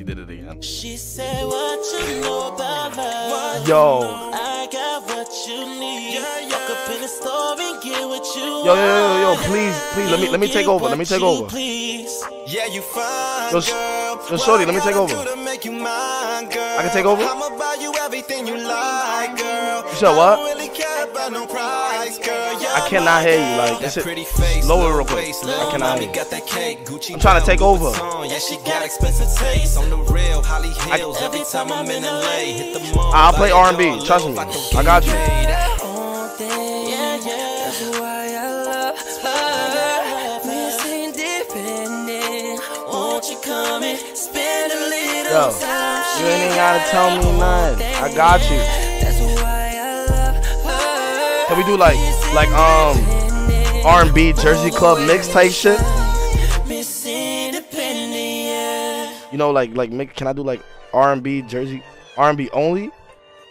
She did it again. She said, What you know about love? Yo. I got what you need. Walk up in the store and get what you Yo, yo, yo, yo, please, please, let me, let me take over. Let me take over. Please. Yeah, you fine, Yo, sh- yo, shorty, let me take over. make you mine, girl. I can take over? I'ma buy you everything you like, girl shut up. I cannot hear you. Like, that's it. Lower real quick. I cannot hear you. I'm trying to take over. I'll play R&B. Trust me. I got you. Yo, you ain't gotta tell me nothing. I got you. Can we do like like um R&B Jersey Club mix type shit? You know, like like make, can I do like R&B Jersey R&B only?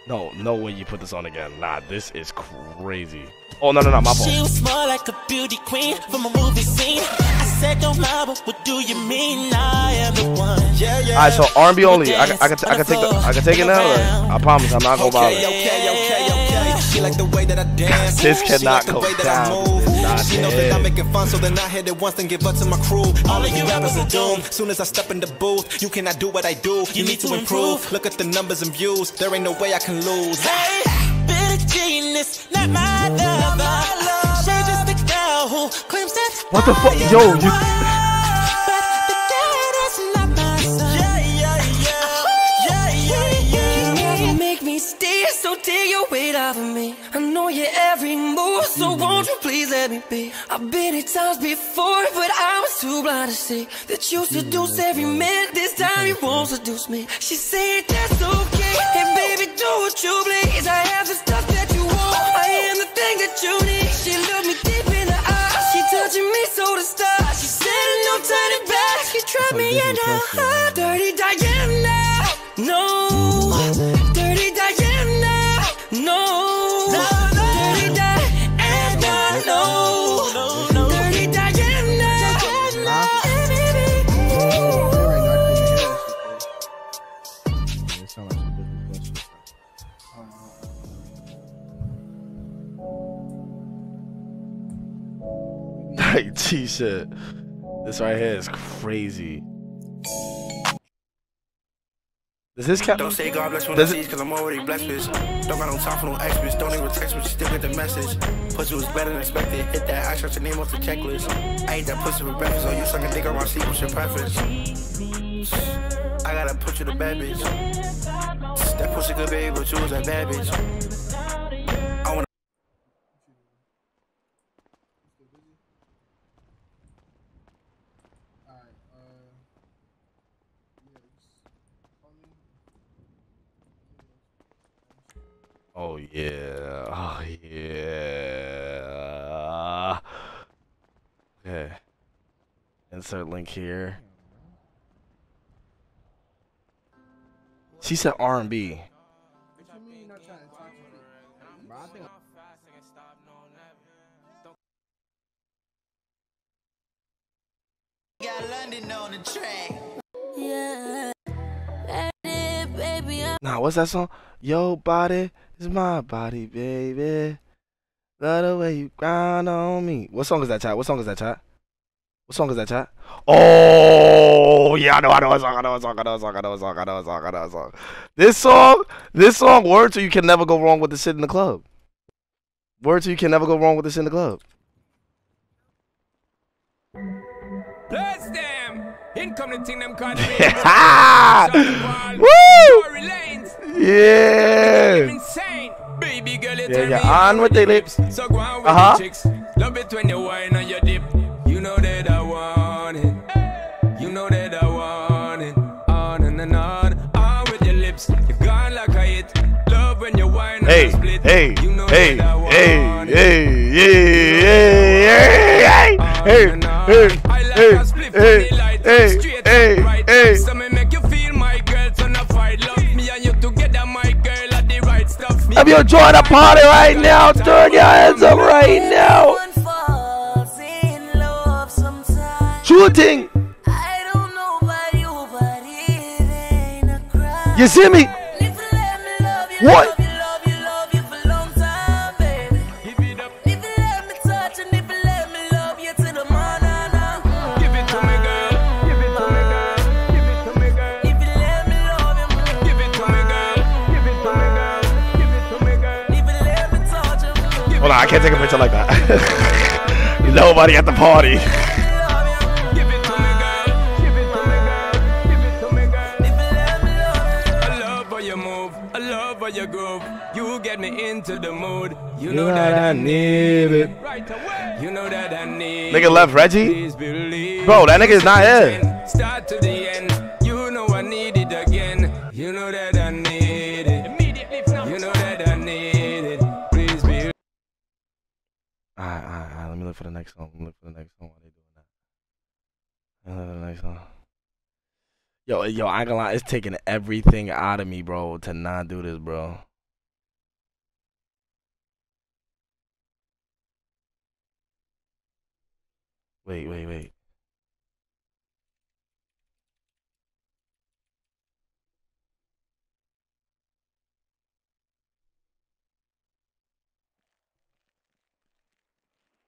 No, no way you put this on again. Nah, this is crazy. Oh no no no, my She fault. was small like a beauty queen from a movie scene. I said, don't lie, but what do you mean? I am the one. Yeah, yeah. Alright, so R&B only. I, can- I can I can take the I can take it now. or- I promise I'm not gonna bother. Okay, okay, okay, okay. She like the way that I dance. This She cannot like the go way that I down. move. This is not She knows that. I'm making fun, so then I hit it once and give up to my crew. All of you rappers are doomed. Soon as I step in the booth, you cannot do what I do. You need to improve. Look at the numbers and views. There ain't no way I can lose. Hey, bit of genius, not my lover. She just a girl who claims that What the fuck? Yo, you You make me stay, so take your weight off me. I know your every move, so mm-hmm. won't you please let me be? I've been here times before, but I was too blind to see that you mm-hmm. seduce every man. This mm-hmm. time you won't seduce me. She said that's okay, hey baby, do what you please. I have the stuff that you need. She looked me deep in the eyes. She touching me so to start. She said no turning back. She tried me and I dirty Diana. Like T shit. This right here is crazy. Does this count? Don't say God bless when Does I cause I'm already blessed, bitch. Don't got no time for no ex, bitch. Don't even text me, she still get the message. Pussy was better than expected. Hit that, I shot your name off the checklist. I ate that pussy for breakfast, oh, you sucking dick on my seat, what's your preference? I gotta put you to bed, bitch. That pussy good, baby, but you was that bad, bitch. Oh yeah. Oh yeah. Okay. Insert link here. She said R and B. Nah, what's that song? Yo, body is my body, baby. Love the way you grind on me. What song is that, chat? What song is that, chat? What song is that, chat? Oh, yeah, I know, I know a song, I know a song, I know a song, I know a song, I know a song, I know a song. This song, this song, words so you can never go wrong with this shit in the club. Words so you can never go wrong with this in the club. Bless them. Income the thing them call the Woo! Yeah. Yeah, yeah. On with the lips. So go on with uh-huh. the chicks. Love it when you wine on your dip. You know that I want it. You know that I want it. On and, and on. On with your lips. You're gone like I hit. Love when you wine hey, on split. Hey, you know hey, hey hey, it. hey, yeah, yeah, yeah, hey, hey, hey, hey, I like hey, a split hey, hey, light, hey, straight hey, right. hey. So make you feel my girl, turn a fight love. If you're join the party right now, turn your hands up right now. Shooting. You see me? What? Hold on, I can't take a picture like that. Nobody at the party. I love how you move. I love how you groove. You get me into the mood. You know that I need it. You know that I need Nigga left Reggie? Bro, that nigga is not here. Start to the end. Alright, alright, alright. Let me look for the next song. Look for the next song while they doing that. Look for the next song. Yo, yo, I gonna lie, it's taking everything out of me, bro, to not do this, bro. Wait, wait, wait.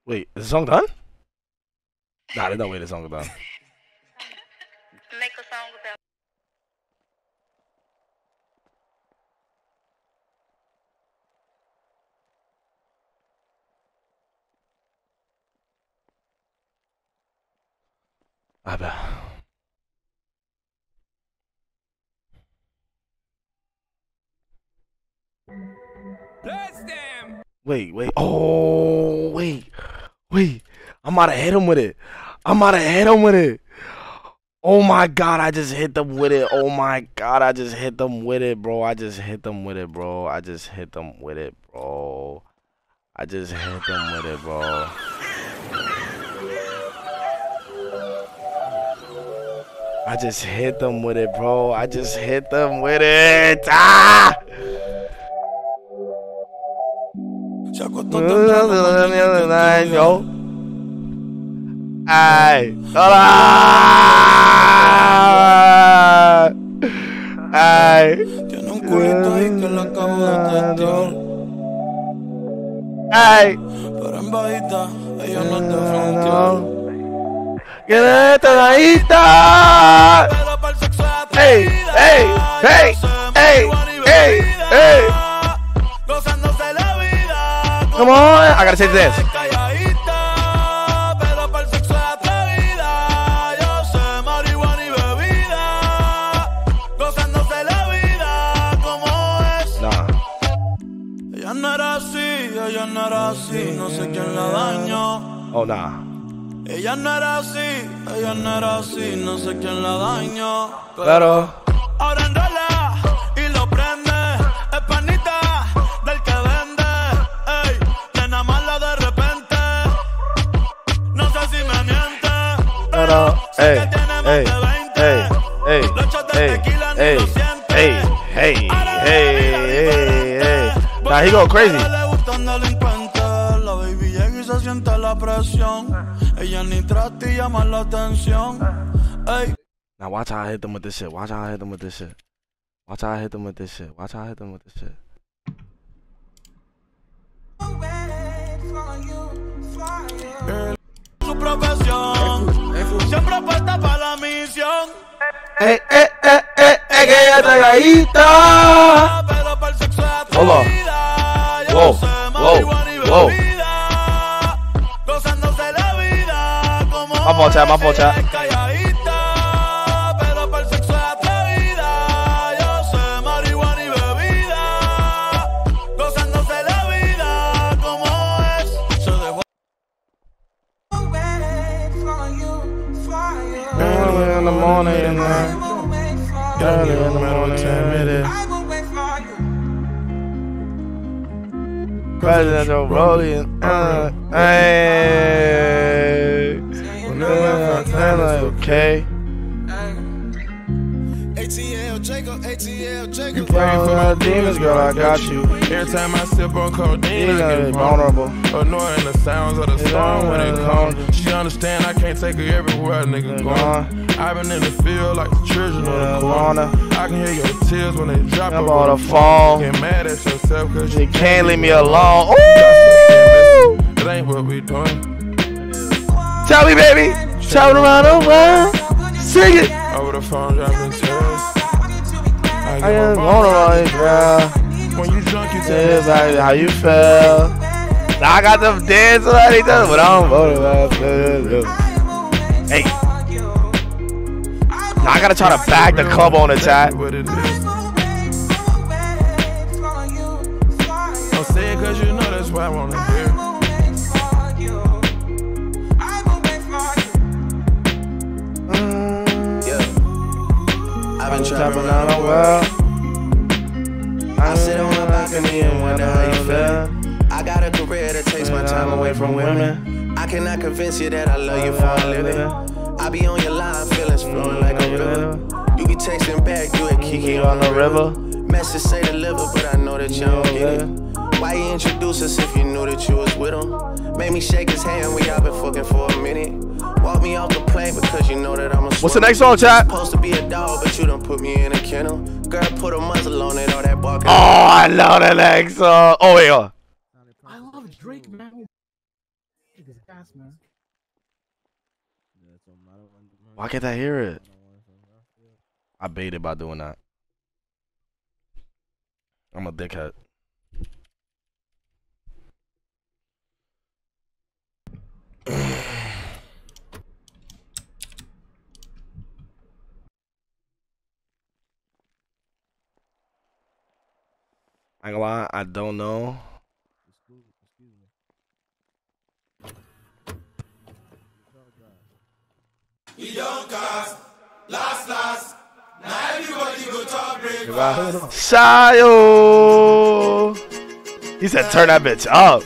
Wait, is the song done? Nah, there's no way the song is done. Make a song about. I bet. Bless them. Wait, wait. Oh, wait. Wait. I'm about to hit him with it. I'm about to hit him with it. Oh my god, I just hit them with it. Oh my god, I just hit them with it, bro. I just hit them with it, bro. I just hit them with it, bro. I just hit them with it, bro. I just hit them with it, bro. I just hit them with it. Ah! Ay, hola. Ay. Tiene un culito ahí que lo acabo de testear. Ay. Pero en bajita, ellos no te frontean. ¿Quién esta bajita? ¡Ey! ¡Ey! ¡Ey! ¡Ey! ¡Ey! ¡Ey! ¿Cómo? Agradecerte. ella no era así, no sé quién la dañó. Oh, nah. Ella no era así, ella no era así, no sé quién la dañó. Pero, claro. Y se siente la presión. Ella ni trata y llama la atención. Ey. Now watch how I hit them with this shit. Watch how I hit them with this shit. Watch how I hit them with this shit. Watch how I hit them with this shit. Su profesión. Siempre apuesta para la misión. Eh, eh, eh, eh, eh, que ella. Pero para el sexo es atrevida. Yo Gozándose la vida. Como Vamos a echar, vamos a. morning, man. Early in the morning, Got it in the morning. midday. Presidential rolling, uh, hey. Whenever I feel like okay. You pray for my demons, girl, I got you. Every time I sip on codeine, You I gotta get be vulnerable. Annoying the sounds of the storm when it comes. She understand I can't take her everywhere, nigga. Going. I've been in the field like the children of the corner. I can hear your tears when they drop Up over on the the phone. Get mad at yourself cause You can't leave me alone. Ooh! It ain't what we doing. Tell me, baby. Traveling around the world. Sing it. Over the phone, dropping tears. I just wanna run it, girl. When you drunk, you Tell me how you feel. Now I got them dance already done, but I'm voting about Hey. Now I gotta try to bag the club on the chat. Don't say it cause you know that's why I wanna been Traveling around the world. I sit on the balcony and wonder how you feel. I got a career that takes my time away from women. I cannot convince you that I love you for a living. I be on your line, feelings flowing like a river. You be texting back, you and Kiki on the river. Message say deliver, but I know that you don't get it. Why you introduce us if you knew that you was with him? Made me shake his hand, we all been fucking for a minute. Walk me off the plane because you know that I'm a What's the next song, chat? Supposed to be a dog, but you done put me in a kennel. Girl, put a muzzle on it, all that barking. Oh, I love that next song. Oh, wait, oh. I love Drake, man. Niggas gas, man. Why can't I hear it? I baited by doing that. I'm a dickhead. I gonna lie, I don't know. We don't cast. Last, last. Now everybody go talk. He said, "Turn that bitch up."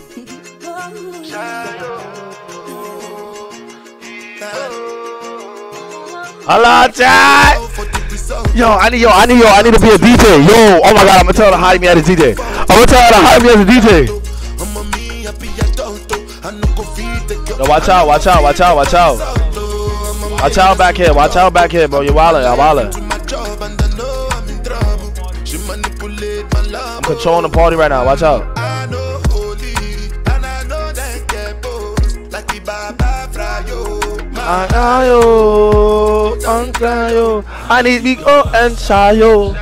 Hello, Jack. Yo, I need yo, I need yo, I need to be a DJ. Yo, oh my god, I'm gonna tell her to hire me as a DJ. I'm gonna tell her to hire me as a DJ. Yo, watch out, watch out, watch out, watch out. Watch out back here, watch out back here, bro. Wildin', you're wildin'. I'm controlling the party right now. Watch out. Ayo, Ankayo. I need Biko and Shayo.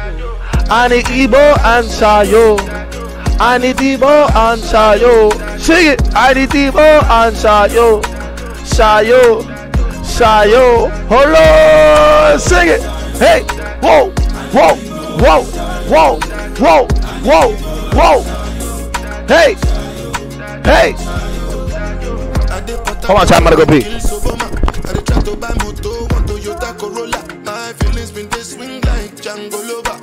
I need Igbo and Shayo. I need Igbo and Shayo. Sing it. I need Igbo and. Shayo. Shayo. Hold on. Sing it. Hey. Whoa. Whoa. Whoa. Whoa. Whoa. Whoa. Whoa. Hey. Hey. Hold on, time. I'm gonna go pee. Toyota Corolla. My feelings been they swing like Django Lover.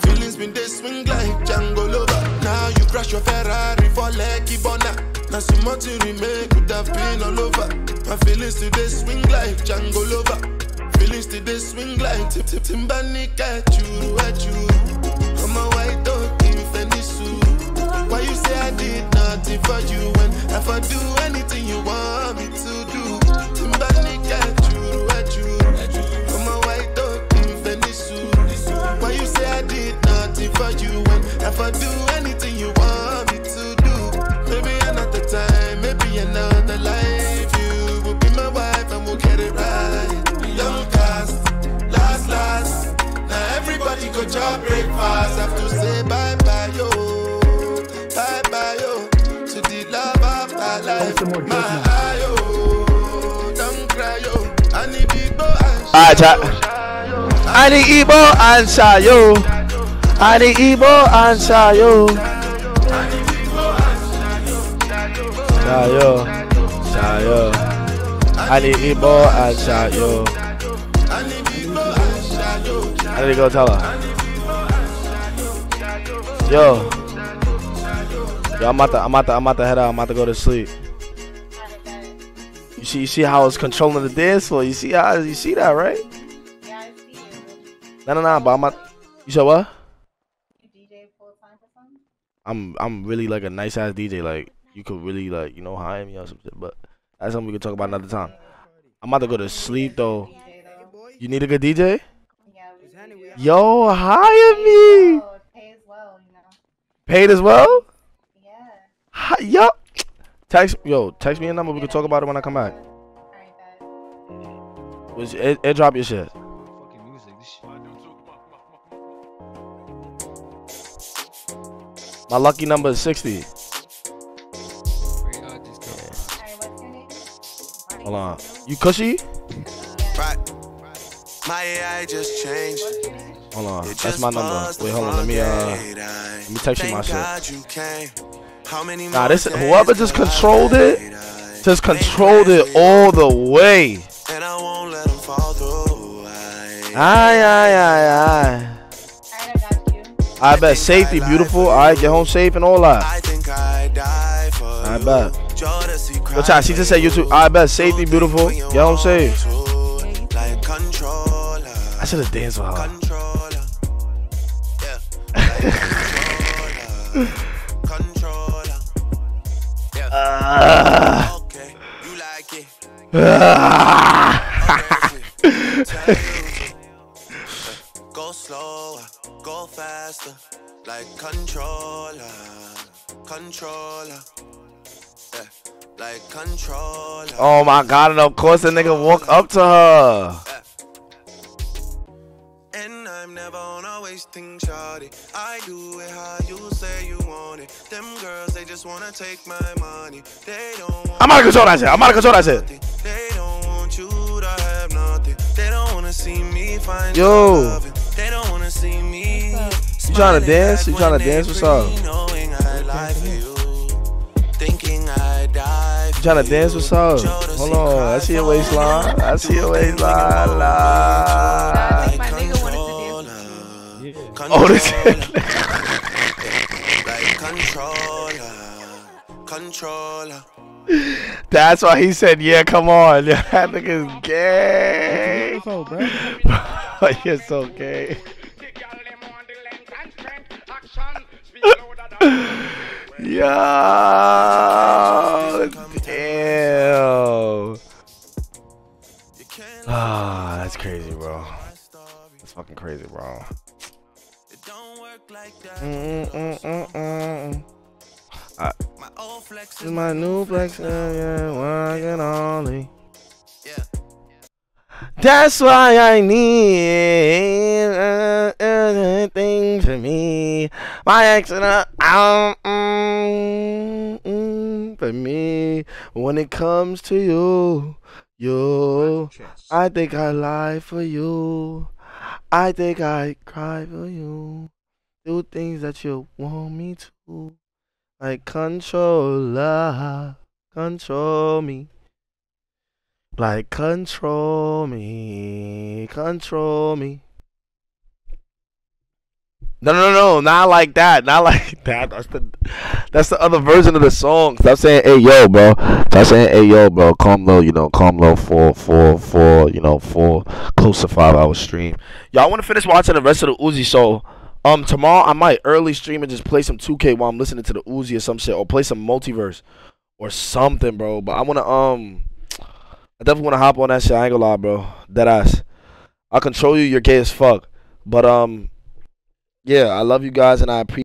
Feelings been they swing like Django Lover. Now you crash your Ferrari for Lucky Bona. Now so much you remake could have been all over. My feelings today swing like Django Lover. Feelings today swing like Tip Tip Timbani at you, at you. I'm a white dog in Fendi suit. Why you say I did nothing for you when if I do anything you want me to do? Timbani at did nothing for you and if I do anything you want me to do? Maybe another time, maybe another life. You will be my wife and we'll get it right. Young cast, last, last. Now everybody go job breakfast. Have to say bye bye yo, bye bye yo to the love of my life. My eye, yo, don't cry yo. I need people and Alright, chat. I need Igbo and Shayo. I need Igbo and Shayo. Shayo. Shayo. I need Igbo and Shayo. I need to go tell her. Yo. Yo, I'm about to, I'm about to, I'm about to head out. I'm about to go to sleep. You see, you see how it's controlling the dance floor. You see how, you see that, right? No, no, no. But I'm not. You said what? I'm, I'm really like a nice ass DJ. Like you could really like, you know, hire me or something. But that's something we could talk about another time. I'm about to go to sleep though. You need a good DJ? Yo, hire me. Paid as well? Yeah. Hi, yo. Text yo, text me a number. We can talk about it when I come back. Was it, it drop your shit. My lucky number is 60. Hold on. You cushy? My AI just changed. Hold on. That's my number. Wait, hold on. Let me uh let me text you my Thank shit. God you came. How many Nah, this whoever just controlled it, just controlled it all the way. And I won't let 'em fall through. Aye, aye, aye, aye. I bet safety beautiful. All right, get home safe and all that. I think I die for I bet. Yo, Ty, she just said YouTube. I bet safety beautiful. Get home safe. I should have danced with her. Controller. Yeah. slower, go faster, like controller, controller, yeah, like controller. Oh my god, and of course the nigga walk up to her. And I'm never on a wasting shawty. I do it how you say you want it. Them girls, they just wanna take my money. They don't want I'm out of control that shit. I'm out of control that shit. They don't wanna see me find Yo. They don't wanna see me. You trying to dance? You trying to dance? What's up? Knowing I lie for you. Thinking I die. You trying to dance? What's up? Hold on. I see your waistline. I see your waistline. La. Oh, this Like controller. Controller. That's why he said, "Yeah, come on." that nigga's gay. You're so gay. Yo, damn. Ah, that's crazy, bro. That's fucking crazy, bro. Mm-mm-mm-mm. I, this is my new flex, yeah, yeah, working only. That's why I need anything to me. My ex and I, um, mm, mm, for me. When it comes to you, you, I think I lie for you. I think I cry for you. Do things that you want me to. Like controller, control me. Like control me, control me. No, no, no, no, not like that, not like that. That's the, that's the other version of the song. Stop saying, "Hey yo, bro." Stop saying, "Hey yo, bro." Calm low, you know, calm low for for for you know for close to five hour stream. Y'all want to finish watching the rest of the Uzi? So, um, tomorrow I might early stream and just play some 2K while I'm listening to the Uzi or some shit, or play some multiverse or something, bro. But I wanna um. I definitely want to hop on that shit. I ain't gonna lie, bro. Dead ass. I'll control you. You're gay as fuck. But um, yeah, I love you guys and I appreciate.